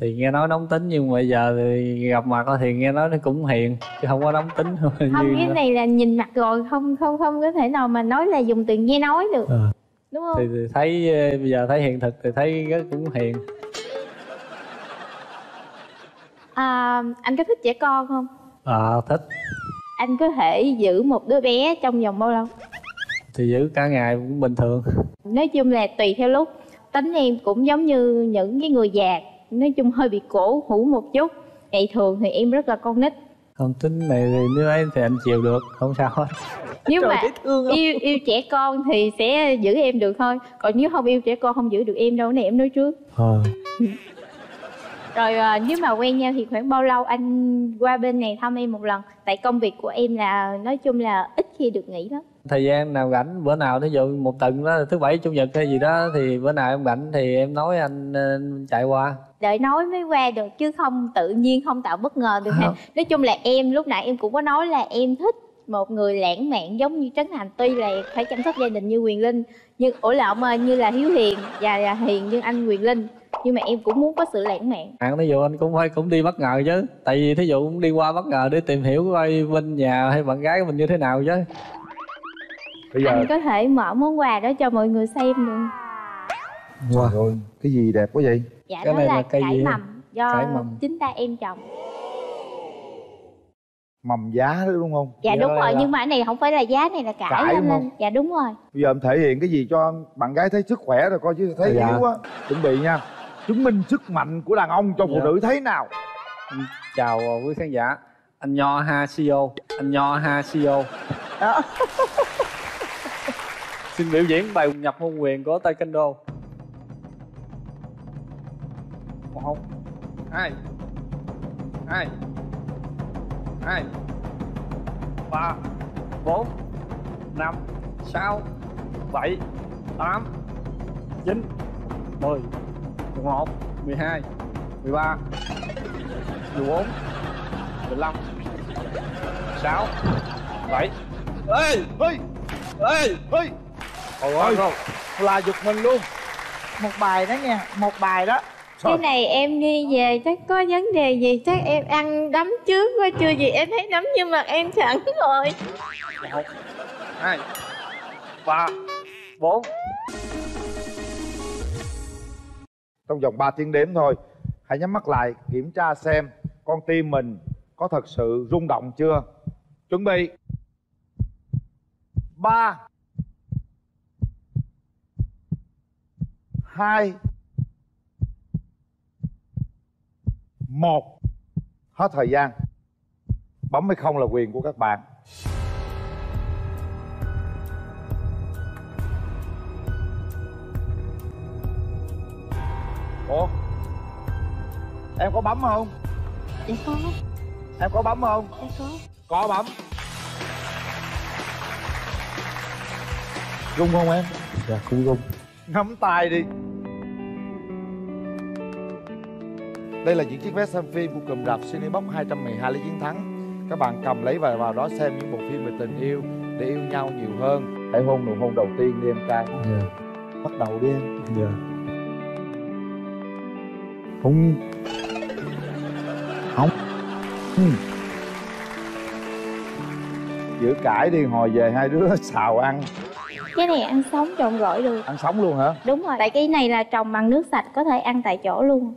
Thì nghe nói nóng tính nhưng mà giờ thì gặp mặt thì nghe nói nó cũng hiền chứ không có nóng tính <laughs> Không như cái nó- này là nhìn mặt rồi Không không không có thể nào mà nói là dùng từ nghe nói được. Ờ. Đúng không? thì, thì thấy ờ, bây giờ thấy hiện thực thì thấy rất cũng hiền. À, Anh có thích trẻ con không? À, thích. Anh có thể giữ một đứa bé trong vòng bao lâu? Thì giữ cả ngày cũng bình thường Nói chung là tùy theo lúc. Tính em cũng giống như những cái người già Nói chung hơi bị cổ hủ một chút. Ngày thường thì em rất là con nít. Không tính này thì nếu ấy thì anh chịu được không sao hết. <laughs> Nếu Trời, mà thương không? yêu yêu trẻ con thì sẽ giữ em được thôi. Còn nếu không yêu trẻ con không giữ được em đâu này em nói trước. Ờ. <laughs> Rồi à, nếu mà quen nhau thì khoảng bao lâu anh qua bên này thăm em một lần? Tại công việc của em là nói chung là ít khi được nghỉ lắm thời gian nào rảnh bữa nào thí dụ một tuần đó thứ bảy chủ nhật hay gì đó thì bữa nào em rảnh thì em nói anh chạy qua. Đợi nói mới qua được chứ không tự nhiên không tạo bất ngờ được ha. <laughs> Nói chung là em lúc nãy em cũng có nói là em thích một người lãng mạn giống như trấn thành. Tuy là phải chăm sóc gia đình như quyền linh nhưng ủa lộn mà như là hiếu hiền và là hiền như anh quyền linh. Nhưng mà em cũng muốn có sự lãng mạn. Bạn thí dụ anh cũng phải cũng đi bất ngờ chứ. Tại vì thí dụ cũng đi qua bất ngờ để tìm hiểu coi bên nhà hay bạn gái của mình như thế nào chứ bây giờ anh có thể mở món quà đó cho mọi người xem được wow. rồi cái gì đẹp quá vậy? Dạ Cái đó này là, là cây cải mầm do Cải mầm. chính ta em trồng. Mầm giá đó đúng không? Dạ đúng rồi nhưng mà cái này không phải là giá này là cải, Cải lên đúng không? lên dạ đúng rồi. Bây giờ em thể hiện cái gì cho bạn gái thấy sức khỏe rồi coi chứ thấy Dạ. yếu quá. Chuẩn bị nha. Chứng minh sức mạnh của đàn ông cho phụ Dạ. nữ thấy nào? Chào quý khán giả. Anh nho ha CEO. Anh nho ha CEO <laughs> xin biểu diễn bài nhập hôn quyền của taekwondo. Một hai. Hai. Hai. Ba. Bốn. Năm. Sáu. Bảy. Tám. Chín. Mười. Mười một. Mười hai. Mười ba. Mười bốn. Mười lăm. Sáu. Bảy. Ê! Ê ê ê Trời ơi. Là giật mình luôn. Một bài đó nha một bài đó. Cái này em đi về chắc có vấn đề gì chắc em ăn đấm trước quá chưa gì em thấy đấm như mặt em sẵn rồi. Một hai ba bốn. Trong vòng 3 tiếng đếm thôi hãy nhắm mắt lại kiểm tra xem con tim mình có thật sự rung động chưa? Chuẩn bị. Ba hai một hết thời gian. Bấm hay không là quyền của các bạn. Ủa? Em có bấm không? Dạ có. Em có bấm không? Dạ có. Có bấm. Rung không em? Dạ cũng rung ngắm tay đi. Đây là những chiếc vé xem phim của cụm rạp Cinebox 212 lý chiến thắng. Các bạn cầm lấy và vào đó xem những bộ phim về tình yêu để yêu nhau nhiều hơn. Hãy hôn nụ hôn đầu tiên đi em trai. Dạ. Bắt đầu đi em. Dạ. Không không ừ. giữ cãi đi hồi về hai đứa xào ăn cái này ăn sống trộn gỏi được. Ăn sống luôn hả? Đúng rồi. Tại cái này là trồng bằng nước sạch có thể ăn tại chỗ luôn.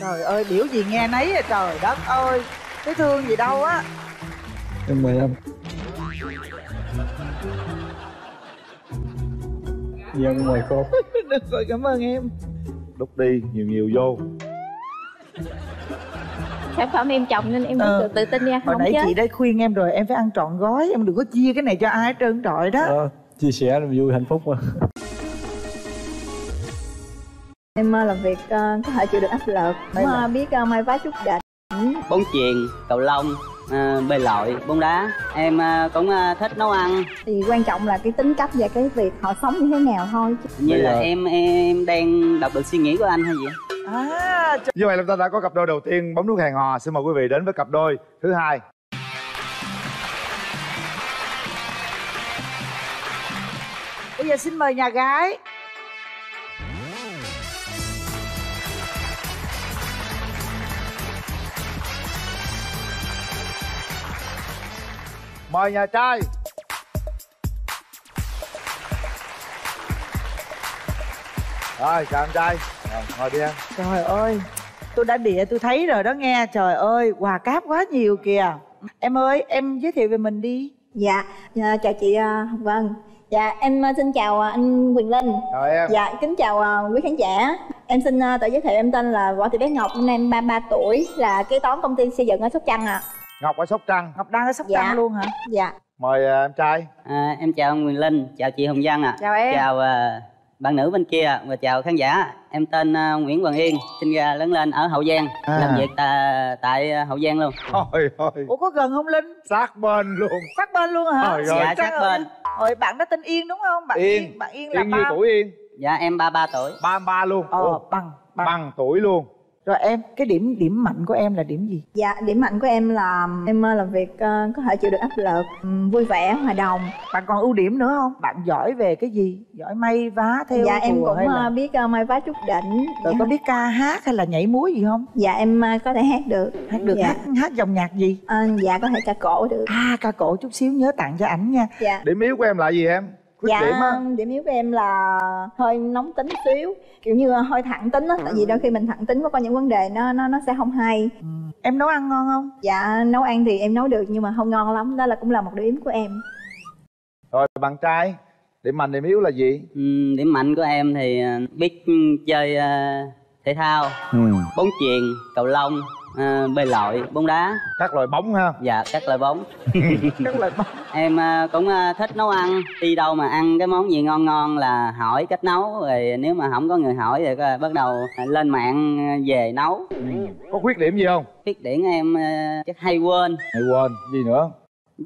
Trời ơi biểu gì nghe nấy à trời đất ơi. Thấy thương gì đâu á. Em mời em. Dân mời cô. Được <laughs> rồi cảm ơn em. Đút đi nhiều nhiều vô sản phẩm em trồng nên em Ờ. tự, tự tin nha hồi nãy chết. chị đã khuyên em rồi em phải ăn trọn gói em đừng có chia cái này cho ai hết trơn trọi đó. Ờ, chia sẻ là vui hạnh phúc mà. Em ờ, làm việc ờ, có thể chịu được áp lực. Ờ, biết ờ, may vá chút đỉnh bóng chuyền cầu lông à, bơi lội bóng đá. Em à, cũng à, thích nấu ăn. Thì quan trọng là cái tính cách và cái việc họ sống như thế nào thôi như Bây là giờ- em em đang đọc được suy nghĩ của anh hay gì á? À như vậy là chúng ta đã có cặp đôi đầu tiên bấm nút hẹn hò. Xin mời quý vị đến với cặp đôi thứ hai. Bây giờ xin mời nhà gái mời nhà trai. Rồi chào em trai. Rồi, ngồi đi em. Trời ơi tôi đã địa tôi thấy rồi đó nghe. Trời ơi quà cáp quá nhiều kìa. Em ơi em giới thiệu về mình đi. Dạ, dạ chào chị Hồng Vân dạ em ờ, xin chào ờ, anh Quyền Linh. Chào em. Dạ kính chào quý khán giả. Em xin tự giới thiệu em tên là Võ Thị Bé Ngọc năm nay em 33 tuổi là kế toán công ty xây dựng ở Sóc Trăng ạ ngọc ở sóc trăng. Ngọc đang ở sóc Dạ. trăng luôn hả? Dạ. Mời à, em trai. À, em chào ông Quyền Linh chào chị Hồng Vân ạ. Chào em. chào à, bạn nữ bên kia và chào khán giả. Em tên à, Nguyễn Hoàng Yên sinh ra lớn lên ở Hậu Giang À. làm việc tại, tại à, Hậu Giang luôn. Ôi ôi. Ủa có gần không linh? Sát bên luôn. Sát bên luôn hả? Ơi. Dạ, sát bên. Ôi, bạn đó tên yên đúng không? Bạn Yên. yên bạn yên là yên nhiêu ba. tuổi yên. Dạ em 33 tuổi. Ba ba luôn. Ờ Ồ, bằng bằng. Bằng tuổi luôn rồi em cái điểm điểm mạnh của em là điểm gì? Dạ điểm mạnh của em là em ờ, làm việc ờ, có thể chịu được áp lực ừm, vui vẻ hòa đồng. Bạn còn ưu điểm nữa không? Bạn giỏi về cái gì? Giỏi may vá theo dạ em cũng là... ờ, biết ờ, may vá chút đỉnh. Rồi có biết ca hát hay là nhảy múa gì không? Dạ em ờ, có thể hát được. Hát được dạ. hát hát dòng nhạc gì? Ờ, dạ có thể ca cổ được. À ca cổ chút xíu nhớ tặng cho ảnh nha. Dạ. Điểm yếu của em là gì em khuyết dạ điểm á điểm yếu của em là hơi nóng tính xíu. Kiểu như hơi thẳng tính á tại vì đôi khi mình thẳng tính có những vấn đề nó nó nó sẽ không hay. Em nấu ăn ngon không? Dạ nấu ăn thì em nấu được nhưng mà không ngon lắm đó là cũng là một điểm yếu của em. Rồi bạn trai điểm mạnh điểm yếu là gì? Ừm, điểm mạnh của em thì à, biết ừ, chơi à, thể thao ừ. bóng chuyền cầu lông à, bơi lội bóng đá. Các loại bóng ha. Dạ các loại bóng. <laughs> Các loại bóng. Em à, cũng à, thích nấu ăn. Đi đâu mà ăn cái món gì ngon ngon là hỏi cách nấu. Rồi nếu mà không có người hỏi thì bắt đầu lên mạng về nấu. Có khuyết điểm gì không? Khuyết điểm em à, chắc hay quên. Hay quên gì nữa?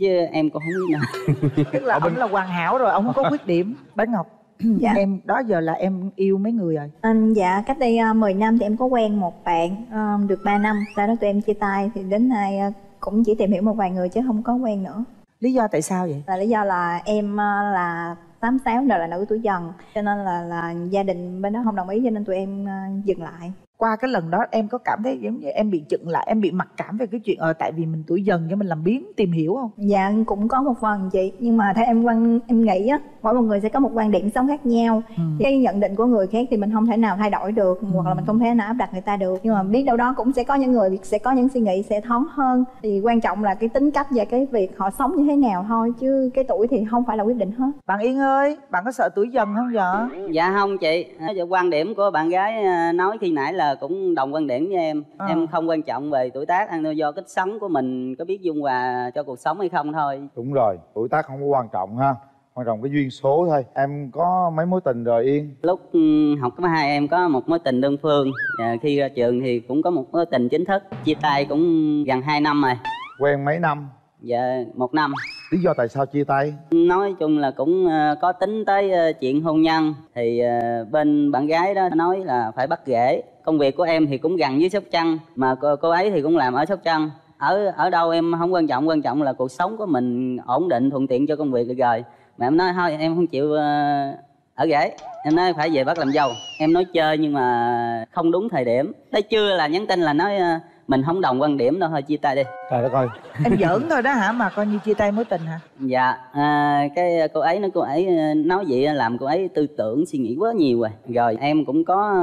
Chứ em cũng không biết nữa tức là ông là hoàn hảo rồi ông không có khuyết điểm. Bé ngọc <clears throat> Dạ. em đó giờ là em yêu mấy người rồi. Anh dạ cách đây uh, 10 năm thì em có quen một bạn ờ, được 3 năm. Sau đó tụi em chia tay thì đến nay ờ, cũng chỉ tìm hiểu một vài người chứ không có quen nữa. Lý do tại sao vậy? Là lý do là em ờ, là 86 đều là nữ tuổi dần cho nên là là gia đình bên đó không đồng ý cho nên tụi em ờ, dừng lại. Qua cái lần đó em có cảm thấy giống như em bị chựng lại em bị mặc cảm về cái chuyện ờ tại vì mình tuổi dần cho mình làm biến tìm hiểu không? Dạ cũng có một phần chị nhưng mà theo em quan em nghĩ á mỗi một người sẽ có một quan điểm sống khác nhau. Ừ. cái nhận định của người khác thì mình không thể nào thay đổi được hoặc là mình không thể nào áp đặt người ta được. Nhưng mà biết đâu đó cũng sẽ có những người sẽ có những suy nghĩ sẽ thoáng hơn. Thì quan trọng là cái tính cách và cái việc họ sống như thế nào thôi chứ cái tuổi thì không phải là quyết định hết. Bạn yên ơi bạn có sợ tuổi dần không vợ dạ không chị. Quan điểm của bạn gái à, nói khi nãy là cũng đồng quan điểm với em. Ờ. em không quan trọng về tuổi tác ăn do cách sống của mình có biết dung hòa cho cuộc sống hay không thôi. Đúng rồi tuổi tác không có quan trọng ha quan trọng cái duyên số thôi. Em có mấy mối tình rồi yên? Lúc ừ, học cấp hai em có một mối tình đơn phương. Và khi ra trường thì cũng có một mối tình chính thức. Chia tay cũng gần 2 năm rồi. Quen mấy năm? Dạ một năm. Lý do tại sao chia tay? Nói chung là cũng ờ, có tính tới ờ, chuyện hôn nhân. Thì ờ, bên bạn gái đó nói là phải bắt rễ công việc của em thì cũng gần với sóc trăng mà cô, cô ấy thì cũng làm ở sóc trăng. Ở ở đâu em không quan trọng quan trọng là cuộc sống của mình ổn định thuận tiện cho công việc được rồi mà em nói thôi, em không chịu ờ, ở rể em nói phải về bắt làm dâu. Em nói chơi nhưng mà không đúng thời điểm. Tới trưa là nhắn tin là nói ờ, mình không đồng quan điểm đâu thôi chia tay đi. Trời đất ơi. Em giỡn thôi đó hả? Mà coi như chia tay mối tình hả? Dạ à, cái cô ấy nói cô ấy ờ, nói vậy làm cô ấy tư tưởng suy nghĩ quá nhiều rồi. Rồi em cũng có ờ,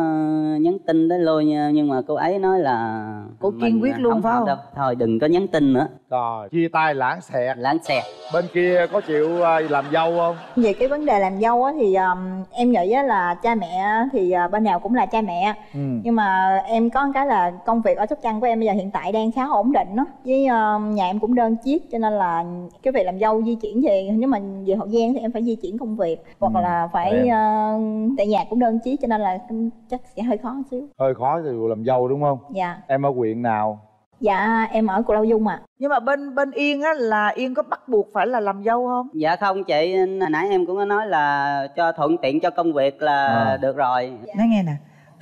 nhắn tin tới lôi nha, nhưng mà cô ấy nói là Cô kiên quyết ờ, luôn phải không? đâu. thôi đừng có nhắn tin nữa. Rồi chia tay lãng xẹt. Lãng xẹt. Bên kia có chịu làm dâu không? Về cái vấn đề làm dâu á thì um, em nghĩ á là cha mẹ thì uh, bên nào cũng là cha mẹ. Ừ. nhưng mà em có một cái là công việc ở sóc trăng của em bây giờ hiện tại đang khá ổn định đó với um, nhà em cũng đơn chiếc cho nên là cái việc làm dâu di chuyển về nếu mà về hậu giang thì em phải di chuyển công việc hoặc Ừ, là phải em. uh, tại nhà cũng đơn chiếc cho nên là chắc sẽ hơi khó một xíu. Hơi khó thì làm dâu đúng không? Dạ. Em ở huyện nào? Dạ em ở cù lao dung ạ. Nhưng mà bên bên yên á là yên có bắt buộc phải là làm dâu không? Dạ không chị hồi nãy em cũng có nói là cho thuận tiện cho công việc là À. được rồi. Nói nghe nè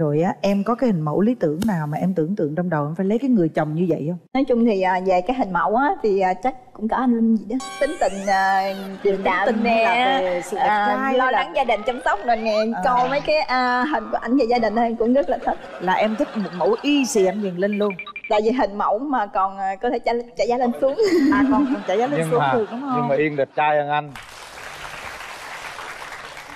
rồi á em có cái hình mẫu lý tưởng nào mà em tưởng tượng trong đầu em phải lấy cái người chồng như vậy không? Nói chung thì à, về cái hình mẫu á thì à, chắc cũng có anh linh gì đó. Tính tình điềm đạm tình hay là nè à, lo là- lắng gia đình chăm sóc rồi nè À. coi mấy cái à, hình của ảnh về gia đình thì cũng rất là thích. Là em thích một mẫu y xì anh Quyền Linh luôn. Tại vì hình mẫu mà còn à, có thể trả, trả giá lên xuống. À còn còn trả giá lên nhưng xuống mà được đúng không? nhưng mà yên đẹp trai hơn anh.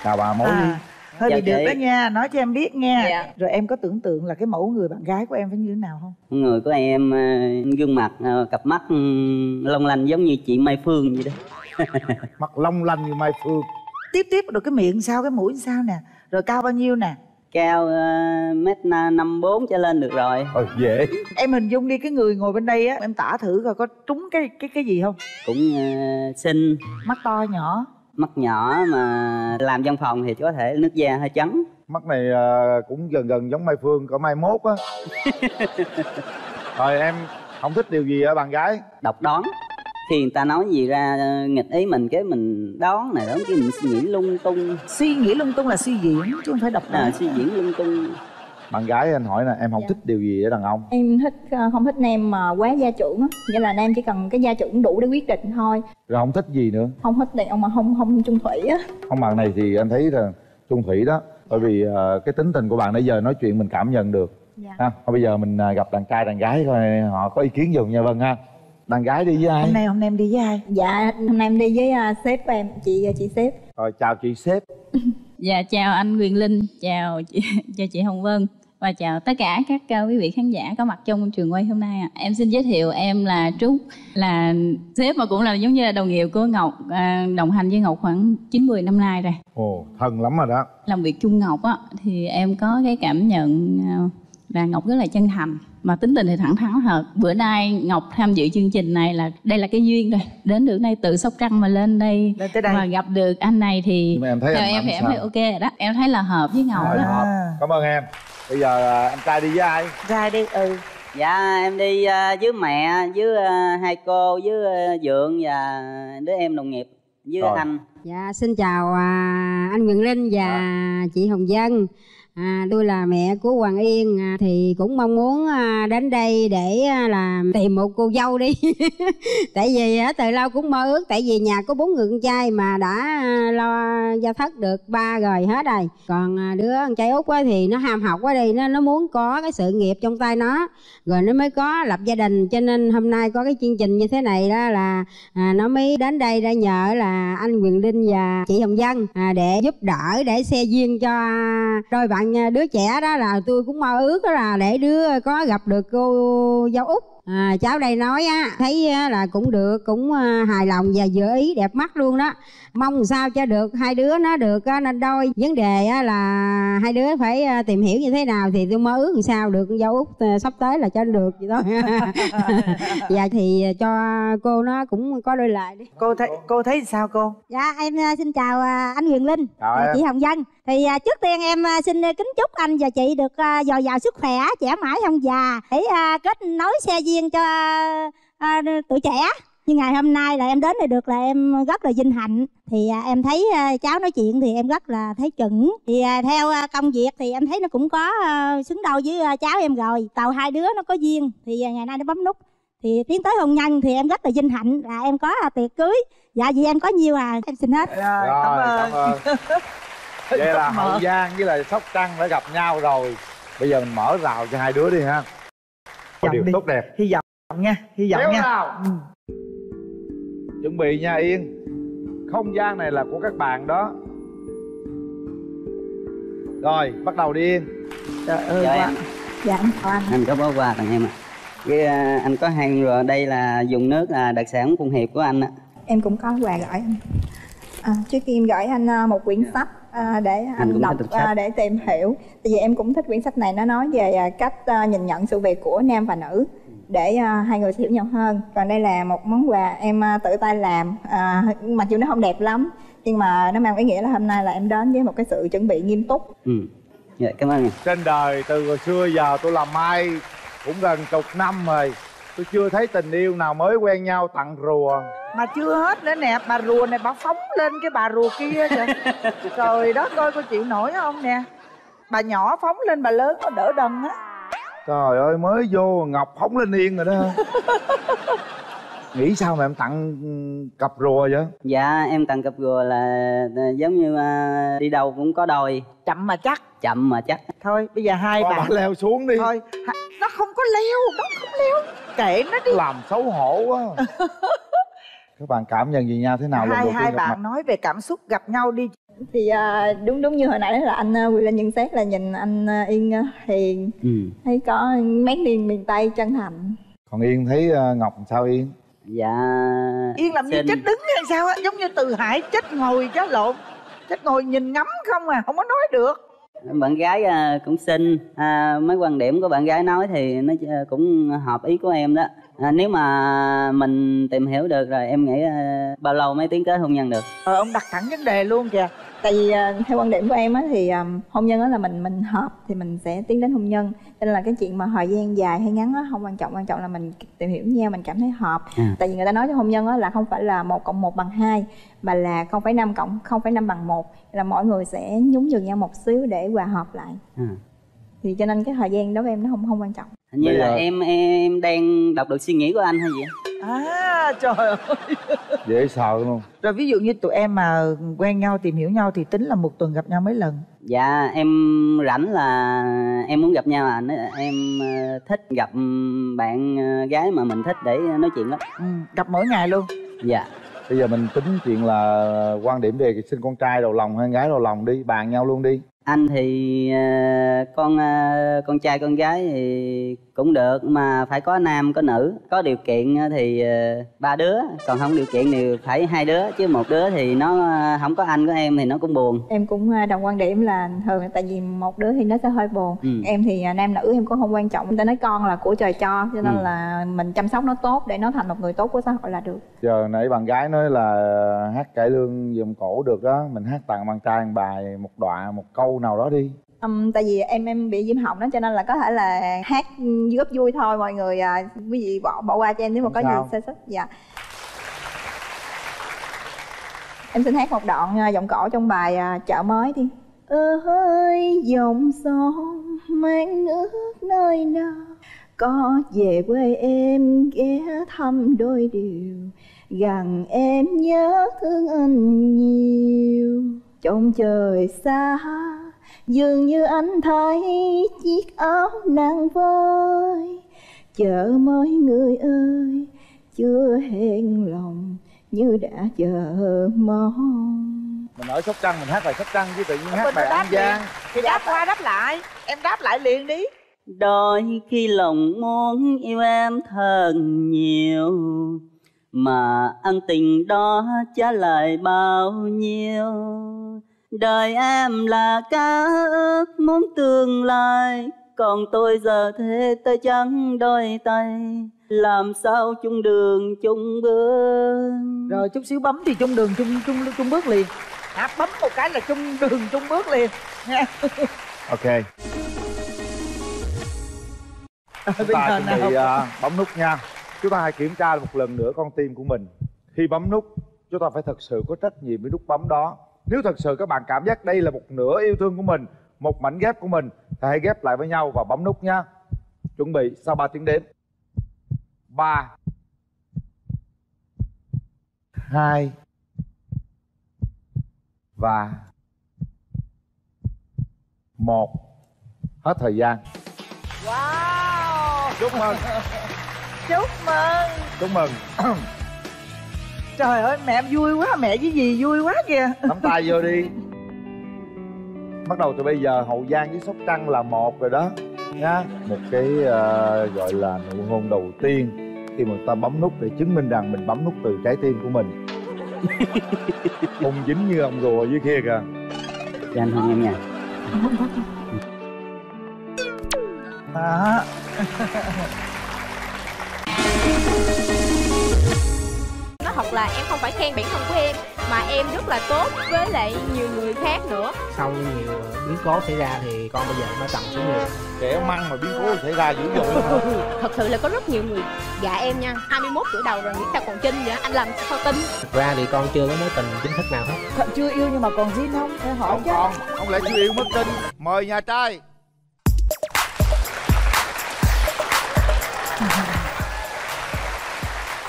Chào bà mối à, hơi Dạ bị được đó nha nói cho em biết nha. Dạ. rồi em có tưởng tượng là cái mẫu người bạn gái của em phải như thế nào không? Người của em ờ, gương mặt ờ, cặp mắt ừ, long lanh giống như chị Mai Phương vậy đó. <laughs> Mắt long lanh như mai phương. Tiếp tiếp được cái miệng sao cái mũi sao nè. Rồi cao bao nhiêu nè? Cao ờ, mét năm bốn trở lên được rồi. Ừ, dễ. Em hình dung đi cái người ngồi bên đây á em tả thử coi có trúng cái cái cái gì không? Cũng ờ, xinh. Mắt to nhỏ mắt nhỏ mà làm văn phòng thì có thể nước da hơi trắng. Mắt này à, cũng gần gần giống mai phương cỡ mai mốt á. <laughs> Rồi em không thích điều gì ở bạn gái? Độc đoán. Khi người ta nói gì ra ờ, nghịch ý mình cái mình đoán này đoán cái mình suy nghĩ lung tung. Suy nghĩ lung tung là suy diễn chứ không phải độc đoán. À, suy diễn lung tung bạn gái anh hỏi nè em không Dạ. thích điều gì ở đàn ông? Em thích à, không thích nam mà quá gia trưởng á. Nghĩa là nam chỉ cần cái gia trưởng đủ để quyết định thôi. Rồi không thích gì nữa? Không thích đàn ông mà không không chung thủy á. Không bạn này thì anh thấy là chung thủy đó. Bởi vì à, cái tính tình của bạn nãy giờ nói chuyện mình cảm nhận được. Dạ. ha thôi bây giờ mình gặp đàn trai đàn gái coi họ có ý kiến gì không nha vân ha. Đàn gái đi với ai? Hôm nay hôm nay em đi với ai? Dạ hôm nay em đi với à, sếp của em. Chị chị sếp. Rồi chào chị sếp <laughs> Dạ chào anh Quyền Linh, chào chị, <laughs> chào chị Hồng Vân và chào tất cả các uh, quý vị khán giả có mặt trong trường quay hôm nay ạ. Em xin giới thiệu em là Trúc, là sếp mà cũng là giống như là đồng nghiệp của Ngọc, à, đồng hành với Ngọc khoảng 9-10 năm nay rồi. ồ thân lắm rồi đó Làm việc chung Ngọc á thì em có cái cảm nhận à, là Ngọc rất là chân thành mà tính tình thì thẳng thắn thật. Bữa nay Ngọc tham dự chương trình này là đây là cái duyên rồi. Đến được đây từ Sóc Trăng mà lên đây, Lên tới đây. mà gặp được anh này thì Nhưng mà em thấy theo anh em thì em thấy ok rồi đó. Em thấy là hợp với Ngọc Rồi, đó. hợp. cảm ơn em bây giờ à, anh trai đi với ai ra đi ừ dạ em đi ờ, với mẹ với ờ, hai cô với dượng và đứa em đồng nghiệp với Rồi. anh Dạ xin chào à, anh Quyền Linh và chị Hồng Dân À, tôi là mẹ của Hoàng Yên à, thì cũng mong muốn à, đến đây để à, là tìm một cô dâu đi. <laughs> Tại vì à, từ lâu cũng mơ ước tại vì nhà có bốn người con trai mà đã à, lo gia thất được ba rồi hết rồi. Còn à, đứa con trai út quá thì nó ham học quá đi nó nó muốn có cái sự nghiệp trong tay nó. Rồi nó mới có lập gia đình cho nên hôm nay có cái chương trình như thế này đó là à, nó mới đến đây ra nhờ là anh Quyền Linh và chị Hồng Dân à, để giúp đỡ để xe duyên cho à, đôi bạn đứa trẻ đó là tôi cũng mơ ước đó là để đứa có gặp được cô dâu út. À, cháu đây nói á thấy là cũng được cũng à, hài lòng và vừa ý đẹp mắt luôn đó mong sao cho được hai đứa nó được á, nên đôi vấn đề á, là hai đứa phải à, tìm hiểu như thế nào thì tôi mơ ước làm sao được con dâu út à, sắp tới là cho được vậy thôi. <laughs> Dạ thì cho cô nó cũng có đôi lời đi. Cô thấy cô thấy sao cô? Dạ em à, xin chào anh Huyền Linh em. chị Hồng Dân Thì trước tiên em xin kính chúc anh và chị được dồi dào sức khỏe, trẻ mãi không già Để kết nối xe duyên cho tuổi trẻ như ngày hôm nay là em đến đây được là em rất là vinh hạnh. Thì à, em thấy à, cháu nói chuyện thì em rất là thấy chuẩn. Thì à, theo công việc thì em thấy nó cũng có xứng đôi với cháu em rồi. Tàu hai đứa nó có duyên. Thì ngày nay nó bấm nút. Thì tiến tới hôn nhân thì em rất là vinh hạnh. Là em có tiệc cưới. Dạ vì em có nhiều à em xin hết. Rồi cảm ơn, <laughs> vậy là hậu giang với lại sóc trăng đã gặp nhau rồi. Bây giờ mình mở rào cho hai đứa đi ha. Có điều tốt đẹp. Hy vọng nha. Hy vọng Kéo nha. nào. Ừ. chuẩn bị nha yên. Không gian này là của các bạn đó. Rồi bắt đầu đi yên. Trời ơi, Dạ, em. dạ em chào anh. Anh có bó quà tặng em ạ. Cái à, anh có hàng rồi đây là dùng nước là đặc sản phụng hiệp của anh ạ. Em cũng có quà gửi anh. À, trước khi em gửi anh à, một quyển sách à, để Anh anh cũng đọc à, để tìm hiểu. Tại vì em cũng thích quyển sách này nó nói về à, cách à, nhìn nhận sự việc của nam và nữ để à, hai người hiểu nhau hơn. Còn đây là một món quà em à, tự tay làm. À, mặc dù nó không đẹp lắm nhưng mà nó mang ý nghĩa là hôm nay là em đến với một cái sự chuẩn bị nghiêm túc. Ừ. Dạ cảm ơn trên đời từ hồi xưa giờ tôi làm mai cũng gần chục năm rồi. Tôi chưa thấy tình yêu nào mới quen nhau tặng rùa. Mà chưa hết nữa nè bà rùa này bà phóng lên cái bà rùa kia kìa. <laughs> Trời đất ơi cô chịu nổi không nè? Bà nhỏ phóng lên bà lớn có đỡ đần á trời ơi mới vô ngọc phóng lên yên rồi đó. <laughs> Nghĩ sao mà em tặng cặp rùa vậy? Dạ em tặng cặp rùa là à, giống như à, đi đâu cũng có đôi. Chậm mà chắc. Chậm mà chắc. Thôi bây giờ hai Thôi bạn. bà leo xuống đi. Thôi ha- nó không có leo nó không leo. Kệ nó đi. Làm xấu hổ quá. <laughs> Các bạn cảm nhận gì nhau thế nào lần hai đầu hai mặt? bạn nói về cảm xúc gặp nhau đi thì à, đúng đúng như hồi nãy là anh uh, Quyền Linh nhận xét là nhìn anh à, Yên à, hiền ừ. thấy có mấy miền miền Tây chân thành. Còn yên thấy ngọc sao yên? Dạ. Yên làm như Xin- chết đứng hay sao á giống như từ hải chết ngồi chứ lộn. Chết ngồi nhìn ngắm không à không có nói được. Bạn gái à, cũng xinh. À, mấy quan điểm của bạn gái nói thì nó à, cũng hợp ý của em đó. À, nếu mà mình tìm hiểu được rồi em nghĩ à, bao lâu mới tiến tới hôn nhân được? Ờ ông đặt thẳng vấn đề luôn kìa tại vì à, theo quan điểm của em á thì hôn nhân á là mình mình hợp thì mình sẽ tiến đến hôn nhân cho nên là cái chuyện mà thời gian dài hay ngắn á không quan trọng quan trọng là mình tìm hiểu nhau mình cảm thấy hợp À. tại vì người ta nói cho hôn nhân á là không phải là một cộng một bằng hai mà là không phải năm cộng không phải năm bằng một là mỗi người sẽ nhún nhường nhau một xíu để hòa hợp lại à. Thì cho nên cái thời gian với em nó không không quan trọng. Hình như Bây là giờ- em em đang đọc được suy nghĩ của anh hay gì? Á? à trời ơi. Dễ sợ luôn. Rồi ví dụ như tụi em mà quen nhau tìm hiểu nhau thì tính là một tuần gặp nhau mấy lần? Dạ em rảnh là em muốn gặp nhau à. Em ờ, thích gặp bạn ờ, gái mà mình thích để nói chuyện lắm. Ừ, gặp mỗi ngày luôn. Dạ. Bây giờ mình tính chuyện là quan điểm về sinh con trai đầu lòng hay gái đầu lòng đi bàn nhau luôn đi anh thì à, con à, con trai con gái thì cũng được mà phải có nam có nữ. Có điều kiện thì ờ, ba đứa. Còn không điều kiện thì phải hai đứa chứ một đứa thì nó ờ, không có anh của em thì nó cũng buồn. Em cũng đồng quan điểm là thường tại vì một đứa thì nó sẽ hơi buồn. Ừ. em thì nam nữ em cũng không quan trọng. Người ta nói con là của trời cho cho nên Ừ. là mình chăm sóc nó tốt để nó thành một người tốt của xã hội là được. Giờ nãy bạn gái nói là hát cải lương dùm cổ được đó mình hát tặng bạn trai một bài một đoạn một câu nào đó đi Ừm, tại vì em em bị viêm họng đó cho nên là có thể là hát góp vui thôi mọi người à, quý vị bỏ bỏ qua cho em nếu mà Không có sao. gì sơ xuất dạ. Em xin hát một đoạn à, giọng cổ trong bài à, chợ mới đi. Ơi dòng sông mang nước nơi nào có về quê em ghé thăm đôi điều gần em nhớ thương anh nhiều. Trong trời xa dường như anh thấy chiếc áo nàng vơi. Chờ mỗi người ơi chưa hẹn lòng như đã chờ mong. Mình ở sóc trăng mình hát bài sóc trăng chứ tự nhiên hát bài an giang. thì đáp qua đáp lại. Em đáp lại liền đi. Đôi khi lòng muốn yêu em thật nhiều mà ân tình đó trả lại bao nhiêu đời em là cá ước muốn tương lai còn tôi giờ thế tay trắng đôi tay. Làm sao chung đường chung bước? Rồi chút xíu bấm thì chung đường chung chung chung bước liền. À, bấm một cái là chung đường chung bước liền. Nha. Ok. Chúng Bây ta chuẩn bị à, bấm nút nha. Chúng ta hãy kiểm tra một lần nữa con tim của mình. Khi bấm nút chúng ta phải thật sự có trách nhiệm với nút bấm đó nếu thật sự các bạn cảm giác đây là một nửa yêu thương của mình một mảnh ghép của mình thì hãy ghép lại với nhau và bấm nút nha. Chuẩn bị sau 3 tiếng đếm. Ba. Hai. Và. Một. Hết thời gian. Wow. Chúc mừng. <laughs> Chúc mừng. Chúc mừng <clears throat> trời ơi mẹ em vui quá mẹ với gì vui quá kìa. Nắm tay vô đi. Bắt đầu từ bây giờ hậu giang với sóc trăng là một rồi đó. Nha một cái ờ, gọi là nụ hôn đầu tiên khi mà ta bấm nút để chứng minh rằng mình bấm nút từ trái tim của mình. <laughs> Hôn dính như ông rùa dưới kia kìa. Cho anh hôn em nha. Đó <laughs> là em không phải khen bản thân của em mà em rất là tốt với lại nhiều người khác nữa. Sau nhiều biến cố xảy ra thì con bây giờ nó trầm xuống nhiều kẻ măng mà biến cố xảy ra dữ dội. <laughs> Thật sự là có rất nhiều người gạ em nha. 21 tuổi đầu rồi nghĩ sao còn trinh vậy anh làm sao tin? Thực ra thì con chưa có mối tình chính thức nào hết. Thật chưa yêu nhưng mà còn zin không? Phải hỏi không chứ. còn không lẽ chưa yêu mất tin. Mời nhà trai. <laughs>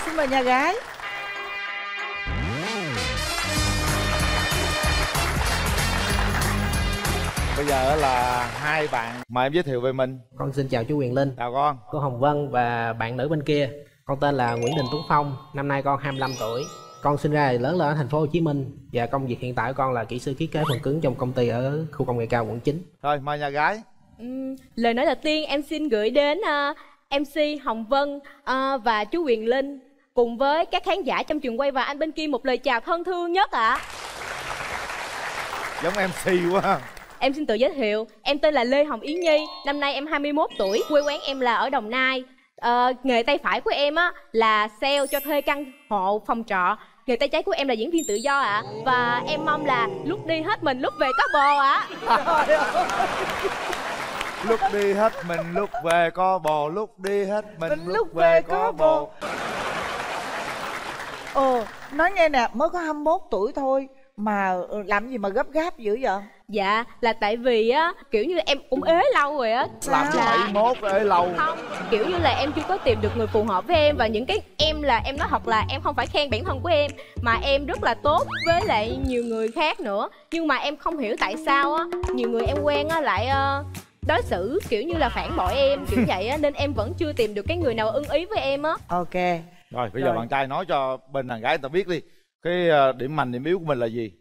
Xin mời nhà gái bây giờ là hai bạn mời em giới thiệu về mình. Con xin chào chú Quyền Linh. Chào con. Cô Hồng Vân và bạn nữ bên kia. Con tên là Nguyễn Đình Tuấn Phong năm nay con 25 tuổi. Con sinh ra lớn lên ở thành phố Hồ Chí Minh và công việc hiện tại của con là kỹ sư thiết kế phần cứng trong công ty ở khu công nghệ cao quận 9 rồi mời nhà gái. Ừm, lời nói đầu tiên em xin gửi đến ờ, MC Hồng Vân ờ, và chú Quyền Linh cùng với các khán giả trong trường quay và anh bên kia một lời chào thân thương nhất ạ. giống mc quá Em xin tự giới thiệu, em tên là Lê Hồng Yến Nhi, năm nay em 21 tuổi, quê quán em là ở Đồng Nai. Ờ, nghề tay phải của em á là sale cho thuê căn hộ phòng trọ. Nghề tay trái của em là diễn viên tự do ạ. Và em mong là lúc đi hết mình, lúc về có bồ ạ. <laughs> lúc đi hết mình lúc về có bồ lúc đi hết mình, lúc, về có bồ ồ nói nghe nè mới có 21 tuổi thôi mà làm gì mà gấp gáp dữ vậy Dạ, là tại vì á, kiểu như em cũng ế lâu rồi á. Làm Là- 71 ế lâu? Không kiểu như là em chưa có tìm được người phù hợp với em và những cái em là em nói thật là em không phải khen bản thân của em mà em rất là tốt với lại nhiều người khác nữa. Nhưng mà em không hiểu tại sao á nhiều người em quen á lại ờ, đối xử kiểu như là phản bội em kiểu vậy á nên em vẫn chưa tìm được cái người nào ưng ý với em á. Ok. Rồi bây giờ Rồi. bạn trai nói cho bên đàn gái người ta biết đi. Cái ờ, điểm mạnh điểm yếu của mình là gì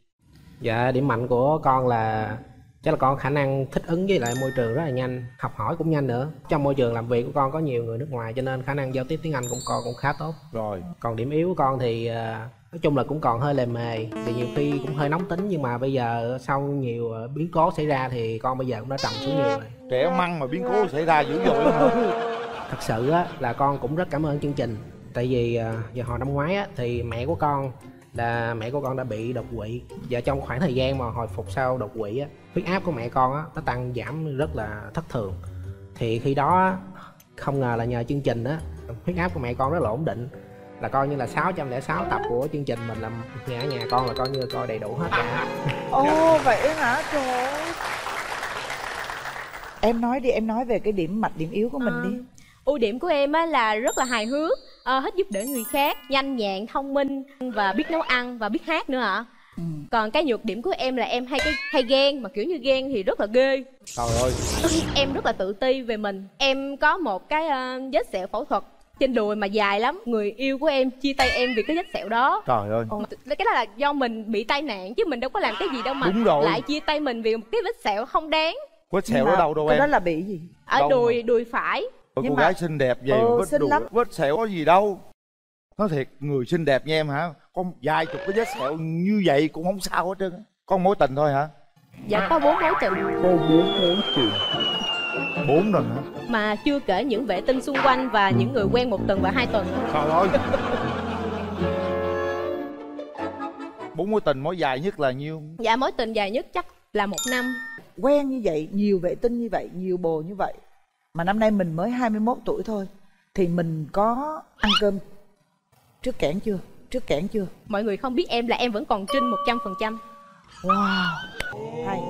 Dạ điểm mạnh của con là chắc là con khả năng thích ứng với lại môi trường rất là nhanh, học hỏi cũng nhanh nữa. Trong môi trường làm việc của con có nhiều người nước ngoài cho nên khả năng giao tiếp tiếng Anh của con cũng khá tốt. Rồi. Còn điểm yếu của con thì à, nói chung là cũng còn hơi lề mề, thì nhiều khi cũng hơi nóng tính nhưng mà bây giờ sau nhiều à, biến cố xảy ra thì con bây giờ cũng đã trầm xuống nhiều rồi. trẻ măng mà biến cố xảy ra dữ dội lắm <laughs> Thật sự á, là con cũng rất cảm ơn chương trình Tại vì à, vào hồi năm ngoái á, thì mẹ của con là mẹ của con đã bị đột quỵ. Và trong khoảng thời gian mà hồi phục sau đột quỵ á Huyết áp của mẹ con á, nó tăng giảm rất là thất thường. Thì khi đó không ngờ là nhờ chương trình á Huyết áp của mẹ con rất là ổn định. Là coi như là 606 tập của chương trình mình là nhà ở nhà con là coi như coi đầy đủ hết cả. Ồ vậy hả? Trời ơi. em nói đi em nói về cái điểm mạnh điểm yếu của mình đi ưu điểm của em á là rất là hài hước ờ, hết giúp đỡ người khác nhanh nhẹn thông minh và biết nấu ăn và biết hát nữa ạ. Còn cái nhược điểm của em là em hay cái hay ghen mà kiểu như ghen thì rất là ghê. Trời ơi. Em rất là tự ti về mình. Em có một cái ờ, vết sẹo phẫu thuật trên đùi mà dài lắm. Người yêu của em chia tay em vì cái vết sẹo đó. Trời ơi. Ồ, cái đó là do mình bị tai nạn chứ mình đâu có làm cái gì đâu mà Đúng rồi. lại chia tay mình vì một cái vết sẹo không đáng. Vết sẹo ở đâu đâu cái em? đó là bị gì? Ở Đâu đùi đùi phải Ôi, Nhưng cô mà- gái xinh đẹp vậy Ừ, vết xinh lắm. vết sẹo có gì đâu. Nói thiệt người xinh đẹp như em hả? Con vài chục cái vết sẹo như vậy cũng không sao hết trơn á. con mối tình thôi hả? Dạ có bốn mối tình. Có bốn mối tình. Bốn lần hả? Mà chưa kể những vệ tinh xung quanh và những người quen một tuần và hai tuần. Trời ơi. Bốn mối tình mối dài nhất là nhiêu? Dạ mối tình dài nhất chắc là một năm. Quen như vậy nhiều vệ tinh như vậy nhiều bồ như vậy mà năm nay mình mới 21 tuổi thôi thì mình có ăn cơm trước kẽn chưa? Trước kẽn chưa? Mọi người không biết em là em vẫn còn trinh một trăm phần trăm. Wow hay.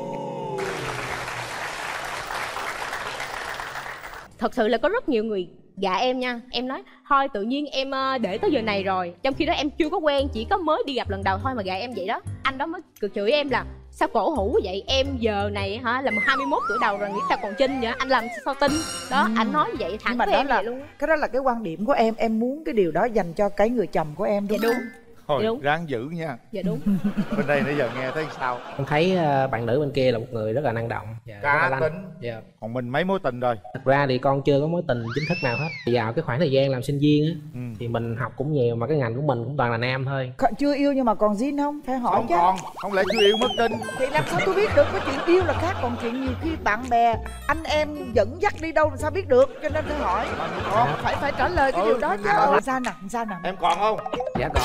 Thật sự là có rất nhiều người gạ em nha. Em nói thôi tự nhiên em ờ, để tới giờ này rồi. Trong khi đó em chưa có quen chỉ có mới đi gặp lần đầu thôi mà gạ em vậy đó. Anh đó mới cực chửi em là sao cổ hủ vậy? Em giờ này hả là 21 tuổi đầu rồi nghĩ sao còn trinh vậy? Anh làm sao tin? Đó anh nói vậy nhưng thẳng mà với đó em là vậy luôn cái đó là cái quan điểm của em. Em muốn cái điều đó dành cho cái người chồng của em đúng Dạ đúng. không thôi Đúng. ráng giữ nha. Dạ đúng. <laughs> Bên đây nãy giờ nghe thấy sao? Em thấy ờ, bạn nữ bên kia là một người rất là năng động. Là cá tính. Dạ. còn mình mấy mối tình rồi. Thật ra thì con chưa có mối tình chính thức nào hết. Vào cái khoảng thời gian làm sinh viên á Ừ. thì mình học cũng nhiều mà cái ngành của mình cũng toàn là nam thôi. Còn chưa yêu nhưng mà còn zin không? Phải hỏi không chứ. còn. Không lẽ chưa yêu mất tin? Thì làm sao tôi biết được? Cái chuyện yêu là khác còn chuyện nhiều khi bạn bè anh em dẫn dắt đi đâu làm sao biết được? Cho nên phải hỏi. Con phải phải trả lời cái Ừ, điều đó. chứ ừ. sao nè sao nè em còn không? Dạ còn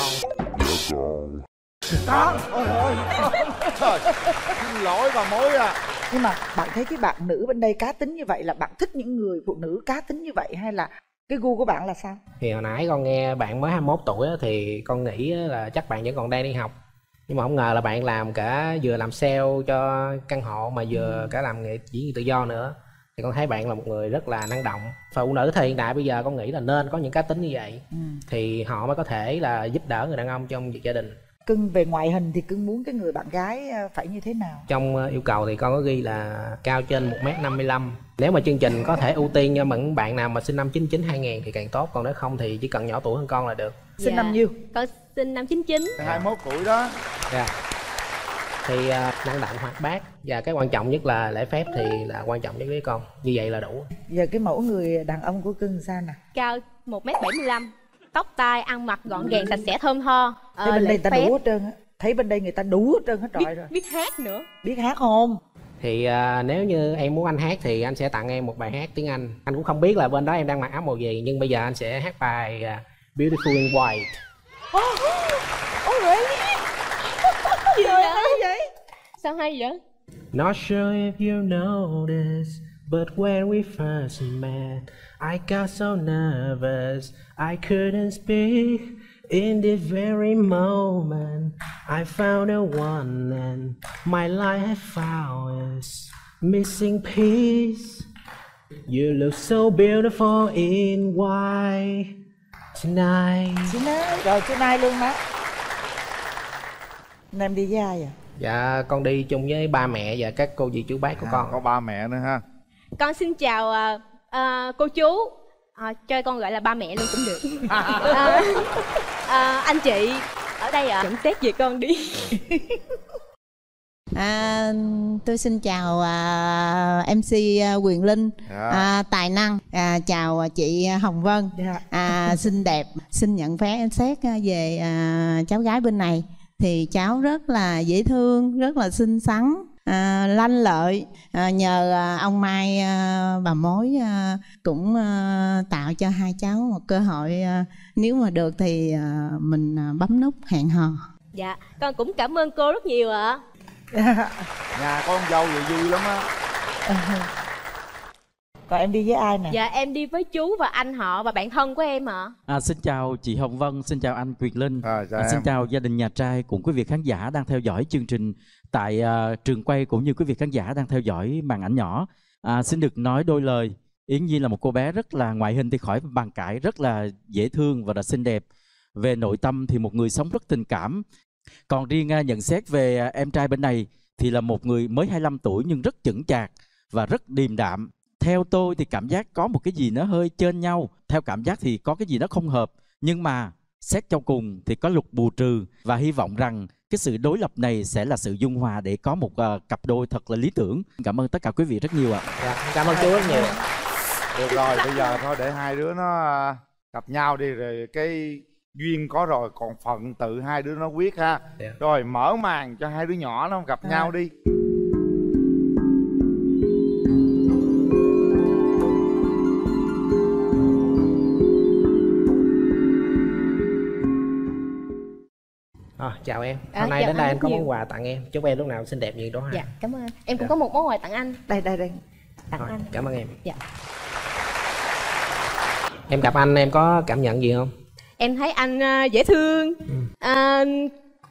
có ôi ôi trời xin lỗi bà mối à nhưng mà bạn thấy cái bạn nữ bên đây cá tính như vậy là bạn thích những người phụ nữ cá tính như vậy hay là cái gu của bạn là sao? Thì hồi nãy con nghe bạn mới 21 tuổi á, thì con nghĩ là chắc bạn vẫn còn đang đi học. Nhưng mà không ngờ là bạn làm cả vừa làm sale cho căn hộ mà vừa cả làm nghệ diễn tự do nữa thì con thấy bạn là một người rất là năng động. Phụ nữ thời hiện đại bây giờ con nghĩ là nên có những cá tính như vậy. Ừ. thì họ mới có thể là giúp đỡ người đàn ông trong việc gia đình. Cưng về ngoại hình thì cưng muốn cái người bạn gái ờ, phải như thế nào? Trong ờ, yêu cầu thì con có ghi là cao trên 1m55 nếu mà chương trình có thể ưu tiên cho những bạn nào mà sinh năm 99 2000 thì càng tốt. Còn nếu không thì chỉ cần nhỏ tuổi hơn con là được. Sinh năm nhiêu? Con sinh năm 99 21 tuổi đó. Dạ. Thì ờ, năng động hoạt bát và cái quan trọng nhất là lễ phép thì là quan trọng nhất với con như vậy là đủ giờ cái mẫu người đàn ông của cưng sao nè cao 1m75 tóc tai ăn mặc gọn gàng sạch sẽ thơm tho thấy Ờ, bên đây người ta phép, đủ hết trơn á thấy bên đây người ta đủ hết trơn hết trọi rồi biết hát nữa biết hát không thì ờ, nếu như em muốn anh hát thì anh sẽ tặng em một bài hát tiếng Anh anh cũng không biết là bên đó em đang mặc áo màu gì nhưng bây giờ anh sẽ hát bài ờ, Beautiful in White Ôi vậy Gì vậy? hay vậy sao hay vậy Not sure if you noticed, but when we first met, I got so nervous I couldn't speak. In this very moment, I found a one, and my life had found its missing piece. You look so beautiful in white tonight. Tonight, rồi chị nay luôn má em đi với ai à Dạ, con đi chung với ba mẹ và các cô dì chú bác của con. có ba mẹ nữa ha. Con xin chào ờ, ờ, cô chú. Ờ, cho con gọi là ba mẹ luôn cũng được. Ờ, ờ, <laughs> anh chị ở đây ạ. Nhận xét về con đi. <laughs> À, tôi xin chào à, MC à, Quyền Linh. Dạ. à, tài năng. À, chào chị Hồng Vân. À, xinh đẹp. Xin nhận phép xét à, về à, cháu gái bên này thì cháu rất là dễ thương rất là xinh xắn à, lanh lợi. À, nhờ à, ông Mai à, bà mối à, cũng à, tạo cho hai cháu một cơ hội à, nếu mà được thì à, mình à, bấm nút hẹn hò. Dạ con cũng cảm ơn cô rất nhiều ạ. <laughs> Nhà con dâu vậy vui lắm á <laughs> còn em đi với ai nè dạ em đi với chú và anh họ và bạn thân của em ạ À, xin chào chị Hồng Vân, xin chào anh Quyền Linh, chào à, xin em. chào gia đình nhà trai cùng quý vị khán giả đang theo dõi chương trình tại à, trường quay cũng như quý vị khán giả đang theo dõi màn ảnh nhỏ. À, xin được nói đôi lời. Yến Nhi là một cô bé rất là ngoại hình thì khỏi bàn cãi, rất là dễ thương và là xinh đẹp. Về nội tâm thì một người sống rất tình cảm. Còn riêng à, nhận xét về à, em trai bên này thì là một người mới 25 tuổi nhưng rất chững chạc và rất điềm đạm. Theo tôi thì cảm giác có một cái gì nó hơi trên nhau. Theo cảm giác thì có cái gì nó không hợp. Nhưng mà xét cho cùng thì có luật bù trừ và hy vọng rằng cái sự đối lập này sẽ là sự dung hòa để có một à, cặp đôi thật là lý tưởng. Cảm ơn tất cả quý vị rất nhiều ạ. dạ, cảm ơn chú rất nhiều được rồi bây giờ thôi để hai đứa nó à, gặp nhau đi rồi cái duyên có rồi còn phận tự hai đứa nó quyết ha Dạ. rồi mở màn cho hai đứa nhỏ nó gặp nhau đi chào em. À, hôm nay chào đến đây anh em có nhiều. món quà tặng em. Chúc em lúc nào xinh đẹp như đó ha. Dạ cảm ơn. Em cũng Dạ. có một món quà tặng anh. Đây đây đây. Tặng Rồi, anh. cảm ơn em. Dạ. Em gặp anh em có cảm nhận gì không? Em thấy anh à, dễ thương à,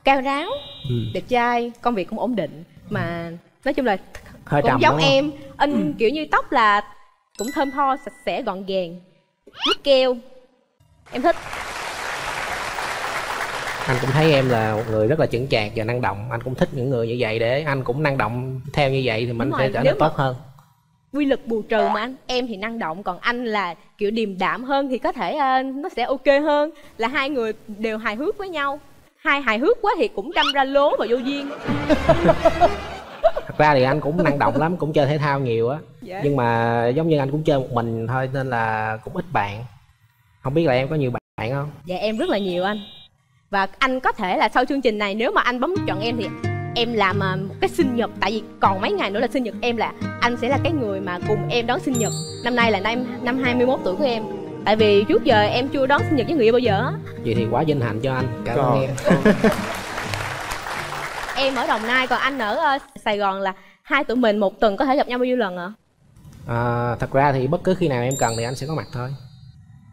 cao ráo Ừ. đẹp trai công việc cũng ổn định. Mà nói chung là Hơi cũng giống em. Anh kiểu như tóc là cũng thơm tho sạch sẽ gọn gàng biết keo. Em thích anh cũng thấy em là một người rất là chững chạc và năng động. Anh cũng thích những người như vậy để anh cũng năng động theo như vậy thì mình Đúng sẽ rồi, trở nếu nên mà- tốt hơn. quy lực bù trừ mà anh em thì năng động còn anh là kiểu điềm đạm hơn thì có thể ờ, nó sẽ ok hơn. Là hai người đều hài hước với nhau. Hai hài hước quá thì cũng đâm ra lố và vô duyên. Thật ra thì anh cũng năng động lắm cũng chơi thể thao nhiều á. Dạ. nhưng mà giống như anh cũng chơi một mình thôi nên là cũng ít bạn. Không biết là em có nhiều bạn không? Dạ em rất là nhiều anh và anh có thể là sau chương trình này nếu mà anh bấm chọn em thì em làm ờ, một cái sinh nhật. Tại vì còn mấy ngày nữa là sinh nhật em là anh sẽ là cái người mà cùng em đón sinh nhật. Năm nay là năm năm 21 tuổi của em. Tại vì trước giờ em chưa đón sinh nhật với người yêu bao giờ á. Vậy thì quá vinh hạnh cho anh. Cảm ơn em. <laughs> Em ở đồng nai còn anh ở ờ, sài gòn là hai tụi mình một tuần có thể gặp nhau bao nhiêu lần ạ? À, thật ra thì bất cứ khi nào em cần thì anh sẽ có mặt thôi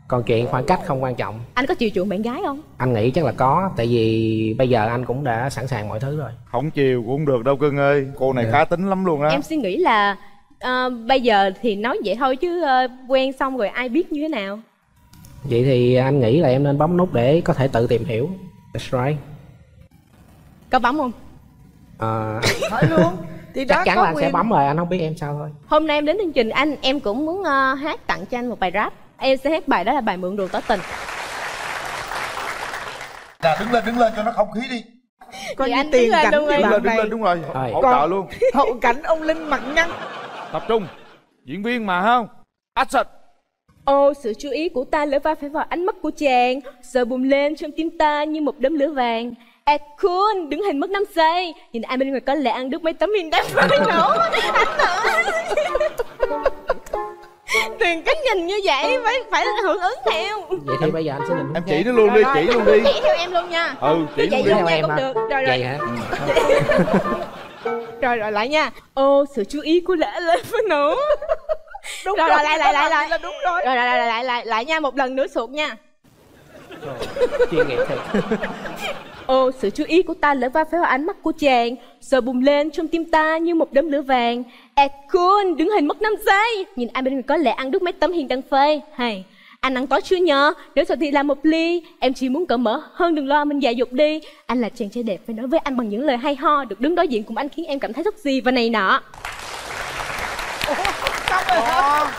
còn chuyện khoảng cách không quan trọng. Anh có chiều chuộng bạn gái không? Anh nghĩ chắc là có tại vì bây giờ anh cũng đã sẵn sàng mọi thứ rồi. Không chiều cũng được đâu cưng ơi. Cô này Dạ. cá tính lắm luôn á. Em suy nghĩ là ờ, bây giờ thì nói vậy thôi chứ ờ, quen xong rồi ai biết như thế nào? Vậy thì anh nghĩ là em nên bấm nút để có thể tự tìm hiểu. That's right. Có bấm không? <laughs> À, hỏi luôn. Thì đó chắc chắn có là anh sẽ quyền. bấm rồi anh không biết em sao thôi. Hôm nay em đến chương trình anh em cũng muốn ờ, hát tặng cho anh một bài rap em sẽ hát bài đó là bài mượn đồ tỏ tình. Dạ đứng lên đứng lên cho nó không khí đi. Coi như anh tiền cảnh đi. Đứng lên đứng lên đúng rồi hỗ Còn- trợ luôn. hậu cảnh ông linh mặt nhăn tập trung. Diễn viên mà không? Action. Ô, sự chú ý của ta lỡ va phải vào ánh mắt của chàng. Sợ bùng lên trong tim ta như một đốm lửa vàng. À cool, đứng hình mất 5 giây. Nhìn ai bên ngoài có lẽ ăn được mấy tấm hình đang phải nổ Anh nữa <laughs> Đừng có nhìn như vậy, phải phải hưởng ứng theo vậy thì bây giờ anh sẽ nhìn em chỉ nó luôn đi chỉ luôn đi. Chỉ theo em luôn nha. Ừ chỉ Vậy luôn đi. luôn nha cũng được. Rồi rồi, hả? <laughs> Rồi rồi lại nha. Ô, sự chú ý của lẽ lên phải nổ <laughs> đúng Rồi, rồi, lại, lại, lại, lại. là đúng rồi. Rồi rồi lại lại lại lại nha, một lần nữa sụt nha. Chuyên nghiệp thiệt Ô, sự chú ý của ta lỡ va phải vào ánh mắt của chàng. Sợ bùng lên trong tim ta như một đốm lửa vàng. À cool, đứng hình mất 5 giây. Nhìn ai bên ngoài có lẽ ăn đứt mấy tấm hình đăng phê. Hay, anh ăn tối chưa nhờ? Nếu sao thì làm một ly. Em chỉ muốn cởi mở hơn đừng lo mình dạy dục đi. Anh là chàng trai đẹp phải nói với anh bằng những lời hay ho. Được đứng đối diện cùng anh khiến em cảm thấy rất gì và này nọ. Đó.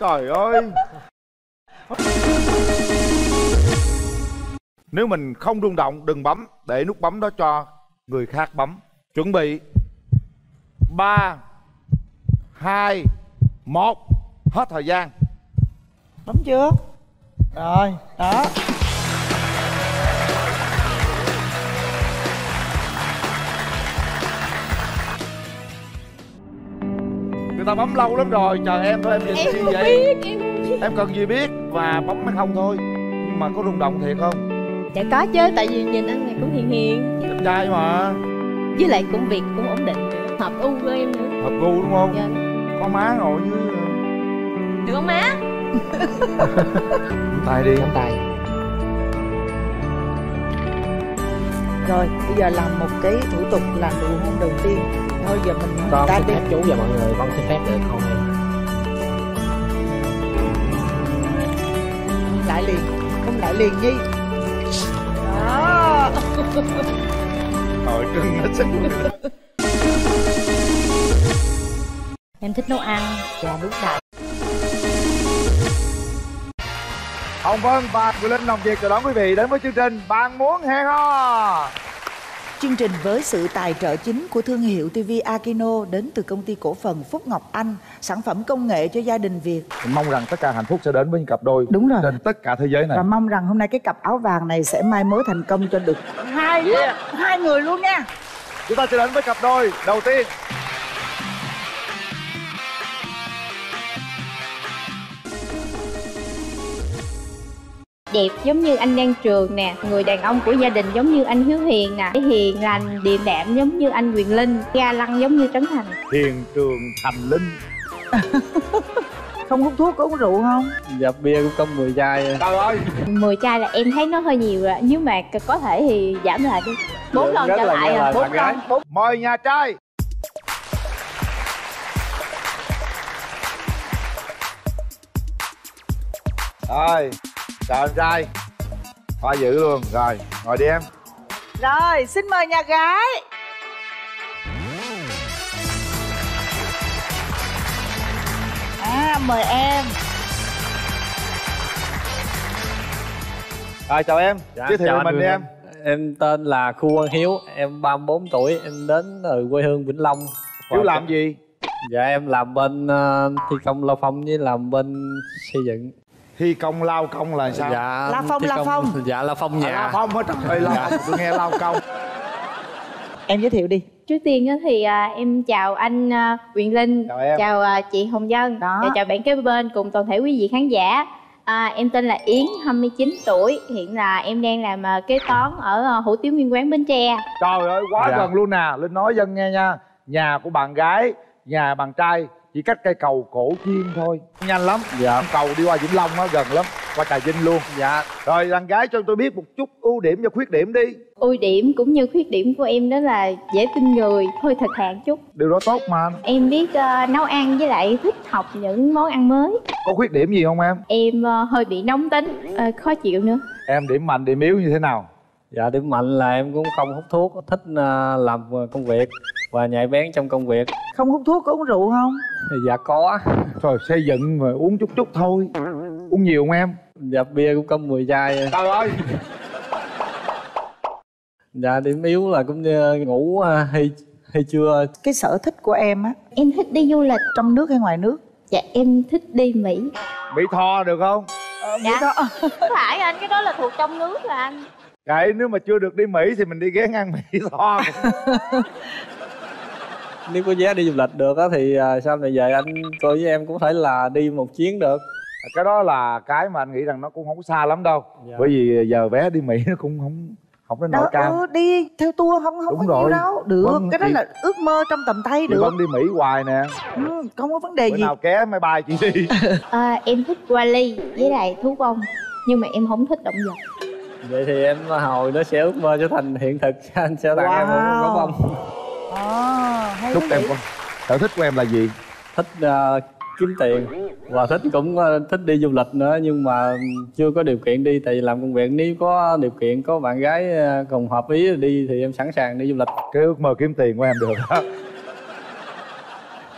trời ơi nếu mình không rung động đừng bấm. Để nút bấm đó cho người khác bấm. Chuẩn bị. Ba hai một. Hết thời gian. Bấm chưa rồi đó. Người ta bấm lâu lắm rồi chờ em thôi em nhìn Em không vậy. biết, em biết. Em cần gì biết và bấm hay không thôi. Nhưng mà có rung động thiệt không Dạ có chứ, tại vì nhìn anh này cũng hiền hiền. Đẹp trai mà. Với lại công việc cũng ổn định Hợp u với em nữa. Hợp gu đúng không? Dạ. Có má ngồi dưới được không má? Tay đi. Nắm tay. Rồi bây giờ làm một cái thủ tục làm nụ hôn đầu tiên. Thôi giờ mình con ta xin đi. phép chú và mọi người con xin phép được không em lại liền không lại liền nhi đó cưng trưng nó xinh em thích nấu ăn. Và đúng rồi Hồng Vân và Quỳ Linh Đồng Việt chào đón quý vị đến với chương trình Bạn muốn hẹn hò. Chương trình với sự tài trợ chính của thương hiệu TV Akino đến từ công ty cổ phần Phúc Ngọc Anh, sản phẩm công nghệ cho gia đình Việt. Mình mong rằng tất cả hạnh phúc sẽ đến với những cặp đôi Đúng rồi. trên tất cả thế giới này Và mong rằng hôm nay cái cặp áo vàng này sẽ mai mối thành công cho được hai Yeah. hai người luôn nha. Chúng ta sẽ đến với cặp đôi đầu tiên đẹp giống như anh Đan Trường nè người đàn ông của gia đình giống như anh Hiếu Hiền nè hiền lành điềm đạm giống như anh Quyền Linh ga lăng giống như Trấn Thành. Hiền Trường Thành Linh. <laughs> Không hút thuốc có uống rượu không? Dạ bia cũng có 10 chai Trời ơi! 10 chai là em thấy nó hơi nhiều rồi nhưng mà có thể thì giảm lại đi. Bốn lần Rất trở lại à. bốn lần. Mời nhà trai. Rồi Chào anh trai Hoa dữ luôn Rồi ngồi đi em Rồi, xin mời nhà gái. À, mời em. Rồi chào em Dạ, Giới thiệu chào mình đi em. Em tên là Khu Quang Hiếu, em 34 tuổi, em đến từ quê hương Vĩnh Long. Hiếu làm gì? Dạ em làm bên ờ, thi công lao phong với làm bên xây dựng. Thi công lao công là sao? Dạ La Phong, La công- Phong. Dạ lao phong À, nhà. lao phong hết trời Dạ. tôi nghe lao công <laughs> Em giới thiệu đi. trước tiên á thì à, em chào anh à, Quyền Linh Chào em. chào à, chị Hồng Dân Đó. và chào bạn kế bên cùng toàn thể quý vị khán giả à, em tên là Yến 29 tuổi hiện là em đang làm à, kế toán ở à, hủ tiếu nguyên quán Bến Tre Trời ơi quá Dạ. gần luôn nè Linh nói dân nghe nha Nhà của bạn gái Nhà bạn trai Chỉ cách cây cầu cổ chiên thôi. Nhanh lắm. Dạ. Cầu đi qua Vĩnh Long á gần lắm. Qua Trà Vinh luôn. Dạ. Rồi bạn gái cho tôi biết một chút ưu điểm và khuyết điểm đi. Ưu điểm cũng như khuyết điểm của em đó là dễ tin người hơi thật hạn chút. Điều đó tốt mà em biết à, nấu ăn với lại thích học những món ăn mới. Có khuyết điểm gì không em? em à, hơi bị nóng tính à, khó chịu nữa. Em điểm mạnh điểm yếu như thế nào? Dạ điểm mạnh là em cũng không hút thuốc, thích ờ, làm công việc và nhạy bén trong công việc. Không hút thuốc có uống rượu không? Dạ có. Trời xây dựng mà uống chút chút thôi Uống nhiều không em? Dạ bia cũng có 10 chai. Trời ơi Dạ điểm yếu là cũng như ngủ ờ, hay hay chưa Cái sở thích của em á, em thích đi du lịch trong nước hay ngoài nước? dạ em thích đi Mỹ Mỹ Tho được không? dạ không phải anh cái đó là thuộc trong nước rồi anh Kệ nếu mà chưa được đi Mỹ thì mình đi ghé ăn Mỹ <laughs> Tho <laughs> nếu có vé đi du lịch được á thì ờ, sau này về anh tôi với em cũng thể là đi một chuyến được. cái đó là cái mà anh nghĩ rằng nó cũng không xa lắm đâu Dạ. bởi vì giờ vé đi mỹ nó cũng không không đến nỗi cao ừ, đi theo tour không không Đúng có nhiều rồi. đâu. Được, Vâng, cái đó thì- là ước mơ trong tầm tay chị được. vân đi mỹ hoài nè Ừ, không có vấn đề bữa gì. nào ké máy bay chị đi <laughs> à, em thích Wally với lại thú bông nhưng mà em không thích động vật Vậy thì em hồi nó sẽ ước mơ trở thành hiện thực anh sẽ tặng em một Wow. gấu bông. À, hay chúc quá em vậy. con sở thích của em là gì Thích ờ, kiếm tiền và thích cũng ờ, thích đi du lịch nữa nhưng mà chưa có điều kiện đi tại vì làm công việc nếu có điều kiện có bạn gái ờ, cùng hợp ý đi thì em sẵn sàng đi du lịch. cái ước mơ kiếm tiền của em được đó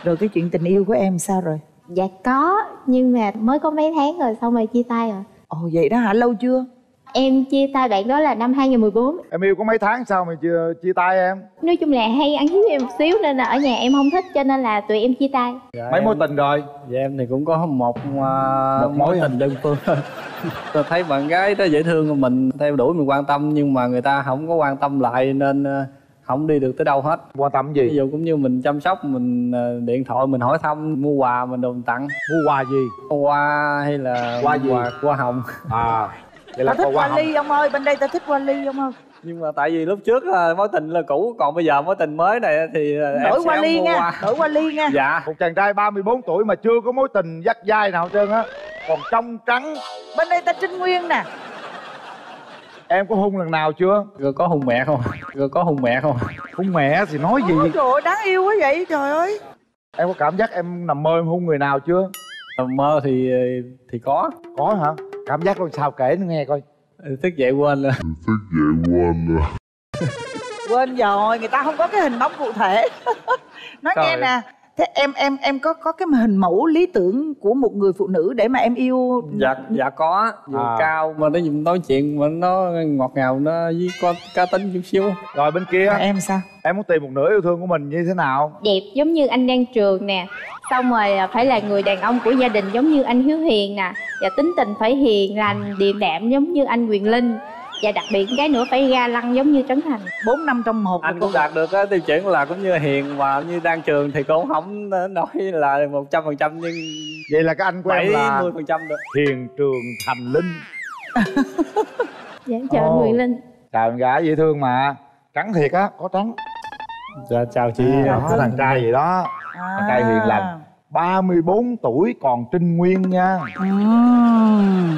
Rồi cái chuyện tình yêu của em sao rồi? dạ có nhưng mà mới có mấy tháng rồi xong rồi chia tay rồi Ồ vậy đó hả? Lâu chưa? Em chia tay bạn đó là năm 2014 em yêu có mấy tháng sao mà chưa chia tay em? Nói chung là hay ăn hiếp em một xíu nên là ở nhà em không thích cho nên là tụi em chia tay. Dạ, mấy em- mối tình rồi? Dạ em thì cũng có một uh, Một mối mối tình đơn phương. <laughs> Tôi thấy bạn gái đó dễ thương của mình theo đuổi mình quan tâm nhưng mà người ta không có quan tâm lại nên ờ, không đi được tới đâu hết. Quan tâm gì? Ví dụ cũng như mình chăm sóc mình điện thoại mình hỏi thăm mua quà mình đồ mình tặng. Mua quà gì? Hoa hay là Hoa gì? quà hoa hồng. À <laughs> vậy là Ta thích hoa ly ông ơi, bên đây ta thích hoa ly ông ơi. nhưng mà tại vì lúc trước là mối tình là cũ còn bây giờ mối tình mới này thì em đổi qua ly nha qua. đổi qua ly nha. Dạ. Một chàng trai 34 tuổi mà chưa có mối tình dắt dai nào hết trơn á còn trong trắng. Bên đây ta trinh nguyên nè. Em có hung lần nào chưa? Rồi có hung mẹ không? Rồi có hung mẹ không? Hung mẹ thì nói gì? Ôi, trời ơi đáng yêu quá vậy trời ơi. Em có cảm giác em nằm mơ em hung người nào chưa? Nằm mơ thì thì có. Có hả cảm giác làm sao kể nó nghe coi. Thức dậy quên rồi thức dậy quên rồi quên rồi người ta không có cái hình bóng cụ thể. <laughs> Nói nghe Trời. nè thế em em em có có cái hình mẫu lý tưởng của một người phụ nữ để mà em yêu? Dạ dạ có. Vừa À. cao mà nó dùng nói chuyện mà nó ngọt ngào nó với có cá tính chút xíu. Rồi bên kia. Em sao? Em muốn tìm một nửa yêu thương của mình như thế nào? Đẹp giống như anh Đan Trường nè. Xong rồi à, phải là người đàn ông của gia đình giống như anh Hiếu Hiền nè. Và tính tình phải hiền lành điềm đạm giống như anh Quyền Linh và đặc biệt cái nữa phải ga lăng giống như Trấn Thành. Bốn năm trong một anh cũng đạt được á tiêu chuẩn là cũng như hiền và như đang trường thì cũng không nói là một trăm phần trăm nhưng vậy là cái anh của em là mươi phần trăm được. Hiền trường thành linh. <laughs> Dạ chào anh Ồ. Quyền Linh. Chào em gái dễ thương mà. Trắng thiệt á có trắng. Dạ chào chị. Đó thằng trai gì đó. Thằng trai hiền lành 34 tuổi còn trinh nguyên nha. Ừm.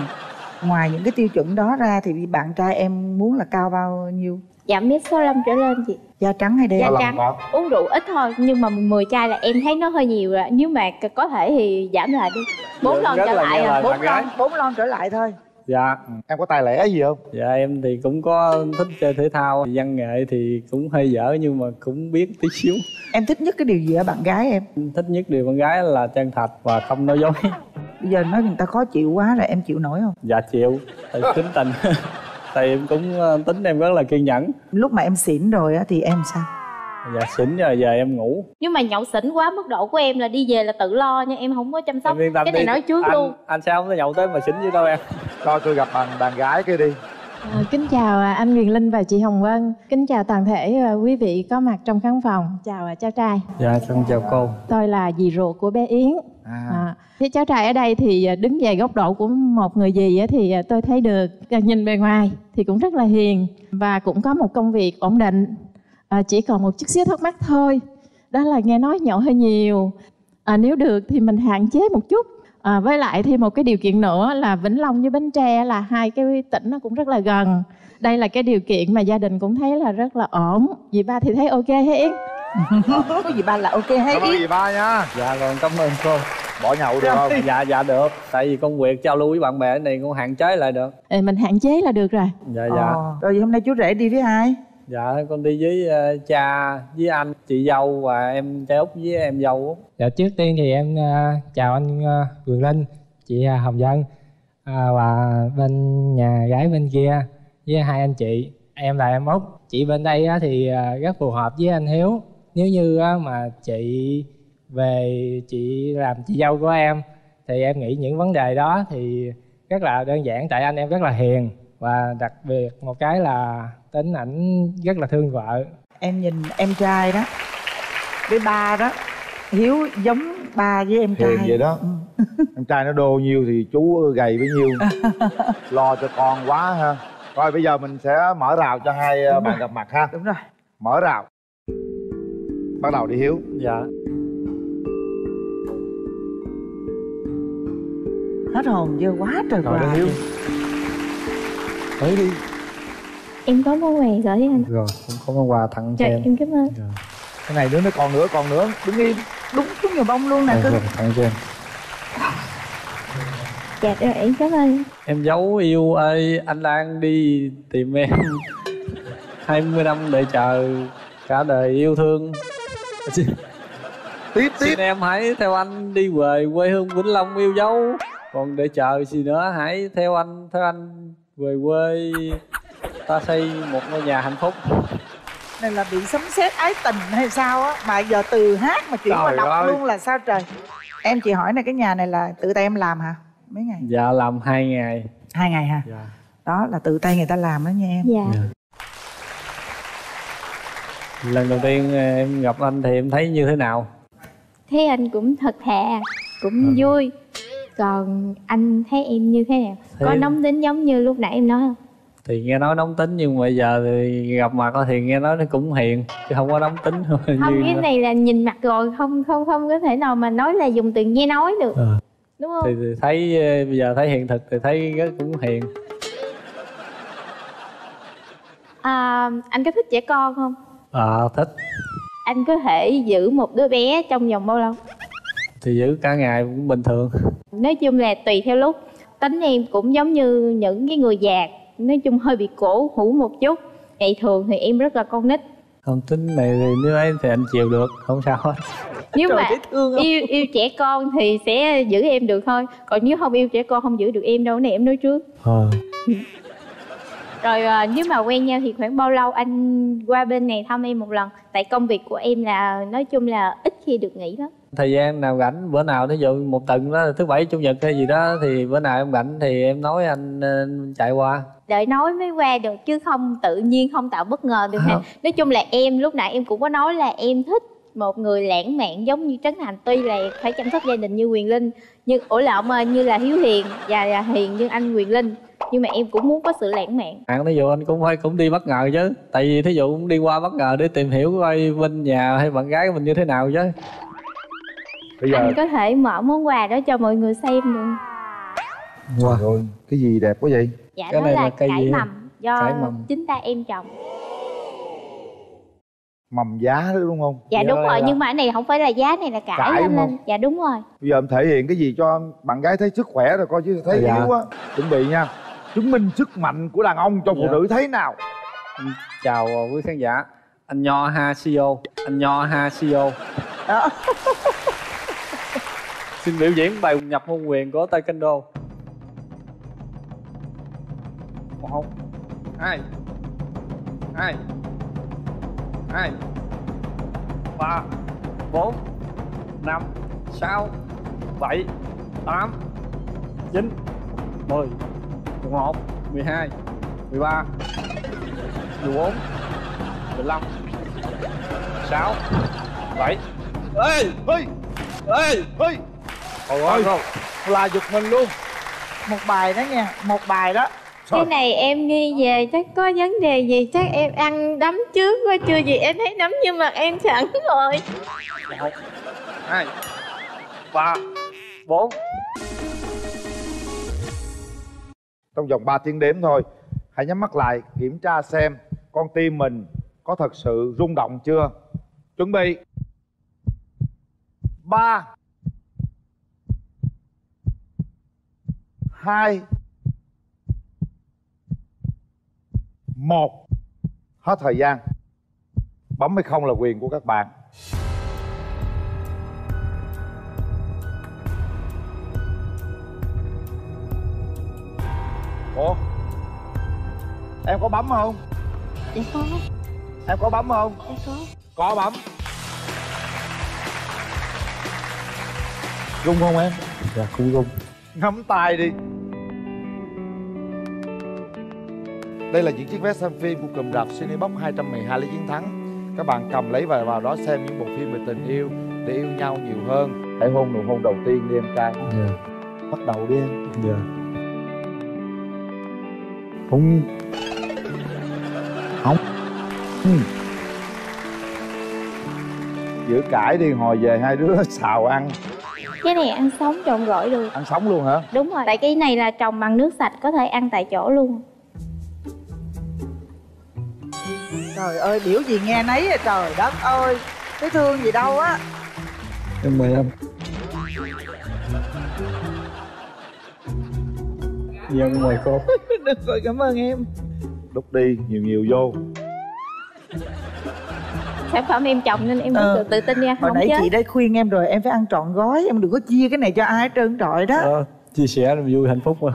Ngoài những cái tiêu chuẩn đó ra thì bạn trai em muốn là cao bao nhiêu? Dạ mét số trở lên chị. Da trắng hay đen? Da trắng. uống rượu ít thôi nhưng mà 10 chai là em thấy nó hơi nhiều rồi. Nếu mà có thể thì giảm lại đi. Bốn lon trở lại à. bốn bạn lon bốn lon trở lại thôi. Dạ. Em có tài lẻ gì không? Dạ em thì cũng có thích chơi thể thao. Văn nghệ thì cũng hơi dở nhưng mà cũng biết tí xíu. Em thích nhất cái điều gì ở bạn gái em? Thích nhất điều con gái là chân thật và không nói dối bây giờ nói người ta khó chịu quá rồi em chịu nổi không? Dạ chịu. Tại tính tình. <laughs> Tại em cũng ờ, tính em rất là kiên nhẫn. Lúc mà em xỉn rồi á thì em sao? Dạ xỉn rồi giờ em ngủ. Nhưng mà nhậu xỉn quá mức độ của em là đi về là tự lo nha em không có chăm sóc em yên tâm cái này đi. nói trước anh, luôn. anh sao không có nhậu tới mà xỉn như đâu em. Cho tôi gặp bạn bạn gái kia đi À, kính chào à, anh Quyền Linh và chị Hồng Vân. Kính chào toàn thể à, quý vị có mặt trong khán phòng. Chào à, cháu trai. dạ con chào cô Tôi là dì ruột của bé Yến. À. Thế cháu trai ở đây thì à, đứng về góc độ của một người dì thì à, tôi thấy được à, nhìn bề ngoài thì cũng rất là hiền và cũng có một công việc ổn định. À, chỉ còn một chút xíu thắc mắc thôi. Đó là nghe nói nhậu hơi nhiều. À, nếu được thì mình hạn chế một chút. À, với lại thêm một cái điều kiện nữa là Vĩnh Long với Bến Tre là hai cái tỉnh nó cũng rất là gần. Đây là cái điều kiện mà gia đình cũng thấy là rất là ổn. Dì ba thì thấy ok hả Yến? <laughs> có gì ba là ok hay cảm ơn Yến? dì ba nha dạ rồi cảm ơn cô bỏ nhậu được không dạ dạ được tại vì công việc giao lưu với bạn bè này cũng hạn chế lại được Ê, mình hạn chế là được rồi. dạ dạ Ờ, rồi vậy hôm nay chú rể đi với ai dạ con đi với ờ, cha với anh chị dâu và em trai út với em dâu Dạ trước tiên thì em ờ, chào anh ờ, Quyền Linh, chị ờ, Hồng Vân à, và bên nhà gái bên kia với hai anh chị. Em là em Út. Chị bên đây thì rất phù hợp với anh Hiếu. Nếu như mà chị về chị làm chị dâu của em thì em nghĩ những vấn đề đó thì rất là đơn giản tại anh em rất là hiền và đặc biệt một cái là tính ảnh rất là thương vợ. em nhìn em trai đó với ba đó hiếu giống ba với em trai. hiền vậy đó. <laughs> Em trai nó đô nhiêu thì chú gầy bấy nhiêu. <laughs> Lo cho con quá ha. Rồi bây giờ mình sẽ mở rào cho hai ờ, bạn gặp mặt ha. Đúng rồi. Mở rào. Bắt đầu đi hiếu. Dạ. Hết hồn dơ quá trời rồi hiếu. tới đi em có món quà gửi với anh. Rồi cũng có món quà tặng cho dạ em. em cảm ơn. Cái này nữa nó còn nữa còn nữa. Đứng im. Đúng đúng nhiều bông luôn nè Rồi, cưng rồi, tặng cho em. Dạ rồi em cảm ơn. Em dấu yêu ơi anh đang đi tìm em. 20 năm để chờ cả đời yêu thương. Tiếp. Xin em hãy theo anh đi về quê hương vĩnh long yêu dấu. Còn để chờ gì nữa hãy theo anh theo anh về quê ta xây một ngôi nhà hạnh phúc. Này là bị sấm sét ái tình hay sao á? Mà giờ từ hát mà chuyển qua đọc ơi. luôn là sao trời? Em chị hỏi này cái nhà này là tự tay em làm hả? Mấy ngày? Dạ làm hai ngày. Hai ngày hả? Dạ. Đó là tự tay người ta làm đó nha em. Dạ. Lần đầu tiên ờ, em gặp anh thì em thấy như thế nào? Thấy anh cũng thật thà cũng vui. Còn anh thấy em như thế nào? Có Thấy- nóng tính giống như lúc nãy em nói không thì nghe nói nóng tính nhưng mà giờ thì gặp mặt thì nghe nói nó cũng hiền chứ không có nóng tính <laughs> không cái nó- này là nhìn mặt rồi không không không có thể nào mà nói là dùng từ nghe nói được. Ờ. đúng không? thì, thì thấy ờ, bây giờ thấy hiện thực thì thấy rất cũng hiền. À, anh có thích trẻ con không? Ờ thích. Anh có thể giữ một đứa bé trong vòng bao lâu? Thì giữ cả ngày cũng bình thường. Nói chung là tùy theo lúc. Tính em cũng giống như những cái người già nói chung hơi bị cổ hủ một chút. Ngày thường thì em rất là con nít. Không tính này thì nếu ấy thì anh chịu được không sao hết. <laughs> Nếu Trời, mà thương không? yêu yêu trẻ con thì sẽ giữ em được thôi. Còn nếu không yêu trẻ con không giữ được em đâu cái này em nói trước. Ờ. <laughs> Rồi à, nếu mà quen nhau thì khoảng bao lâu anh qua bên này thăm em một lần? Tại công việc của em là nói chung là ít khi được nghỉ lắm. Thời gian nào rảnh? Bữa nào ví dụ một tuần đó thứ bảy chủ nhật hay gì đó thì bữa nào em rảnh thì em nói anh ờ, chạy qua đợi nói mới qua được chứ không tự nhiên không tạo bất ngờ được Không. nói chung là em lúc nãy em cũng có nói là em thích một người lãng mạn giống như trấn thành. Tuy là phải chăm sóc gia đình như quyền linh nhưng ủa lộn ơi, như là hiếu hiền và là hiền như anh quyền linh. Nhưng mà em cũng muốn có sự lãng mạn. Bạn thí dụ anh cũng phải cũng đi bất ngờ chứ. Tại vì thí dụ cũng đi qua bất ngờ để tìm hiểu coi bên nhà hay bạn gái của mình như thế nào chứ. Bây giờ anh có thể mở món quà đó cho mọi người xem được. Wow. rồi cái gì đẹp quá vậy dạ Cái đó này là, là cây cải gì? mầm do Cải mầm. chính tay em trồng. Mầm giá đó đúng không? Dạ đúng rồi nhưng mà cái này không phải là giá này là cải, Cải lên dạ đúng rồi. Bây giờ em thể hiện cái gì cho bạn gái thấy sức khỏe rồi coi chứ thấy Dạ. yếu quá chuẩn bị nha. Chứng minh sức mạnh của đàn ông cho phụ Dạ. nữ thấy nào? Anh chào quý khán giả. Anh nho ha CEO anh nho ha CEO <laughs> xin biểu diễn bài nhập môn quyền của taekwondo một. Hai. Hai. Hai. Ba. Bốn. Năm. Sáu. Bảy. Tám. Chín. Mười. Mười một. Mười hai. Mười ba. Mười bốn. Mười lăm. Sáu. Bảy. Ê! Ê ê! Ê trời ơi! Là giật mình luôn. Một bài đó nha. Một bài đó cái này em nghi về chắc có vấn đề gì chắc em ăn đấm trước quá chưa gì em thấy đấm như mặt em sẵn rồi. Một hai ba bốn. Trong vòng 3 tiếng đếm thôi hãy nhắm mắt lại kiểm tra xem con tim mình có thật sự rung động chưa. Chuẩn bị. Ba hai một hết thời gian. Bấm hay không là quyền của các bạn. Ủa? Em có bấm không? Dạ có. Em có bấm không? Dạ có. Có bấm. Rung không em? Dạ cũng rung. Ngắm tay đi đây là những chiếc vé xem phim của cụm rạp Cinebox 212 lấy chiến thắng. Các bạn cầm lấy và vào đó xem những bộ phim về tình yêu để yêu nhau nhiều hơn. Hãy hôn nụ hôn đầu tiên đi em trai dạ. Bắt đầu đi. Em dạ. Không không ừ. giữ cãi đi hồi về hai đứa xào ăn. Cái này ăn sống trộn gỏi được. Ăn sống luôn hả? Đúng rồi. Tại cái này là trồng bằng nước sạch có thể ăn tại chỗ luôn trời ơi biểu gì nghe nấy à, trời đất ơi. Cái thương gì đâu á. Em mời em. Dân mời cô được rồi cảm ơn em. Đút đi nhiều nhiều vô. Sản phẩm em trồng nên em Ờ. tự tin nha hồi nãy chị đã khuyên em rồi em phải ăn trọn gói em đừng có chia cái này cho ai hết trơn trọi đó Ờ, chia sẻ là vui hạnh phúc mà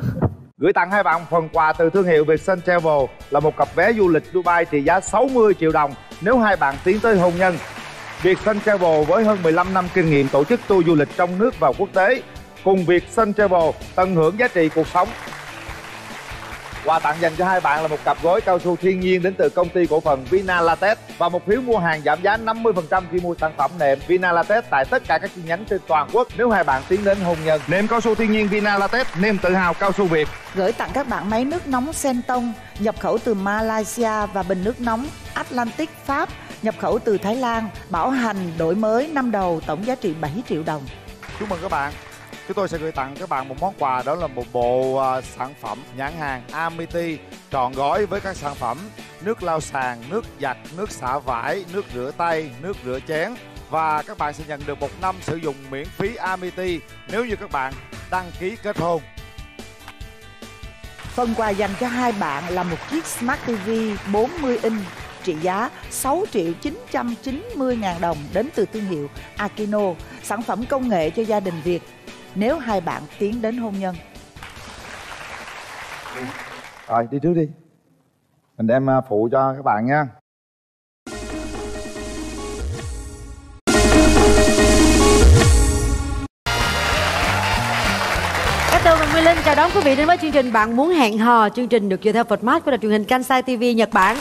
Gửi tặng hai bạn phần quà từ thương hiệu Vietsun Travel là một cặp vé du lịch Dubai trị giá 60 triệu đồng nếu hai bạn tiến tới hôn nhân. Vietsun Travel với hơn 15 năm kinh nghiệm tổ chức tour du lịch trong nước và quốc tế. Cùng Vietsun Travel tận hưởng giá trị cuộc sống. Quà tặng dành cho hai bạn là một cặp gối cao su thiên nhiên đến từ công ty cổ phần Vina Latex và một phiếu mua hàng giảm giá 50% khi mua sản phẩm nệm Vina Latex tại tất cả các chi nhánh trên toàn quốc nếu hai bạn tiến đến hôn nhân. Nệm cao su thiên nhiên Vina Latex, niềm tự hào cao su Việt. Gửi tặng các bạn máy nước nóng Sentong nhập khẩu từ Malaysia và bình nước nóng Atlantic Pháp nhập khẩu từ Thái Lan, bảo hành đổi mới năm đầu tổng giá trị 7 triệu đồng. Chúc mừng các bạn. Chúng tôi sẽ gửi tặng các bạn một món quà đó là một bộ uh, sản phẩm nhãn hàng Amity trọn gói với các sản phẩm nước lau sàn, nước giặt, nước xả vải, nước rửa tay, nước rửa chén và các bạn sẽ nhận được một năm sử dụng miễn phí Amity nếu như các bạn đăng ký kết hôn. Phần quà dành cho hai bạn là một chiếc Smart TV 40 inch trị giá 6 triệu 990 ngàn đồng đến từ thương hiệu Akino, sản phẩm công nghệ cho gia đình Việt nếu hai bạn tiến đến hôn nhân. Rồi đi trước đi. Mình đem à, phụ cho các bạn nha. Tường và Nguyên Linh chào đón quý vị đến với chương trình Bạn Muốn Hẹn Hò Chương trình được dựa theo format của đài truyền hình Kansai TV Nhật Bản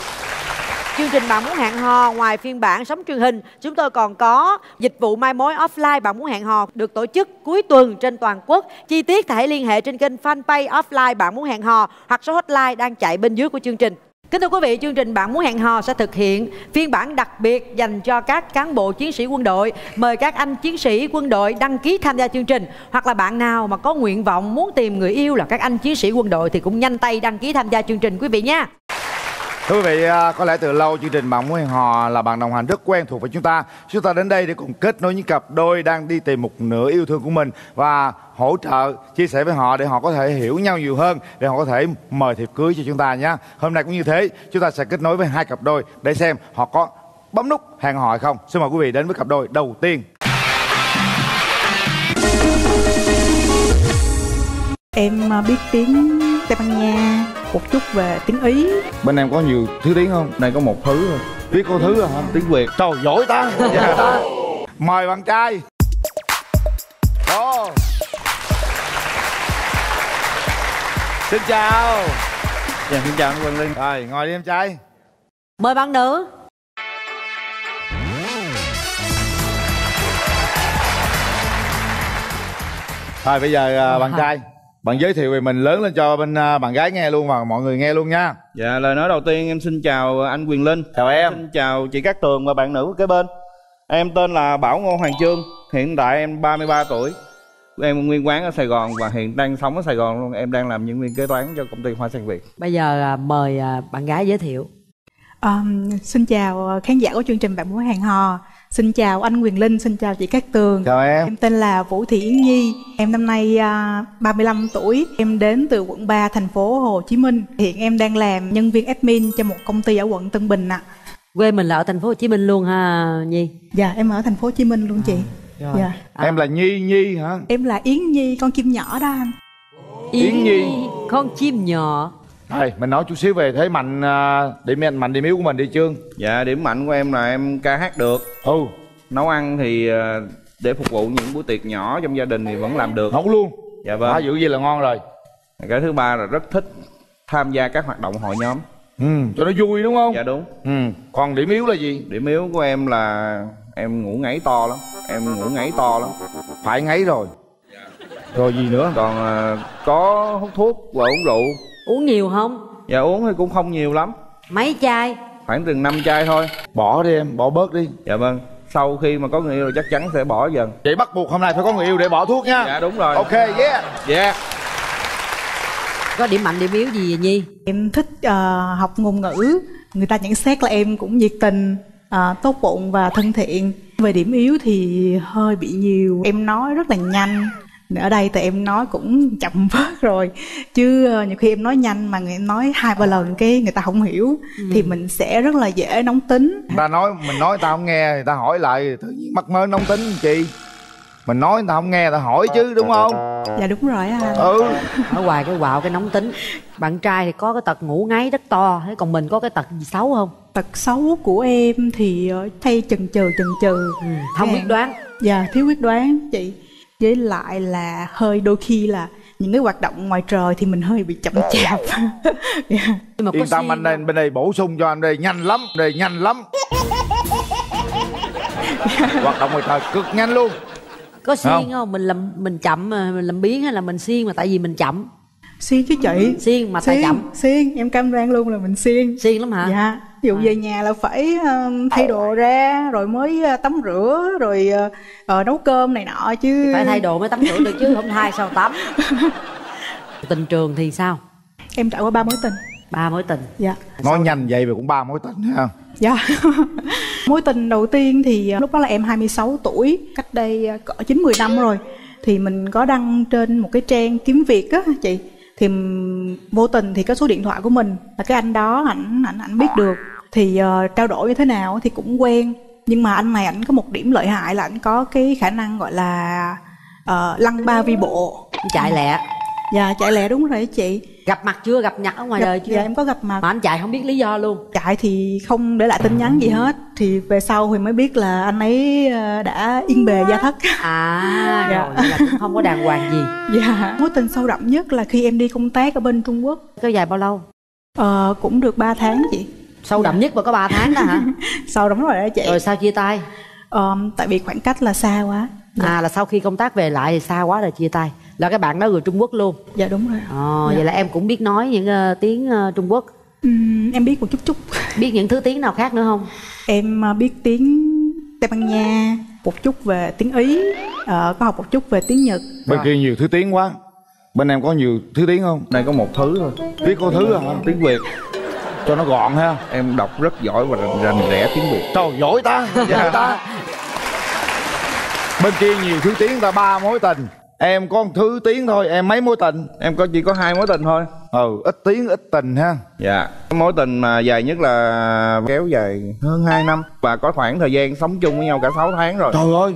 Chương trình Bạn Muốn Hẹn Hò ngoài phiên bản sóng truyền hình Chúng tôi còn có dịch vụ mai mối offline Bạn Muốn Hẹn Hò được tổ chức cuối tuần trên toàn quốc Chi tiết hãy liên hệ trên kênh fanpage offline Bạn Muốn Hẹn Hò Hoặc số hotline đang chạy bên dưới của chương trình Kính thưa quý vị, chương trình Bạn Muốn Hẹn Hò sẽ thực hiện phiên bản đặc biệt dành cho các cán bộ chiến sĩ quân đội. Mời các anh chiến sĩ quân đội đăng ký tham gia chương trình. Hoặc là bạn nào mà có nguyện vọng muốn tìm người yêu là các anh chiến sĩ quân đội thì cũng nhanh tay đăng ký tham gia chương trình quý vị nha. Thưa quý vị, à, có lẽ từ lâu chương trình Bạn Muốn Hẹn Hò là bạn đồng hành rất quen thuộc với chúng ta. Chúng ta đến đây để cùng kết nối những cặp đôi đang đi tìm một nửa yêu thương của mình và hỗ trợ, chia sẻ với họ để họ có thể hiểu nhau nhiều hơn, để họ có thể mời thiệp cưới cho chúng ta nhé. Hôm nay cũng như thế, chúng ta sẽ kết nối với hai cặp đôi để xem họ có bấm nút hẹn hò hay không. Xin mời quý vị đến với cặp đôi đầu tiên. Em à, biết tiếng Tây Ban Nha, một chút về tiếng Ý. Bên em có nhiều thứ tiếng không? Này có một thứ thôi Biết cô thứ rồi hả? Tiếng Việt Trời giỏi ta. Dạ. <laughs> Mời bạn trai. Ồ. Xin chào. Dạ, xin chào anh Quang Linh Rồi, ngồi đi em trai. Mời bạn nữ. Thôi bây giờ à, bạn trai, bạn giới thiệu về mình lớn lên cho bên à, bạn gái nghe luôn và mọi người nghe luôn nha. Dạ, lời nói đầu tiên em xin chào anh Quyền Linh Chào em. Xin chào chị Cát Tường và bạn nữ kế bên Em tên là Bảo Ngô Hoàng Trương Hiện tại em 33 tuổi Em nguyên quán ở Sài Gòn và hiện đang sống ở Sài Gòn luôn Em đang làm nhân viên kế toán cho công ty Hoa Sen Việt Bây giờ à, mời à, bạn gái giới thiệu. Um, xin chào khán giả của chương trình Bạn Muốn Hẹn Hò. Xin chào anh Quyền Linh, xin chào chị Cát Tường. Chào em. Em tên là Vũ Thị Yến Nhi. Em năm nay uh, 35 tuổi. Em đến từ quận 3 thành phố Hồ Chí Minh. Hiện em đang làm nhân viên admin cho một công ty ở quận Tân Bình ạ. Quê mình là ở thành phố Hồ Chí Minh luôn ha Nhi. Dạ, em ở thành phố Hồ Chí Minh luôn chị. Rồi. Dạ. Em là Nhi Nhi hả? Em là Yến Nhi, con chim nhỏ đó anh. Yến Nhi. Con chim nhỏ. Rồi, mình nói chút xíu về thế mạnh à, điểm mạnh mạnh điểm yếu của mình đi Trương. Dạ, điểm mạnh của em là em ca hát được Ừ. Nấu ăn thì ờ, để phục vụ những bữa tiệc nhỏ trong gia đình thì vẫn làm được Nấu luôn. Dạ vâng dữ gì là ngon rồi. Cái thứ ba là rất thích tham gia các hoạt động hội nhóm Ừ, cho nó vui đúng không? Dạ đúng Ừ, còn điểm yếu là gì? Điểm yếu của em là em ngủ ngáy to lắm Em ngủ ngáy to lắm Phải ngáy rồi. Rồi gì nữa? Còn ờ, có hút thuốc và uống rượu Uống nhiều không? Dạ uống thì cũng không nhiều lắm Mấy chai? Khoảng từng 5 chai thôi Bỏ đi em, bỏ bớt đi. Dạ vâng Sau khi mà có người yêu chắc chắn sẽ bỏ dần Vậy bắt buộc hôm nay phải có người yêu để bỏ thuốc nha. Dạ đúng rồi Ok, yeah. Dạ Có điểm mạnh điểm yếu gì vậy Nhi? Em thích ờ, học ngôn ngữ. Người ta nhận xét là em cũng nhiệt tình, ờ, tốt bụng và thân thiện. Về điểm yếu thì hơi bị nhiều. Em nói rất là nhanh. Ở đây thì em nói cũng chậm <laughs> bớt rồi. Chứ ờ, nhiều khi em nói nhanh mà người em nói hai ba lần cái người ta không hiểu. Thì mình sẽ rất là dễ nóng tính. Người ta nói mình nói người ta không nghe, người ta hỏi lại tự nhiên mắc mớ nóng tính chi. Mình nói người ta không nghe, người ta hỏi chứ đúng không? dạ đúng rồi á. Anh Ừ. Ở ngoài cái quạo cái nóng tính. Bạn trai thì có cái tật ngủ ngáy rất to Thế còn mình có cái tật gì xấu không? tật xấu của em thì ờ, hay chần chừ chần chừ. Không quyết đoán. Dạ thiếu quyết đoán chị với lại là hơi đôi khi là những cái hoạt động ngoài trời thì mình hơi bị chậm chạp <laughs> Dạ. nhưng mà yên tâm anh đây bên đây bổ sung cho anh đây nhanh lắm đây nhanh lắm <laughs> hoạt động ngoài trời cực nhanh luôn có xiên Không. không? mình làm mình chậm mà mình làm biến hay là mình xiên mà tại vì mình chậm xiên chứ chị. Xiên mà xiên chậm. xiên em cam đoan luôn là mình xiên xiên lắm hả? Dạ. Ví dụ về nhà là phải ờ, thay đồ ra rồi mới ờ, tắm rửa rồi ờ, nấu cơm này nọ chứ. Phải thay đồ mới tắm rửa được chứ không thay sao tắm? <laughs> Tình trường thì sao? Em trải qua ba mối tình. Ba mối tình. Dạ. Nói nhanh vậy mà cũng ba mối tình ha. Dạ. <laughs> Mối tình đầu tiên thì à, lúc đó là em 26 tuổi Cách đây à, cỡ 9-10 năm rồi. Thì mình có đăng trên một cái trang kiếm việc á chị Thì vô tình thì có số điện thoại của mình Là cái anh đó ảnh ảnh ảnh biết được. Thì ờ, trao đổi như thế nào thì cũng quen. Nhưng mà anh này ảnh có một điểm lợi hại là ảnh có cái khả năng gọi là ờ, lăng ba vi bộ. Chạy lẹ. Dạ chạy lẹ đúng rồi chị gặp mặt chưa? Gặp nhặt ở ngoài Gặp- đời chưa? dạ, em có gặp mặt. Mà anh chạy không biết lý do luôn. Chạy thì không để lại tin nhắn gì hết. Thì về sau thì mới biết là anh ấy ờ, đã yên bề gia thất. À <laughs> Dạ. rồi là cũng không có đàng hoàng gì. <laughs> Dạ. Mối tình sâu đậm nhất là khi em đi công tác ở bên trung quốc. Kéo dài bao lâu? Ờ, cũng được 3 tháng chị. Sâu đậm nhất mà có 3 tháng đó hả? <laughs> Sâu đậm rồi đó chị. Rồi sao chia tay? Ờ, tại vì khoảng cách là xa quá. À là sau khi công tác về lại thì xa quá rồi chia tay là cái bạn đó người Trung Quốc luôn? Dạ đúng rồi Ồ, Dạ. vậy là em cũng biết nói những ờ, tiếng ờ, Trung Quốc. Ừm, em biết một chút chút. <laughs> Biết những thứ tiếng nào khác nữa không? Em ờ, biết tiếng tây ban nha một chút về tiếng ý ờ, có học một chút về tiếng nhật. Bên kia nhiều thứ tiếng quá. Bên em có nhiều thứ tiếng không? Đây có một thứ thôi. Biết có thứ hả Tiếng Việt. Cho nó gọn ha. Em đọc rất giỏi và rành, rành rẽ tiếng Việt. Trời giỏi ta giỏi ta. Bên kia nhiều thứ tiếng ta ba mối tình em có một thứ tiếng thôi em mấy mối tình? Em có chỉ có hai mối tình thôi. Ừ ít tiếng ít tình ha. Dạ. Mối tình mà dài nhất là kéo dài hơn 2 năm. Và có khoảng thời gian sống chung với nhau cả 6 tháng rồi. Trời ơi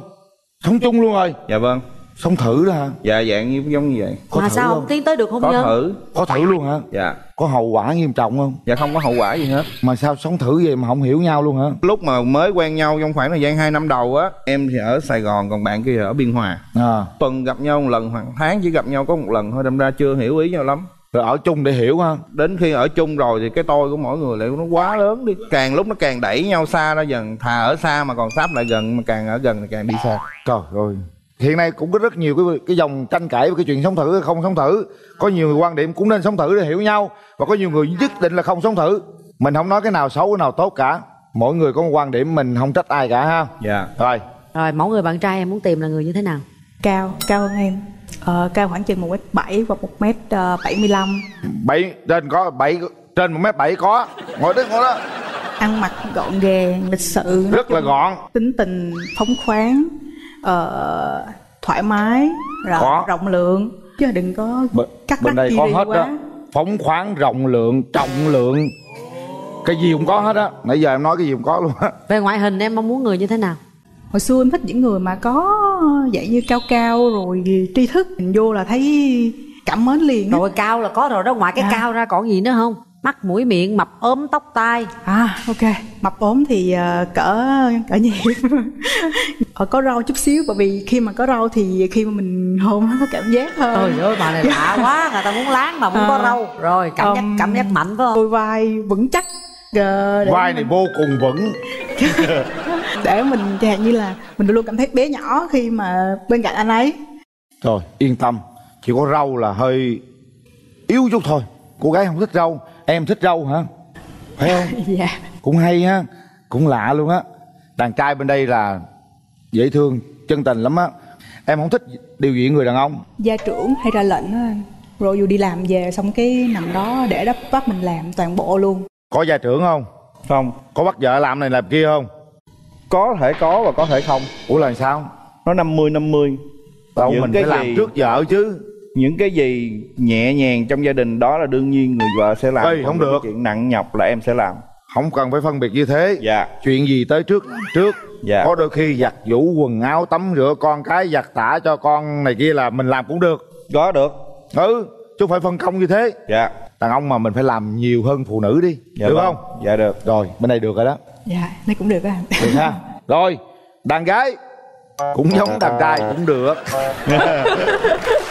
sống chung luôn rồi. Dạ vâng sống thử đó hả? Dạ dạng như giống như vậy. Có mà thử sao không? tiến tới được hôn Có nhân thử. Có thử luôn hả? Dạ. Có hậu quả nghiêm trọng không? Dạ không có hậu quả gì hết. Mà sao sống thử vậy mà không hiểu nhau luôn hả? Lúc mà mới quen nhau trong khoảng thời gian 2 năm đầu á Em thì ở Sài Gòn còn bạn kia ở Biên Hòa. À. Tuần gặp nhau một lần hoặc tháng chỉ gặp nhau có một lần thôi Đâm ra chưa hiểu ý nhau lắm. Rồi ở chung để hiểu ha Đến khi ở chung rồi thì cái tôi của mỗi người lại nó quá lớn đi. Càng lúc nó càng đẩy nhau xa ra dần Thà ở xa mà còn sáp lại gần Mà càng ở gần thì càng đi xa. Trời ơi hiện nay cũng có rất nhiều cái cái dòng tranh cãi về cái chuyện sống thử hay không sống thử. Có nhiều người quan điểm cũng nên sống thử để hiểu nhau. Và có nhiều người nhất định là không sống thử. Mình không nói cái nào xấu cái nào tốt cả. Mỗi người có một quan điểm mình không trách ai cả ha. Dạ. Rồi. Rồi mẫu người bạn trai em muốn tìm là người như thế nào? Cao cao hơn em. Ờ, cao khoảng chừng một mét bảy và một mét ờ, bảy mươi lăm. Bảy trên có bảy trên một mét bảy có. Ngồi đó ngồi đó. Ăn mặc gọn gàng lịch sự rất là gọn. tính tình phóng khoáng ờ, thoải mái rộng, Có. rộng lượng. Chứ đừng có B- cắt bên đây có hết quá. Đó phóng khoáng rộng lượng trọng lượng. Cái gì cũng có hết á. Nãy giờ em nói cái gì cũng có luôn á. Về ngoại hình em mong muốn người như thế nào? Hồi xưa em thích những người mà có dạng như cao cao rồi tri thức. Nhìn vô là thấy cảm mến liền rồi cao là có rồi đó. Ngoài cái À. cao ra còn gì nữa không mắt mũi miệng mập ốm tóc tai. À ok. Mập ốm thì ờ, cỡ cỡ nhiều <laughs> ờ, có rau chút xíu bởi vì khi mà có rau thì khi mà mình hôn nó có cảm giác hơn. Trời ơi bà này lạ quá người ta muốn láng mà muốn có Ờ. râu rồi cảm giác cảm giác mạnh phải không? Đôi vai vững chắc để vai này vô cùng vững. <laughs> Để mình chẳng hạn như là mình luôn cảm thấy bé nhỏ khi mà bên cạnh anh ấy. Rồi yên tâm. Chỉ có rau là hơi yếu chút thôi. Cô gái không thích rau Em thích rau hả? Phải không? <laughs> Dạ. Cũng hay ha. Cũng lạ luôn á. Đàn trai bên đây là Dễ thương Chân tình lắm á. Em không thích điều gì người đàn ông. Gia trưởng hay ra lệnh á. Rồi dù đi làm về xong cái nằm đó để đắp bắt mình làm toàn bộ luôn. Có gia trưởng không? Không. Có bắt vợ làm này làm kia không? Có thể có và có thể không. Ủa là sao? Nó 50 50 Đâu Những mình cái phải làm gì- trước vợ chứ Những cái gì nhẹ nhàng trong gia đình đó là đương nhiên người vợ sẽ làm Ê, Còn không những được. Chuyện nặng nhọc là em sẽ làm. Không cần phải phân biệt như thế. Dạ. Chuyện gì tới trước trước. Dạ. Có đôi khi giặt vũ quần áo tắm rửa con cái giặt tả cho con này kia là mình làm cũng được. Có được. Ừ chứ không phải phân công như thế. Dạ. Đàn ông mà mình phải làm nhiều hơn phụ nữ đi Dạ Được vâng. không? Dạ được. Rồi bên đây được rồi đó. Dạ đây cũng được á anh Được ha. Rồi đàn gái Cũng giống đàn trai cũng được <laughs>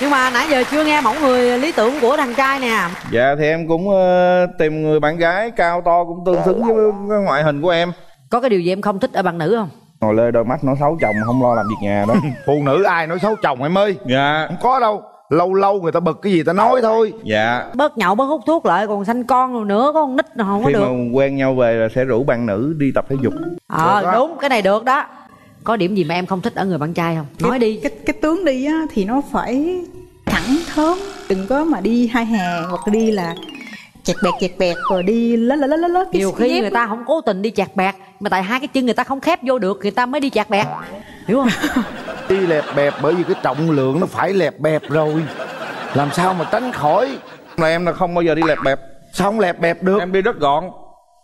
nhưng mà nãy giờ chưa nghe mẫu người lý tưởng của thằng trai nè. Dạ thì em cũng ờ, tìm người bạn gái cao to cũng tương xứng với cái ngoại hình của em. Có cái điều gì em không thích ở bạn nữ không? Ngồi lê đôi mắt nói xấu chồng không lo làm việc nhà đó. <laughs> Phụ nữ ai nói xấu chồng em ơi? Dạ. Không có đâu. Lâu lâu người ta bực cái gì ta nói thôi. Dạ. Bớt nhậu bớt hút thuốc lại còn sanh con rồi nữa có con nít nào không có khi được. mà quen nhau về là sẽ rủ bạn nữ đi tập thể dục. Ờ đó. đúng cái này được đó có điểm gì mà em không thích ở người bạn trai không? Nói đi. cái cái tướng đi á thì nó phải thẳng thớm. Đừng có mà đi hai hàng hoặc đi là chẹt bẹt chẹt bẹt rồi đi lết lết lết lết nhiều khi người ta không cố tình đi chặt bẹt mà tại hai cái chân người ta không khép vô được người ta mới đi chặt bẹt. Hiểu không? Đi lẹp bẹp bởi vì cái trọng lượng nó phải lẹp bẹp rồi. Làm sao mà tránh khỏi? Là em là không bao giờ đi lẹp bẹp. Sao không lẹp bẹp được? Em đi rất gọn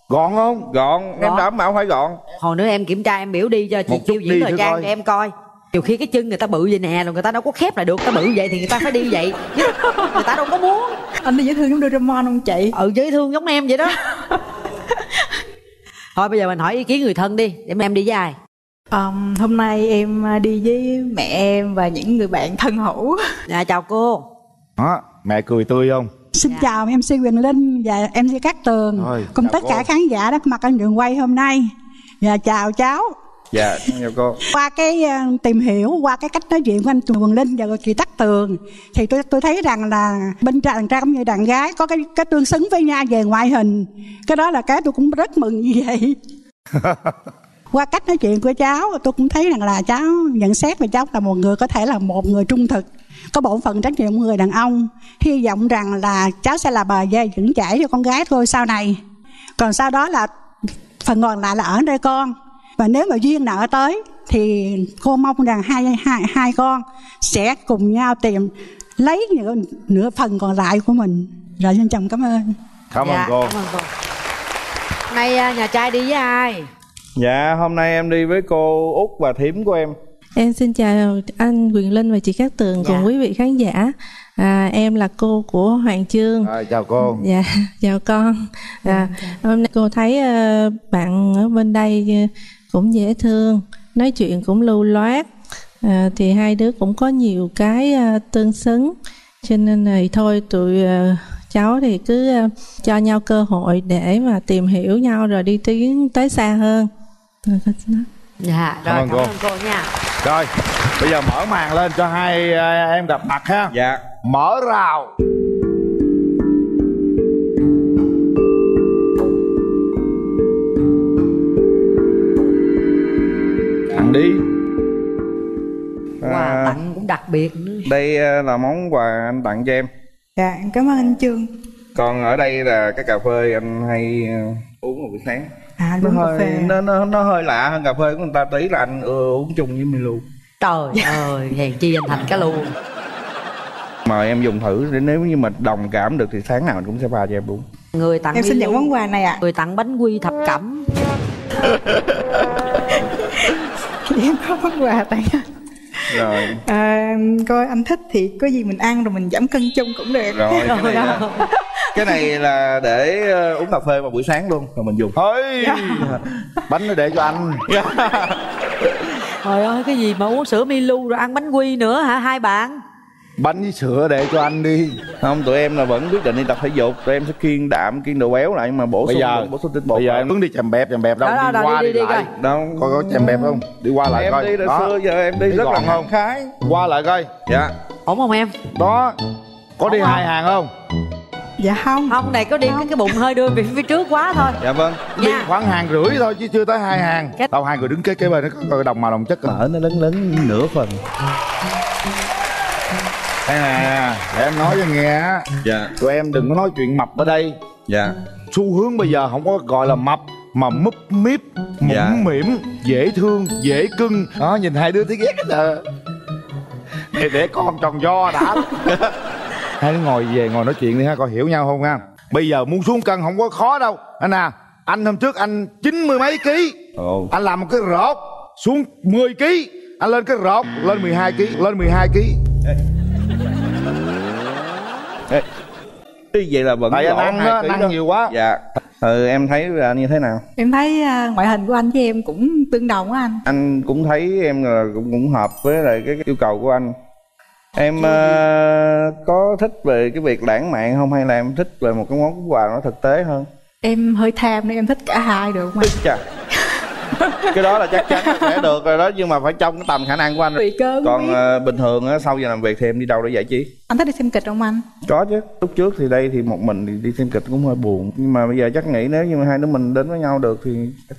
gọn không? Gọn, em Gọn. đảm bảo phải gọn. Hồi nữa em kiểm tra em biểu đi cho chị Một chút chiêu đi diễn thời trang coi. cho em coi. Nhiều khi cái chân người ta bự vậy nè rồi người ta đâu có khép lại được người ta bự vậy thì người ta phải đi vậy. Chứ người ta đâu có muốn. Anh đi dễ thương giống Doraemon không chị. Ừ dễ thương giống em vậy đó. <laughs> Thôi bây giờ mình hỏi ý kiến người thân đi để mà em đi với ai? Ờm, hôm nay em à, đi với mẹ em và những người bạn thân hữu. Dạ chào cô. Đó mẹ cười tươi không Xin chào MC Quyền Linh và MC Cát Tường. Rồi, cùng tất cô. cả khán giả đã có mặt ở trường quay hôm nay. Và chào cháu. Dạ chào cô. Qua cái ờ, tìm hiểu qua cái cách nói chuyện của anh Quyền Linh và chị Tắc Tường thì tôi tôi thấy rằng là bên đàn trai cũng như đàn gái có cái cái tương xứng với nhau về ngoại hình. Cái đó là cái tôi cũng rất mừng như vậy. <laughs> Qua cách nói chuyện của cháu tôi cũng thấy rằng là cháu nhận xét về cháu là một người có thể là một người trung thực có bổn phận trách nhiệm của người đàn ông. Hy vọng rằng là cháu sẽ là bờ dây vững chãi cho con gái thôi sau này. Còn sau đó là phần còn lại là ở nơi con. Và nếu mà duyên nợ tới thì cô mong rằng hai hai hai con sẽ cùng nhau tìm lấy nửa, nửa phần còn lại của mình. Rồi xin chồng cảm ơn. Cảm Dạ, cảm ơn cô. Nay à, nhà trai đi với ai? Dạ hôm nay em đi với cô út và thím của em Em xin chào anh Quyền Linh và chị Cát Tường cùng quý vị khán giả. À, em là cô của Hoàng Trương. rồi chào cô Dạ, <laughs> chào con. À, hôm nay cô thấy ờ, bạn ở bên đây ờ, cũng dễ thương, nói chuyện cũng lưu loát. À, thì hai đứa cũng có nhiều cái ờ, tương xứng. Cho nên là thôi tụi ờ, cháu thì cứ cho nhau cơ hội để mà tìm hiểu nhau rồi đi tiến tới xa hơn. Rồi, dạ rồi Cảm cảm ơn ơn, cô. cô nha rồi bây giờ mở màn lên cho hai à, em gặp mặt ha. Dạ. Mở rào. Ăn đi. Quà À, tặng cũng đặc biệt nữa. Đây ờ, là món quà anh tặng cho em. Dạ cảm ơn anh Trương. Còn ở đây là cái cà phê anh hay uống vào buổi sáng à nó uống cà hơi phê. nó, nó nó hơi lạ hơn cà phê của người ta tí là anh ưa uống chung với Milu trời ơi hèn chi anh thành cái luôn. Mời em dùng thử để nếu như mà đồng cảm được thì sáng nào cũng sẽ pha cho em uống người tặng Em xin nhận món quà này ạ. người tặng bánh quy thập cẩm. <laughs> Em có món quà tặng rồi. À, coi anh thích thì có gì mình ăn rồi mình giảm cân chung cũng được. Rồi này là, cái này là để ờ, uống cà phê vào buổi sáng luôn. Rồi mình dùng. Ơi <laughs> bánh nó để cho anh. Trời ơi cái gì mà uống sữa Milo rồi ăn bánh quy nữa hả hai bạn? Bánh với sữa để cho anh đi. Không tụi em là vẫn quyết định đi tập thể dục. Tụi em sẽ kiêng đạm kiêng đồ béo lại nhưng mà bổ bây sung giờ bổ sung tinh bột bây giờ em hướng đi chèm bẹp chèm bẹp đâu Đó, đi đó, qua đi, đi, đi, đi lại. đâu. Coi có chèm bẹp không? Đi qua lại em coi. đi từ Đó. xưa giờ em đi Thấy rất là không khái qua lại coi. Dạ. Ổn không em? Đó có đi Ổn hai không? hàng không dạ không. Không này có đi cái, cái bụng hơi đưa về phía trước quá thôi. Dạ vâng. Đi khoảng hàng rưỡi thôi chứ chưa tới hai hàng. Đâu hai người đứng kế kế bên nó có đồng màu đồng chất mỡ nó lớn lớn nửa phần. Đây nè để em nói cho nghe. Á dạ. Tụi em đừng có nói chuyện mập ở đây. Dạ. Xu hướng bây giờ không có gọi là mập mà múp míp mũm Dạ. mỉm dễ thương dễ cưng. Đó nhìn hai đứa thấy ghét hết trời để, để con tròn do đã <laughs> hai đứa ngồi về ngồi nói chuyện đi ha coi hiểu nhau không ha. Bây giờ muốn xuống cân không có khó đâu. Anh à anh hôm trước anh chín mươi mấy ký. Ồ. anh làm một cái rột xuống 10 ký. Anh lên cái rột lên 12 ký lên 12 ký. Ê, Thế vậy là vẫn Tại anh ăn đó, anh ăn nhiều quá. dạ. Ừ em thấy là như thế nào? Em thấy à, ngoại hình của anh với em cũng tương đồng á anh. Anh cũng thấy em là cũng cũng hợp với lại cái yêu cầu của anh em ờ, có thích về cái việc lãng mạn không? Hay là em thích về một cái món quà nó thực tế hơn? Em hơi tham nên em thích cả hai được mà chà. Cái đó là chắc chắn là sẽ được rồi đó nhưng mà phải trong cái tầm khả năng của anh. Tùy cơ còn ờ, bình thường á sau giờ làm việc thì em đi đâu để giải trí? Anh thích đi xem kịch không anh? Có chứ. Lúc trước thì đây thì một mình thì đi xem kịch cũng hơi buồn. Nhưng mà bây giờ chắc nghĩ nếu như hai đứa mình đến với nhau được thì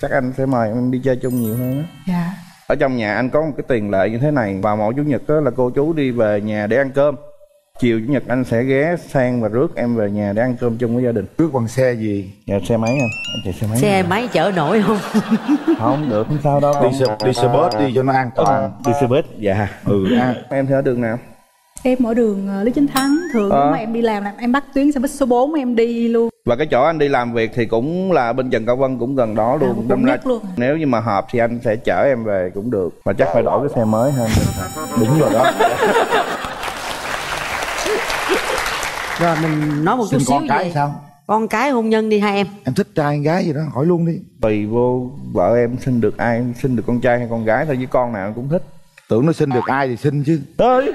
chắc anh sẽ mời em đi chơi chung nhiều hơn á. Dạ ở trong nhà anh có một cái tiền lệ như thế này vào mỗi chủ nhật đó là cô chú đi về nhà để ăn cơm. Chiều chủ nhật anh sẽ ghé sang và rước em về nhà để ăn cơm chung với gia đình. Rước bằng xe gì? Dạ xe máy anh. Anh chạy xe máy. Xe máy chở nổi không? <laughs> Không được không sao đâu. Đi xe đi xe bus đi cho nó an toàn. Đi xe bus. Dạ. Ừ à, em theo đường nào em ở đường ờ, lý chính thắng. Thường nếu mà em đi làm là em bắt tuyến xe buýt số 4 em đi luôn. Và cái chỗ anh đi làm việc thì cũng là bên Trần Cao Vân cũng gần đó luôn cũng Đâm ra nhất luôn. nếu như mà hợp thì anh sẽ chở em về cũng được. Mà chắc phải đổi cái xe mới hơn đúng rồi đó. <laughs> Rồi mình nói một chút xíu con cái sao? con cái hôn nhân đi hai em. Em thích trai hay gái gì đó hỏi luôn đi. Tùy vô vợ em sinh được ai sinh được con trai hay con gái thôi với con nào cũng thích. Tưởng nó sinh được ai thì sinh chứ. Tới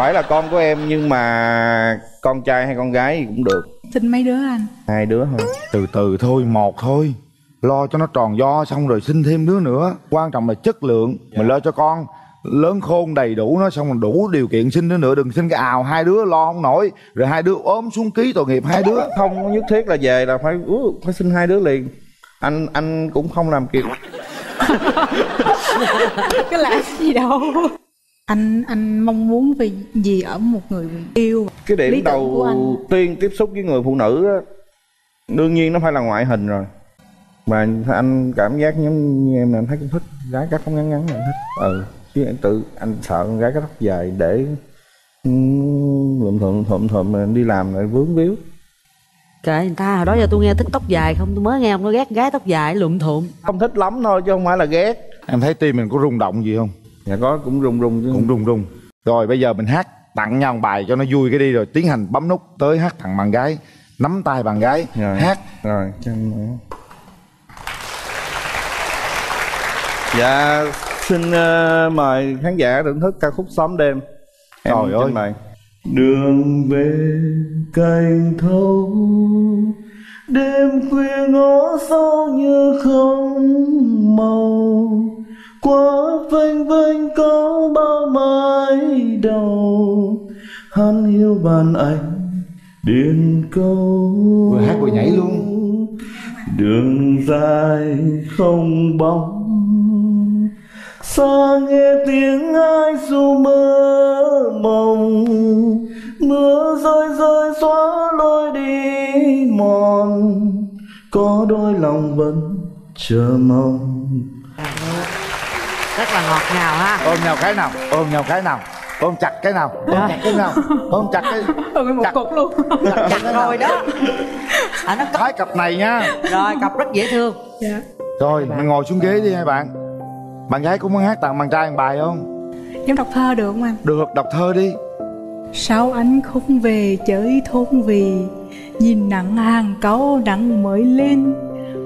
phải là con của em nhưng mà con trai hay con gái gì cũng được. Xin mấy đứa anh? Hai đứa thôi. Từ từ thôi một thôi. Lo cho nó tròn do xong rồi sinh thêm đứa nữa. Quan trọng là chất lượng. Mình lo cho con lớn khôn đầy đủ nó xong rồi đủ điều kiện sinh đứa nữa. Đừng sinh cái ào hai đứa lo không nổi. Rồi hai đứa ốm xuống ký tội nghiệp hai đứa. Không nhất thiết là về là phải ú, phải sinh hai đứa liền. Anh anh cũng không làm kịp. <laughs> Cái làm gì đâu anh anh mong muốn vì gì ở một người yêu? Cái điểm lý đầu anh. tiên tiếp xúc với người phụ nữ á, đương nhiên nó phải là ngoại hình rồi. Mà anh cảm giác giống như em là anh thấy cũng thích gái cắt tóc ngắn ngắn là anh thích. Ừ chứ anh tự anh sợ con gái cắt tóc dài để um, lượm thượm thượm thượm đi làm lại vướng víu. Kệ người ta hồi đó giờ tôi nghe thích tóc dài không tôi mới nghe ông nói ghét gái tóc dài lụm thụm. Không thích lắm thôi chứ không phải là ghét. Em thấy tim mình có rung động gì không dạ có cũng rung rung chứ cũng rung rung rồi bây giờ mình hát tặng nhau một bài cho nó vui cái đi rồi. Tiến hành bấm nút tới hát tặng bạn gái. Nắm tay bạn gái. Rồi hát. rồi cho em- dạ xin ờ, mời khán giả thưởng thức ca khúc xóm đêm. Em Trời ơi. bày đường về cành thâu đêm khuya ngõ sâu như không màu qua vênh vênh có bao mái đầu. Hắn hiu bàn anh điên câu. Vừa hát vừa nhảy luôn. Đường dài không bóng. Xa nghe tiếng ai ru mơ mộng. Mưa rơi rơi xóa lối đi mòn. Có đôi lòng vẫn chờ mong ngọt ngào ha. Ôm nhau cái nào? Ôm nhau cái nào? Ôm chặt cái nào? Ôm chặt cái nào? Ôm chặt cái ôm một cục luôn. chặt rồi đó. À, nó thái cặp này nha. Rồi cặp rất dễ thương. Dạ. Rồi mình ngồi xuống ghế đi hai bạn. Bạn gái cũng muốn hát tặng bạn trai một bài không? Em đọc thơ được không anh? Được đọc thơ đi. Sao anh không về chơi thôn về nhìn nắng hàng cau nắng mới lên.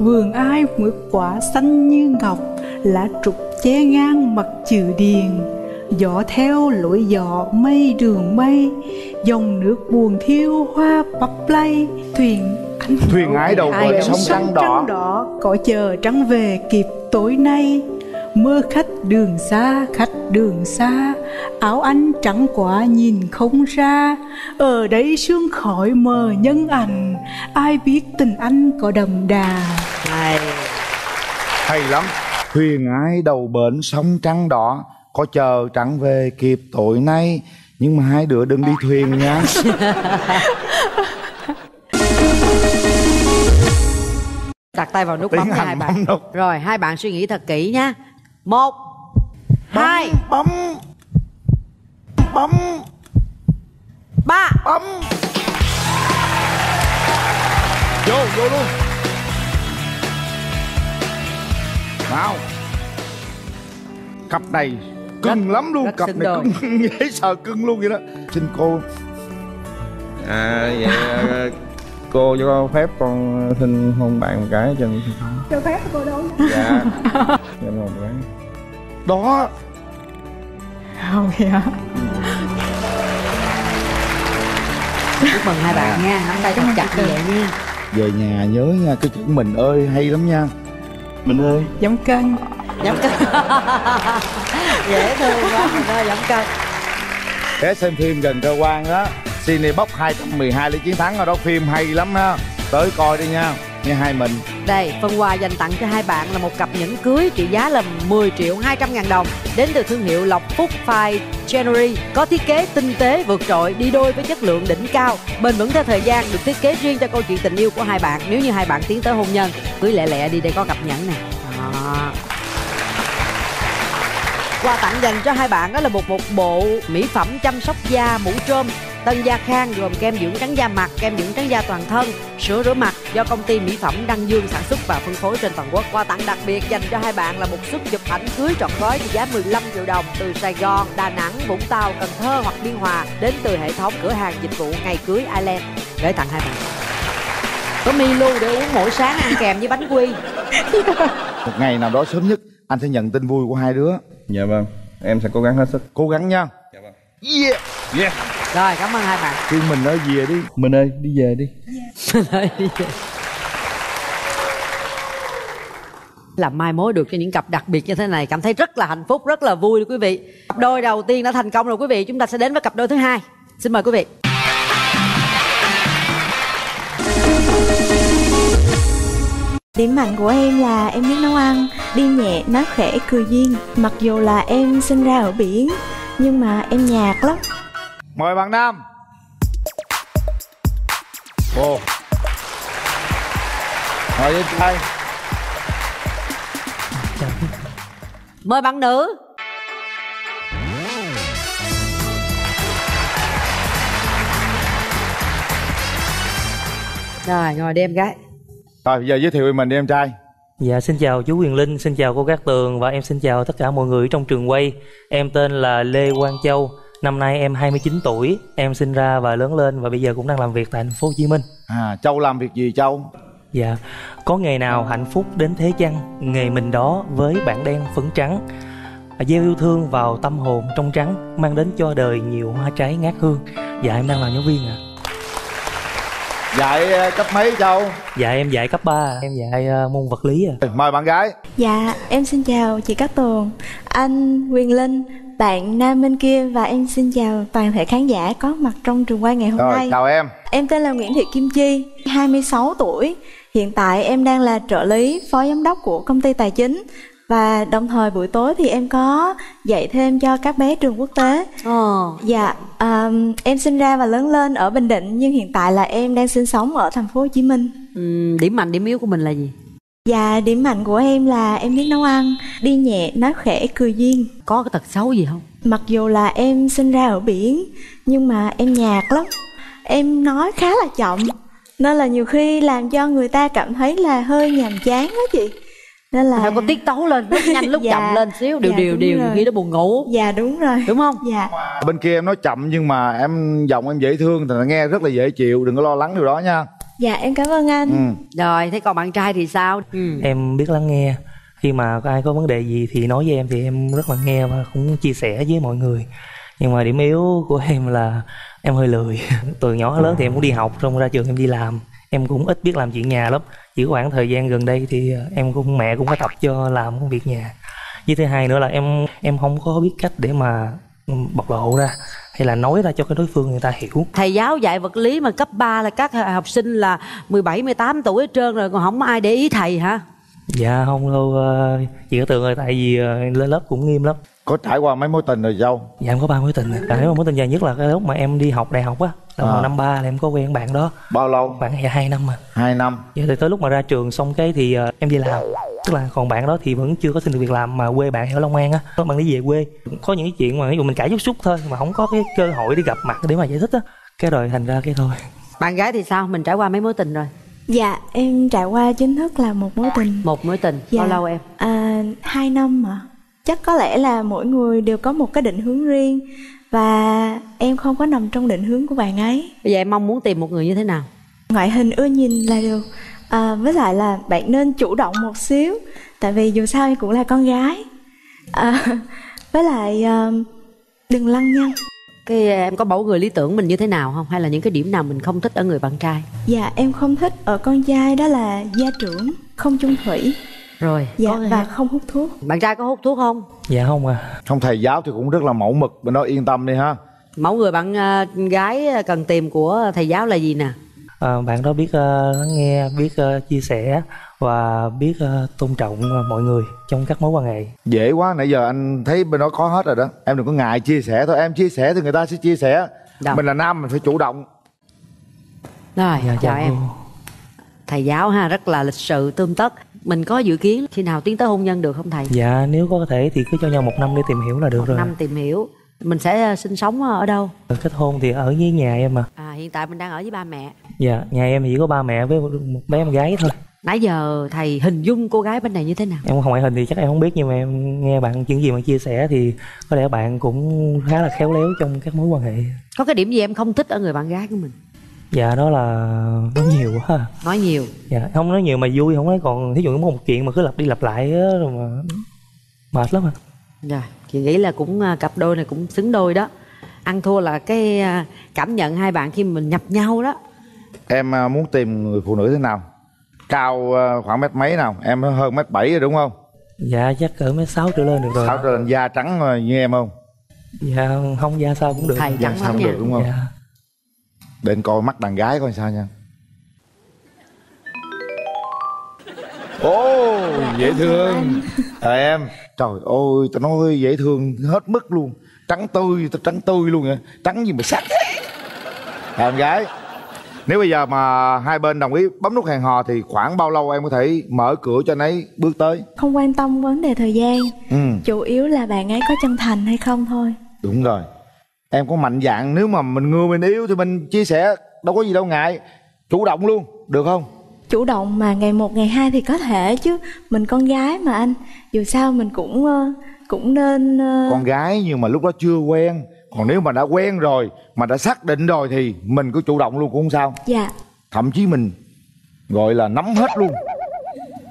Vườn ai mượt quả xanh như ngọc lá trục che ngang mặt chữ điền. Gió theo lối gió mây đường mây dòng nước buồn thiêu hoa bắp lay. Thuyền anh thuyền ái đầu bờ sông trăng đỏ. đỏ có chờ trăng về kịp tối nay. Mưa khách đường xa khách đường xa áo anh trắng quá nhìn không ra. Ở đây sương khói mờ nhân ảnh ai biết tình anh có đậm đà. Hay. Hay lắm thuyền ái đầu bến sông trăng đỏ có chờ trăng về kịp tối nay. Nhưng mà hai đứa đừng đi thuyền nha. <laughs> Đặt tay vào nút bấm nha hai bấm bạn. nút. rồi hai bạn suy nghĩ thật kỹ nha. Một hai bấm. Bấm. ba. Bấm. Vô vô luôn nào cặp này cưng lắm luôn cặp này đôi. cưng <laughs> dễ sợ cưng luôn vậy đó. Xin cô. À vậy ờ, cô cho phép con xin hôn bạn một cái khấu cho phép cô đâu? Dạ. Cho <laughs> một cái. Đó. Nào vậy hả? Chúc mừng hai bạn nha. Nắm tay thật chặt như vậy nha. Về nhà nhớ nha cái chữ mình ơi hay lắm nha mình ơi. Giảm cân giảm cân dễ thương quá mình ơi giảm cân ghé xem phim gần cơ quan đó. Cine Box 212 lý chiến thắng ở đó phim hay lắm ha. Tới coi đi nha như hai mình. Đây, phần quà dành tặng cho hai bạn là một cặp nhẫn cưới trị giá là 10 triệu 200 ngàn đồng đến từ thương hiệu Lộc Phúc Fine January. Có thiết kế tinh tế vượt trội đi đôi với chất lượng đỉnh cao. Bền vững theo thời gian được thiết kế riêng cho câu chuyện tình yêu của hai bạn. Nếu như hai bạn tiến tới hôn nhân cưới lẹ lẹ đi đây có cặp nhẫn nè. À. Quà tặng dành cho hai bạn đó là một một bộ mỹ phẩm chăm sóc da mũ trôm. Tân Gia Khang gồm kem dưỡng trắng da mặt, kem dưỡng trắng da toàn thân, sữa rửa mặt do công ty mỹ phẩm Đăng Dương sản xuất và phân phối trên toàn quốc. Quà tặng đặc biệt dành cho hai bạn là một suất chụp ảnh cưới trọn gói trị giá 15 triệu đồng từ Sài Gòn, Đà Nẵng, Vũng Tàu, Cần Thơ hoặc Biên Hòa đến từ hệ thống cửa hàng dịch vụ ngày cưới Island gửi tặng hai bạn. Có Milo để uống mỗi sáng ăn kèm với bánh quy. <laughs> một ngày nào đó sớm nhất anh sẽ nhận tin vui của hai đứa. Dạ vâng em sẽ cố gắng hết sức. Cố gắng nha. Yeah. Yeah Rồi, cảm ơn hai bạn. kêu mình ơi về đi. Mình ơi đi về đi. <laughs> Làm mai mối được cho những cặp đặc biệt như thế này cảm thấy rất là hạnh phúc rất là vui quý vị. Cặp đôi đầu tiên đã thành công rồi quý vị chúng ta sẽ đến với cặp đôi thứ hai. Xin mời quý vị. Điểm mạnh của em là em biết nấu ăn, đi nhẹ, nói khẽ, cười duyên. Mặc dù là em sinh ra ở biển, nhưng mà em nhạt lắm mời bạn nam. Ồ. Mời em trai. Mời bạn nữ. Rồi ngồi đi em gái. Rồi bây giờ giới thiệu về mình đi em trai. Dạ xin chào chú Quyền Linh, xin chào cô Cát Tường và em xin chào tất cả mọi người trong trường quay. Em tên là Lê Quang Châu, năm nay em 29 tuổi, em sinh ra và lớn lên và bây giờ cũng đang làm việc tại thành phố Hồ Chí Minh. à châu làm việc gì châu Dạ, có ngày nào hạnh phúc đến thế chăng, nghề mình đó với bản đen phấn trắng. À, Gieo yêu thương vào tâm hồn trong trắng, mang đến cho đời nhiều hoa trái ngát hương. Dạ em đang làm giáo viên ạ. dạy ờ, cấp mấy châu Dạ em dạy cấp 3, em dạy ờ, môn vật lý ạ. mời bạn gái Dạ, em xin chào chị Cát Tường, anh Quyền Linh, bạn nam bên kia và em xin chào toàn thể khán giả có mặt trong trường quay ngày hôm rồi nay. chào em Em tên là Nguyễn Thị Kim Chi, 26 tuổi. Hiện tại em đang là trợ lý phó giám đốc của công ty tài chính và đồng thời buổi tối thì em có dạy thêm cho các bé trường quốc tế. Ờ. Dạ, ờm, em sinh ra và lớn lên ở Bình Định nhưng hiện tại là em đang sinh sống ở thành phố Hồ Chí Minh. Ừm, điểm mạnh điểm yếu của mình là gì Dạ, điểm mạnh của em là em biết nấu ăn, đi nhẹ, nói khẽ, cười duyên. Có cái tật xấu gì không? Mặc dù là em sinh ra ở biển, nhưng mà em nhạt lắm. Em nói khá là chậm, nên là nhiều khi làm cho người ta cảm thấy là hơi nhàm chán đó chị. Nên là phải có tiết tấu lên lúc nhanh lúc <laughs> Dạ, chậm lên xíu điều dạ, điều điều rồi. khi nó buồn ngủ Dạ đúng rồi. đúng không Dạ. bên kia em nói chậm nhưng mà em giọng em dễ thương thì nghe rất là dễ chịu đừng có lo lắng điều đó nha Dạ em cảm ơn anh. ừ. rồi thế còn bạn trai thì sao Em biết lắng nghe. Khi mà có ai có vấn đề gì thì nói với em thì em rất là nghe và cũng chia sẻ với mọi người. Nhưng mà điểm yếu của em là em hơi lười. <laughs> Từ nhỏ lớn thì em cũng đi học, xong ra trường em đi làm. Em cũng ít biết làm chuyện nhà lắm. Chỉ có khoảng thời gian gần đây thì ờ, em cũng mẹ cũng có tập cho làm công việc nhà. Với thứ hai nữa là em em không có biết cách để mà ừ, bộc lộ ra hay là nói ra cho cái đối phương người ta hiểu. thầy giáo dạy vật lý mà cấp 3 là các học sinh là 17 18 tuổi hết trơn rồi còn không ai để ý thầy hả Dạ không đâu, ờ, chị có tưởng rồi tại vì ờ, lên lớp cũng nghiêm lắm. Có trải qua mấy mối tình rồi châu Dạ em có ba mối tình rồi. Và nếu mà mối tình dài nhất là cái lúc mà em đi học đại học á, là À. năm ba là em có quen bạn đó. bao lâu Bạn dạ hai năm mà. hai năm Dạ thì tới lúc mà ra trường xong cái thì ờ, em đi làm. Tức là còn bạn đó thì vẫn chưa có xin được việc làm mà quê bạn ở Long An á, có bạn đi về quê. Có những cái chuyện mà ví dụ mình cãi chút xúc thôi mà không có cái cơ hội để gặp mặt để mà giải thích á. Cái rồi thành ra cái thôi. bạn gái thì sao mình trải qua mấy mối tình rồi Dạ em trải qua chính thức là một mối tình. một mối tình Dạ. bao lâu em À, hai năm mà. Chắc có lẽ là mỗi người đều có một cái định hướng riêng và em không có nằm trong định hướng của bạn ấy. bây giờ em mong muốn tìm một người như thế nào Ngoại hình ưa nhìn là được. À, với lại là bạn nên chủ động một xíu, tại vì dù sao em cũng là con gái. À, <laughs> với lại à, đừng lăng nhăng cái em có mẫu người lý tưởng mình như thế nào không hay là những cái điểm nào mình không thích ở người bạn trai dạ em không thích ở con trai đó là gia trưởng không chung thủy rồi. Dạ có- và không hút thuốc. Bạn trai có hút thuốc không? Dạ không à không thầy giáo thì cũng rất là mẫu mực bên đó yên tâm đi ha. Mẫu người bạn ờ, gái cần tìm của thầy giáo là gì nè? À, bạn đó biết ờ, lắng nghe biết ờ, chia sẻ và biết ờ, tôn trọng ờ, mọi người trong các mối quan hệ. Dễ quá nãy giờ anh thấy bên đó có hết rồi đó. Em đừng có ngại chia sẻ thôi em chia sẻ thì người ta sẽ chia sẻ. Đâu. mình là nam mình phải chủ động. Rồi Dạ, chào dạ, em. thầy giáo ha rất là lịch sự tươm tất mình có dự kiến khi nào tiến tới hôn nhân được không thầy? Dạ nếu có thể thì cứ cho nhau một năm để tìm hiểu là được rồi. năm tìm hiểu. Mình sẽ ờ, sinh sống ở đâu? Kết hôn thì ở với nhà em mà. À, hiện tại mình đang ở với ba mẹ. Dạ nhà em chỉ có ba mẹ với một bé em gái thôi. Nãy giờ thầy hình dung cô gái bên này như thế nào? Em không ngoại hình thì chắc em không biết nhưng mà em nghe bạn những gì bạn chia sẻ thì có lẽ bạn cũng khá là khéo léo trong các mối quan hệ. Có cái điểm gì em không thích ở người bạn gái của mình dạ đó là nói nhiều quá nói nhiều. Dạ không nói nhiều mà vui không nói còn thí dụ có một chuyện mà cứ lặp đi lặp lại á rồi mà mệt lắm à rồi chị nghĩ là cũng à, cặp đôi này cũng xứng đôi đó. Ăn thua là cái à, cảm nhận hai bạn khi mình nhập nhau đó. Em à, muốn tìm người phụ nữ thế nào? Cao khoảng mét mấy nào? Em hơn mét bảy rồi đúng không? Dạ chắc cỡ mấy sáu trở lên được rồi. Sáu trở lên da trắng như em không? Dạ không da sao cũng được. Thầy da trắng sao lắm cũng nha. được đúng không? Dạ. Để anh coi mắt đàn gái coi sao nha. Ồ, dễ thương. Trời em. Trời ơi, tao nói dễ thương hết mức luôn. Trắng tươi, tao trắng tươi luôn vậy Trắng gì mà sắc. Thế Em gái Nếu bây giờ mà hai bên đồng ý bấm nút hẹn hò Thì khoảng bao lâu em có thể mở cửa cho anh ấy bước tới? Không quan tâm vấn đề thời gian. Ừ, chủ yếu là bạn ấy có chân thành hay không thôi. Đúng rồi Em có mạnh dạng Nếu mà mình ngừa mình yếu Thì mình chia sẻ Đâu có gì đâu ngại. Chủ động luôn, được không? Chủ động mà ngày một ngày hai thì có thể chứ. Mình con gái mà anh. Dù sao mình cũng ờ, cũng nên ờ, con gái nhưng mà lúc đó chưa quen. Còn nếu mà đã quen rồi mà đã xác định rồi thì mình cứ chủ động luôn cũng không sao. Dạ. Thậm chí mình gọi là nắm hết luôn.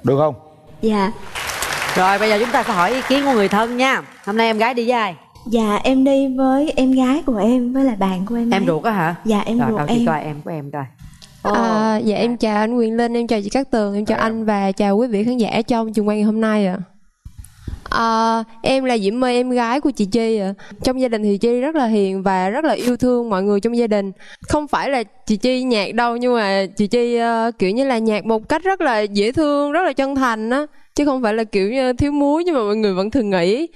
Được không? Dạ. Rồi bây giờ chúng ta sẽ hỏi ý kiến của người thân nha. Hôm nay em gái đi với ai dạ em đi với em gái của em với là bạn của em em ấy. ruột á hả dạ em rồi ruột đâu chị em coi em của em coi À, dạ em chào anh Quyền Linh, em chào chị Cát Tường, em chào anh và chào quý vị khán giả trong trường quay ngày hôm nay ạ. À, em là Diễm My, em gái của chị Chi ạ. Trong gia đình thì Chi rất là hiền và rất là yêu thương mọi người trong gia đình. Không phải là chị Chi nhạc đâu nhưng mà chị Chi ờ, kiểu như là nhạc một cách rất là dễ thương, rất là chân thành á. Chứ không phải là kiểu như thiếu muối nhưng mà mọi người vẫn thường nghĩ.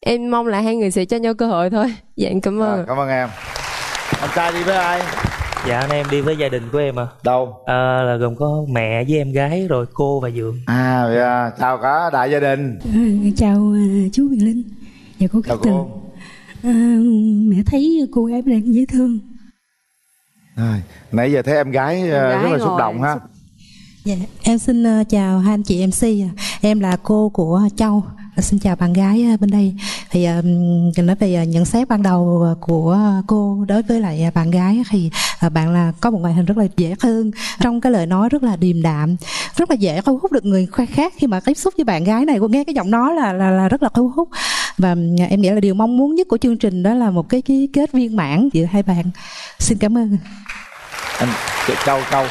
Em mong là hai người sẽ cho nhau cơ hội thôi. Dạ em cảm ơn. Rồi, cảm ơn em. Anh trai đi với ai? Dạ anh em đi với gia đình của em à đâu? À, là gồm có mẹ với em gái rồi cô và dượng. À vậy à, chào cả đại gia đình. À, chào à, chú Quyền Linh. Và cô chào Cát Tường. Cô à, mẹ thấy cô gái đang dễ thương. Rồi, nãy giờ thấy em gái, uh, gái rất là xúc ngồi à, động ha dạ, em xin ờ, chào hai anh chị MC em là cô của Châu. Ờ, xin chào bạn gái ờ, bên đây. Thì à, nói về nhận xét ban đầu của cô đối với lại bạn gái thì bạn là có một ngoại hình rất là dễ thương trong cái lời nói rất là điềm đạm rất là dễ thu hút được người khác. Khi mà tiếp xúc với bạn gái này cô nghe cái giọng nói là là, là rất là thu hút. Và em nghĩ là điều mong muốn nhất của chương trình đó là một cái cái kết viên mãn giữa hai bạn. Xin cảm ơn. Anh Châu Châu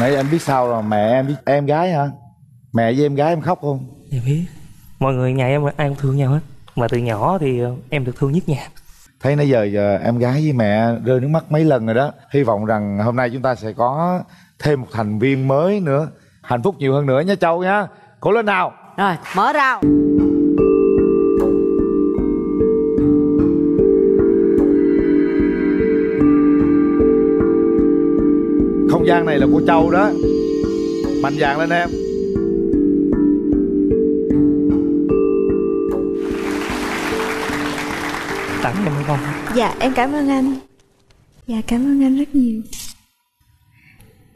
nãy em biết sao rồi mẹ em biết em gái hả? Mẹ với em gái em khóc không? Dạ biết. Mọi người nhà em ai cũng thương nhau hết. Mà từ nhỏ thì ờ, em được thương nhất nhà. Thấy nãy giờ, giờ em gái với mẹ rơi nước mắt mấy lần rồi đó. Hy vọng rằng hôm nay chúng ta sẽ có thêm một thành viên mới nữa. Hạnh phúc nhiều hơn nữa nha châu nha. Cố lên nào. Rồi mở rào không gian này là của châu đó. Mạnh dạn lên em. Tặng em hay không Dạ em cảm ơn anh. Dạ cảm ơn anh rất nhiều.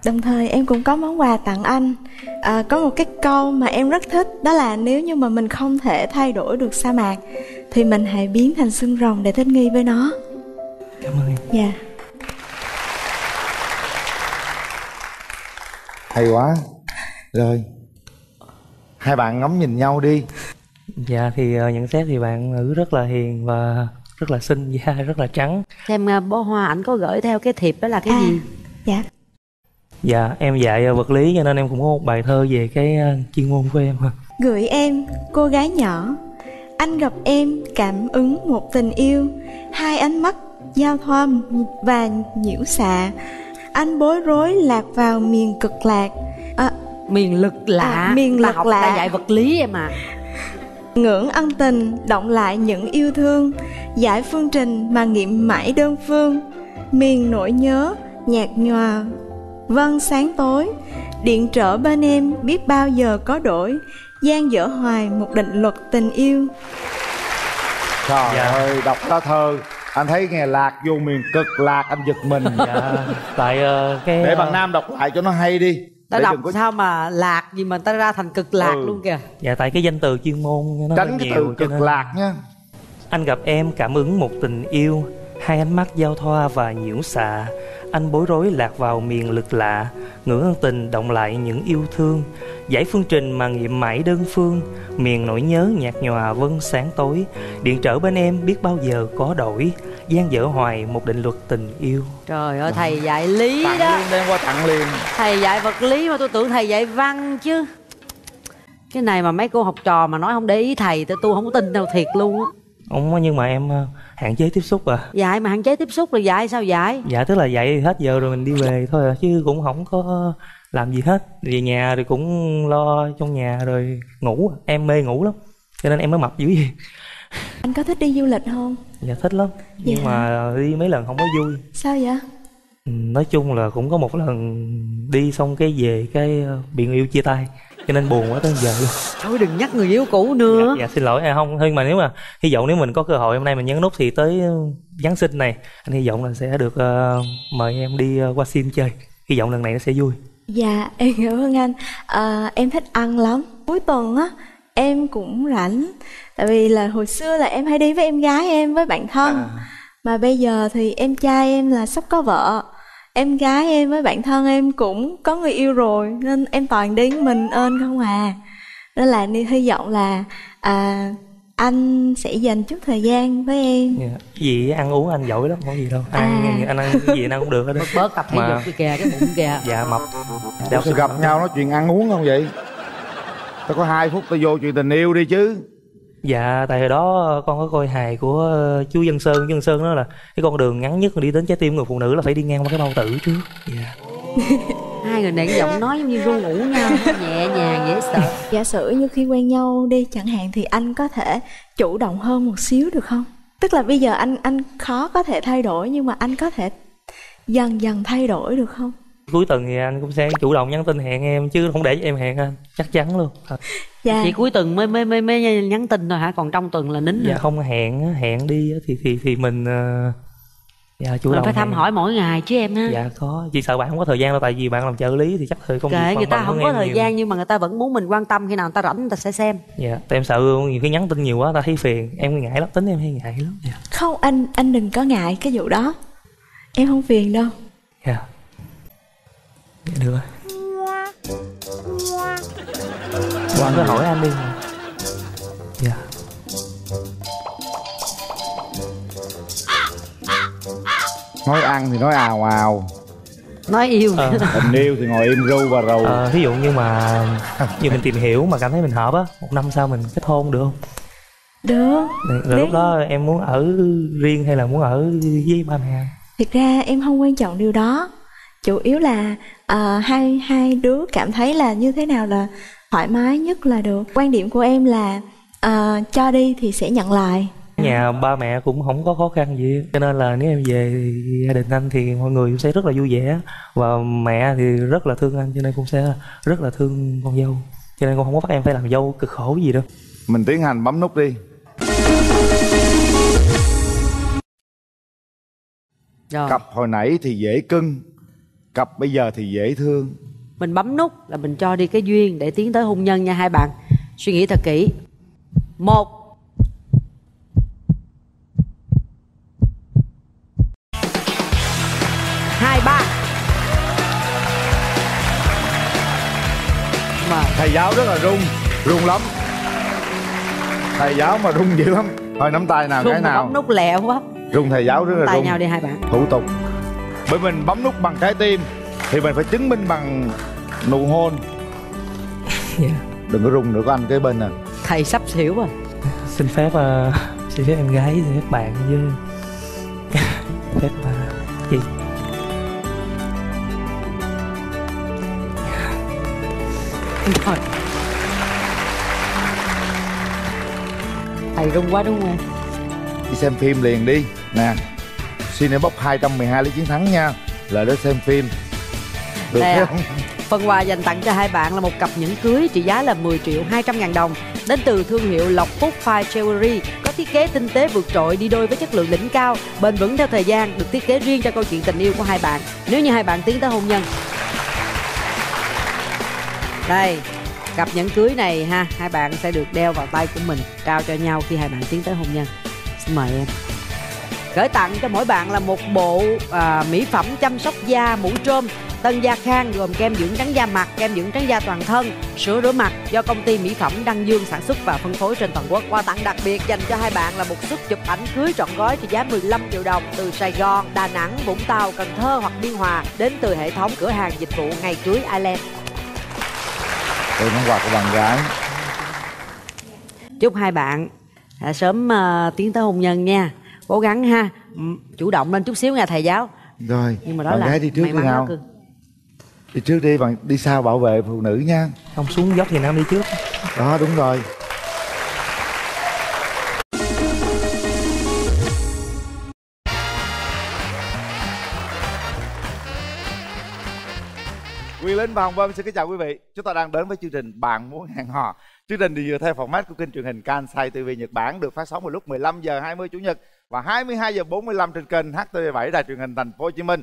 Đồng thời em cũng có món quà tặng anh. À, Có một cái câu mà em rất thích Đó là nếu như mà mình không thể thay đổi được sa mạc Thì mình hãy biến thành xương rồng để thích nghi với nó. Cảm ơn em. Dạ hay quá. Rồi. Hai bạn ngắm nhìn nhau đi. Dạ thì ờ, nhận xét thì bạn nữ rất là hiền và rất là xinh <laughs> da rất là trắng. Xem uh, bó hoa ảnh có gửi theo cái thiệp đó là cái gì? dạ. Dạ em dạy ờ, vật lý cho nên em cũng có một bài thơ về cái ờ, chuyên môn của em. <laughs> Gửi em, cô gái nhỏ. Anh gặp em cảm ứng một tình yêu. Hai ánh mắt giao thoa và nhiễu xạ Anh bối rối lạc vào miền cực lạc. À, miền lực lạ. À, miền lực học lạ. ta dạy vật lý em à Ngưỡng ân tình động lại những yêu thương. Giải phương trình mà nghiệm mãi đơn phương. Miền nỗi nhớ nhạt nhòa. Vân sáng tối Điện trở bên em biết bao giờ có đổi. Gian dở hoài một định luật tình yêu. Trời ơi, đọc lá thơ Anh thấy nghe lạc vô miền cực lạc anh giật mình. Dạ tại ờ, cái Để ờ, bạn Nam đọc lại cho nó hay đi. Ta Để đọc có sao mà lạc gì mà ta ra thành cực lạc Ừ. luôn kìa. Dạ tại cái danh từ chuyên môn nó Tránh cái nhiều, từ cực nên- lạc nha. Anh gặp em cảm ứng một tình yêu Hai ánh mắt giao thoa và nhiễu xạ Anh bối rối lạc vào miền lực lạ Ngưỡng ân tình động lại những yêu thương. Giải phương trình mà nghiệm mãi đơn phương Miền nỗi nhớ nhạt nhòa vân sáng tối. Điện trở bên em biết bao giờ có đổi gian dở hoài một định luật tình yêu. Trời ơi thầy dạy lý Tặng đó. đem qua tặng liền. Thầy dạy vật lý mà tôi tưởng thầy dạy văn chứ. Cái này mà mấy cô học trò mà nói không để ý thầy tôi tôi không có tin đâu thiệt luôn á Ủa, nhưng mà em ờ, hạn chế tiếp xúc à dạy mà hạn chế tiếp xúc là dạy sao dạy Dạ tức là dạy thì hết giờ rồi mình đi về thôi à, chứ cũng không có làm gì hết về nhà thì cũng lo trong nhà rồi ngủ em mê ngủ lắm cho nên em mới mập dữ vậy <laughs> Anh có thích đi du lịch không? dạ thích lắm nhưng Dạ. mà đi mấy lần không có vui Sao vậy? Nói chung là cũng có một lần đi xong cái về cái ờ, bị người yêu chia tay cho nên buồn quá tới giờ luôn. Thôi đừng nhắc người yêu cũ nữa. Dạ xin lỗi. À, không nhưng mà nếu mà hy vọng nếu mình có cơ hội hôm nay mình nhấn nút thì tới ờ, Giáng sinh này anh hy vọng là sẽ được ờ, mời em đi ờ, qua sim chơi. Hy vọng lần này nó sẽ vui. Dạ <laughs> em cảm ơn anh. À, Em thích ăn lắm. Cuối tuần á em cũng rảnh. Tại vì là hồi xưa là em hay đi với em gái em với bạn thân. Mà bây giờ thì em trai em là sắp có vợ Em gái em với bạn thân em cũng có người yêu rồi Nên em toàn đi một mình ơn không à. Nên là ni hy vọng là à, anh sẽ dành chút thời gian với em. Dạ. gì ăn uống anh giỏi lắm không gì đâu. Ăn À. anh ăn cái gì anh ăn cũng được hết đó bớt tập thể Mà- dục đi kìa cái bụng kìa. Dạ mập. Sao gặp nhau nói chuyện ăn uống không vậy? Tao có hai phút tao vô chuyện tình yêu đi chứ dạ tại hồi đó con có coi hài của ờ, chú Dân Sơn chú Dân Sơn đó là cái con đường ngắn nhất đi đến trái tim người phụ nữ là phải đi ngang qua cái bao tử trước dạ <laughs> hai người này giọng nói giống như ru ngủ nhau nhẹ nhàng dễ sợ Giả sử như khi quen nhau đi chẳng hạn thì anh có thể chủ động hơn một xíu được không? Tức là bây giờ anh anh khó có thể thay đổi nhưng mà anh có thể dần dần thay đổi được không? Cuối tuần thì anh cũng sẽ chủ động nhắn tin hẹn em chứ không để cho em hẹn anh chắc chắn luôn Dạ. chỉ cuối tuần mới mới mới mới nhắn tin thôi hả còn trong tuần là nín dạ rồi không hẹn hẹn đi thì thì thì mình ờ, dạ chủ mình động phải thăm hẹn. hỏi mỗi ngày chứ em ha dạ có chỉ sợ bạn không có thời gian đâu tại vì bạn làm trợ lý thì chắc thời công việc kệ người ta không có thời nhiều. gian nhưng mà người ta vẫn muốn mình quan tâm khi nào người ta rảnh người ta sẽ xem dạ tại em sợ nhiều khi nhắn tin nhiều quá ta thấy phiền em ngại lắm tính em hay ngại lắm dạ Không anh anh đừng có ngại cái vụ đó. Em không phiền đâu. dạ dạ được rồi. Ủa, cứ hỏi anh đi. Dạ. Nói ăn thì nói ào ào. Nói yêu Ờ. Tình yêu thì ngồi im ru và rầu. Ờ, ví dụ như mà như mình tìm hiểu mà cảm thấy mình hợp á một năm sau mình kết hôn được không? Được. rồi, rồi lúc đó em muốn ở riêng hay là muốn ở với ba mẹ? Thực ra em không quan trọng điều đó. Chủ yếu là ờ, hai hai đứa cảm thấy là như thế nào là thoải mái nhất là được. Quan điểm của em là ờ, cho đi thì sẽ nhận lại. nhà ba mẹ cũng không có khó khăn gì cho nên là nếu em về thì gia đình anh thì mọi người sẽ rất là vui vẻ và mẹ thì rất là thương anh cho nên cũng sẽ rất là thương con dâu cho nên con không có bắt em phải làm dâu cực khổ gì đâu Mình tiến hành bấm nút đi Rồi. Cặp hồi nãy thì dễ cưng Cặp bây giờ thì dễ thương. Mình bấm nút là mình cho đi cái duyên để tiến tới hôn nhân nha hai bạn. Suy nghĩ thật kỹ. Một. Hai ba. Mà Thầy giáo rất là rung Rung lắm. Thầy giáo mà rung dữ lắm. Thôi nắm tay nào Rung cái nào bấm nút lẹ quá. Rung thầy giáo rất là tay rung. nhau đi hai bạn. Thủ tục bởi mình bấm nút bằng trái tim thì mình phải chứng minh bằng nụ hôn. Đừng có rung nữa có anh kế bên nè. Thầy sắp xỉu rồi. Xin phép ờ, xin phép em gái xin phép bạn với <laughs> phép ờ, gì? Rồi. thầy rung quá đúng không em? Đi xem phim liền đi. Nè Cinebox 212 lấy chiến thắng nha lại đó xem phim được Đây à. không <laughs> Phần quà dành tặng cho hai bạn là một cặp nhẫn cưới trị giá là 10 triệu 200 ngàn đồng đến từ thương hiệu Lộc Phúc Fine Jewelry có thiết kế tinh tế vượt trội đi đôi với chất lượng đỉnh cao, bền vững theo thời gian, được thiết kế riêng cho câu chuyện tình yêu của hai bạn. Nếu như hai bạn tiến tới hôn nhân. Đây, cặp nhẫn cưới này ha, hai bạn sẽ được đeo vào tay của mình, trao cho nhau khi hai bạn tiến tới hôn nhân. Xin mời em. Gửi tặng cho mỗi bạn là một bộ à, mỹ phẩm chăm sóc da mũ trôm Tân Gia Khang gồm kem dưỡng trắng da mặt, kem dưỡng trắng da toàn thân, sữa rửa mặt do công ty mỹ phẩm Đăng Dương sản xuất và phân phối trên toàn quốc. Quà tặng đặc biệt dành cho hai bạn là một suất chụp ảnh cưới trọn gói trị giá 15 triệu đồng từ Sài Gòn, Đà Nẵng, Vũng Tàu, Cần Thơ hoặc Biên Hòa đến từ hệ thống cửa hàng dịch vụ ngày cưới Island. đây món quà của bạn gái Chúc hai bạn à, sớm à, tiến tới hôn nhân nha. Cố gắng ha, M- chủ động lên chút xíu nha thầy giáo. rồi Nhưng mà đó bạn là gái đi trước may đi nào cưng. đi trước đi bạn đi sau bảo vệ phụ nữ nha không xuống dốc thì nam đi trước đó đúng rồi Quyền Linh và Hồng Vân xin kính chào quý vị. Chúng ta đang đến với chương trình Bạn muốn hẹn hò. Chương trình thì dựa theo format của kênh truyền hình Kansai TV Nhật Bản được phát sóng vào lúc 15 giờ 20 chủ nhật và 22 giờ 45 trên kênh HTV7 đài truyền hình Thành phố Hồ Chí Minh.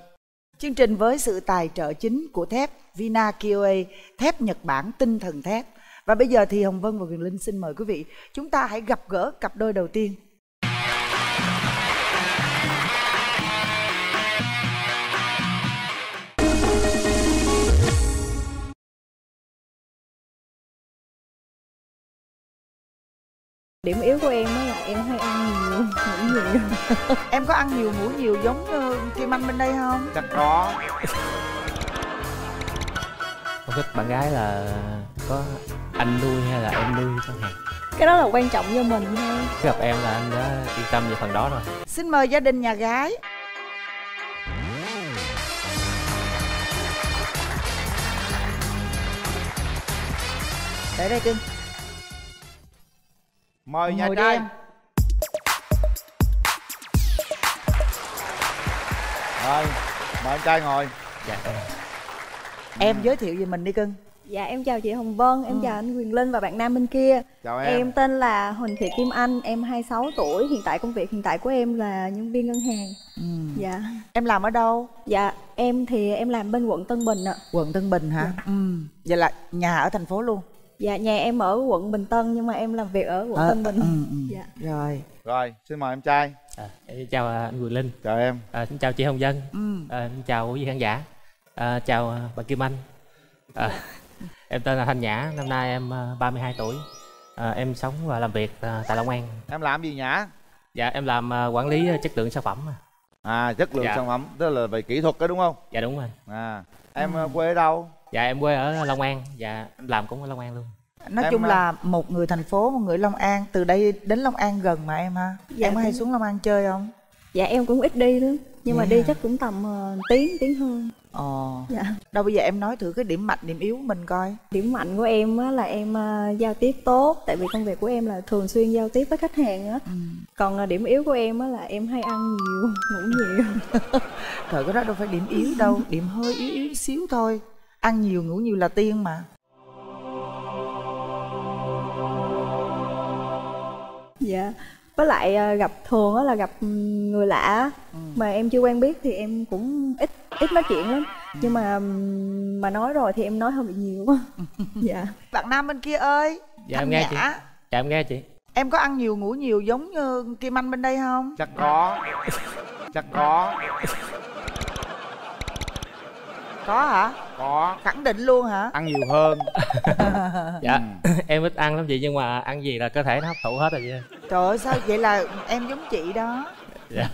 Chương trình với sự tài trợ chính của thép Vina KOA, thép Nhật Bản tinh thần thép. Và bây giờ thì Hồng Vân và Quyền Linh xin mời quý vị, chúng ta hãy gặp gỡ cặp đôi đầu tiên. Điểm yếu của em á là em hay ăn nhiều ngủ <laughs> nhiều Em có ăn nhiều ngủ nhiều giống như Kim Anh bên đây không? Chắc có. Con thích bạn gái là có anh nuôi hay là em nuôi chẳng hạn cái đó là quan trọng cho mình thôi gặp em là anh đã yên tâm về phần đó rồi Xin mời gia đình nhà gái. Tới đây cưng. Mời nhà Ngồi đi trai. em. Rồi, mời anh trai ngồi. Dạ. Em giới thiệu về mình đi cưng. dạ em chào chị hồng vân em chào anh quyền linh và bạn nam bên kia Chào em. em tên là huỳnh thị kim anh em 26 tuổi hiện tại công việc hiện tại của em là nhân viên ngân hàng dạ Em làm ở đâu? dạ em thì em làm bên quận tân bình ạ Quận Tân Bình hả? Dạ. Ừ. Vậy là nhà ở thành phố luôn. Dạ nhà em ở quận bình tân nhưng mà em làm việc ở quận Ờ, tân bình ừ, ừ. dạ Rồi. Rồi, xin mời em trai. à, em chào à, anh Quyền Linh chào em à, xin chào chị Hồng Dân Ừ. à, xin chào quý vị khán giả à, chào à, bà Kim Anh à, <laughs> em tên là Thanh Nhã năm nay em à, 32 tuổi à, em sống và làm việc à, tại Long An Em làm gì nhã? dạ em làm à, quản lý à, chất lượng sản phẩm À, chất lượng Dạ. sản phẩm, tức là về kỹ thuật đó đúng không? dạ đúng rồi À, em ừ. quê ở đâu? Dạ em quê ở Long An dạ em làm cũng ở Long An luôn Nói Em, chung à, là một người thành phố, một người Long An. Từ đây đến Long An gần mà em ha. Dạ, em có hay xuống Long An chơi không? dạ em cũng ít đi lắm nhưng mà Dạ. đi chắc cũng tầm uh, tiếng tiếng hơn Ồ. dạ Đâu bây giờ em nói thử cái điểm mạnh, điểm yếu của mình coi. điểm mạnh của em á là em ờ, giao tiếp tốt tại vì công việc của em là thường xuyên giao tiếp với khách hàng á còn ờ, điểm yếu của em á là em hay ăn nhiều <laughs> ngủ nhiều <laughs> Trời cái đó đâu phải điểm yếu đâu, điểm hơi yếu yếu xíu thôi. Ăn nhiều ngủ nhiều là tiên mà. dạ với lại ờ, gặp thường á là gặp ừ, người lạ mà em chưa quen biết thì em cũng ít ít nói chuyện lắm nhưng mà mà nói rồi thì em nói hơi bị nhiều quá <laughs> dạ Bạn nam bên kia ơi. dạ em nghe chị Nhã, dạ em nghe chị Em có ăn nhiều ngủ nhiều giống như Kim Anh bên đây không? Chắc có. Chắc có. Có hả? Có. Khẳng định luôn hả? Ăn nhiều hơn. <laughs> dạ em ít ăn lắm chị nhưng mà ăn gì là cơ thể nó hấp thụ hết rồi chị. Trời ơi sao vậy là em giống chị đó? Dạ.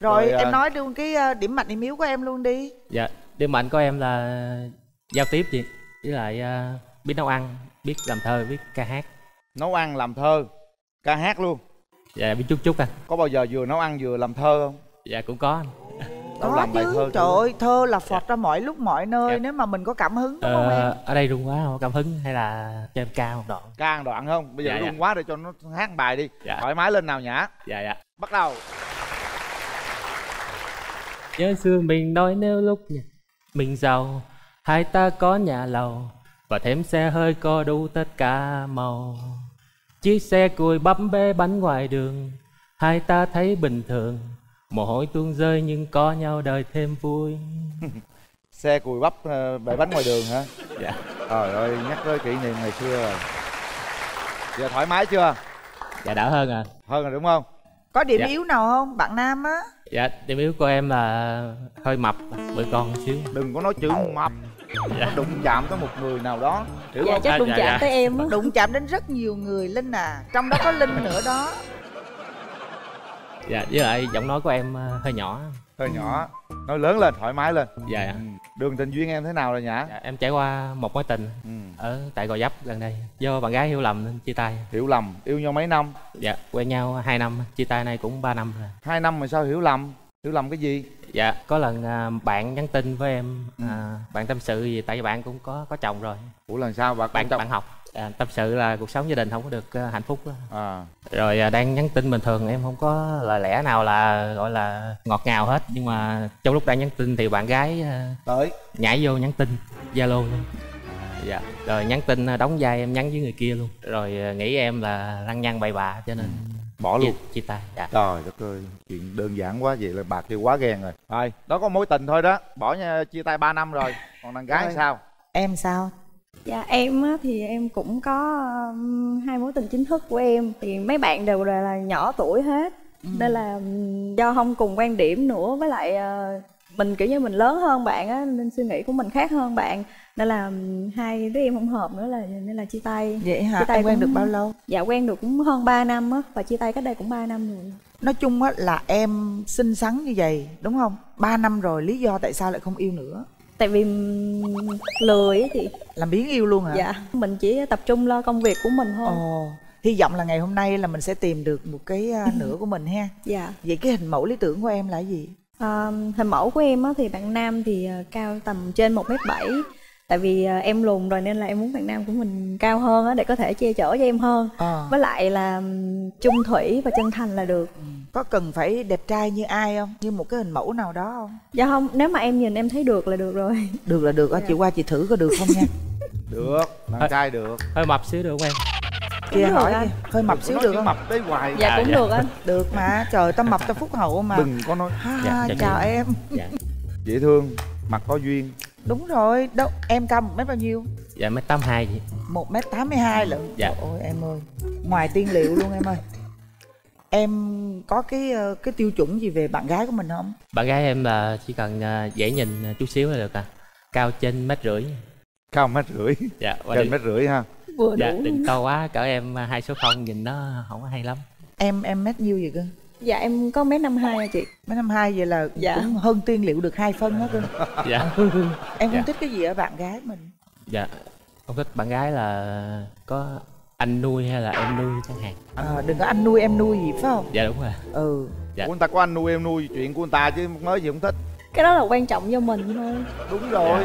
Rồi, Rồi, à, em nói luôn cái ờ, điểm mạnh điểm yếu của em luôn đi. Dạ điểm mạnh của em là giao tiếp chị với lại à, biết nấu ăn biết làm thơ biết ca hát. Nấu ăn làm thơ ca hát luôn. Dạ biết chút chút anh có bao giờ vừa nấu ăn vừa làm thơ không? Dạ cũng có anh Đâu có làm bài chứ thơ trời ơi thơ là phọt ra mọi lúc mọi nơi Dạ. nếu mà mình có cảm hứng đúng không em? ờ, ở đây rung quá không cảm hứng hay là cho em ca một đoạn ca một đoạn không? Bây giờ Dạ, rung dạ. quá để cho nó hát bài đi. Dạ. thoải mái lên nào nhã. Dạ dạ. Bắt đầu. Nhớ xưa mình nói nếu lúc mình giàu Hai ta có nhà lầu Và thêm xe hơi có đủ tất cả màu. Chiếc xe cùi bắp bê bánh ngoài đường Hai ta thấy bình thường Mồ hôi tuôn rơi nhưng có nhau đời thêm vui. <laughs> Xe cùi bắp ờ, bể bánh ngoài đường hả? <laughs> Dạ. Trời ơi nhắc tới kỷ niệm ngày xưa rồi. Giờ thoải mái chưa? Dạ đỡ hơn à. Hơn rồi đúng không? Có điểm Dạ. yếu nào không bạn nam á? Dạ điểm yếu của em là hơi mập bự con một xíu. Đừng có nói chữ mập. Nó đụng chạm tới một người nào đó. Hiểu Dạ, không? chắc đụng dạ, chạm dạ. tới em á. Đụng chạm đến rất nhiều người linh à. Trong đó có linh <laughs> nữa đó dạ với lại giọng nói của em ờ, hơi nhỏ. Hơi nhỏ. Nói lớn lên thoải mái lên. Dạ. Dạ. đường tình duyên em thế nào rồi nhã Dạ, em trải qua một mối tình ở tại Gò Vấp gần đây. Do bạn gái hiểu lầm nên chia tay. Hiểu lầm yêu nhau mấy năm? Dạ quen nhau 2 năm chia tay nay cũng 3 năm rồi. Hai năm mà sao hiểu lầm hiểu lầm cái gì? Dạ có lần à, bạn nhắn tin với em à, bạn tâm sự gì tại vì bạn cũng có có chồng rồi. Ủa lần sau bạn bạn bạn học à, tâm sự là cuộc sống gia đình không có được à, hạnh phúc á. à. Rồi à, đang nhắn tin bình thường em không có lời lẽ nào là gọi là ngọt ngào hết. Nhưng mà trong lúc đang nhắn tin thì bạn gái à, tới. nhảy vô nhắn tin zalo luôn dạ. Rồi nhắn tin à, đóng vai em nhắn với người kia luôn. Rồi à, nghĩ em là lăng nhăng bậy bạ cho nên bỏ luôn. chia, chia tay dạ. Trời đất ơi chuyện đơn giản quá vậy là bà kia quá ghen rồi. Rồi đó có mối tình thôi đó. Bỏ nha chia tay 3 năm rồi. Còn đàn gái sao? Em sao? Dạ em á, thì em cũng có um, hai mối tình chính thức của em. Thì mấy bạn đều là, là nhỏ tuổi hết. Nên là um, do không cùng quan điểm nữa. Với lại ờ, mình kiểu như mình lớn hơn bạn á nên suy nghĩ của mình khác hơn bạn nên là hai đứa em không hợp nữa là nên là chia tay. Vậy hả? Chia tay em quen cũng- được bao lâu? Dạ quen được cũng hơn 3 năm á và chia tay cách đây cũng 3 năm rồi. Nói chung á là em xinh xắn như vậy đúng không? Ba năm rồi lý do tại sao lại không yêu nữa? Tại vì lười á chị. Làm biến yêu luôn hả? Dạ. Mình chỉ tập trung lo công việc của mình thôi. Ồ hy vọng là ngày hôm nay là mình sẽ tìm được một cái à, <laughs> nửa của mình ha. Dạ. Vậy cái hình mẫu lý tưởng của em là gì? À, hình mẫu của em á, thì bạn nam thì à, cao tầm trên 1 m bảy tại vì à, em lùn rồi nên là em muốn bạn nam của mình cao hơn á, để có thể che chở cho em hơn. Ờ. với lại là trung thủy và chân thành là được. Có cần phải đẹp trai như ai không? Như một cái hình mẫu nào đó không? Dạ không nếu mà em nhìn em thấy được là được rồi. <laughs> Được là được á chị qua chị thử có được không nha. <laughs> Được đàn trai được. Hơi mập xíu được không em? Kia hỏi anh. hơi mập xíu được không? mập tới hoài. Dạ cũng được anh <laughs> được mà trời tao mập tao phúc hậu mà. Đừng có nói ha, Dạ, dạ, chào dạ. em. Dạ. Dễ thương mặt có duyên đúng rồi đâu em cao một mét bao nhiêu? Dạ mét tám hai chị. Một mét tám mươi hai lận. Dạ. Trời ơi em ơi ngoài tiên liệu luôn em ơi. Em có cái ờ, cái tiêu chuẩn gì về bạn gái của mình không? Bạn gái em là chỉ cần à, dễ nhìn chút xíu là được à. Cao trên mét rưỡi. Cao mét rưỡi? Dạ trên đừng- mét rưỡi ha. Vừa dạ đừng to quá cỡ em hai số không nhìn nó không có hay lắm. Em em mét nhiêu vậy cơ dạ em có mét năm hai à chị? Mét năm hai vậy là Dạ. cũng hơn tiên liệu được hai phân đó cơ <laughs> dạ. <laughs> Em không Dạ. thích cái gì ở bạn gái mình. Dạ không thích bạn gái là có anh nuôi hay là em nuôi chẳng hạn. Ờ, đừng có anh nuôi em nuôi gì phải không? Dạ đúng rồi. Ừ. Dạ. của người ta có anh nuôi em nuôi chuyện của người ta chứ mới gì không thích. Cái đó là quan trọng cho mình thôi. Đúng rồi.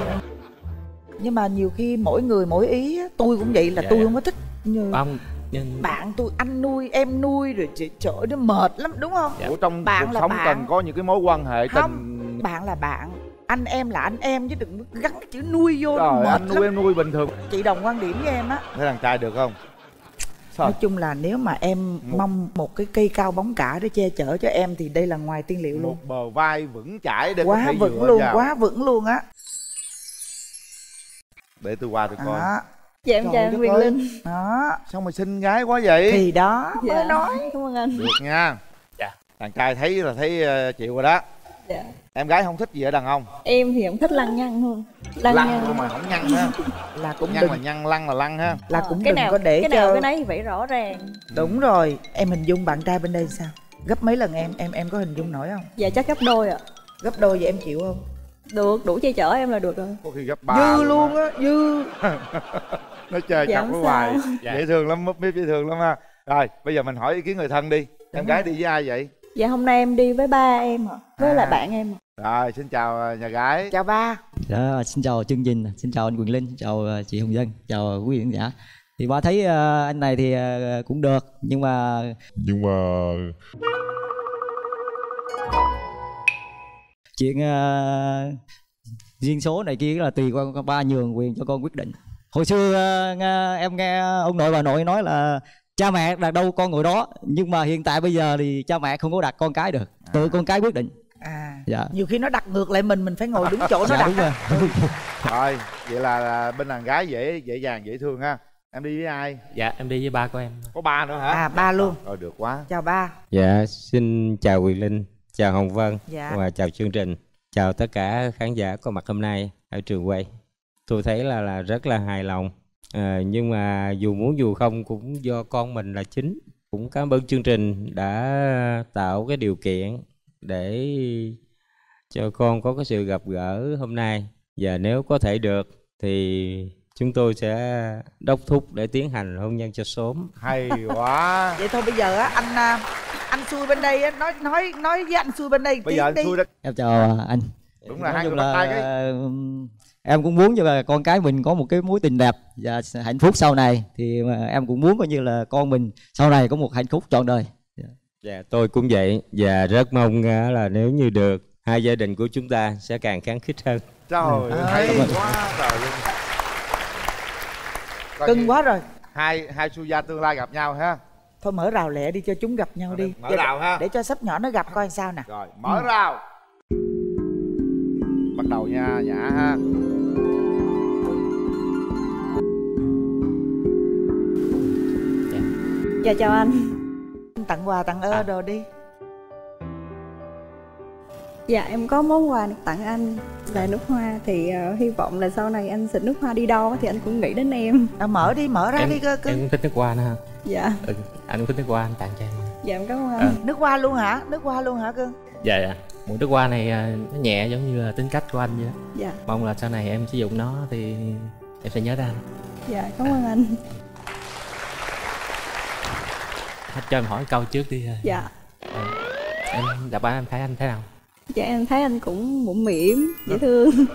Nhưng mà nhiều khi mỗi người mỗi ý á, tôi cũng vậy là Dạ, tôi dạ. không có thích. Như không nhưng bạn tôi anh nuôi em nuôi rồi chị trời ơi, nó mệt lắm đúng không? Ủa trong Bạn cuộc là sống bạn. cần có những cái mối quan hệ tình không bạn là bạn. Anh em là anh em chứ đừng gắn cái chữ nuôi vô Trời mệt anh nuôi lắm. em nuôi bình thường. Chị đồng quan điểm với em á. Thấy đàn trai được không? Nói chung là nếu mà em mong một cái cây cao bóng cả để che chở cho em thì đây là ngoài tiên liệu luôn. Một bờ vai vững chãi để có quá thể vững dựa luôn vào. quá vững luôn á. Để tôi qua tôi coi. Đó dạ em chào Quyền ơi. Linh. Đó. Sao mà xinh gái quá vậy? Thì đó. Dạ. mới nói cảm ơn anh được nha. Dạ. Đàn trai thấy là thấy ờ, chịu rồi đó. Dạ. em gái không thích gì ở đàn ông? Em thì không thích lăng nhăng hơn. Lăng, nhăng. luôn mà không nhăn ha là cũng nhăn đừng là nhăn lăng là lăng ha. Là cũng Ờ, cái đừng nào có để cái cho nào cái nấy thì phải rõ ràng. Đúng rồi. Em hình dung bạn trai bên đây sao? Gấp mấy lần em? Em em có hình dung nổi không? Dạ chắc gấp đôi ạ. Gấp đôi vậy em chịu không? Được đủ che chở em là được rồi. Có khi gấp ba dư luôn á dư <laughs> nó chơi Dạ, chọc nó hoài sao. dễ thương lắm mấp míp dễ thương lắm ha rồi bây giờ mình hỏi ý kiến người thân đi em gái đi với ai vậy dạ hôm nay em đi với ba em ạ với À. lại bạn em ạ. rồi xin chào à, nhà gái chào ba Dạ, xin chào chương trình, xin chào anh Quyền Linh, xin chào ờ, chị Hồng Dân, chào quý vị khán giả. Thì ba thấy ờ, anh này thì cũng được, nhưng mà nhưng mà chuyện ờ, riêng số này kia là tùy qua ba nhường quyền cho con quyết định. Hồi xưa ờ, nghe, em nghe ông nội bà nội nói là cha mẹ đặt đâu con ngồi đó, nhưng mà hiện tại bây giờ thì cha mẹ không có đặt con cái được, tự con cái quyết định. à Dạ. nhiều khi nó đặt ngược lại mình mình phải ngồi đúng chỗ nó Dạ, đặt đúng rồi. <laughs> rồi vậy là, là bên đàn gái dễ dễ dàng dễ thương ha em đi với ai dạ em đi với ba của em có ba nữa hả à ba luôn rồi được quá chào ba Dạ, xin chào Quyền Linh, chào Hồng Vân Dạ. và chào chương trình. Chào tất cả khán giả có mặt hôm nay ở trường quay. Tôi thấy là là rất là hài lòng. À, nhưng mà dù muốn dù không cũng do con mình là chính. Cũng cảm ơn chương trình đã tạo cái điều kiện để cho con có cái sự gặp gỡ hôm nay. Và nếu có thể được thì chúng tôi sẽ đốc thúc để tiến hành hôn nhân cho sớm. hay <laughs> quá vậy thôi bây giờ á anh à, anh xui bên đây á nói nói nói với anh xui bên đây bây giờ anh đi. xui đó Em chào anh. đúng là hai người bắt tay cái là em cũng muốn cho là con cái mình có một cái mối tình đẹp và hạnh phúc sau này. Thì mà em cũng muốn coi như là con mình sau này có một hạnh phúc trọn đời. Dạ tôi cũng vậy. Và rất mong á, là nếu như được hai gia đình của chúng ta sẽ càng kháng khích hơn. trời ơi hay quá trời luôn. Cưng như quá rồi. hai hai su gia tương lai gặp nhau ha. Thôi mở rào lẹ đi cho chúng gặp nhau đi mở Để- rào ha. để cho sắp nhỏ nó gặp coi sao nè. Rồi mở rào bắt đầu nha nhã ha. Dạ. Chào anh. Tặng quà tặng ơ đồ đi. Dạ em có món quà tặng anh là nước hoa thì ờ, hy vọng là sau này anh xịt nước hoa đi đâu thì anh cũng nghĩ đến em. À, mở đi mở ra em, đi cơ em cưng cũng thích nước hoa nữa ha. Dạ. Ừ, anh cũng thích nước hoa anh tặng cho em. Dạ em cảm ơn À. anh. Nước hoa luôn hả? Nước hoa luôn hả cưng? Dạ dạ mùi nước hoa này à, nó nhẹ giống như là tính cách của anh vậy đó. Dạ. Mong là sau này em sử dụng nó thì em sẽ nhớ ra anh. Dạ cảm ơn anh. Cho em hỏi câu trước đi. Dạ. Ờ, em gặp anh em thấy anh thế nào? Dạ em thấy anh cũng mũm mỉm dễ thương. <laughs>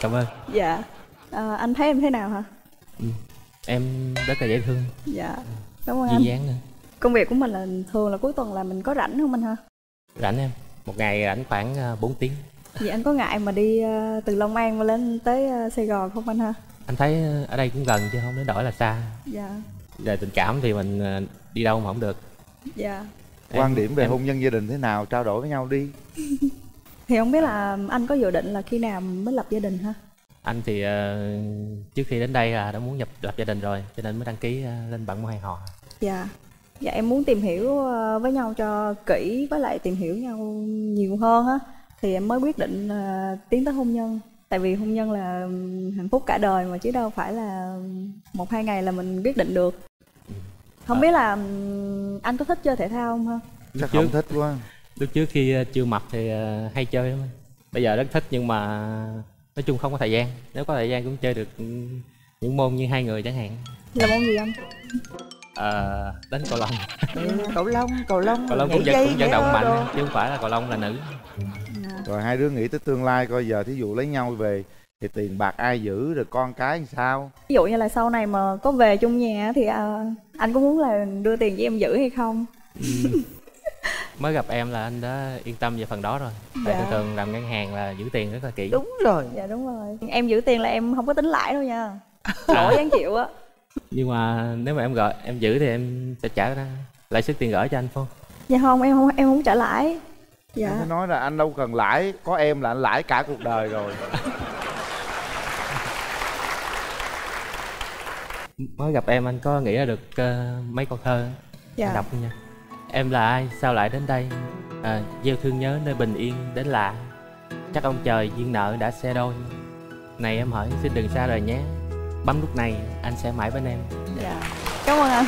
Cảm ơn. Dạ. Ờ, anh thấy em thế nào hả? Em rất là dễ thương. Dạ cảm ơn anh. duyên dáng nữa. Công việc của mình là thường là cuối tuần là mình có rảnh không anh ha? Rảnh em một ngày rảnh khoảng à, 4 tiếng. Vậy anh có ngại mà đi ờ, từ Long An mà lên tới ờ, Sài Gòn không anh ha? Anh thấy ở đây cũng gần chứ không đến đổi là xa. Dạ. Về tình cảm thì mình đi đâu mà không được. Dạ. Quan điểm về em- hôn nhân gia đình thế nào? Trao đổi với nhau đi. <laughs> Thì không biết là anh có dự định là khi nào mới lập gia đình ha? Anh thì ờ, trước khi đến đây là đã muốn nhập lập gia đình rồi cho nên mới đăng ký ờ, lên bản môn hẹn hò dạ dạ em muốn tìm hiểu ờ, với nhau cho kỹ với lại tìm hiểu nhau nhiều hơn á. Thì em mới quyết định ờ, tiến tới hôn nhân. Tại vì hôn nhân là hạnh phúc cả đời mà chứ đâu phải là một hai ngày là mình quyết định được. Không biết là anh có thích chơi thể thao không ha? Chắc không thích quá. Lúc trước khi ờ, chưa mập thì hay chơi lắm bây giờ rất thích nhưng mà nói chung không có thời gian. Nếu có thời gian cũng chơi được những môn như hai người chẳng hạn. Là môn gì anh Ờ, đánh cầu lông ừ, <laughs> cầu lông cầu lông cầu lông cũng vận cũng vận động mạnh đồ. chứ không phải là cầu lông là nữ. Rồi hai đứa nghĩ tới tương lai coi giờ thí dụ lấy nhau về thì tiền bạc ai giữ rồi con cái làm sao? Ví dụ như là sau này mà có về chung nhà thì ờ, anh có muốn là đưa tiền cho em giữ hay không? <laughs> Mới gặp em là anh đã yên tâm về phần đó rồi. Tại Dạ. thường thường làm ngân hàng là giữ tiền rất là kỹ. Đúng rồi. Dạ đúng rồi. Em giữ tiền là em không có tính lãi đâu nha. Lỗi đáng chịu á nhưng mà nếu mà em gọi em giữ thì em sẽ trả ra lãi suất tiền gửi cho anh không dạ không em không em không trả lãi. Em dạ mới nói là anh đâu cần lãi có em là anh lãi cả cuộc đời rồi. <laughs> Mới gặp em anh có nghĩ ra được ờ, mấy câu thơ? Dạ. anh đọc nha. Em là ai? Sao lại đến đây? À, gieo thương nhớ nơi bình yên đến lạ. Chắc ông trời duyên nợ đã xe đôi. Này em hỏi xin đừng xa rời nhé Bấm nút này anh sẽ mãi bên em. Dạ. Cảm ơn anh.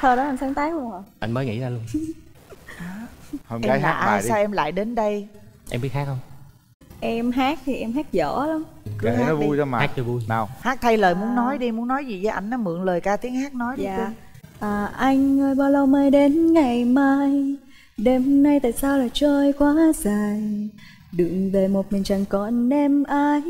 Thơ đó anh sáng tác luôn hả? Anh mới nghĩ ra luôn. <laughs> Hôm em là ai sao em lại đến đây? Em biết hát không? em hát thì em hát dở lắm. Cứ hát nó vui đi. thôi mà. Hát cho vui. Nào. Hát thay lời muốn nói đi muốn nói gì với ảnh nó mượn lời ca tiếng hát nói đi Dạ. À, anh ơi bao lâu mới đến ngày mai? Đêm nay tại sao lại trôi quá dài? Đường về một mình chẳng còn em ai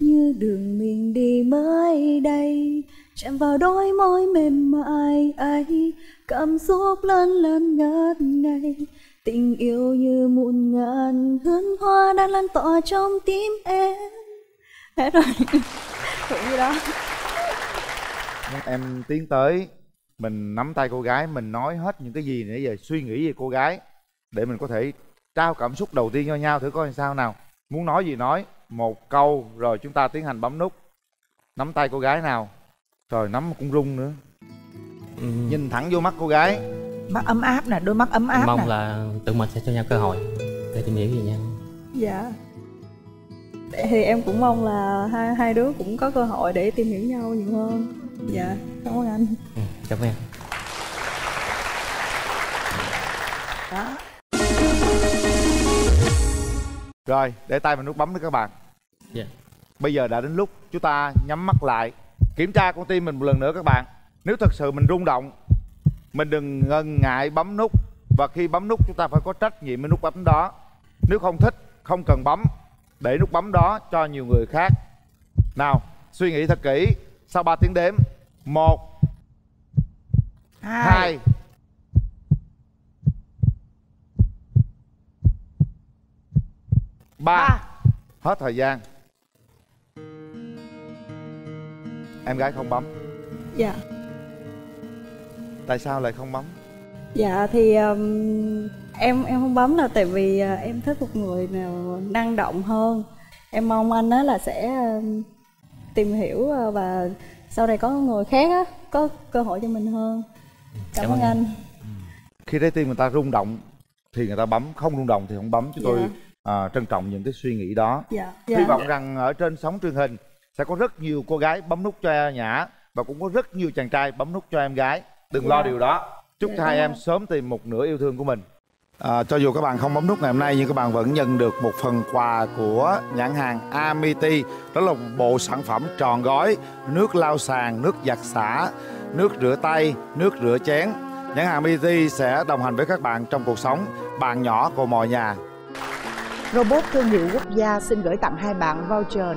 như đường mình đi mới đây, Chạm vào đôi môi mềm mại ấy, Cảm xúc lớn lớn ngất ngây. Tình yêu như muôn ngàn hương hoa đang lan tỏa trong tim em. Hết rồi. <laughs> Cũng như đó. Em tiến tới, mình nắm tay cô gái, mình nói hết những cái gì nãy giờ, suy nghĩ về cô gái, để mình có thể trao cảm xúc đầu tiên cho nhau thử coi làm sao nào. Muốn nói gì nói một câu rồi chúng ta tiến hành bấm nút. Nắm tay cô gái nào? Rồi nắm cũng rung nữa. Nhìn thẳng vô mắt cô gái. Mắt ấm áp nè đôi mắt ấm áp mong nè. là tụi mình sẽ cho nhau cơ hội Để tìm hiểu về nhau. Dạ. Thì em cũng mong là hai hai đứa cũng có cơ hội để tìm hiểu nhau nhiều hơn. Dạ, cảm ơn anh. Ừ, Cảm ơn em. Đó rồi để tay vào nút bấm đi các bạn. Dạ. bây giờ đã đến lúc chúng ta nhắm mắt lại kiểm tra con tim mình một lần nữa các bạn. Nếu thật sự mình rung động mình đừng ngần ngại bấm nút. Và khi bấm nút chúng ta phải có trách nhiệm với nút bấm đó. Nếu không thích không cần bấm. Để nút bấm đó cho nhiều người khác. Nào suy nghĩ thật kỹ. Sau 3 tiếng đếm một hai ba. Hết thời gian. Em gái không bấm. Dạ. Tại sao lại không bấm? Dạ thì um, em em không bấm là tại vì uh, em thích một người nào năng động hơn. Em mong anh á là sẽ um, tìm hiểu uh, và sau này có người khác á có cơ hội cho mình hơn. Cảm, Cảm ơn anh. Khi trái tim người ta rung động thì người ta bấm không rung động thì không bấm. Chúng tôi Dạ. à, trân trọng những cái suy nghĩ đó. Dạ hy dạ. vọng rằng ở trên sóng truyền hình sẽ có rất nhiều cô gái bấm nút cho nhã và cũng có rất nhiều chàng trai bấm nút cho em gái. Đừng Dạ. lo điều đó. Chúc Dạ, cho hai em sớm tìm một nửa yêu thương của mình. À, cho dù các bạn không bấm nút ngày hôm nay nhưng các bạn vẫn nhận được một phần quà của nhãn hàng Amity. Đó là một bộ sản phẩm tròn gói nước lau sàn nước giặt xả nước rửa tay nước rửa chén. Nhãn hàng Amity sẽ đồng hành với các bạn trong cuộc sống. Bạn nhỏ của mọi nhà Robot thương hiệu quốc gia xin gửi tặng hai bạn voucher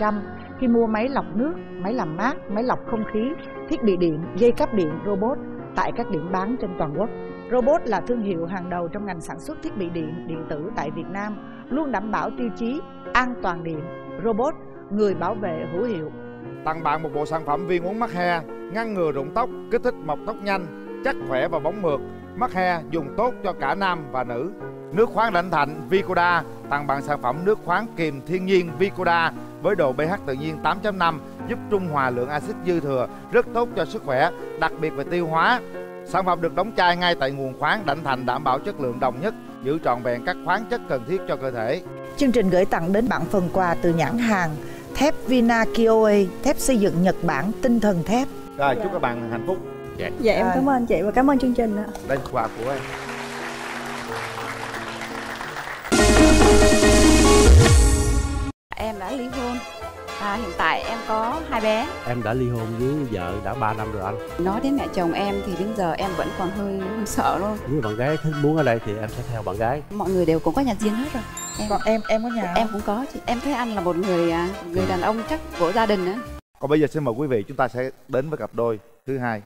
50% khi mua máy lọc nước, máy làm mát, máy lọc không khí, thiết bị điện, dây cáp điện robot tại các điểm bán trên toàn quốc. Robot là thương hiệu hàng đầu trong ngành sản xuất thiết bị điện, điện tử tại Việt Nam, luôn đảm bảo tiêu chí an toàn điện. Robot, người bảo vệ hữu hiệu. tặng bạn một bộ sản phẩm viên uống mắt he ngăn ngừa rụng tóc kích thích mọc tóc nhanh chắc khỏe và bóng mượt mắc he dùng tốt cho cả nam và nữ. Nước khoáng đảnh thạnh Vicoda tặng bạn sản phẩm nước khoáng kiềm thiên nhiên Vicoda với độ pH tự nhiên 8.5 giúp trung hòa lượng axit dư thừa rất tốt cho sức khỏe đặc biệt về tiêu hóa. Sản phẩm được đóng chai ngay tại nguồn khoáng đảnh thạnh đảm bảo chất lượng đồng nhất giữ trọn vẹn các khoáng chất cần thiết cho cơ thể. Chương trình gửi tặng đến bạn phần quà từ nhãn hàng thép Vina Kioe, thép xây dựng Nhật Bản tinh thần thép. rồi chúc các bạn hạnh phúc Dạ. Em cảm ơn chị và cảm ơn chương trình ạ. Đây quà của em. Em đã ly hôn. À, Hiện tại em có hai bé. Em đã ly hôn với vợ đã 3 năm rồi anh. Nói đến mẹ chồng em thì đến giờ em vẫn còn hơi, hơi sợ luôn. Nếu bạn gái thích muốn ở đây thì em sẽ theo bạn gái. Mọi người đều cũng có nhà riêng hết rồi. Em, Còn em em có nhà Em cũng có chị. Em thấy anh là một người à, người đàn ông chắc của gia đình á. Còn bây giờ xin mời quý vị chúng ta sẽ đến với cặp đôi thứ hai.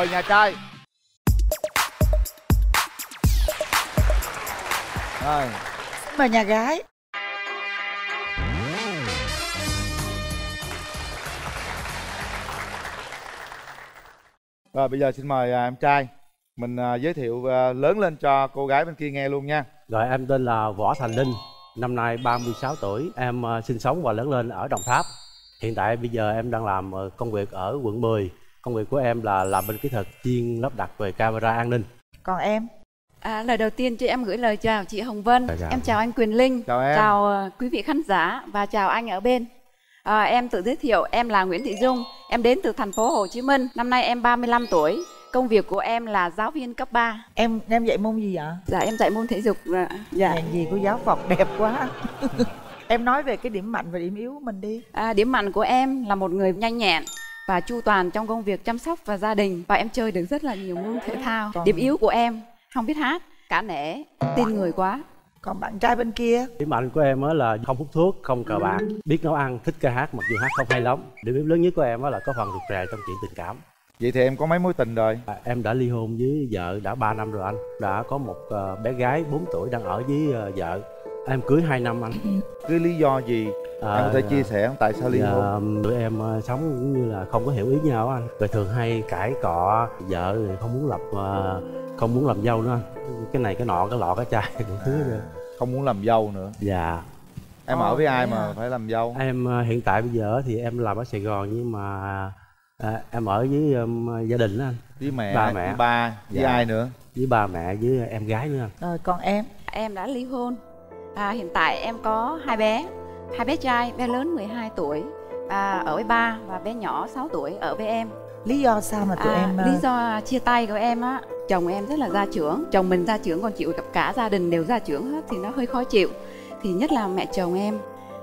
Mời nhà trai. Rồi, Mời nhà gái. rồi bây giờ xin mời à, em trai. Mình à, giới thiệu à, lớn lên cho cô gái bên kia nghe luôn nha. Rồi em tên là Võ Thành Linh Năm nay 36 tuổi Em sinh sống và lớn lên ở Đồng Tháp hiện tại bây giờ em đang làm công việc ở quận 10 công việc của em là làm bên kỹ thuật chuyên lắp đặt về camera an ninh còn em À, lời đầu tiên cho em gửi lời chào chị Hồng Vân. Chào, chào. Em chào anh Quyền Linh. Chào em. Chào ờ, quý vị khán giả và chào anh ở bên. À, em tự giới thiệu, em là Nguyễn Thị Dung. Em đến từ thành phố Hồ Chí Minh. Năm nay em 35 tuổi. Công việc của em là giáo viên cấp 3. Em em dạy môn gì vậy? Dạ em dạy môn thể dục. Dạ. Dạ. Hèn gì cô giáo Phật đẹp quá. <laughs> em nói về cái điểm mạnh và điểm yếu của mình đi. À, điểm mạnh của em là một người nhanh nhẹn và chu toàn trong công việc chăm sóc và gia đình. Và em chơi được rất là nhiều môn thể thao. Còn- Điểm yếu của em. Không biết hát, cả nể, tin người quá. Còn bạn trai bên kia? Điểm mạnh của em á là không hút thuốc không cờ bạc. Biết nấu ăn thích ca hát mặc dù hát không hay lắm. Điểm yếu lớn nhất của em á là có phần rụt rè trong chuyện tình cảm. Vậy thì em có mấy mối tình rồi? À, em đã ly hôn với vợ đã 3 năm rồi anh. Đã có một ờ, bé gái 4 tuổi đang ở với ờ, vợ em cưới 2 năm anh Cái lý do gì? À, em có thể chia sẻ không? Tại sao ly dạ, hôn? tụi em ờ, sống cũng như là không có hiểu ý nhau á anh rồi thường hay cãi cọ vợ thì không muốn lập ờ, không muốn làm dâu nữa anh cái này cái nọ cái lọ cái chai <laughs> đủ thứ rồi Không muốn làm dâu nữa dạ Em Ờ, ở với ai mà hả? phải làm dâu? em ờ, hiện tại bây giờ thì em làm ở Sài Gòn nhưng mà à, em ở với um, gia đình đó anh Với mẹ, ba mẹ với ba, với Dạ. ai nữa? với ba mẹ với em gái nữa anh Rồi còn em Em đã ly hôn. À, hiện tại em có hai bé, hai bé trai, bé lớn 12 tuổi à, ở với ba và bé nhỏ 6 tuổi ở với em. Lý do sao mà tụi à, em ờ, lý do chia tay của em á, chồng em rất là gia trưởng, chồng mình gia trưởng còn chịu gặp cả gia đình đều gia trưởng hết thì nó hơi khó chịu. Thì nhất là mẹ chồng em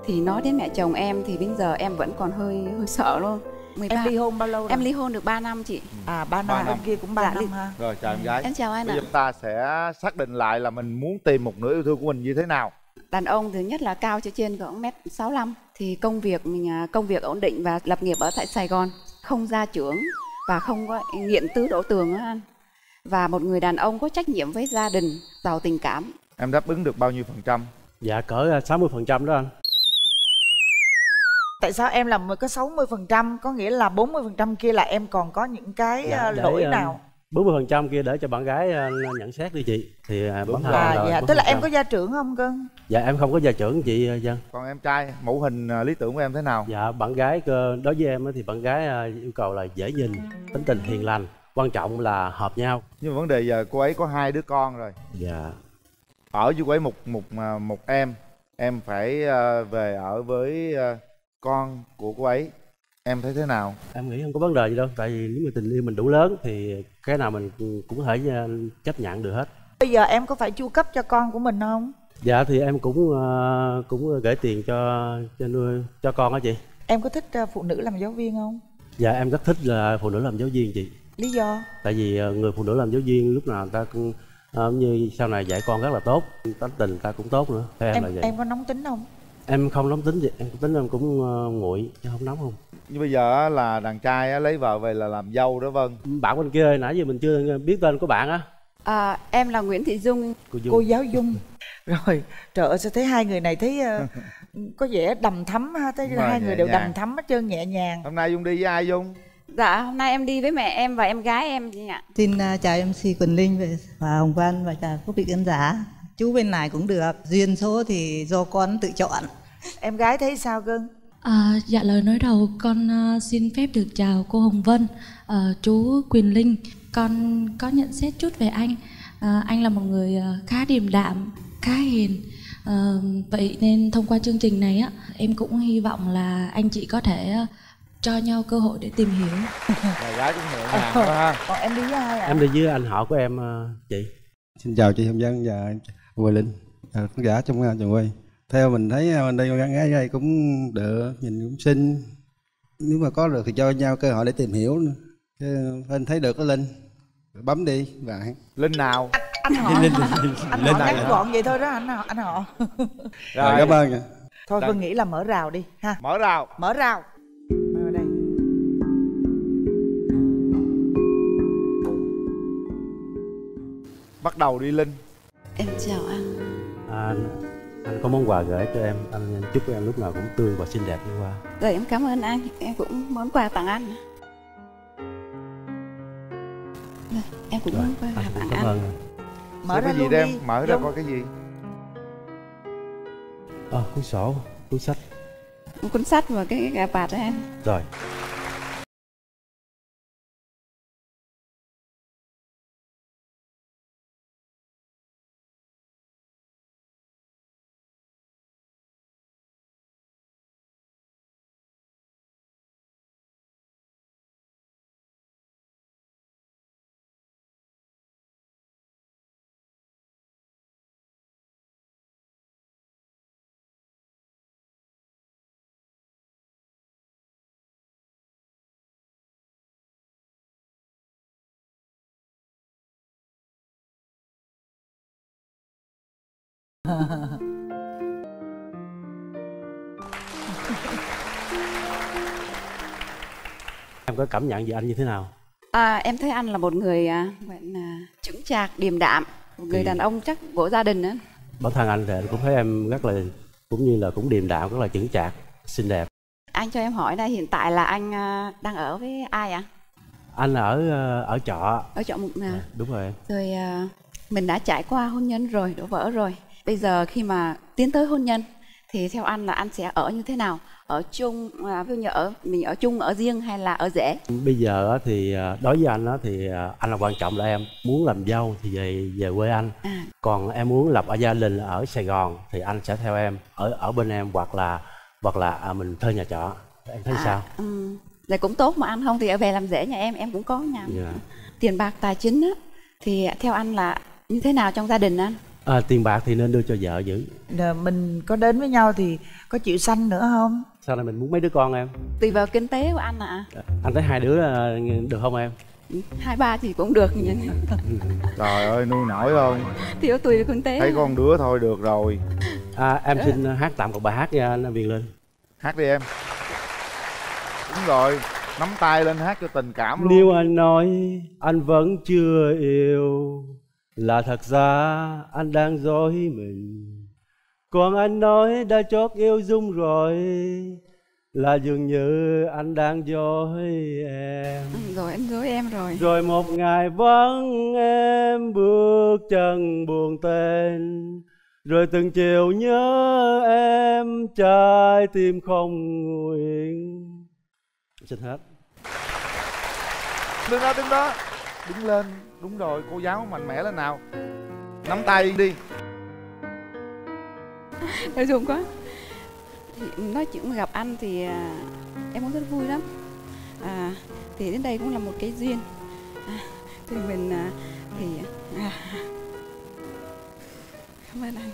thì nói đến mẹ chồng em thì bây giờ em vẫn còn hơi hơi sợ luôn. 13. Em ly hôn bao lâu rồi? Em ly hôn được 3 năm chị. À 3 năm, Ba bên năm. kia cũng 3 Dạ, năm ly- ha. Rồi chào em gái Em chào anh Bây ạ. giờ chúng ta sẽ xác định lại là mình muốn tìm một nửa yêu thương của mình như thế nào đàn ông thứ nhất là cao trở trên khoảng mét 65 thì công việc mình à, công việc ổn định và lập nghiệp ở tại Sài Gòn không gia trưởng và không có nghiện tứ đổ tường á anh và một người đàn ông có trách nhiệm với gia đình giàu tình cảm Em đáp ứng được bao nhiêu phần trăm? dạ cỡ 60 phần trăm đó anh Tại sao em làm có 60% có nghĩa là 40% kia là em còn có những cái Dạ, ờ, để, lỗi ờ, nào? 40 phần trăm kia để cho bạn gái ờ, nhận xét đi chị thì à, bản thân À là dạ, tức là em 40%. có gia trưởng không cưng? dạ em không có gia trưởng chị dân Còn em trai, mẫu hình lý tưởng của em thế nào? dạ bạn gái cơ- đối với em á thì bạn gái yêu cầu là dễ nhìn tính tình hiền lành quan trọng là hợp nhau Nhưng mà vấn đề giờ cô ấy có hai đứa con rồi dạ Ở với cô ấy một một một em Em phải về ở với con của cô ấy Em thấy thế nào? em nghĩ không có vấn đề gì đâu tại vì nếu mà tình yêu mình đủ lớn thì cái nào mình cũng có thể ờ, chấp nhận được hết Bây giờ em có phải chu cấp cho con của mình không? dạ thì em cũng ờ, cũng gửi tiền cho cho nuôi cho con á chị Em có thích ờ, phụ nữ làm giáo viên không? dạ em rất thích là phụ nữ làm giáo viên chị Lý do? tại vì người phụ nữ làm giáo viên lúc nào người ta cũng ờ, như sau này dạy con rất là tốt tính tình người ta cũng tốt nữa em, Em là vậy em có nóng tính không? Em không nóng tính gì em tính em cũng ờ, nguội chứ không nóng không. Như bây giờ á, là đàn trai á, lấy vợ về là làm dâu đó Vân. Bạn bên kia nãy giờ mình chưa biết tên của bạn á. À, em là Nguyễn Thị Dung cô Dung. Cô giáo Dung. Rồi, trời ơi sao thấy hai người này thấy ờ, có vẻ đầm thắm ha Thấy rồi, hai người đều nhàng. đầm thắm hết trơn nhẹ nhàng. Hôm nay Dung đi với ai Dung? dạ hôm nay em đi với mẹ em và em gái em chị ạ. Xin à, chào MC Quỳnh Linh và- và Hồng Vân và chào quý vị khán giả. Chú bên này cũng được, duyên số thì do con tự chọn. Em gái thấy sao cưng? À, dạ lời nói đầu con à, xin phép được chào cô Hồng Vân, à, chú Quyền Linh. Con có nhận xét chút về anh. À, anh là một người à, khá điềm đạm, khá hiền. À, vậy nên thông qua chương trình này á, em cũng hy vọng là anh chị có thể à, cho nhau cơ hội để tìm hiểu. <laughs> Nhà gái cũng nhẹ nhàng quá ha Còn em đi với ai ạ? em đi với anh họ của em ờ, chị Xin chào chị Hồng Dân và Hoài Linh, à, khán giả trong trường quay. Theo mình thấy uh, đây con gái đây cũng được, nhìn cũng xinh. Nếu mà có được thì cho nhau cơ hội để tìm hiểu. nữa. Chứ Linh thấy được có Linh, bấm đi bạn. Linh nào? Anh họ, Linh, Linh, anh Linh họ ngắn gọn vậy thôi đó anh họ, anh họ. Rồi, cảm ơn nha. Thôi Vân nghĩ là mở rào đi ha. Mở rào. Mở rào. Bắt đầu đi Linh em chào anh. À, anh anh có món quà gửi cho em. Anh chúc em lúc nào cũng tươi và xinh đẹp như hoa. Rồi em cảm ơn anh. Em cũng món quà tặng anh. Rồi, em cũng món quà tặng cảm anh. ơn. Mở Xem ra cái gì đem, mở ra coi cái gì. À, cuốn sổ cuốn sách. Một cuốn sách và cái gà vạt đó anh rồi <laughs> em có cảm nhận về anh như thế nào? À, em thấy anh là một người à, là chững chạc điềm đạm một người Thì- đàn ông chắc của gia đình đó bản thân anh thì anh cũng thấy em rất là cũng như là cũng điềm đạm rất là chững chạc xinh đẹp. Anh cho em hỏi đây hiện tại là anh à, đang ở với ai ạ? Anh ở ờ, ở trọ. Ở chợ mục nào đúng rồi rồi à, mình đã trải qua hôn nhân rồi đổ vỡ rồi bây giờ khi mà tiến tới hôn nhân thì theo anh là anh sẽ ở như thế nào? Ở chung à, ví dụ như ở mình ở chung ở riêng hay là ở rể? Bây giờ thì ờ, đối với anh á thì ờ, anh là quan trọng là em muốn làm dâu thì về về quê anh. À, còn em muốn lập ở gia đình ở Sài Gòn thì anh sẽ theo em ở ở bên em hoặc là hoặc là à, mình thuê nhà trọ. Em thấy à, sao? vậy cũng tốt mà anh không thì ở về làm rể nhà em em cũng có nhà. Dạ. tiền bạc tài chính á thì theo anh là như thế nào trong gia đình anh à, tiền bạc thì nên đưa cho vợ giữ. Mình có đến với nhau thì có chịu sanh nữa không? Sau này mình muốn mấy đứa con em? Tùy vào kinh tế của anh ạ. Anh thấy hai đứa ờ, được không em? Hai ba thì cũng được nhưng <laughs> trời ơi nuôi nổi không? Thì tùy vào kinh tế. Thấy con đứa thôi được rồi. À, em xin hát tạm một bài hát nha anh Viền Linh. Hát đi em. Đúng rồi nắm tay lên hát cho tình cảm luôn. Nếu anh nói anh vẫn chưa yêu Là thật ra anh đang dối mình. Còn anh nói đã chót yêu Dung rồi Là dường như anh đang dối em. Ừ, rồi anh dối em rồi. Rồi một ngày vắng em bước chân buồn tên. Rồi từng chiều nhớ em trái tim không nguyện. Xin hết. Đứng đó đứng đó đứng lên đúng rồi cô giáo mạnh mẽ lên nào. Nắm tay đi. Nói chung quá. Thì nói chuyện gặp anh thì à, em cũng rất vui lắm. À, thì đến đây cũng là một cái duyên. À, thì mình à, thì à, cảm ơn anh.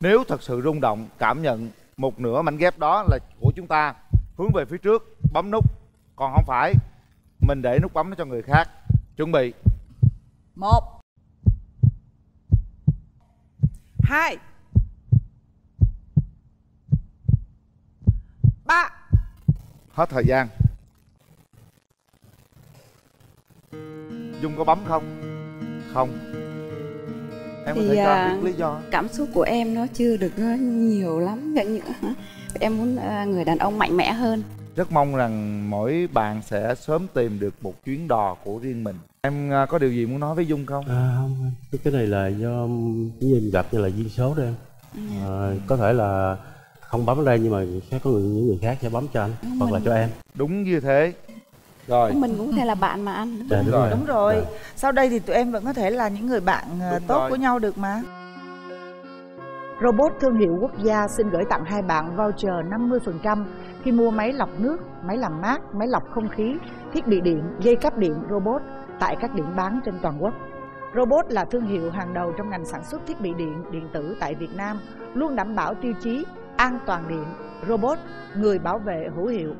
Nếu thật sự rung động cảm nhận một nửa mảnh ghép đó là của chúng ta hướng về phía trước bấm nút. Còn không phải mình để nút bấm nó cho người khác. Chuẩn bị. Một. Hai. Ba. Hết thời gian. Dung có bấm không? Không. Em có thì thể cho à, biết lý do. cảm xúc của em nó chưa được à, nhiều lắm vậy em muốn à, người đàn ông mạnh mẽ hơn rất mong rằng mỗi bạn sẽ sớm tìm được một chuyến đò của riêng mình. Em à, có điều gì muốn nói với dung không? À, không, cái, này là do như em gặp như là duyên số đó em. À, có thể là không bấm ở đây nhưng mà sẽ có người, những người khác sẽ bấm cho anh hoặc là cho em. đúng như thế. Rồi. Mình cũng có thể là bạn mà anh. Dạ, đúng rồi. đúng rồi. Sau đây thì tụi em vẫn có thể là những người bạn ờ, Đúng tốt rồi. của nhau được mà. Robot thương hiệu quốc gia xin gửi tặng hai bạn voucher 50% khi mua máy lọc nước, máy làm mát, máy lọc không khí, thiết bị điện, dây cáp điện robot tại các điểm bán trên toàn quốc. Robot là thương hiệu hàng đầu trong ngành sản xuất thiết bị điện, điện tử tại Việt Nam, luôn đảm bảo tiêu chí an toàn điện. Robot, người bảo vệ hữu hiệu.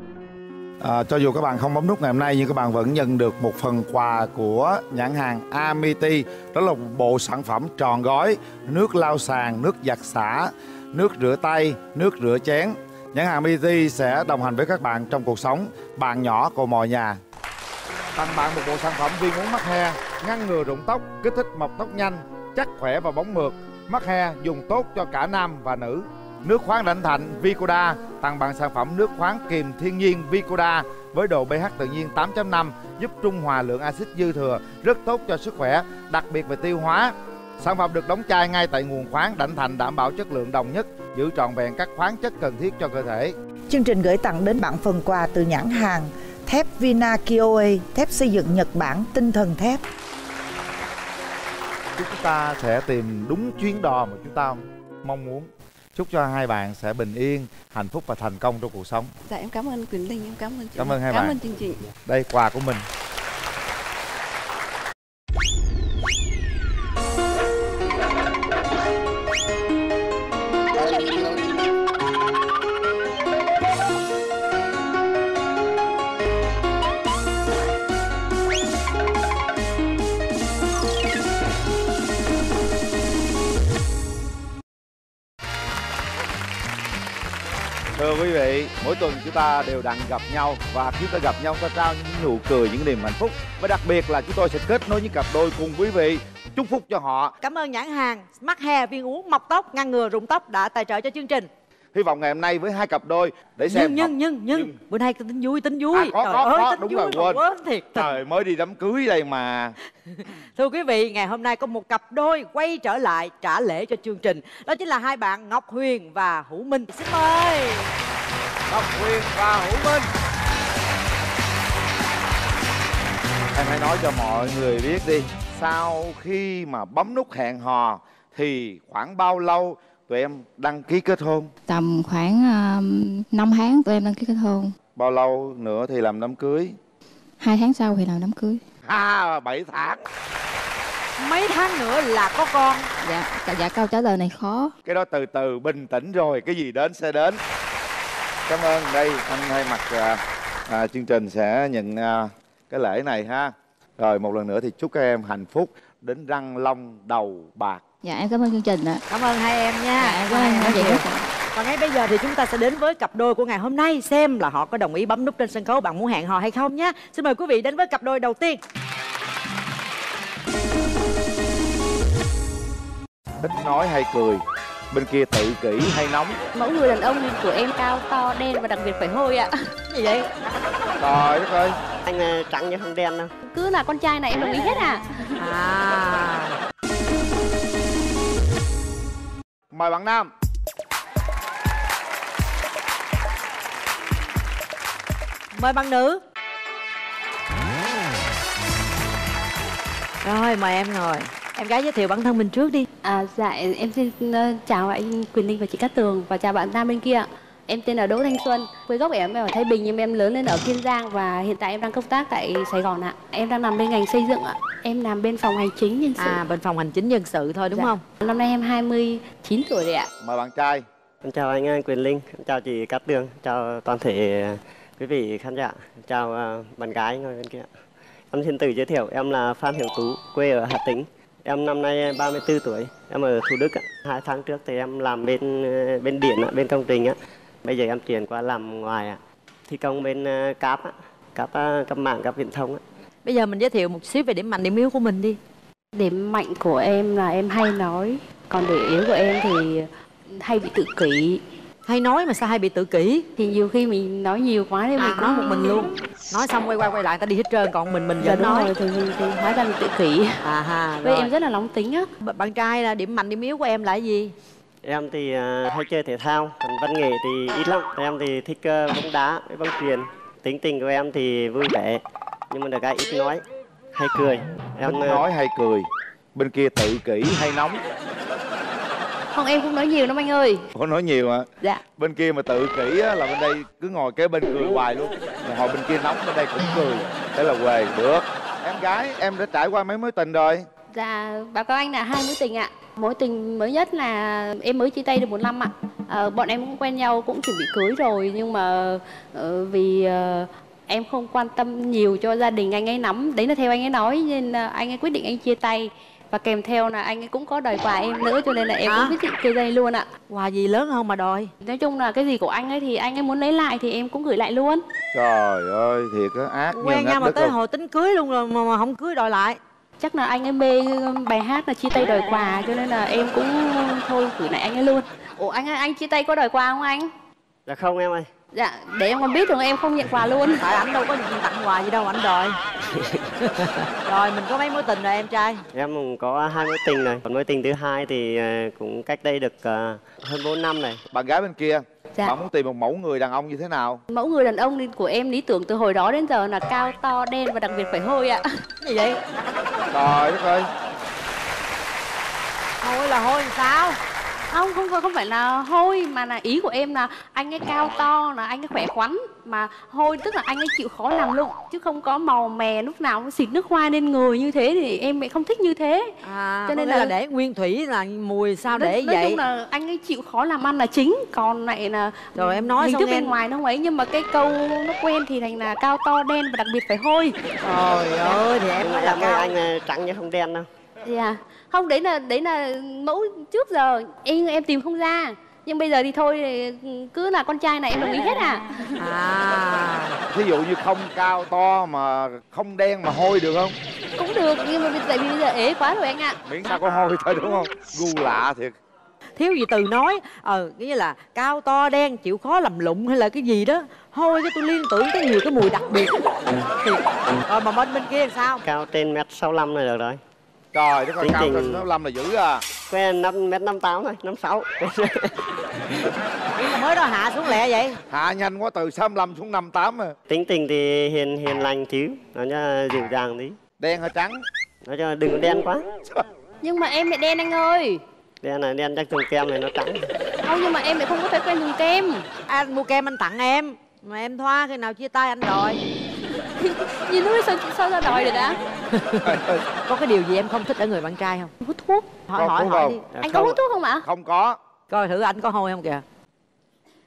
À, cho dù các bạn không bấm nút ngày hôm nay nhưng các bạn vẫn nhận được một phần quà của nhãn hàng Amity đó là một bộ sản phẩm tròn gói nước lau sàn, nước giặt xả, nước rửa tay, nước rửa chén. Nhãn hàng Amity sẽ đồng hành với các bạn trong cuộc sống bạn nhỏ của mọi nhà. Tặng bạn một bộ sản phẩm viên uống mắc he, ngăn ngừa rụng tóc, kích thích mọc tóc nhanh, chắc khỏe và bóng mượt. Mắc he dùng tốt cho cả nam và nữ. Nước khoáng rảnh thạnh Vicoda tặng bạn sản phẩm nước khoáng kiềm thiên nhiên Vicoda với độ pH tự nhiên 8.5 giúp trung hòa lượng axit dư thừa, rất tốt cho sức khỏe, đặc biệt về tiêu hóa. Sản phẩm được đóng chai ngay tại nguồn khoáng Đảnh Thành đảm bảo chất lượng đồng nhất, giữ trọn vẹn các khoáng chất cần thiết cho cơ thể. Chương trình gửi tặng đến bạn phần quà từ nhãn hàng thép Vina Kioe, thép xây dựng Nhật Bản tinh thần thép. Chúc chúng ta sẽ tìm đúng chuyến đò mà chúng ta mong muốn. Chúc cho hai bạn sẽ bình yên, hạnh phúc và thành công trong cuộc sống. Dạ em cảm ơn Quyền Linh, em cảm ơn chị. Cảm ơn hai cảm bạn. ơn chương trình. Đây quà của mình. Mỗi tuần chúng ta đều đặn gặp nhau và khi ta gặp nhau ta trao những nụ cười, những niềm hạnh phúc và đặc biệt là chúng tôi sẽ kết nối những cặp đôi cùng quý vị chúc phúc cho họ. Cảm ơn nhãn hàng mắt hè viên uống mọc tóc ngăn ngừa rụng tóc đã tài trợ cho chương trình. Hy vọng ngày hôm nay với hai cặp đôi để xem Nhưng nhưng nhưng nhưng bữa nay tính vui tính vui. À, có Trời có ơi, có tính đúng vui rồi quên. quên thiệt. Trời mới đi đám cưới đây mà. <laughs> Thưa quý vị, ngày hôm nay có một cặp đôi quay trở lại trả lễ cho chương trình. Đó chính là hai bạn Ngọc Huyền và Hữu Minh. Xin mời. Ngọc Huyền và Hữu Minh. Em hãy nói cho mọi người biết đi Sau khi mà bấm nút hẹn hò Thì khoảng bao lâu tụi em đăng ký kết hôn. Tầm khoảng uh, 5 tháng tụi em đăng ký kết hôn. Bao lâu nữa thì làm đám cưới? Hai tháng sau thì làm đám cưới. À 7 tháng. Mấy tháng nữa là có con. dạ dạ câu trả lời này khó. Cái đó từ từ bình tĩnh rồi Cái gì đến sẽ đến. Cảm ơn đây anh thay mặt à, à, chương trình sẽ nhận à, cái lễ này ha. Rồi một lần nữa thì chúc các em hạnh phúc. Đến răng long đầu bạc dạ em cảm ơn chương trình ạ Cảm ơn hai em nha. Dạ, em Cảm ơn chị. Và ngay bây giờ thì chúng ta sẽ đến với cặp đôi của ngày hôm nay xem là họ có đồng ý bấm nút trên sân khấu bạn muốn hẹn hò hay không nhé. Xin mời quý vị đến với cặp đôi đầu tiên. Ít nói hay cười Bên kia tự kỷ hay nóng Mẫu người đàn ông của em cao to đen và đặc biệt phải hôi ạ Gì vậy? Trời đất ơi Anh ờ, trắng như không đen đâu Cứ là con trai này em đồng ý hết à À Mời bạn Nam Mời bạn nữ. Rồi mời em ngồi. Em gái giới thiệu bản thân mình trước đi. À dạ em xin ờ, chào anh Quyền Linh và chị Cát Tường và chào bạn Nam bên kia Em tên là Đỗ Thanh Xuân, quê gốc em ở Thái Bình nhưng em lớn lên ở Kiên Giang và hiện tại em đang công tác tại Sài Gòn ạ. Em đang làm bên ngành xây dựng ạ. Em làm bên phòng hành chính nhân sự. À bên phòng hành chính nhân sự thôi đúng Dạ. không? Năm nay em 29 tuổi rồi ạ. Mời bạn trai Em chào anh Quyền Linh, em chào chị Cát Tường, chào toàn thể quý vị khán giả, chào ờ, bạn gái ngồi bên kia. Em xin tự giới thiệu, em là Phan Hiểu Tú, quê ở Hà Tĩnh. Em năm nay 34 tuổi, em ở Thủ Đức. ạ. Hai tháng trước thì em làm bên bên điện, bên công trình. Bây giờ em chuyển qua làm ngoài, ạ. thi công bên ờ, cáp, á, cáp, ờ, cáp mạng, cáp viễn thông. Á. Bây giờ mình giới thiệu một xíu về điểm mạnh điểm yếu của mình đi. Điểm mạnh của em là em hay nói, còn điểm yếu của em thì hay bị tự kỷ. Hay nói mà sao hay bị tự kỷ? Thì nhiều khi mình nói nhiều quá thì mình À, cũng nói một mình luôn. Nói xong quay qua quay lại ta đi hết trơn còn mình mình Dạ vẫn đúng nói. rồi, thì, thì, thì hóa ra mình tự kỷ. À ha. Với rồi. em rất là nóng tính á. Bạn trai là điểm mạnh điểm yếu của em là gì? Em thì ờ, hay chơi thể thao, còn văn nghệ thì ít lắm. Em thì thích ờ, bóng đá với bóng chuyền. Tính tình của em thì vui vẻ, nhưng mà được cái ít nói, hay cười. Em Em ờ, nói hay cười Bên kia tự kỷ hay nóng Không em cũng nói nhiều lắm anh ơi. Có nói nhiều hả Dạ. Bên kia mà tự kỷ á, là bên đây cứ ngồi kế bên cười hoài luôn Rồi hồi bên kia nóng bên đây cũng cười Thế là quề được Em gái em đã trải qua mấy mối tình rồi Dạ, báo cáo anh là hai mối tình ạ. Mối tình mới nhất là em mới chia tay được một năm ạ. Ờ, bọn em cũng quen nhau cũng chuẩn bị cưới rồi nhưng mà ờ, vì ờ, em không quan tâm nhiều cho gia đình anh ấy nắm, đấy là theo anh ấy nói nên ờ, anh ấy quyết định anh chia tay và kèm theo là anh ấy cũng có đòi quà em nữa cho nên là em Hả? cũng quyết định chia tay luôn ạ. Quà gì lớn hơn mà đòi? Nói chung là cái gì của anh ấy thì anh ấy muốn lấy lại thì em cũng gửi lại luôn. Trời ơi thiệt á ác Quen nhau mà tới hồi tính cưới luôn rồi mà, mà không cưới đòi lại. Chắc là anh ấy mê bài hát là chia tay đòi quà cho nên là em cũng thôi gửi lại anh ấy luôn. Ủa anh ơi, anh chia tay có đòi quà không anh? Dạ không em ơi. Dạ, để em còn biết rồi em không nhận quà luôn. <laughs> Tại anh đâu có tặng quà gì đâu anh đòi. <laughs> rồi mình có mấy mối tình rồi em trai em có hai mối tình rồi còn mối tình thứ hai thì ờ, cũng cách đây được ờ, hơn 4 năm này bạn gái bên kia Dạ. bạn muốn tìm một mẫu người đàn ông như thế nào Mẫu người đàn ông của em lý tưởng từ hồi đó đến giờ là cao to đen và đặc biệt phải hôi ạ. Gì vậy? trời đất ơi hôi là hôi làm sao Không, không phải- không phải là hôi mà là ý của em là anh ấy cao to là anh ấy khỏe khoắn mà hôi tức là anh ấy chịu khó làm lụng chứ không có màu mè lúc nào cũng xịt nước hoa lên người như thế thì em lại không thích như thế. à Cho nên là, là- để nguyên thủy là mùi sao nói, để nói vậy? chung là anh ấy chịu khó làm ăn là chính còn lại là Rồi em nói hình xong thức bên ngoài nó không ấy nhưng mà cái câu nó quen thì thành là cao to đen và đặc biệt phải hôi. Trời ơi thì em nói là cao. anh ờ, trắng chứ không đen đâu. Dạ không đấy là đấy là mẫu trước giờ. Em em tìm không ra. Nhưng bây giờ thì thôi cứ là con trai này em đồng ý hết à? À. Thí dụ như không cao to mà không đen mà hôi được không? Cũng được nhưng mà tại vì bây giờ ế quá rồi anh ạ. Miễn sao có hôi thôi đúng không? Gu lạ thiệt. Thiếu gì từ nói ờ cái như là cao to đen chịu khó làm lụng hay là cái gì đó. Hôi cái tôi liên tưởng tới nhiều cái mùi đặc biệt. Thì rồi mà bên bên kia làm sao? Cao trên mét 65 này được rồi trời đất ơi cao trên 65 là dữ à. Quen năm mét 58 thôi 56 <laughs> mới đó hạ xuống lẹ vậy? Hạ nhanh quá từ 65 xuống 58 à. Tính tình thì hiền hiền lành chứ. Nó cho dịu dàng tí. Đen hay trắng? Nó cho đừng có đen quá. Nhưng mà em lại đen anh ơi. Đen này đen chắc dùng kem này nó trắng. Không nhưng mà em lại không có thói quen dùng kem. Anh mua kem anh tặng em. Mà em thoa khi nào chia tay anh đòi nhìn ấy sao sao ra đòi rồi đã có cái điều gì em không thích ở người bạn trai không? Hút thuốc. Hỏi hỏi hỏi không? đi. Anh có hút thuốc không ạ? Không có. Coi thử anh có hôi không kìa.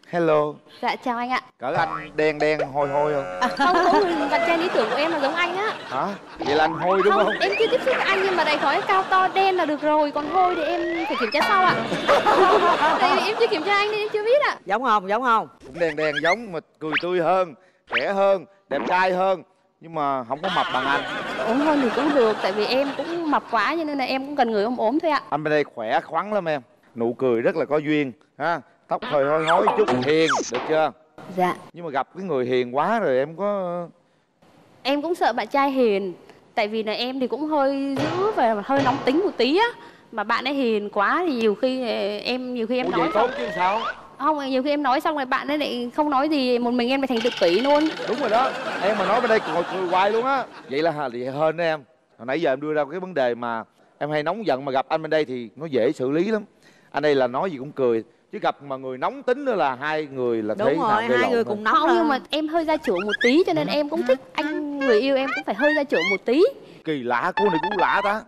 Hello. Dạ chào anh ạ. Cỡ anh đen đen hôi hôi không? Không có người bạn trai lý tưởng của em là giống anh á. Hả? Vậy là anh hôi đúng không, em chưa tiếp xúc với anh nhưng mà đại khái cao to đen là được rồi. Còn hôi thì em phải kiểm tra sau ạ. <laughs> Tại vì em chưa kiểm tra anh nên em chưa biết ạ. Giống không giống không? Cũng đen đen giống mà cười tươi hơn trẻ hơn đẹp trai hơn nhưng mà không có mập bằng anh. Ốm hơn thì cũng được tại vì em cũng mập quá cho nên là em cũng cần người ốm ốm thôi ạ. Anh bên đây khỏe khoắn lắm em. Nụ cười rất là có duyên ha? Tóc hơi hôi hối chút. Hiền được chưa? Dạ. Nhưng mà gặp cái người hiền quá rồi em có em cũng sợ bạn trai hiền tại vì là em thì cũng hơi dữ và hơi nóng tính một tí á. Mà bạn ấy hiền quá thì nhiều khi em nhiều khi em Ủa nói vậy tốt chứ sao không nhiều khi em nói xong rồi bạn ấy lại không nói gì một mình em lại thành tự kỷ luôn. Đúng rồi đó. Em mà nói bên đây ngồi cười hoài luôn á. Vậy là hà- thì hên đó em. Hồi nãy giờ em đưa ra cái vấn đề mà em hay nóng giận mà gặp anh bên đây thì nó dễ xử lý lắm. Anh đây là nói gì cũng cười chứ gặp mà người nóng tính nữa là hai người là thế nào gây lộn thôi. không nhưng mà em hơi gia trưởng một tí cho nên em cũng thích anh người yêu em cũng phải hơi gia trưởng một tí. Kỳ lạ cô này cũng lạ ta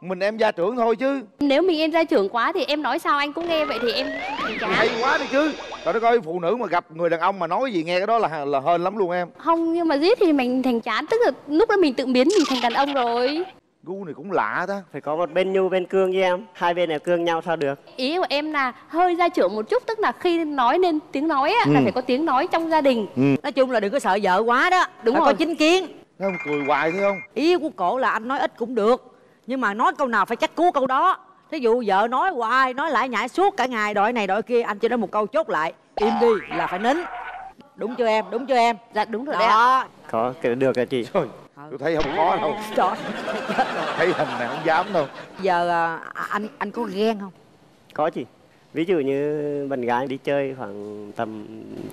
mình em gia trưởng thôi chứ. Nếu mình em gia trưởng quá thì em nói sao? Anh cũng nghe vậy thì em thành chán hay quá đi chứ. Trời đất ơi phụ nữ mà gặp người đàn ông mà nói gì nghe cái đó là là hên lắm luôn em. Không nhưng mà giết thì mình thành chán. Tức là lúc đó mình tự biến mình thành đàn ông rồi. Gu này cũng lạ ta. Phải có một bên nhu bên cương với em. Hai bên này cương nhau sao được? Ý của em là hơi gia trưởng một chút. Tức là khi nói nên tiếng nói á, là Ừ. phải có tiếng nói trong gia đình. Nói chung là đừng có sợ vợ quá đó. Đúng phải rồi. có chính kiến. Thấy không cười hoài thấy không? Ý của cổ là anh nói ít cũng được nhưng mà nói câu nào phải chắc cú câu đó. Thí dụ vợ nói hoài nói lại nhại suốt cả ngày đòi này đòi kia. Anh chỉ nói một câu chốt lại im đi là phải nín. Đúng chưa em? Đúng chưa em? Dạ đúng rồi đấy đó có cái được rồi chị? Tôi thấy không có đâu. <laughs> Trời. <laughs> Thấy hình này không dám đâu. Giờ à, anh anh có ghen không? Có chị. Ví dụ như bạn gái đi chơi khoảng tầm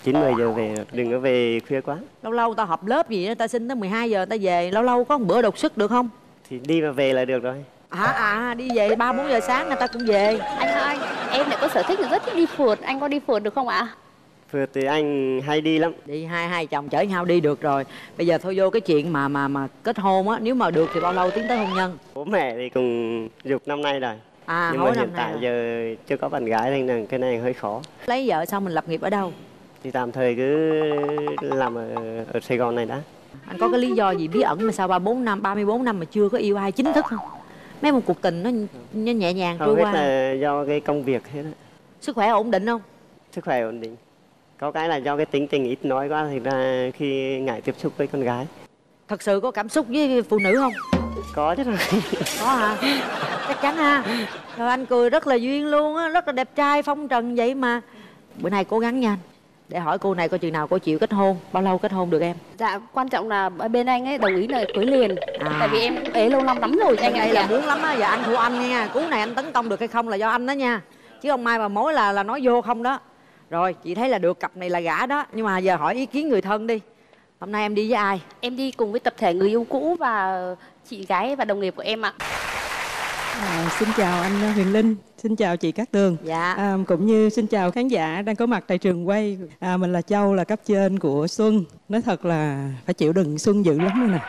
9 10 giờ về đừng có về khuya quá. Lâu lâu ta họp lớp gì đó ta xin tới 12 giờ ta về lâu lâu có một bữa đột sức được không thì đi và về là được rồi. À à đi về ba bốn giờ sáng người ta cũng về. Anh ơi em lại có sở thích là rất thích đi phượt. Anh có đi phượt được không ạ? Phượt thì anh hay đi lắm. Đi hai hai chồng chở nhau đi được rồi. Bây giờ thôi vô cái chuyện mà mà mà kết hôn á nếu mà được thì bao lâu tiến tới hôn nhân? Bố mẹ thì cùng dục năm nay rồi. À, nhưng mà hiện tại rồi. giờ chưa có bạn gái nên là cái này hơi khó. Lấy vợ xong mình lập nghiệp ở đâu? Thì tạm thời cứ làm ở, ở Sài Gòn này đã anh có cái lý do gì bí ẩn mà sao ba bốn năm 34 năm mà chưa có yêu ai chính thức không? Mấy một cuộc tình nó, nó nhẹ nhàng trôi qua. là do cái công việc hết á. sức khỏe ổn định không? Sức khỏe ổn định. Có cái là do cái tính tình ít nói quá thì ra khi ngại tiếp xúc với con gái. Thật sự có cảm xúc với phụ nữ không? Có chứ rồi <laughs> có hả? Chắc chắn ha. Rồi anh cười rất là duyên luôn á rất là đẹp trai phong trần vậy mà. Bữa nay cố gắng nha anh để hỏi cô này coi chừng nào cô chịu kết hôn bao lâu kết hôn được em? Dạ quan trọng là bên anh ấy đồng ý là cưới liền. À. tại vì em cũng ế lâu năm lắm rồi anh đây ấy là muốn lắm á giờ anh thua anh nha. Cú này anh tấn công được hay không là do anh đó nha. Chứ không mai mà mối là là nói vô không đó. Rồi chị thấy là được cặp này là gả đó. Nhưng mà giờ hỏi ý kiến người thân đi. Hôm nay em đi với ai? Em đi cùng với tập thể người yêu cũ và chị gái và đồng nghiệp của em ạ À, xin chào anh Huyền Linh, xin chào chị Cát Tường. Dạ. À, cũng như xin chào khán giả đang có mặt tại trường quay. À, mình là Châu là cấp trên của Xuân. Nói thật là phải chịu đựng Xuân dữ lắm rồi nè.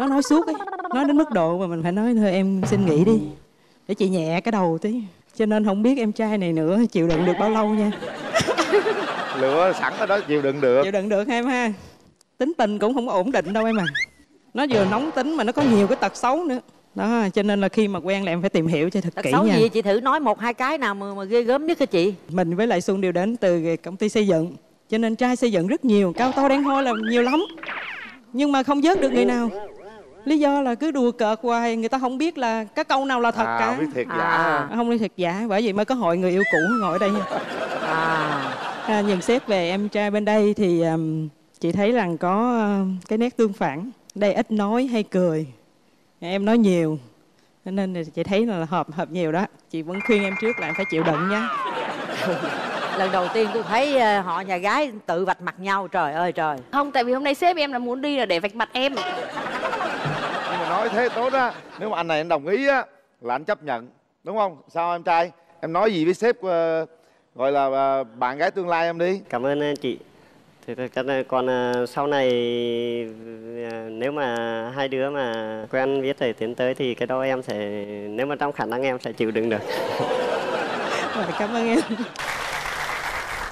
Nó nói suốt ấy, nói đến mức độ mà mình phải nói thôi em xin nghỉ đi. Để chị nhẹ cái đầu tí. Cho nên không biết em trai này nữa chịu đựng được bao lâu nha. <laughs> lựa sẵn ở đó chịu đựng được Chịu đựng được em ha. Tính tình cũng không ổn định đâu em à. Nó vừa nóng tính mà nó có nhiều cái tật xấu nữa. Đó, cho nên là khi mà quen là em phải tìm hiểu cho thật tật kỹ xấu nha. gì chị thử nói một hai cái nào mà, mà ghê gớm nhất hả chị? Mình với lại Xuân đều đến từ công ty xây dựng cho nên trai xây dựng rất nhiều cao to đen hôi là nhiều lắm. Nhưng mà không vớt được người nào. Lý do là cứ đùa cợt hoài người ta không biết là cái câu nào là thật À, cả. không biết thiệt giả. À, không biết thiệt giả bởi vậy mới có hội người yêu cũ ngồi ở đây à. nhận xét về em trai bên đây thì um, chị thấy rằng có uh, cái nét tương phản. Đây ít nói hay cười em nói nhiều cho nên là chị thấy là hợp hợp nhiều đó. Chị vẫn khuyên em trước là em phải chịu đựng nhé <laughs> lần đầu tiên tôi thấy ờ, họ nhà gái tự vạch mặt nhau trời ơi trời. Không tại vì hôm nay sếp em là muốn đi là để vạch mặt em. Nhưng mà nói thế tốt á nếu mà anh này anh đồng ý á là anh chấp nhận đúng không? Sao em trai? Em nói gì với sếp ờ, gọi là ờ, bạn gái tương lai em đi. Cảm ơn chị thì ra còn ờ, sau này ờ, nếu mà hai đứa mà quen biết rồi tiến tới thì cái đó em sẽ nếu mà trong khả năng em sẽ chịu đựng được. <laughs> Rồi, cảm ơn em.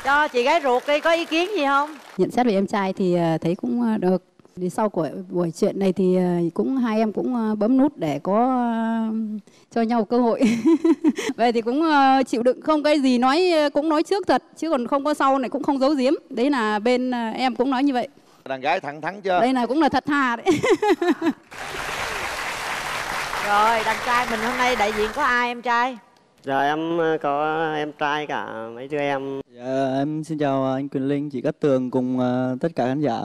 Cho chị gái ruột đi có ý kiến gì không? Nhận xét về em trai thì ờ, thấy cũng được đi sau của buổi chuyện này thì ờ, cũng hai em cũng ờ, bấm nút để có ờ, cho nhau cơ hội. <laughs> Vậy thì cũng chịu đựng không cái gì nói cũng nói trước thật chứ còn không có sau này cũng không giấu giếm. Đấy là bên em cũng nói như vậy. Đàn gái thẳng thắn chưa? Đây là cũng là thật thà đấy. <laughs> Rồi đàn trai mình hôm nay đại diện có ai em trai giờ em ờ, có em trai cả mấy đứa em Dạ, em xin chào anh Quyền Linh, chị Cát Tường cùng ờ, tất cả khán giả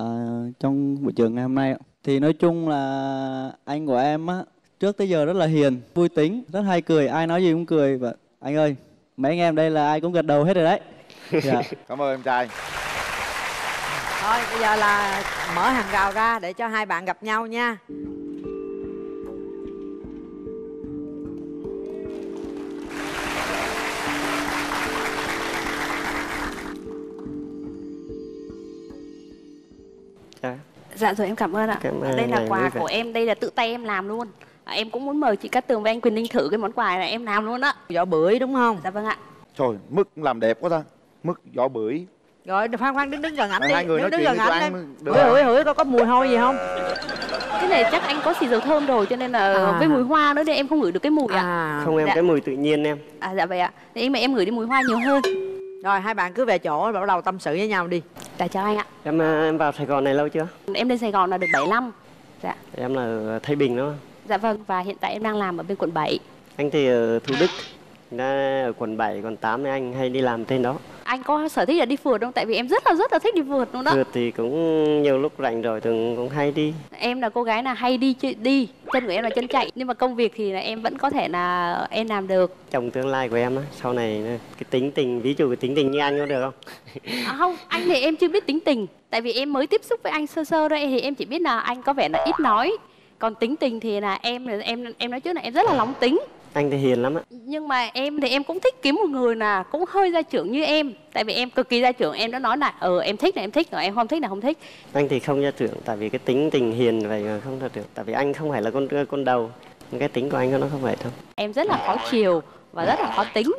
trong buổi trường ngày hôm nay. Thì nói chung là anh của em á, trước tới giờ rất là hiền, vui tính, rất hay cười, ai nói gì cũng cười. Và anh ơi, mấy anh em đây là ai cũng gật đầu hết rồi đấy. Dạ. <laughs> cảm ơn em trai thôi bây giờ là mở hàng rào ra để cho hai bạn gặp nhau nha Dạ. dạ rồi em cảm ơn ạ. Cảm ơn đây là quà của em đây là tự tay em làm luôn. À, em cũng muốn mời chị Cát Tường và anh Quyền Linh thử cái món quà này em làm luôn á. Vỏ bưởi đúng không? Dạ vâng ạ. Trời mức làm đẹp quá ta. Mức vỏ bưởi. Rồi khoan khoan đứng đứng gần ảnh đi. hai người đứng đứng gần đi, ảnh em được hửi hửi hửi có có mùi hôi gì không? Cái này chắc anh có xì dầu thơm rồi cho nên là À. với mùi hoa nữa nên em không ngửi được cái mùi ạ. Không em dạ. cái mùi tự nhiên em. À dạ vậy ạ. Thế mà em ngửi đi mùi hoa nhiều hơn. Rồi hai bạn cứ về chỗ bắt đầu tâm sự với nhau đi dạ chào anh ạ. Em ờ, em vào Sài Gòn này lâu chưa? Em lên Sài Gòn là được 7 năm. Dạ. Em là ở Thái Bình đó dạ vâng và hiện tại em đang làm ở bên quận 7 anh thì ở Thủ Đức ra ở quận 7 quận 8 thì anh hay đi làm trên đó. Anh có sở thích là đi phượt không? Tại vì em rất là rất là thích đi phượt luôn đó. Phượt thì cũng nhiều lúc rảnh rồi thường cũng hay đi. Em là cô gái là hay đi chơi- đi. Chân của em là chân chạy. Nhưng mà công việc thì là em vẫn có thể là em làm được. Chồng tương lai của em á sau này cái tính tình ví dụ cái tính tình như anh có được không? À, không anh thì em chưa biết tính tình. Tại vì em mới tiếp xúc với anh sơ sơ đây thì em chỉ biết là anh có vẻ là ít nói. Còn tính tình thì là em em em nói trước là em rất là nóng tính anh thì hiền lắm á. Nhưng mà em thì em cũng thích kiếm một người là cũng hơi gia trưởng như em. Tại vì em cực kỳ gia trưởng em đã nói là ờ em thích là em thích rồi em không thích là không thích. Anh thì không gia trưởng tại vì cái tính tình hiền vậy mà không gia trưởng. Tại vì anh không phải là con con đầu. Cái tính của anh nó không phải đâu. Em rất là khó chiều và rất là khó tính.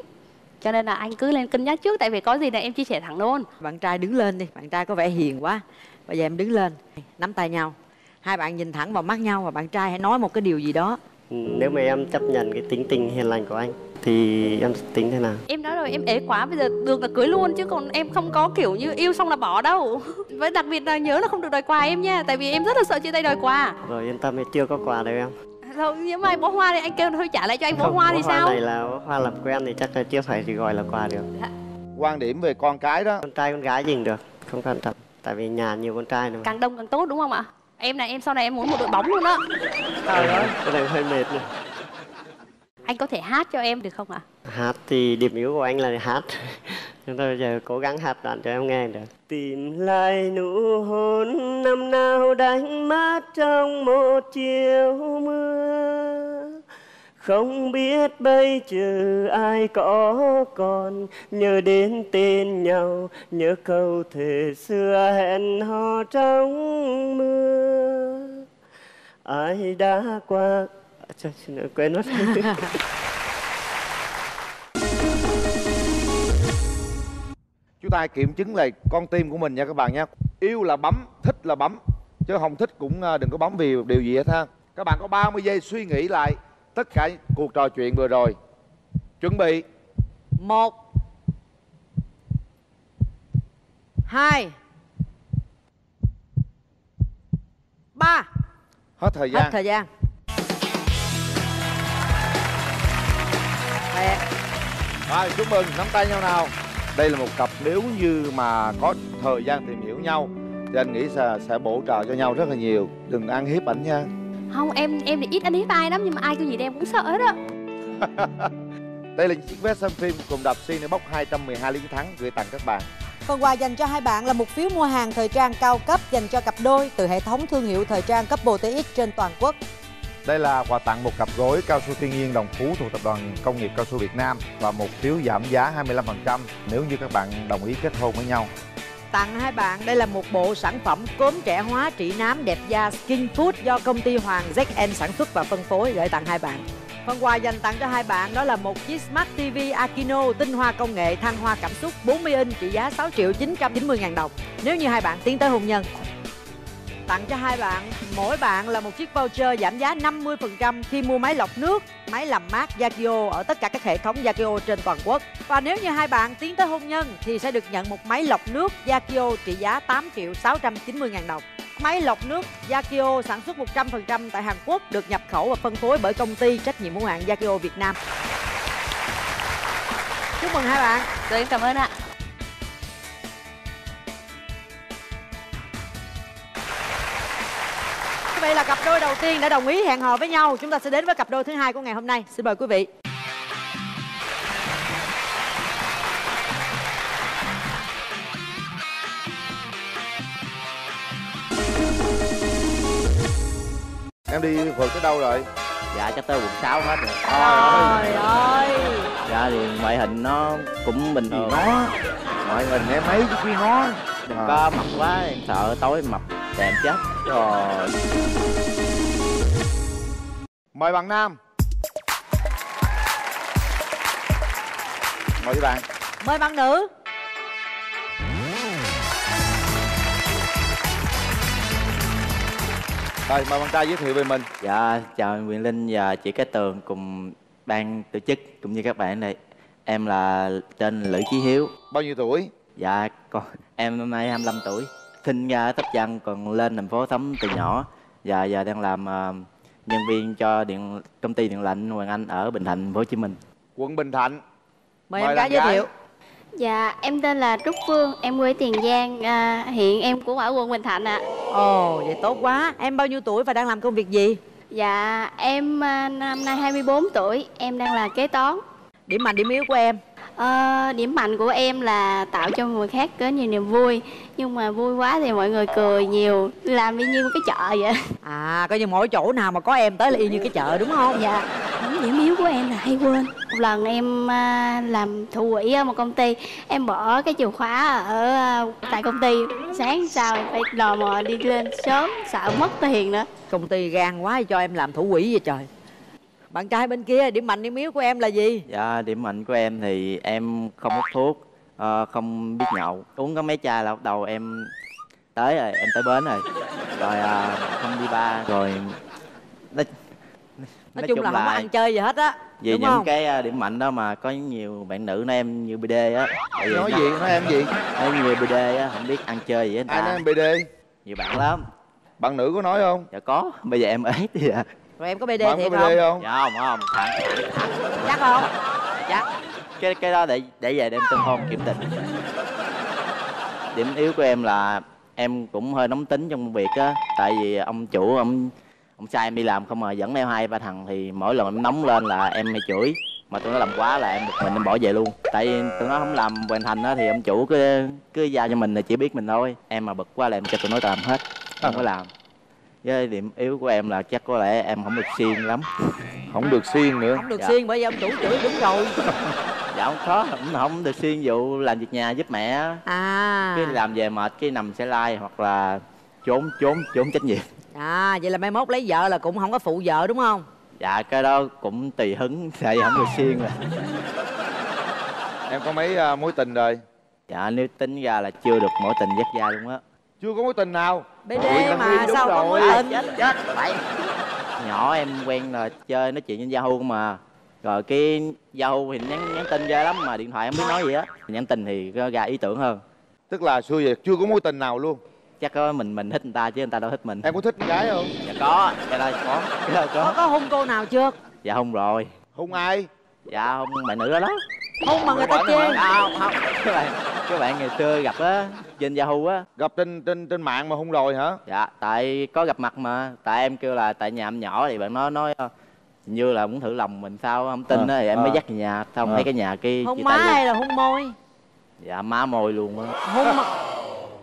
Cho nên là anh cứ lên cân nhắc trước tại vì có gì là em chia sẻ thẳng luôn. Bạn trai đứng lên đi bạn trai có vẻ hiền quá. Bây giờ em đứng lên nắm tay nhau. Hai bạn nhìn thẳng vào mắt nhau và bạn trai hãy nói một cái điều gì đó nếu mà em chấp nhận cái tính tình hiền lành của anh thì em tính thế nào? Em nói rồi em ế quá bây giờ được là cưới luôn chứ còn em không có kiểu như yêu xong là bỏ đâu. <laughs> Với đặc biệt là nhớ là không được đòi quà em nha tại vì em rất là sợ chia tay đòi quà. Rồi yên tâm chưa có quà đâu em. Rồi nếu mà bó hoa thì anh kêu thôi trả lại cho anh bó không hoa thì sao? này là bó hoa làm quen thì chắc là chưa phải thì gọi là quà được. Quan điểm về con cái đó. Con trai con gái gì cũng được không quan trọng tại vì nhà nhiều con trai nữa càng đông càng tốt đúng không ạ em này em sau này em muốn một đội bóng luôn đó trời ơi. Cái này hơi mệt rồi anh có thể hát cho em được không ạ? Hát thì điểm yếu của anh là hát. <laughs> Chúng tôi bây giờ cố gắng hát đoạn cho em nghe được. Tìm lại nụ hôn năm nào đánh mất trong một chiều mưa không biết bây giờ ai có còn nhớ đến tên nhau nhớ câu thề xưa hẹn hò trong mưa. Ai đã qua? À, trời, xin lỗi quên mất. <laughs> Chúng ta kiểm chứng lại con tim của mình nha các bạn nha. Yêu là bấm thích là bấm chứ không thích cũng à, đừng có bấm vì điều gì hết ha. Các bạn có 30 giây suy nghĩ lại tất cả cuộc trò chuyện vừa rồi. Chuẩn bị. Một. Hai. Ba. Hết thời gian. Hết thời gian. Rồi chúc mừng. Nắm tay nhau nào. Đây là một cặp nếu như mà có thời gian tìm hiểu nhau thì anh nghĩ sẽ sẽ bổ trợ cho nhau rất là nhiều. Đừng ăn hiếp ảnh nha không em em thì ít ăn hiếp ai lắm nhưng mà ai cứ gì em cũng sợ hết á <laughs> đây là những chiếc vé xem phim cùng đạp Cinebox 212 liên thắng gửi tặng các bạn Phần quà dành cho hai bạn là một phiếu mua hàng thời trang cao cấp dành cho cặp đôi từ hệ thống thương hiệu thời trang cấp TX trên toàn quốc. Đây là quà tặng một cặp gối cao su thiên nhiên đồng phú thuộc tập đoàn công nghiệp cao su Việt Nam và một phiếu giảm giá 25% nếu như các bạn đồng ý kết hôn với nhau. Tặng hai bạn, đây là một bộ sản phẩm cốm trẻ hóa, trị nám, đẹp da, Skin Food do công ty Hoàng ZN sản xuất và phân phối gửi tặng hai bạn. Phần quà dành tặng cho hai bạn đó là một chiếc Smart TV Akino tinh hoa công nghệ thăng hoa cảm xúc 40 inch trị giá 6 triệu 990 ngàn đồng nếu như hai bạn tiến tới hôn nhân. Tặng cho hai bạn, mỗi bạn là một chiếc voucher giảm giá 50% khi mua máy lọc nước, máy làm mát Yagio ở tất cả các hệ thống Yagio trên toàn quốc. Và nếu như hai bạn tiến tới hôn nhân thì sẽ được nhận một máy lọc nước Yagio trị giá 8 triệu 690 ngàn đồng. Máy lọc nước Yakio sản xuất 100% tại Hàn Quốc được nhập khẩu và phân phối bởi công ty trách nhiệm hữu hạn Yakio Việt Nam. Chúc mừng hai bạn. Rồi em cảm ơn ạ. Đây là cặp đôi đầu tiên đã đồng ý hẹn hò với nhau. Chúng ta sẽ đến với cặp đôi thứ hai của ngày hôm nay. Xin mời quý vị. Em đi vượt tới đâu rồi? Dạ chắc tới quận 6 hết rồi. Trời ơi. Dạ thì ngoại hình nó cũng bình thường. Nó ngoại hình em mấy chứ khi nó Đừng À. có mập quá em sợ tối mập đẹp chết. Rồi Mời bạn Nam. Mời bạn. Mời bạn nữ. Rồi mời bạn trai giới thiệu về mình. Dạ chào anh Quyền Linh và chị Cát Tường cùng ban tổ chức cũng như các bạn đây. Em là tên Lữ Chí Hiếu. Bao nhiêu tuổi? Dạ con em năm nay 25 tuổi. Sinh ra ở Thấp Trăng còn lên thành phố sống từ nhỏ. Và giờ đang làm ờ, nhân viên cho điện công ty điện lạnh Hoàng Anh ở Bình Thạnh, Hồ Chí Minh. Quận Bình Thạnh. Mời, Mời em gái giới gái. thiệu. Dạ, em tên là Trúc Phương, em quê Tiền Giang, à, hiện em cũng ở quận Bình Thạnh ạ. Ồ, vậy tốt quá. Em bao nhiêu tuổi và đang làm công việc gì? Dạ, em à, năm nay 24 tuổi, em đang là kế toán. Điểm mạnh điểm yếu của em? Ờ, điểm mạnh của em là tạo cho người khác có nhiều niềm vui. Nhưng mà vui quá thì mọi người cười nhiều. Làm y như cái chợ vậy. À, coi như mỗi chỗ nào mà có em tới là y như cái chợ đúng không? Dạ. Điểm yếu của em là hay quên. Một lần em à, làm thủ quỹ ở một công ty Em bỏ cái chìa khóa ở à, tại công ty. Sáng sau em phải lò mò đi lên sớm Sợ mất tiền nữa. Công ty gan quá cho em làm thủ quỹ vậy trời. Bạn trai bên kia, điểm mạnh điểm yếu của em là gì? Dạ điểm mạnh của em thì em không hút thuốc ờ, Không biết nhậu Uống có mấy chai là bắt đầu em tới rồi, em tới bến rồi Rồi à, không đi ba Rồi nói, Nói, chung, là không có ăn chơi gì hết á. Vì đúng những không? cái à, điểm mạnh đó mà có nhiều bạn nữ nói em như BD á Nói nó- gì? Nói em gì? Nói như BD á, không biết ăn chơi gì hết Ai nói em BD? Nhiều bạn lắm Bạn nữ có nói không? Dạ có, bây giờ em ế thì à Rồi em có BD thiệt có không? BD không? Dạ không, không, thẳng Chắc không? Chắc cái cái đó để để về đem tân hôn kiểm định. Điểm yếu của em là em cũng hơi nóng tính trong công việc á tại vì ông chủ ông ông sai em đi làm không mà dẫn theo hai ba thằng thì mỗi lần em nóng lên là em hay chửi. Mà tụi nó làm quá là em một mình em bỏ về luôn. Tại vì tụi nó không làm hoàn thành á thì ông chủ cứ cứ giao cho mình là chỉ biết mình thôi. Em mà bực quá là em cho tụi nó làm hết không có làm với điểm yếu của em là chắc có lẽ em không được siêng lắm. <laughs> Không được siêng nữa. Không được xiên bởi vì ông chủ chửi đúng rồi. <laughs> Dạ không có. Không, không được siêng vụ làm việc nhà giúp mẹ á. à. Cái làm về mệt cái nằm xe lai hoặc là trốn trốn trốn trách nhiệm. À vậy là mai mốt lấy vợ là cũng không có phụ vợ đúng không? Dạ cái đó cũng tùy hứng tại vì không được siêng rồi em có mấy à, mối tình rồi? Dạ nếu tính ra là chưa được mối tình dắt da luôn á chưa có mối tình nào. BD mà sao có rồi. mối tình? Chết chết vậy nhỏ em quen là chơi nói chuyện trên yahoo mà. Rồi cái yahoo thì nhắn nhắn tin ra lắm mà điện thoại không biết nói gì á. Nhắn tin thì có ra ý tưởng hơn. Tức là xưa giờ chưa có mối tình nào luôn. Chắc có mình mình thích người ta chứ người ta đâu thích mình. Em có thích con gái không? Dạ có cái đó có đó có. Có có hung cô nào chưa? Dạ không rồi. Hung ai? Dạ không mẹ nữ đó đó hung mà người ta chê. không không. Các bạn các bạn ngày xưa gặp á trên yahoo á. Gặp trên trên trên mạng mà hung rồi hả? Dạ tại có gặp mặt mà. Tại em kêu là tại nhà em nhỏ thì bạn nói nói ờ, như là muốn thử lòng mình sao không tin á Ờ, thì em mới ờ. dắt về nhà xong Ờ. thấy cái nhà kia hung chia má hay là hung môi? Dạ má môi luôn á. Hung mà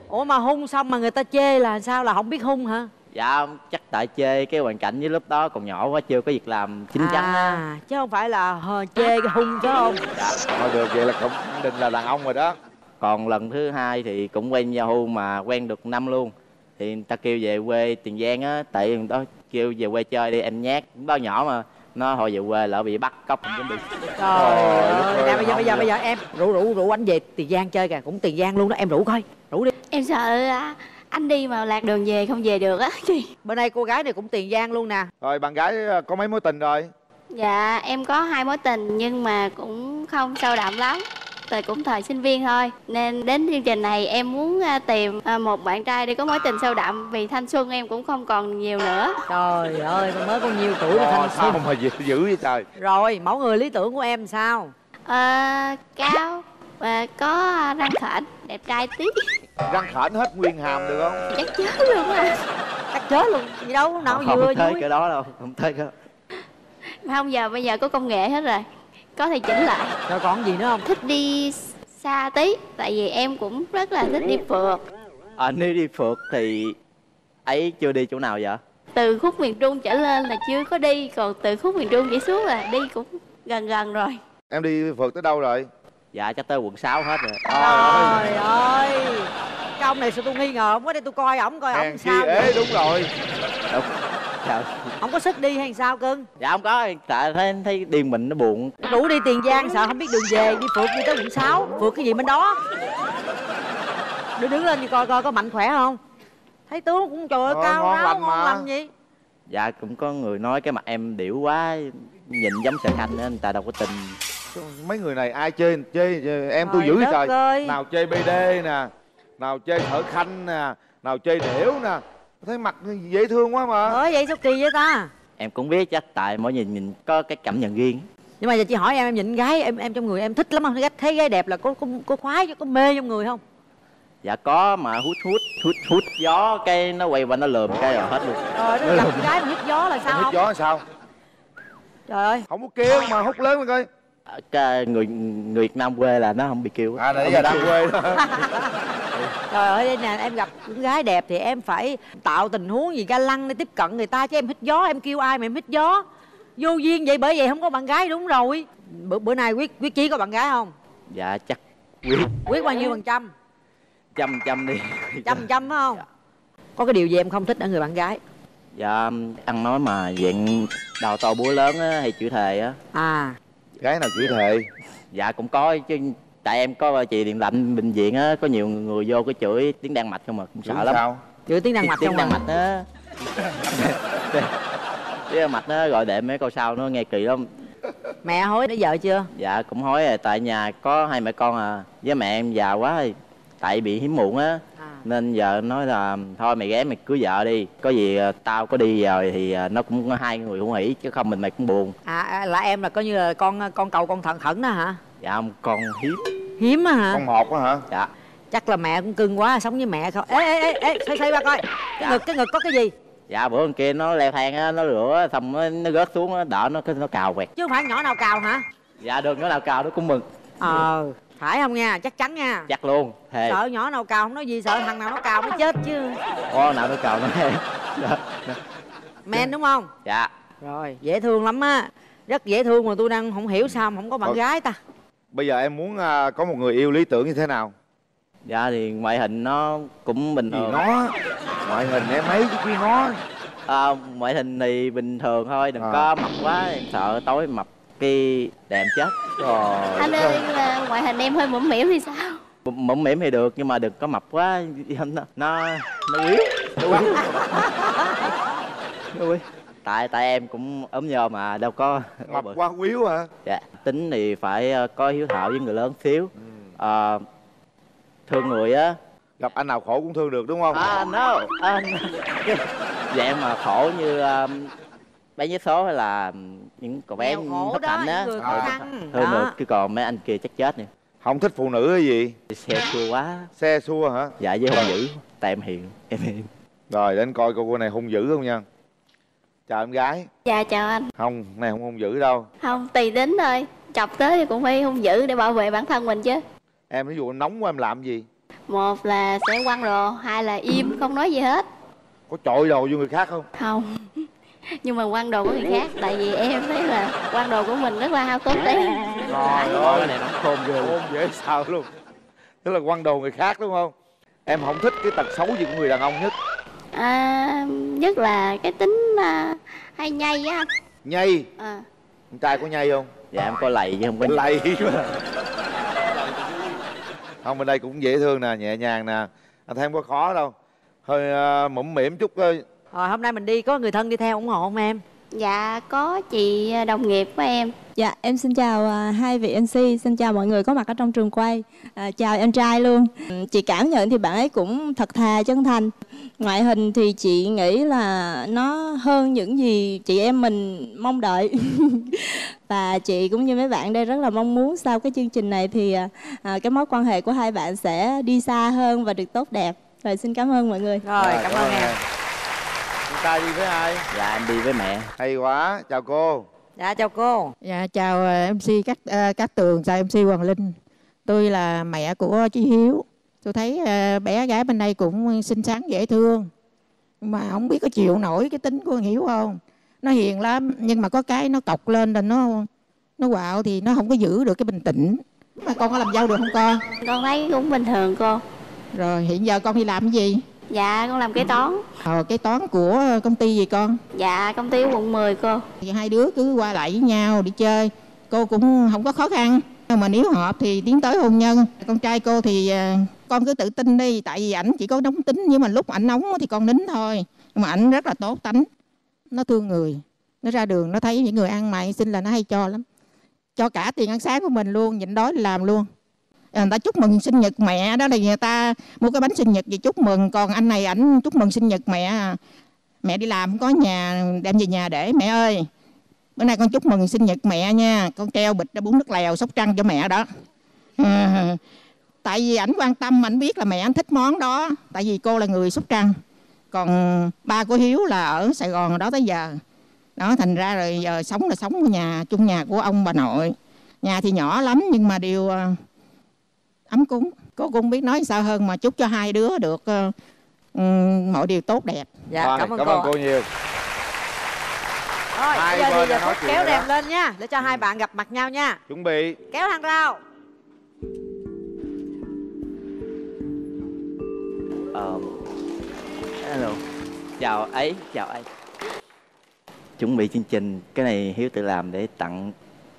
ủa mà hung xong mà người ta chê là sao? Là không biết hung hả dạ chắc tại chê cái hoàn cảnh với lúc đó còn nhỏ quá chưa có việc làm chín chắn á. À chứ không phải là hờ, chê cái hung chứ không? Dạ. Thôi được vậy là khẳng định là đàn ông rồi đó. Còn lần thứ hai thì cũng quen yahoo mà quen được năm luôn. Thì người ta kêu về quê tiền giang á tại người đó kêu về quê chơi đi em nhát. Đó nhỏ mà nó hồi về quê lỡ bị bắt cóc không dám đi. Trời ơi nè bây giờ bây giờ bây giờ em rủ rủ rủ anh về tiền giang chơi kìa cũng tiền giang luôn đó em rủ coi rủ đi. Em sợ á, anh đi mà lạc đường về không về được á chị. bữa nay cô gái này cũng tiền giang luôn nè. Rồi bạn gái à, có mấy mối tình rồi? Dạ em có hai mối tình nhưng mà cũng không sâu đậm lắm. Tại cũng thời sinh viên thôi. Nên đến chương trình này em muốn à, tìm à, một bạn trai để có mối tình sâu đậm. Vì thanh xuân em cũng không còn nhiều nữa. Trời ơi mà mới còn nhiều tuổi mà Ồ, thanh xuân? mà dữ, dữ vậy trời? Rồi mẫu người lý tưởng của em sao? Ờ, Cao và có răng khểnh, đẹp trai tí răng khểnh hết nguyên hàm được không? Chắc chết luôn à chắc chết luôn. Gì đâu nào không vừa tới vui. cái đó đâu không tới cái đó. Mà không giờ bây giờ có công nghệ hết rồi. Có thể chỉnh lại. Rồi còn gì nữa không? Thích đi xa tí Tại vì em cũng rất là thích đi phượt. À, nếu đi phượt thì ấy chưa đi chỗ nào vậy? Từ khúc miền Trung trở lên là chưa có đi còn từ khúc miền Trung trở xuống là đi cũng gần gần rồi. Em đi phượt tới đâu rồi dạ chắc tới quận 6 hết rồi. Trời ơi. Cái ông này sao tôi nghi ngờ không có đây tôi coi ổng coi ổng sao ế đúng rồi. Đúng. không có sức đi hay sao cưng? Dạ không có. Tại thấy thấy điên mình nó buồn. Rủ đi tiền giang sợ không biết đường về đi phượt đi tới quận 6 phượt cái gì bên đó? Đứng đứng lên đi coi coi có mạnh khỏe không? Thấy tướng cũng trời ơi Ờ, cao ngon ráo ngon lành gì dạ cũng có người nói cái mặt em điểu quá nhìn giống sợ khanh nên người ta đâu có tin mấy người này ai chơi chơi, em tôi dữ trời. ơi. nào chơi bd nè nào chơi thở khanh nè nào chơi đểu nè. Thấy mặt dễ thương quá mà. Bởi vậy sao kỳ vậy ta? Em cũng biết chắc tại mỗi nhìn nhìn có cái cảm nhận riêng. Nhưng mà giờ chị hỏi em em nhìn gái em em trong người em thích lắm không? Thấy gái đẹp là có có, có khoái có mê trong người không? Dạ có mà hút hút hút hút gió cái nó quay qua nó lườm cái rồi hết luôn. Rồi nó gặp gái mà hít gió là sao hít gió sao? Trời ơi. Không có kêu mà hút lớn lên coi cái người người Việt Nam quê là nó không bị kêu à nãy giờ đang quê đó. <laughs> Trời ơi đây nè em gặp con gái đẹp thì em phải tạo tình huống gì ga lăng để tiếp cận người ta chứ em hít gió em kêu ai mà em hít gió. Vô duyên vậy bởi vậy không có bạn gái đúng rồi. Bữa bữa nay quyết quyết chí có bạn gái không? Dạ chắc quyết. Quyết bao nhiêu phần trăm? Trăm trăm đi. Trăm phần trăm phải không? Có cái điều gì em không thích ở người bạn gái? Dạ ăn nói mà dạng đầu to búa lớn á hay chữ thề á. À gái nào chửi thề? Dạ cũng có chứ. Tại em có chị điện lạnh bệnh viện á có nhiều người vô cái chửi tiếng đan mạch không mà cũng sợ lắm. sao? Chửi tiếng đan mạch tiếng không đan à? mạch á. <laughs> Tiếng đan mạch nó gọi đệm mấy câu sau nó nghe kỳ lắm. Mẹ hối lấy vợ chưa? Dạ cũng hối rồi. Tại nhà có hai mẹ con à. Với mẹ em già quá rồi. Tại bị hiếm muộn á nên giờ nói là thôi mày ghé mày cưới vợ đi có gì à, tao có đi rồi thì à, nó cũng có hai người hữu hỉ chứ không mình mày cũng buồn. À, à là em là coi như là con con cầu con thần khẩn đó hả? Dạ không con hiếm. Hiếm á hả? Con một á hả? Dạ. Chắc là mẹ cũng cưng quá sống với mẹ không? Ê ê ê ê xoay xoay ba coi. Cái ngực cái ngực có cái gì? Dạ bữa con kia nó leo thang á nó rửa xong nó, nó rớt xuống nó đỡ nó nó cào quẹt. Chứ không phải nhỏ nào cào hả? Dạ được nó nào cào nó cũng mừng. Ờ phải không nha? Chắc chắn nha. Chắc luôn. Thề. Sợ nhỏ nào cào không nói gì sợ thằng nào nó cào nó chết chứ. Có nào nó cào nó dạ. men đúng không? Dạ. Rồi dễ thương lắm á. Rất dễ thương mà tôi đang không hiểu sao mà không có bạn Thôi. gái ta. Bây giờ em muốn à, có một người yêu lý tưởng như thế nào? Dạ thì ngoại hình nó cũng bình gì thường. nó. Ngoại hình em ấy chứ khi nó. À, ngoại hình thì bình thường thôi đừng À. có mập quá em sợ tối mập cái đèm chết rồi anh ơi là ngoại hình em hơi mũm mỉm thì sao? Mũm mỉm thì được nhưng mà đừng có mập quá nó nó nó quý nó quý nó quý tại tại em cũng ốm nhôm mà đâu có mập quá quýu hả? Dạ tính thì phải ờ, có hiếu thảo với người lớn xíu. Ờ, thương người á. Gặp anh nào khổ cũng thương được đúng không? À no à, <laughs> dạng mà khổ như um, bé vé số hay là những cậu bé bất đó, hạnh á Đó. được cái còn mấy anh kia chắc chết nè. Không thích phụ nữ hay gì? Xe xua quá. Xe xua hả? Dạ với hung dữ. Tại em hiền em hiền. Rồi đến coi cô cô này hung dữ không nha? Chào em gái. Dạ chào anh. Không này không hung dữ đâu. Không tùy tính thôi. Chọc tới thì cũng phải hung dữ để bảo vệ bản thân mình chứ. Em ví dụ nóng quá em làm gì? Một là sẽ quăng đồ hai là im không nói gì hết. Có chọi đồ vô người khác không? Không nhưng mà quăng đồ của người khác tại vì em thấy là quăng đồ của mình rất là hao tốn tiền. Trời ơi, ơi này nóng khôn ghê. Khôn dễ sợ luôn. Tức là quăng đồ người khác đúng không? Em không thích cái tật xấu gì của người đàn ông nhất. À, nhất là cái tính à, hay nhây á anh. Nhây? À, Con trai có nhây không? Dạ em có lầy chứ không có Lầy mà. Không bên đây cũng dễ thương nè Nhẹ nhàng nè. Anh thấy không có khó đâu. Hơi uh, mũm mỉm chút thôi rồi hôm nay mình đi có người thân đi theo ủng hộ không em dạ có chị đồng nghiệp của em Dạ, em xin chào à, hai vị MC, xin chào mọi người có mặt ở trong trường quay. À, chào em trai luôn. Ừ, Chị cảm nhận thì bạn ấy cũng thật thà, chân thành. Ngoại hình thì chị nghĩ là nó hơn những gì chị em mình mong đợi. <laughs> Và chị cũng như mấy bạn đây rất là mong muốn sau cái chương trình này thì à, à, cái mối quan hệ của hai bạn sẽ đi xa hơn và được tốt đẹp. Rồi xin cảm ơn mọi người. Rồi, cảm ơn em. Trai đi với ai dạ em đi với mẹ Hay quá chào cô dạ chào cô Dạ chào ờ, MC các ờ, các tường chào MC Hoàng Linh. Tôi là mẹ của Chí Hiếu. Tôi thấy ờ, bé gái bên đây cũng xinh xắn dễ thương. Mà không biết có chịu nổi cái tính của Hiếu không. Nó hiền lắm nhưng mà có cái nó cọc lên là nó nó quạo thì nó không có giữ được cái bình tĩnh. Mà con có làm dâu được không con? con thấy cũng bình thường cô Rồi hiện giờ con đi làm cái gì? Dạ con làm kế toán. Ờ, cái toán của công ty gì con? dạ công ty quận 10 cô. Thì hai đứa cứ qua lại với nhau đi chơi. Cô cũng không có khó khăn. Nhưng mà nếu hợp thì tiến tới hôn nhân. Con trai cô thì à, con cứ tự tin đi. Tại vì ảnh chỉ có nóng tính. Nhưng mà lúc ảnh nóng thì con nín thôi. Nhưng mà ảnh rất là tốt tánh. Nó thương người. Nó ra đường nó thấy những người ăn mày xin là nó hay cho lắm. Cho cả tiền ăn sáng của mình luôn. Nhịn đói làm luôn À, người ta chúc mừng sinh nhật mẹ đó là người ta mua cái bánh sinh nhật gì chúc mừng. Còn anh này ảnh chúc mừng sinh nhật mẹ. Mẹ đi làm không có nhà đem về nhà để mẹ ơi. Bữa nay con chúc mừng sinh nhật mẹ nha. Con treo bịch ra bún nước lèo sóc trăng cho mẹ đó. À, tại vì ảnh quan tâm ảnh biết là mẹ ảnh thích món đó. Tại vì cô là người sóc trăng. Còn ba của hiếu là ở sài gòn đó tới giờ. Đó thành ra rồi giờ sống là sống ở nhà chung nhà của ông bà nội. Nhà thì nhỏ lắm nhưng mà đều à, ấm cúng. Cô cũng biết nói sao hơn mà chúc cho hai đứa được ừm, mọi điều tốt đẹp. Dạ Rồi, cảm ơn cảm cô ơn cô nhiều. Rồi Hai bây giờ thì giờ phút kéo đèn lên nha để cho hai bạn gặp mặt nhau nha. Chuẩn bị. Kéo hàng rào Ờ, hello. Chào ấy chào ấy. Chuẩn bị chương trình cái này hiếu tự làm để tặng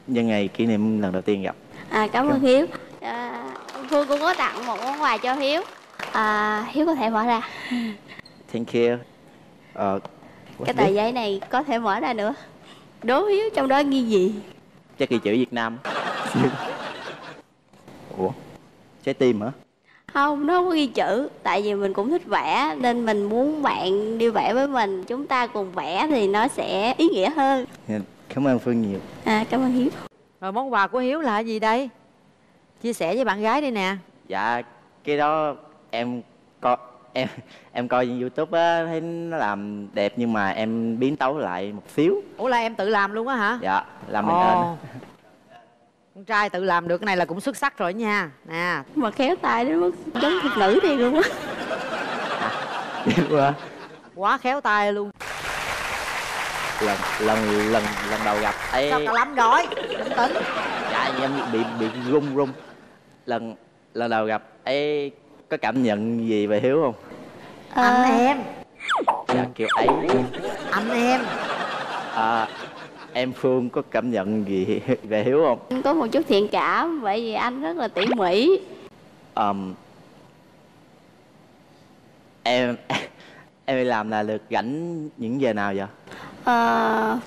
nhân ngày kỷ niệm lần đầu tiên gặp. À cảm ơn hiếu. À, phương cũng có tặng một món quà cho hiếu. À, hiếu có thể mở ra. Thank you. Ờ cái tờ giấy này có thể mở ra nữa. Đố hiếu trong đó ghi gì? Chắc ghi chữ việt nam. <laughs> Ủa? Trái tim hả? Không nó không có ghi chữ. Tại vì mình cũng thích vẽ nên mình muốn bạn đi vẽ với mình. Chúng ta cùng vẽ thì nó sẽ ý nghĩa hơn. Cảm ơn phương nhiều. À, cảm ơn hiếu. Rồi món quà của hiếu là gì đây chia sẻ với bạn gái đi nè. Dạ cái đó em coi em em coi trên youtube á thấy nó làm đẹp nhưng mà em biến tấu lại một xíu. Ủa là em tự làm luôn á hả? Dạ làm mình Ồ. lên con trai tự làm được cái này là cũng xuất sắc rồi nha. Nè. Mà khéo tay đến mức giống thuật ngữ thiệt luôn á. Quá. <laughs> quá khéo tay luôn. Lần lần lần lần đầu gặp ấy sao cả lắm rồi? Bình tĩnh dạ em bị bị run run lần lần đầu gặp ấy có cảm nhận gì về hiếu không? Anh em. Dạ kiểu ấy. Anh em. À, em phương có cảm nhận gì về hiếu không? Có một chút thiện cảm bởi vì anh rất là tỉ mỉ. Ờm, em <laughs> em đi làm là được rảnh những giờ nào vậy? Ờ,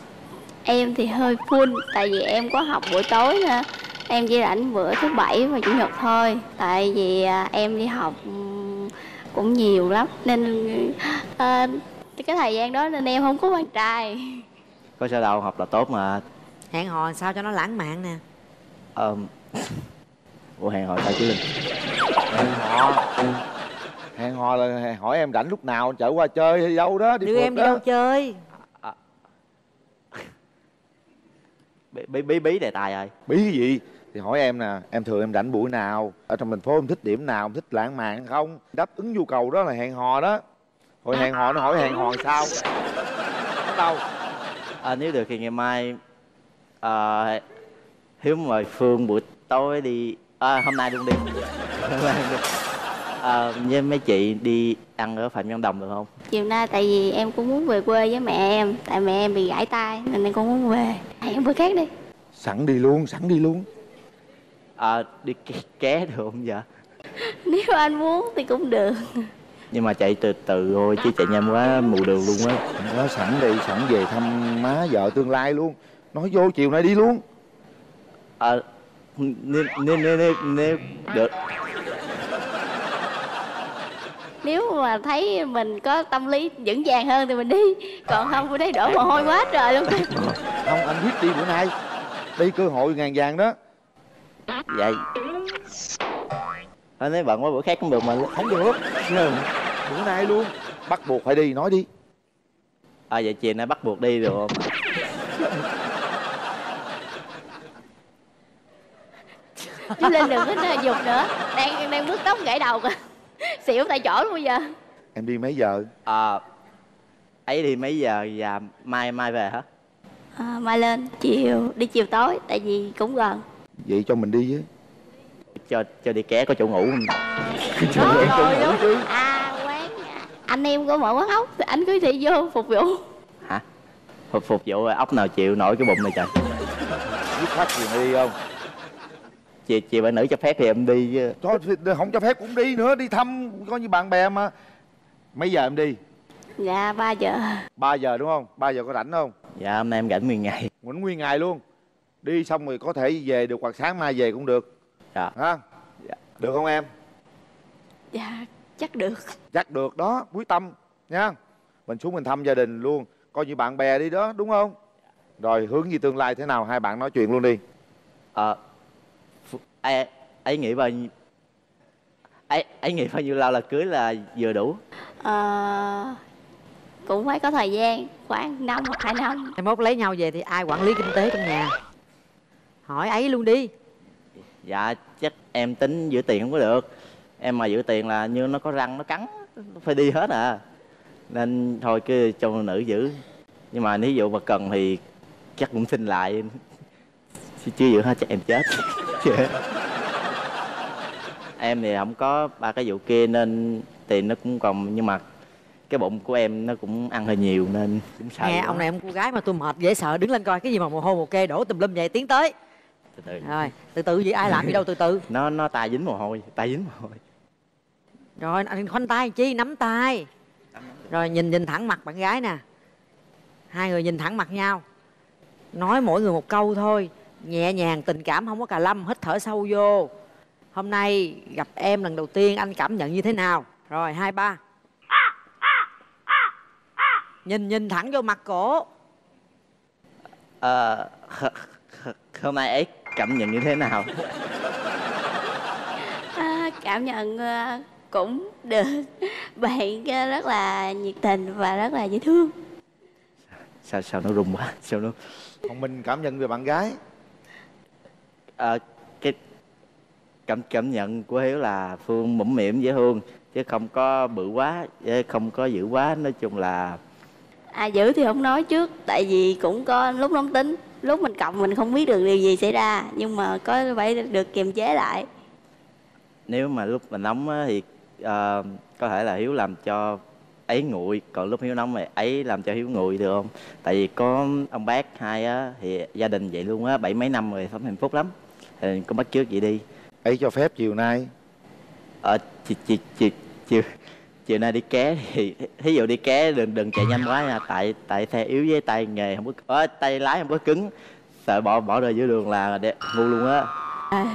em thì hơi full tại vì em có học buổi tối nè em chỉ rảnh bữa thứ bảy và chủ nhật thôi. Tại vì à, em đi học ừm, cũng nhiều lắm. Nên ờ, cái thời gian đó nên em không có bạn trai. Có sao đâu học là tốt mà. Hẹn hò sao cho nó lãng mạn nè. Ờm, ủa hẹn hò sao chứ linh? Hẹn hò. Hẹn hò là hỏi em rảnh lúc nào chở qua chơi hay đâu đó đi đưa em đi đó. đâu chơi? Bí bí bí, bí đề tài rồi. Bí cái gì thì hỏi em nè em thường em rảnh buổi nào? Ở trong thành phố em thích điểm nào? Em thích lãng mạn không? Đáp ứng nhu cầu đó là hẹn hò đó. Hồi hẹn hò nó hỏi hẹn hò sao? Đâu à, nếu được thì ngày mai à, hiếu mời phương buổi tối đi. À, hôm nay luôn đi. Hôm nay luôn đi. À, với mấy chị đi ăn ở phạm văn đồng được không? Chiều nay tại vì em cũng muốn về quê với mẹ em. Tại mẹ em bị gãy tay nên em cũng muốn về. Hẹn bữa khác đi. Sẵn đi luôn sẵn đi luôn à, đi ké- ké được không vậy nếu anh muốn thì cũng được. Nhưng mà chạy từ từ thôi chứ chạy nhanh quá mù đường luôn á. Nói sẵn đi sẵn về thăm má vợ tương lai luôn. Nói vô chiều nay đi luôn. À, nếu, nếu, nếu, nếu, nếu được. Nếu mà thấy mình có tâm lý vững vàng hơn thì mình đi. Còn không bữa đấy đổ mồ hôi quá trời luôn. Không anh quyết đi bữa nay. Đi cơ hội ngàn vàng đó vậy. Thôi nếu bận quá bữa khác cũng được mà không được Ừ, bữa nay luôn. Bắt buộc phải đi nói đi. À vậy chiều nay bắt buộc đi được không? Chú linh đừng có dục nữa. Đang đang bứt tóc gãy đầu kìa. Xỉu tại chỗ luôn bây giờ. Em đi mấy giờ? À, ấy thì mấy giờ và mai mai về hả? À, mai lên chiều đi chiều tối tại vì cũng gần vậy cho mình đi với. Cho cho đi ké có chỗ ngủ. Không chỗ rồi ngủ chứ à quán anh em có mở quán ốc thì anh cứ đi vô phục vụ. Hả? Phục phục vụ ốc nào chịu nổi cái bụng này trời. Giúp khách thì đi không? Chị chị bạn nữ cho phép thì em đi chứ. Cho không cho phép cũng đi nữa đi thăm coi như bạn bè mà. Mấy giờ em đi? Dạ ba giờ. 3 giờ đúng không? 3 giờ có rảnh không? Dạ hôm nay em rảnh nguyên ngày. Nguyễn nguyên ngày luôn đi xong rồi có thể về được hoặc sáng mai về cũng được. Dạ. Ha được không em? Dạ chắc được. Chắc được đó quyết tâm nha. Mình xuống mình thăm gia đình luôn. Coi như bạn bè đi đó đúng không? Rồi hướng gì tương lai thế nào hai bạn nói chuyện luôn đi. Ờ ấy ấy nghĩ bao nhiêu ấy ấy nghĩ bao nhiêu lâu là cưới là vừa đủ? Ờ, cũng phải có thời gian khoảng năm hoặc hai năm. Mai mốt lấy nhau về thì ai quản lý kinh tế trong nhà hỏi ấy luôn đi. Dạ chắc em tính giữ tiền không có được. Em mà giữ tiền là như nó có răng nó cắn nó phải đi hết à. Nên thôi cứ cho nữ giữ. Nhưng mà nếu dụ mà cần thì chắc cũng xin lại. Chứ chưa giữ hết chắc em chết. <laughs> Em thì không có ba cái vụ kia nên tiền nó cũng còn nhưng mà cái bụng của em nó cũng ăn hơi nhiều nên cũng sợ nghe quá. ông này ông cô gái mà tôi mệt dễ sợ. Đứng lên coi cái gì mà mồ hôi mồ kê đổ tùm lum vậy tiến tới từ từ. Rồi từ từ gì ai làm gì đâu từ từ. <laughs> Nó nó tay dính mồ hôi tay dính mồ hôi. Rồi anh khoanh tay chi nắm tay. Rồi nhìn nhìn thẳng mặt bạn gái nè. Hai người nhìn thẳng mặt nhau. Nói mỗi người một câu thôi. Nhẹ nhàng tình cảm không có cà lâm hít thở sâu vô. Hôm nay gặp em lần đầu tiên anh cảm nhận như thế nào? Rồi hai ba. Nhìn nhìn thẳng vô mặt cổ. Ờ, hôm nay ấy cảm nhận như thế nào? À, cảm nhận ờ, cũng được. <laughs> Bạn ờ, rất là nhiệt tình và rất là dễ thương. Sao sao nó rung quá sao nó còn mình cảm nhận về bạn gái. Ờ, cái cảm cảm nhận của hiếu là phương mũm mỉm dễ thương chứ không có bự quá chứ không có dữ quá. Nói chung là à giữ thì không nói trước tại vì cũng có lúc nóng tính lúc mình cộng mình không biết được điều gì xảy ra nhưng mà có phải được kiềm chế lại. Nếu mà lúc mình nóng á, thì ờ, có thể là hiếu làm cho ấy nguội. Còn lúc hiếu nóng thì ấy làm cho hiếu nguội được không? Tại vì có ông bác hai á thì gia đình vậy luôn á bảy mấy năm rồi sống hạnh phúc lắm. Thì con bắt trước vậy đi. Ấy cho phép chiều nay. Ờ chị chị chị chiều chiều nay đi ké thì thí dụ đi ké đừng đừng chạy nhanh quá nha. Tại tại xe yếu với tay nghề không có ờ, tay lái không có cứng. Sợ bỏ bỏ rơi giữa đường là đẹp, ngu luôn á. À,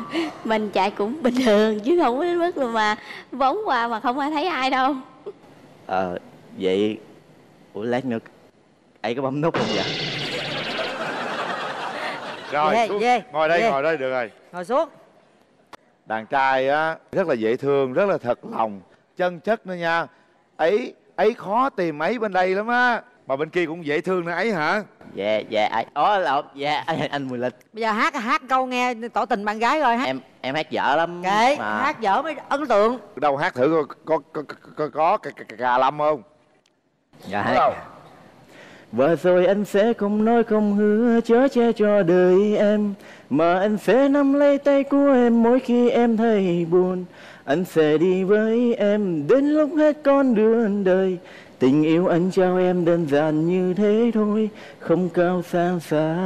mình chạy cũng bình thường chứ không có đến mức mà vóng qua mà không ai thấy ai đâu. Ờ vậy ủa lát nữa ấy có bấm nút không vậy? Rồi Về, xuống. về, ngồi đây về. ngồi đây được rồi. Ngồi xuống. Đàn trai á rất là dễ thương rất là thật lòng chân chất nữa nha. Ấy ấy khó tìm ấy bên đây lắm á. Mà bên kia cũng dễ thương nữa ấy hả? Dạ dạ ấy ó là dạ <laughs> anh, mười lịch. Bây giờ hát hát câu nghe tỏ tình bạn gái rồi hát. Em em hát dở lắm kệ mà. hát dở mới ấn tượng. Đâu hát thử có có có có, có cà lâm không? Dạ hát. Và rồi anh sẽ không nói không hứa chớ che cho đời em. Mà anh sẽ nắm lấy tay của em mỗi khi em thấy buồn Anh sẽ đi với em đến lúc hết con đường đời. Tình yêu anh trao em đơn giản như thế thôi Không cao sang xa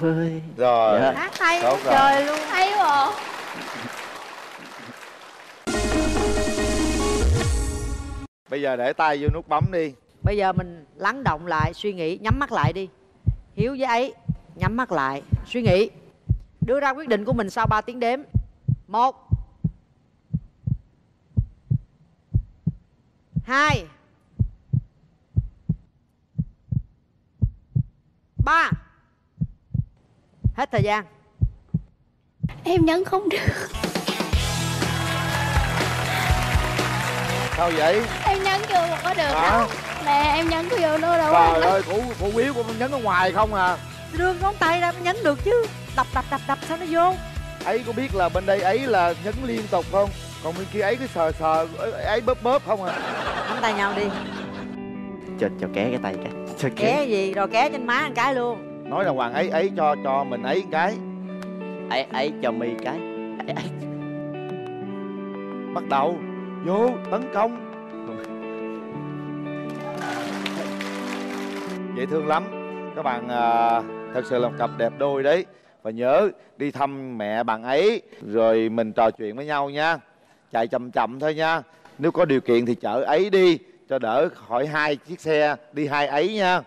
vời. Rồi. Dạ. hát hay Tốt rồi. trời luôn. Hay quá. Bây giờ để tay vô nút bấm đi. Bây giờ mình lắng động lại suy nghĩ nhắm mắt lại đi. Hiếu với ấy nhắm mắt lại suy nghĩ. Đưa ra quyết định của mình sau 3 tiếng đếm. Một hai. Ba. Hết thời gian. Em nhấn không được. Sao vậy? Em nhấn vô mà có được Hả? đâu nè em nhấn vô nó đâu trời ơi phụ phụ yếu của mình nhấn ở ngoài không à. Đưa ngón tay ra mới nhấn được chứ. Đập đập đập đập sao nó vô ấy có biết là bên đây ấy là nhấn liên tục không? Còn bên kia ấy cứ sờ sờ ấy bóp bóp không à? Nắm tay nhau đi. Cho, cho ké cái tay cái. Cho ké gì? Rồi ké trên má một cái luôn. Nói là hoàng ấy ấy cho cho mình ấy một cái. Ấy ấy cho mi cái. Ấy, ấy. bắt đầu. Vô tấn công. Dễ thương lắm. Các bạn à, thật sự là một cặp đẹp đôi đấy và nhớ đi thăm mẹ bạn ấy, rồi mình trò chuyện với nhau nha. Chạy chậm chậm thôi nha. Nếu có điều kiện thì chở ấy đi, cho đỡ khỏi hai chiếc xe, đi hai ấy nha.